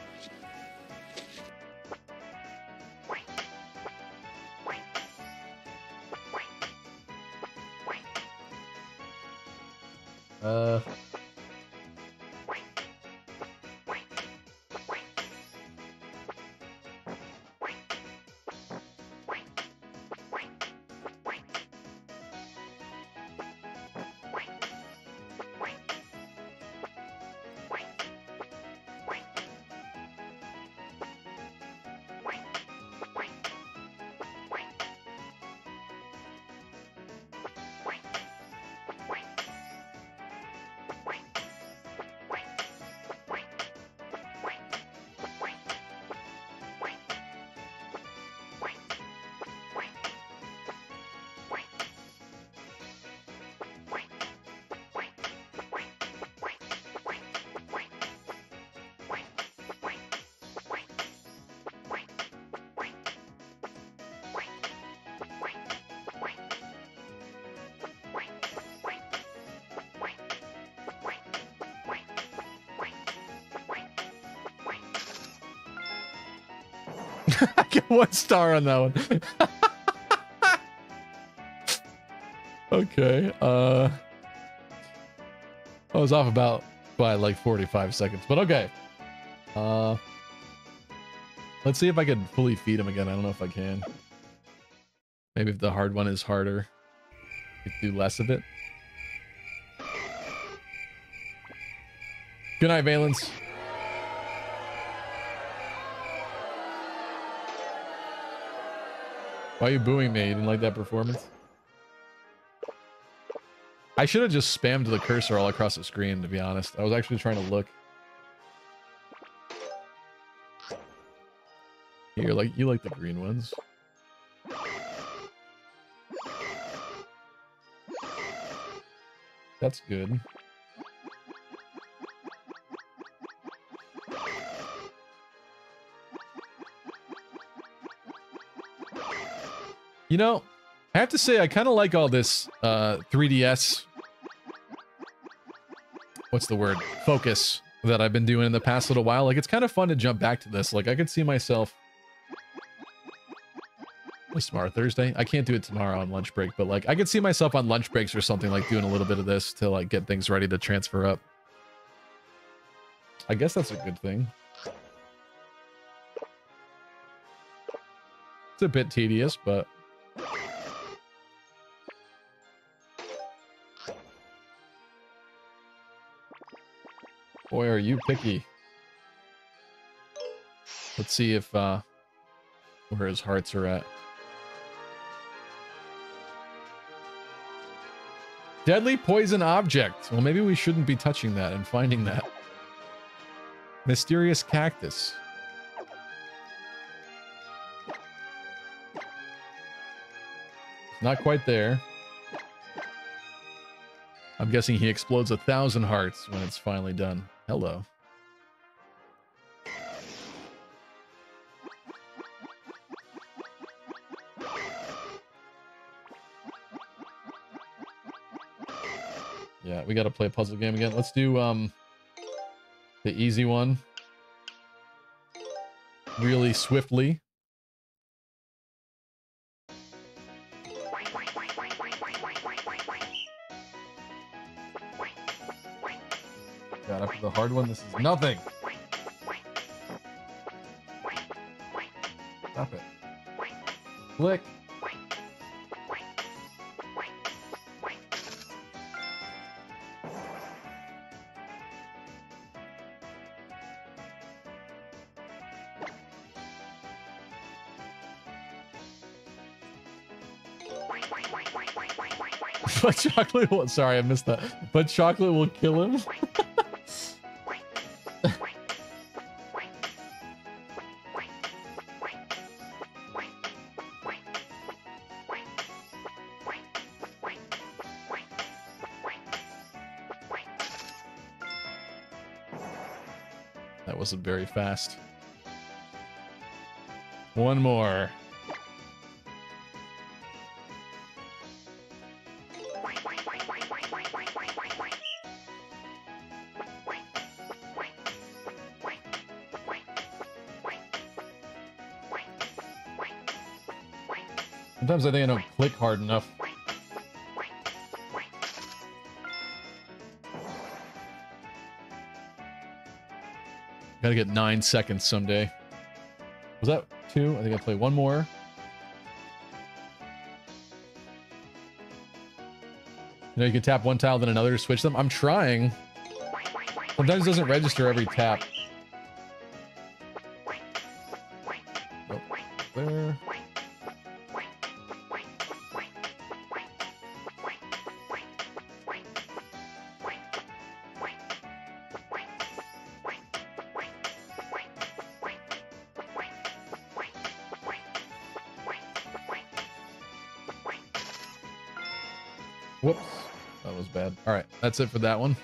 [LAUGHS] one star on that one. [LAUGHS] okay. Uh I was off about by like 45 seconds, but okay. Uh Let's see if I can fully feed him again. I don't know if I can. Maybe if the hard one is harder, we do less of it. Good night, Valence. Why are you booing me? You didn't like that performance? I should have just spammed the cursor all across the screen, to be honest. I was actually trying to look. You're like you like the green ones. That's good. You know, I have to say I kind of like all this uh 3DS what's the word? Focus that I've been doing in the past little while. Like it's kind of fun to jump back to this. Like I could see myself tomorrow Thursday. I can't do it tomorrow on lunch break, but like I could see myself on lunch breaks or something like doing a little bit of this to like get things ready to transfer up. I guess that's a good thing. It's a bit tedious, but Boy, are you picky. Let's see if uh where his hearts are at. Deadly poison object. Well, maybe we shouldn't be touching that and finding that. Mysterious cactus. Not quite there. I'm guessing he explodes a thousand hearts when it's finally done. Hello. Yeah, we got to play a puzzle game again. Let's do um the easy one. Really swiftly. Hard one, this is nothing. Stop it. Click. [LAUGHS] But chocolate will. Sorry, I missed that. But chocolate will kill him. [LAUGHS] Wasn't very fast. One more. Sometimes I think I don't click hard enough. Gotta get nine seconds someday. Was that two? I think I play one more. You know, you can tap one tile, then another to switch them. I'm trying. Sometimes doesn't register every tap. That's it for that one.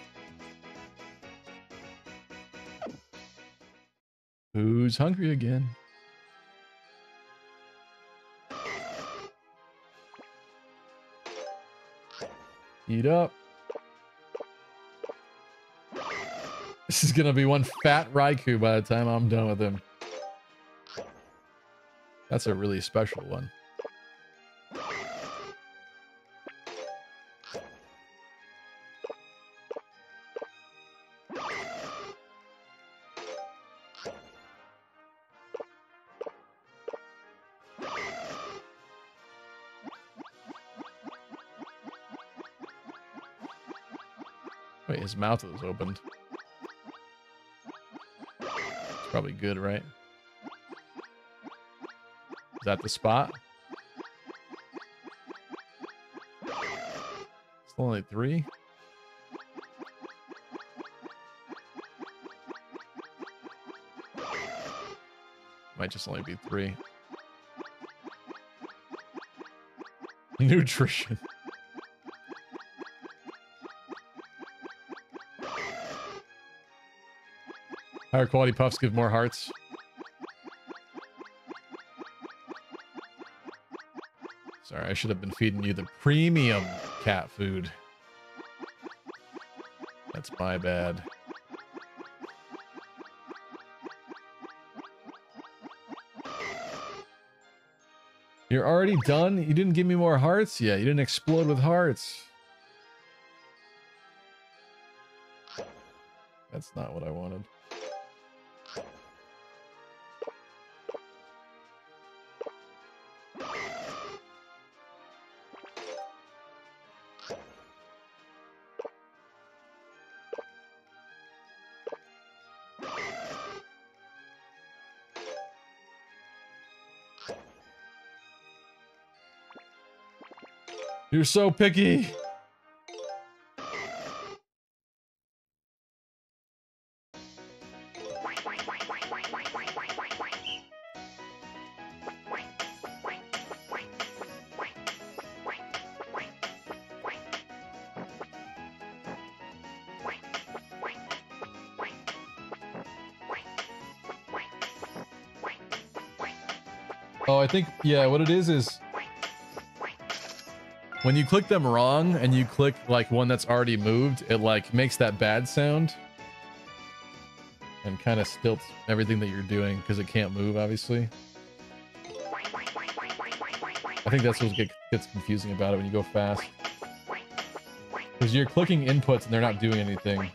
Who's hungry again? Eat up. This is gonna be one fat Raikou by the time I'm done with him. That's a really special one. Mouth is opened. It's probably good, right? Is that the spot? It's only three? Might just only be three. [LAUGHS] Nutrition. Higher quality puffs give more hearts. Sorry, I should have been feeding you the premium cat food. That's my bad. You're already done? You didn't give me more hearts? yet. you didn't explode with hearts. That's not what I wanted. You're so picky. Oh, I think, yeah, what it is is when you click them wrong and you click like one that's already moved, it like makes that bad sound and kind of stilts everything that you're doing because it can't move, obviously. I think that's what get, gets confusing about it when you go fast. Because you're clicking inputs and they're not doing anything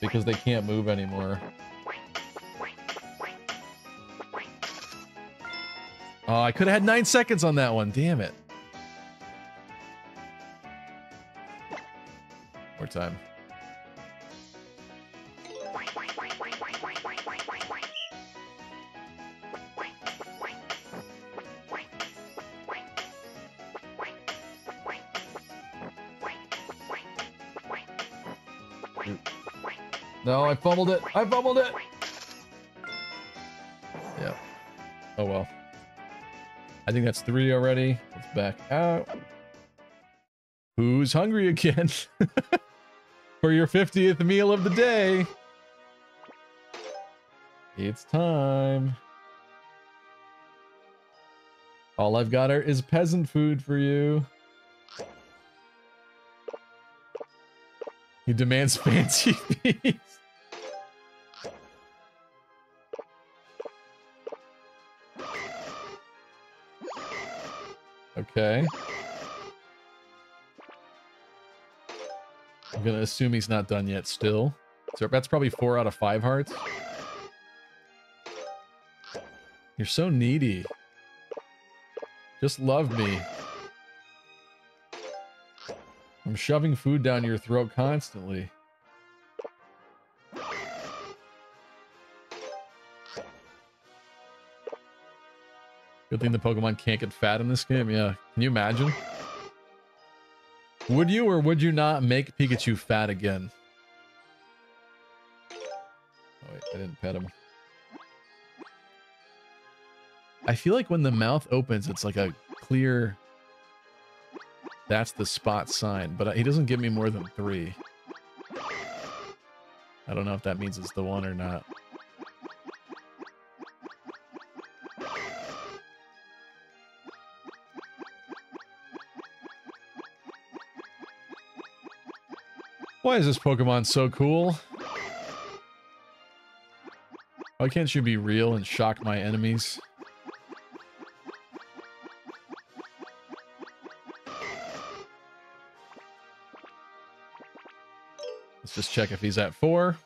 because they can't move anymore. Oh, I could have had nine seconds on that one. Damn it. Time. No, I fumbled it. I fumbled it. Yeah. Oh well. I think that's three already. Let's back out. Who's hungry again? [LAUGHS] For your 50th meal of the day. It's time. All I've got are, is peasant food for you. He demands [LAUGHS] fancy feast. Okay. I'm gonna assume he's not done yet still. So that's probably four out of five hearts. You're so needy. Just love me. I'm shoving food down your throat constantly. Good thing the Pokemon can't get fat in this game. Yeah. Can you imagine? Would you or would you not make Pikachu fat again? Oh, wait, I didn't pet him. I feel like when the mouth opens, it's like a clear... That's the spot sign, but he doesn't give me more than three. I don't know if that means it's the one or not. Why is this Pokemon so cool? Why can't you be real and shock my enemies? Let's just check if he's at four.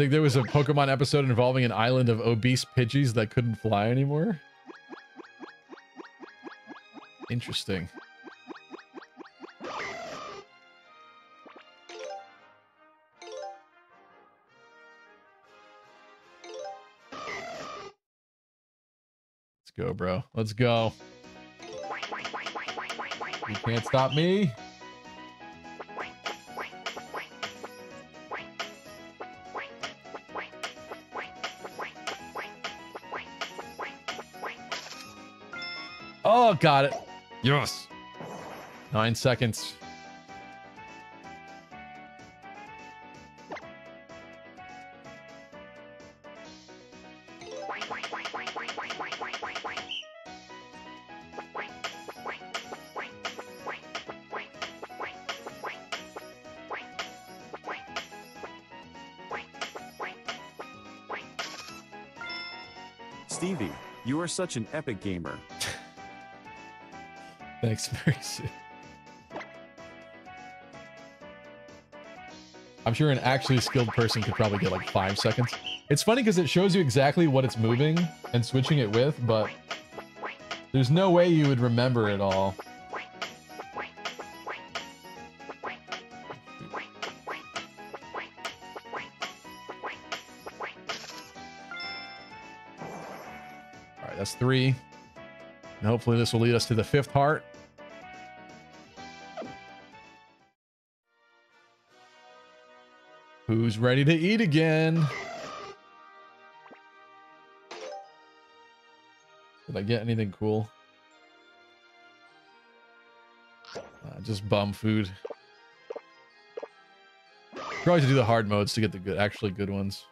Think there was a Pokemon episode involving an island of obese Pidgeys that couldn't fly anymore. Interesting. Let's go, bro. Let's go. You can't stop me. Oh, got it. Yes. Nine seconds. Stevie, you are such an epic gamer. [LAUGHS] Thanks, [LAUGHS] Maurice. I'm sure an actually skilled person could probably get like five seconds. It's funny because it shows you exactly what it's moving and switching it with, but there's no way you would remember it all. All right, that's three. And hopefully this will lead us to the fifth heart. Who's ready to eat again? Did I get anything cool? Uh, just bum food. Probably to do the hard modes to get the good, actually good ones.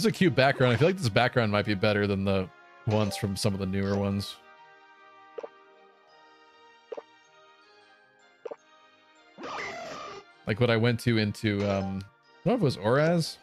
This is a cute background. I feel like this background might be better than the ones from some of the newer ones. Like what I went to into, um, I don't know if it was ORAS.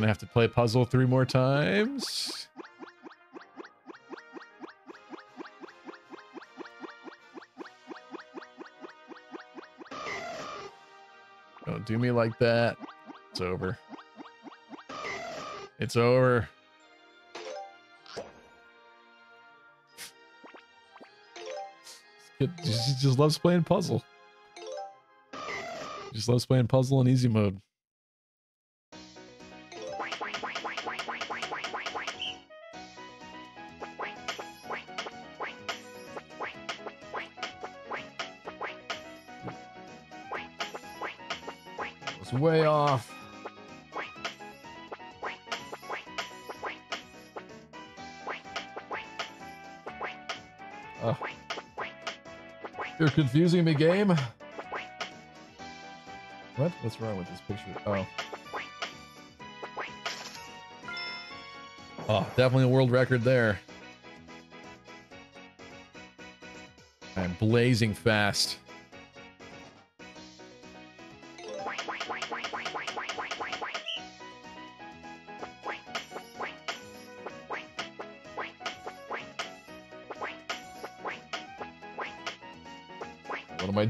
Gonna have to play puzzle three more times? Don't do me like that. It's over. It's over. Kid just, just loves playing puzzle. Just loves playing puzzle in easy mode. You're confusing me, game. What? What's wrong with this picture? Oh. Oh, definitely a world record there. I'm blazing fast.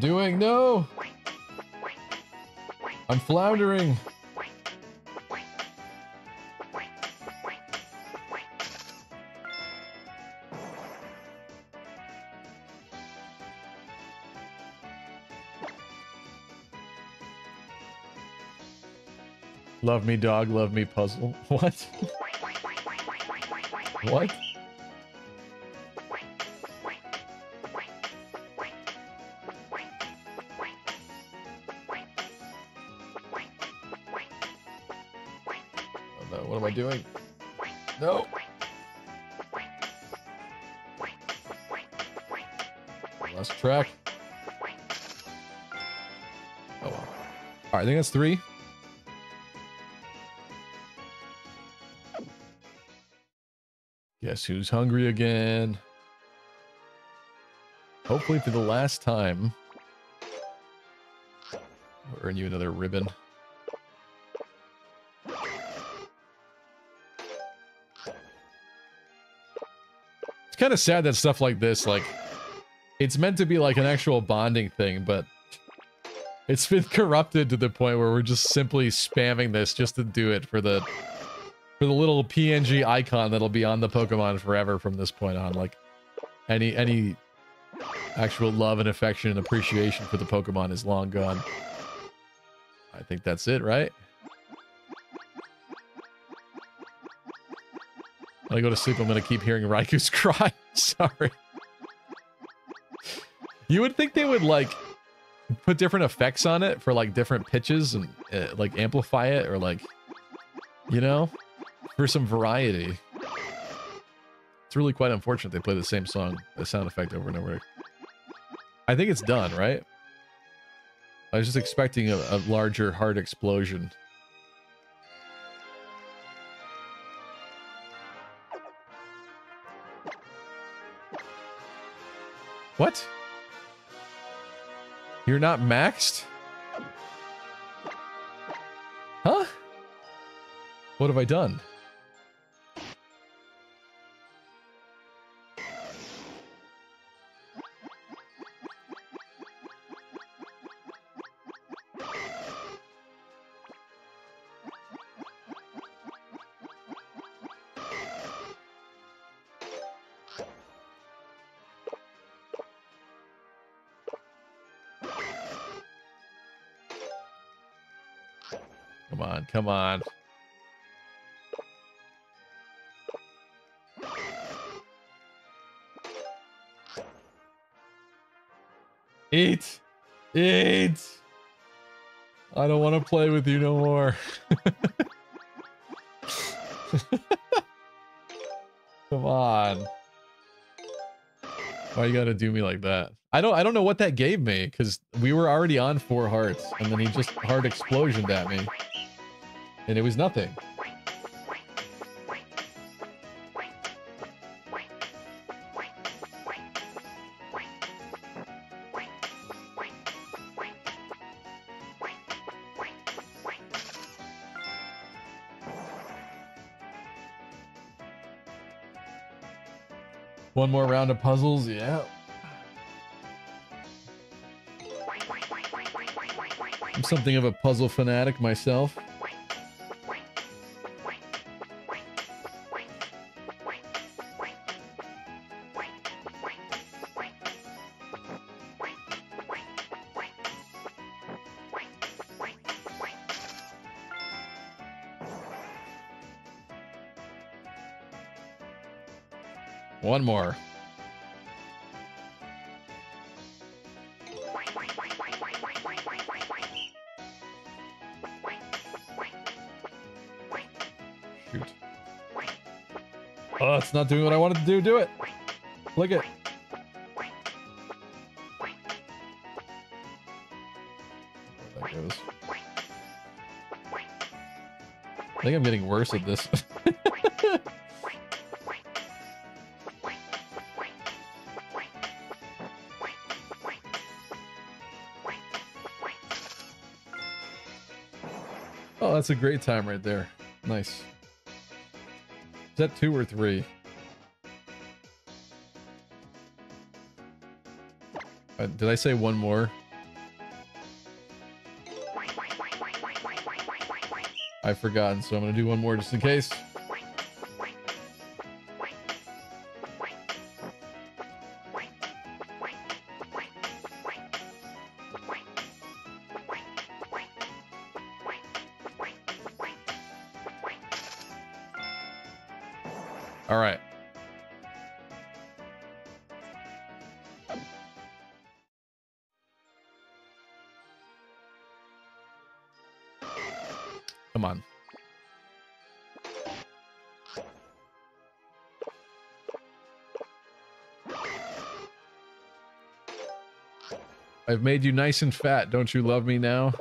Doing? No! I'm floundering. Love me dog, love me puzzle. [LAUGHS] What? what? I doing? No. Lost track. Oh well. Alright, I think that's three. Guess who's hungry again? Hopefully for the last time. We'll earn you another ribbon. Kind of sad that stuff like this, like, it's meant to be like an actual bonding thing, but it's been [LAUGHS] corrupted to the point where we're just simply spamming this just to do it for the for the little PNG icon that'll be on the Pokemon forever from this point on. Like any any actual love and affection and appreciation for the Pokemon is long gone. I think that's it, right? When I go to sleep, I'm gonna keep hearing Raikou's [LAUGHS] cry. [LAUGHS] Sorry. You would think they would like put different effects on it for like different pitches and uh, like amplify it or like, you know, for some variety. It's really quite unfortunate they play the same song, the sound effect over and over. I think it's done, right? I was just expecting a, a larger heart explosion. What? You're not maxed? Huh? What have I done? Eat! Eat! I don't want to play with you no more. [LAUGHS] Come on. Why you gotta do me like that? I don't I don't know what that gave me, because we were already on four hearts, and then he just hard explosioned at me. And it was nothing. One more round of puzzles, yeah. I'm something of a puzzle fanatic myself. One more. Shoot. Oh, it's not doing what I wanted to do. Do it. Click it. I think I'm getting worse at this. [LAUGHS] that's a great time right there. Nice. Is that two or three? Uh, did I say one more? I've forgotten, so I'm gonna do one more just in case. I've made you nice and fat. Don't you love me now?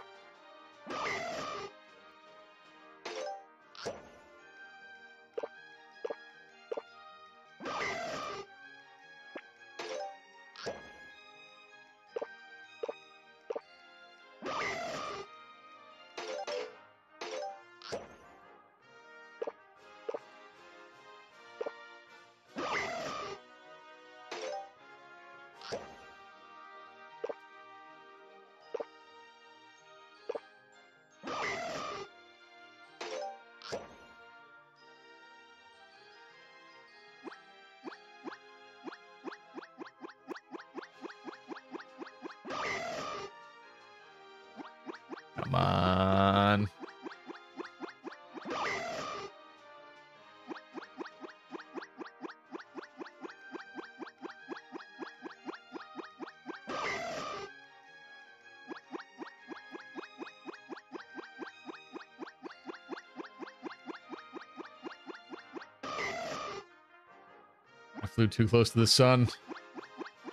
Too close to the sun.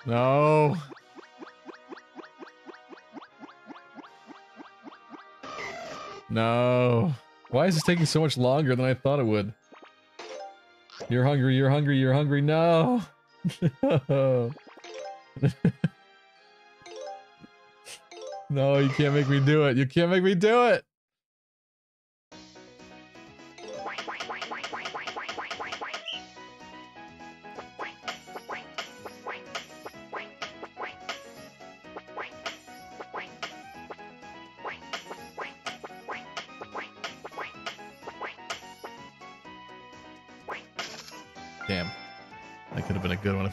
No. No. Why is this taking so much longer than I thought it would? You're hungry, you're hungry, you're hungry. No. [LAUGHS] no, you can't make me do it. You can't make me do it.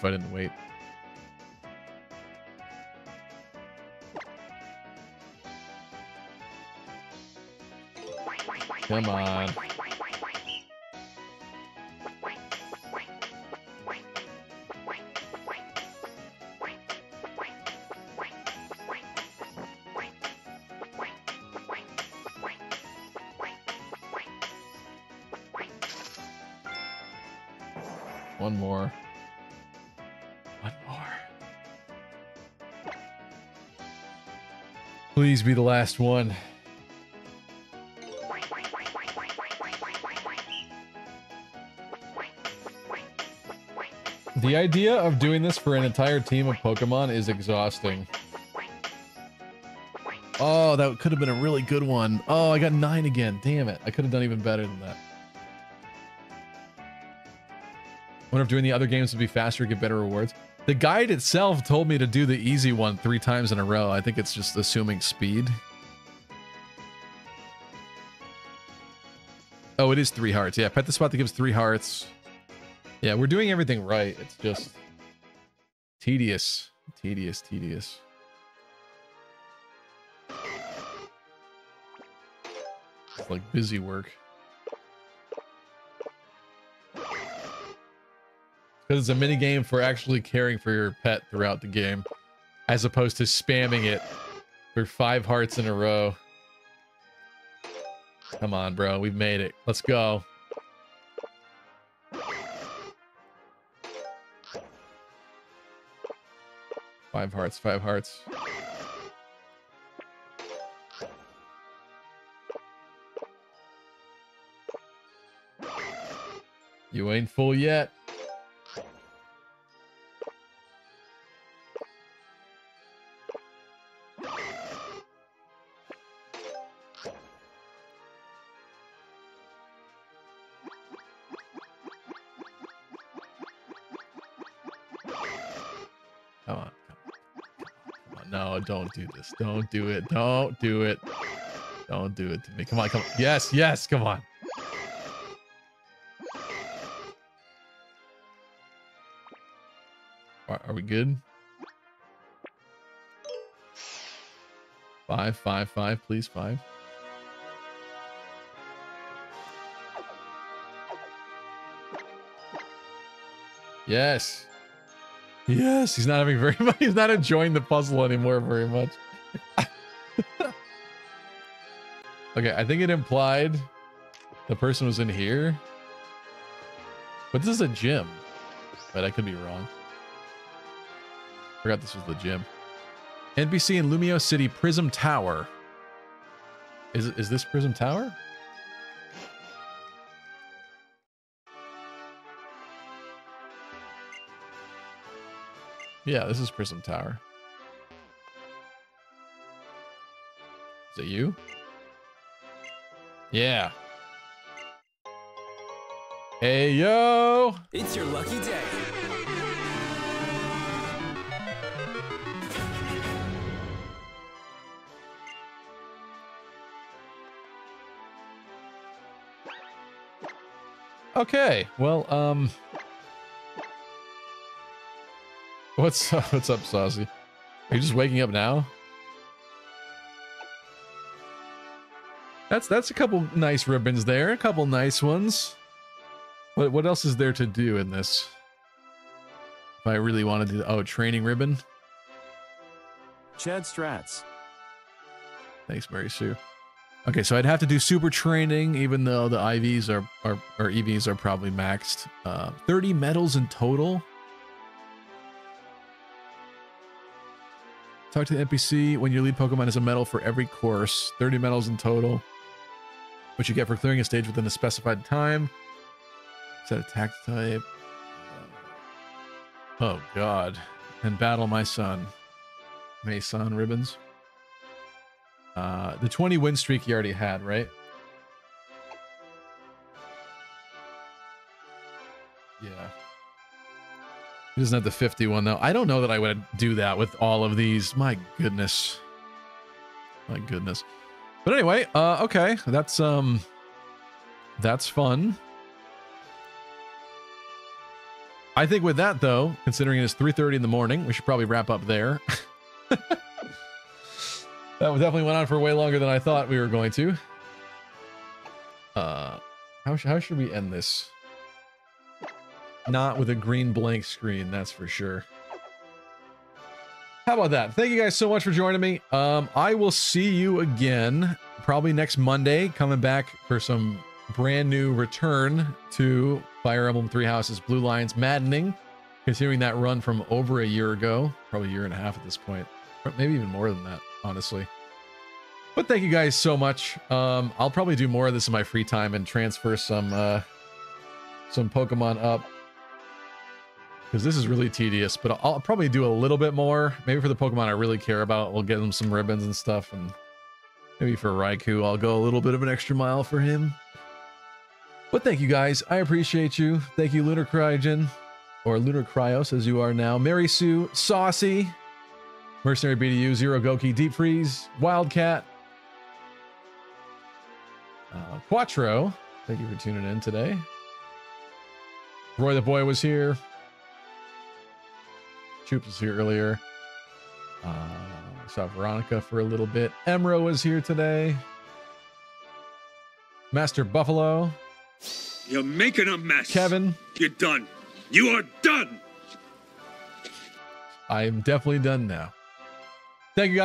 If I didn't wait. Last one. The idea of doing this for an entire team of Pokemon is exhausting. Oh, that could have been a really good one. Oh, I got nine again. Damn it. I could have done even better than that. wonder if doing the other games would be faster, get better rewards. The guide itself told me to do the easy one three times in a row. I think it's just assuming speed. Oh, it is three hearts. Yeah, pet the spot that gives three hearts. Yeah, we're doing everything right. It's just tedious, tedious, tedious. It's like busy work. Because it's a mini game for actually caring for your pet throughout the game, as opposed to spamming it for five hearts in a row. Come on, bro. We've made it. Let's go. Five hearts, five hearts. You ain't full yet. Don't do this. Don't do it. Don't do it. Don't do it to me. Come on, come on. Yes, yes, come on. Are, are we good? Five, five, five, please, five. Yes. Yes, he's not having very [LAUGHS] much. He's not enjoying the puzzle anymore very much. [LAUGHS] okay, I think it implied the person was in here. But this is a gym. But I could be wrong. Forgot this was the gym. NPC in Lumiose City Prism Tower. Is is this Prism Tower? Yeah, this is Prism Tower. Is it you? Yeah. Hey, yo! It's your lucky day. Okay, well, um... What's [LAUGHS] up, what's up, Saucy? Are you just waking up now? That's that's a couple nice ribbons there, a couple nice ones. What what else is there to do in this? If I really wanted to, oh, training ribbon. Chad Strats. Thanks, Mary Sue. Okay, so I'd have to do super training, even though the IVs are, are or EVs are probably maxed. Uh, 30 medals in total. Talk to the NPC when your lead Pokemon is a medal for every course. 30 medals in total. Which you get for clearing a stage within a specified time. Set attack type. Oh god. And battle my son. Maison ribbons. Uh, the 20 win streak you already had, right? He doesn't have the 51 though. I don't know that I would do that with all of these. My goodness. My goodness. But anyway, uh, okay. That's, um, that's fun. I think with that though, considering it is 3.30 in the morning, we should probably wrap up there. [LAUGHS] That definitely went on for way longer than I thought we were going to. Uh, how, how should we end this? Not with a green blank screen, that's for sure. How about that? Thank you guys so much for joining me. Um, I will see you again probably next Monday, coming back for some brand new return to Fire Emblem Three Houses Blue Lions Maddening, continuing that run from over a year ago, probably a year and a half at this point, maybe even more than that, honestly. But thank you guys so much. Um, I'll probably do more of this in my free time and transfer some uh, some Pokemon up because this is really tedious. But I'll probably do a little bit more. Maybe for the Pokemon I really care about, we'll get them some ribbons and stuff. And maybe for Raikou, I'll go a little bit of an extra mile for him. But thank you guys. I appreciate you. Thank you, Lunar Cryogen. or Lunar Cryos as you are now. Mary Sue, Saucy, Mercenary BDU, Zero Goki, Deep Freeze, Wildcat, uh, Quattro. Thank you for tuning in today. Roy the Boy was here. Choops was here earlier. Uh, saw Veronica for a little bit. Emro was here today. Master Buffalo, You're making a mess. Kevin. You're done. You are done. I am definitely done now. Thank you guys.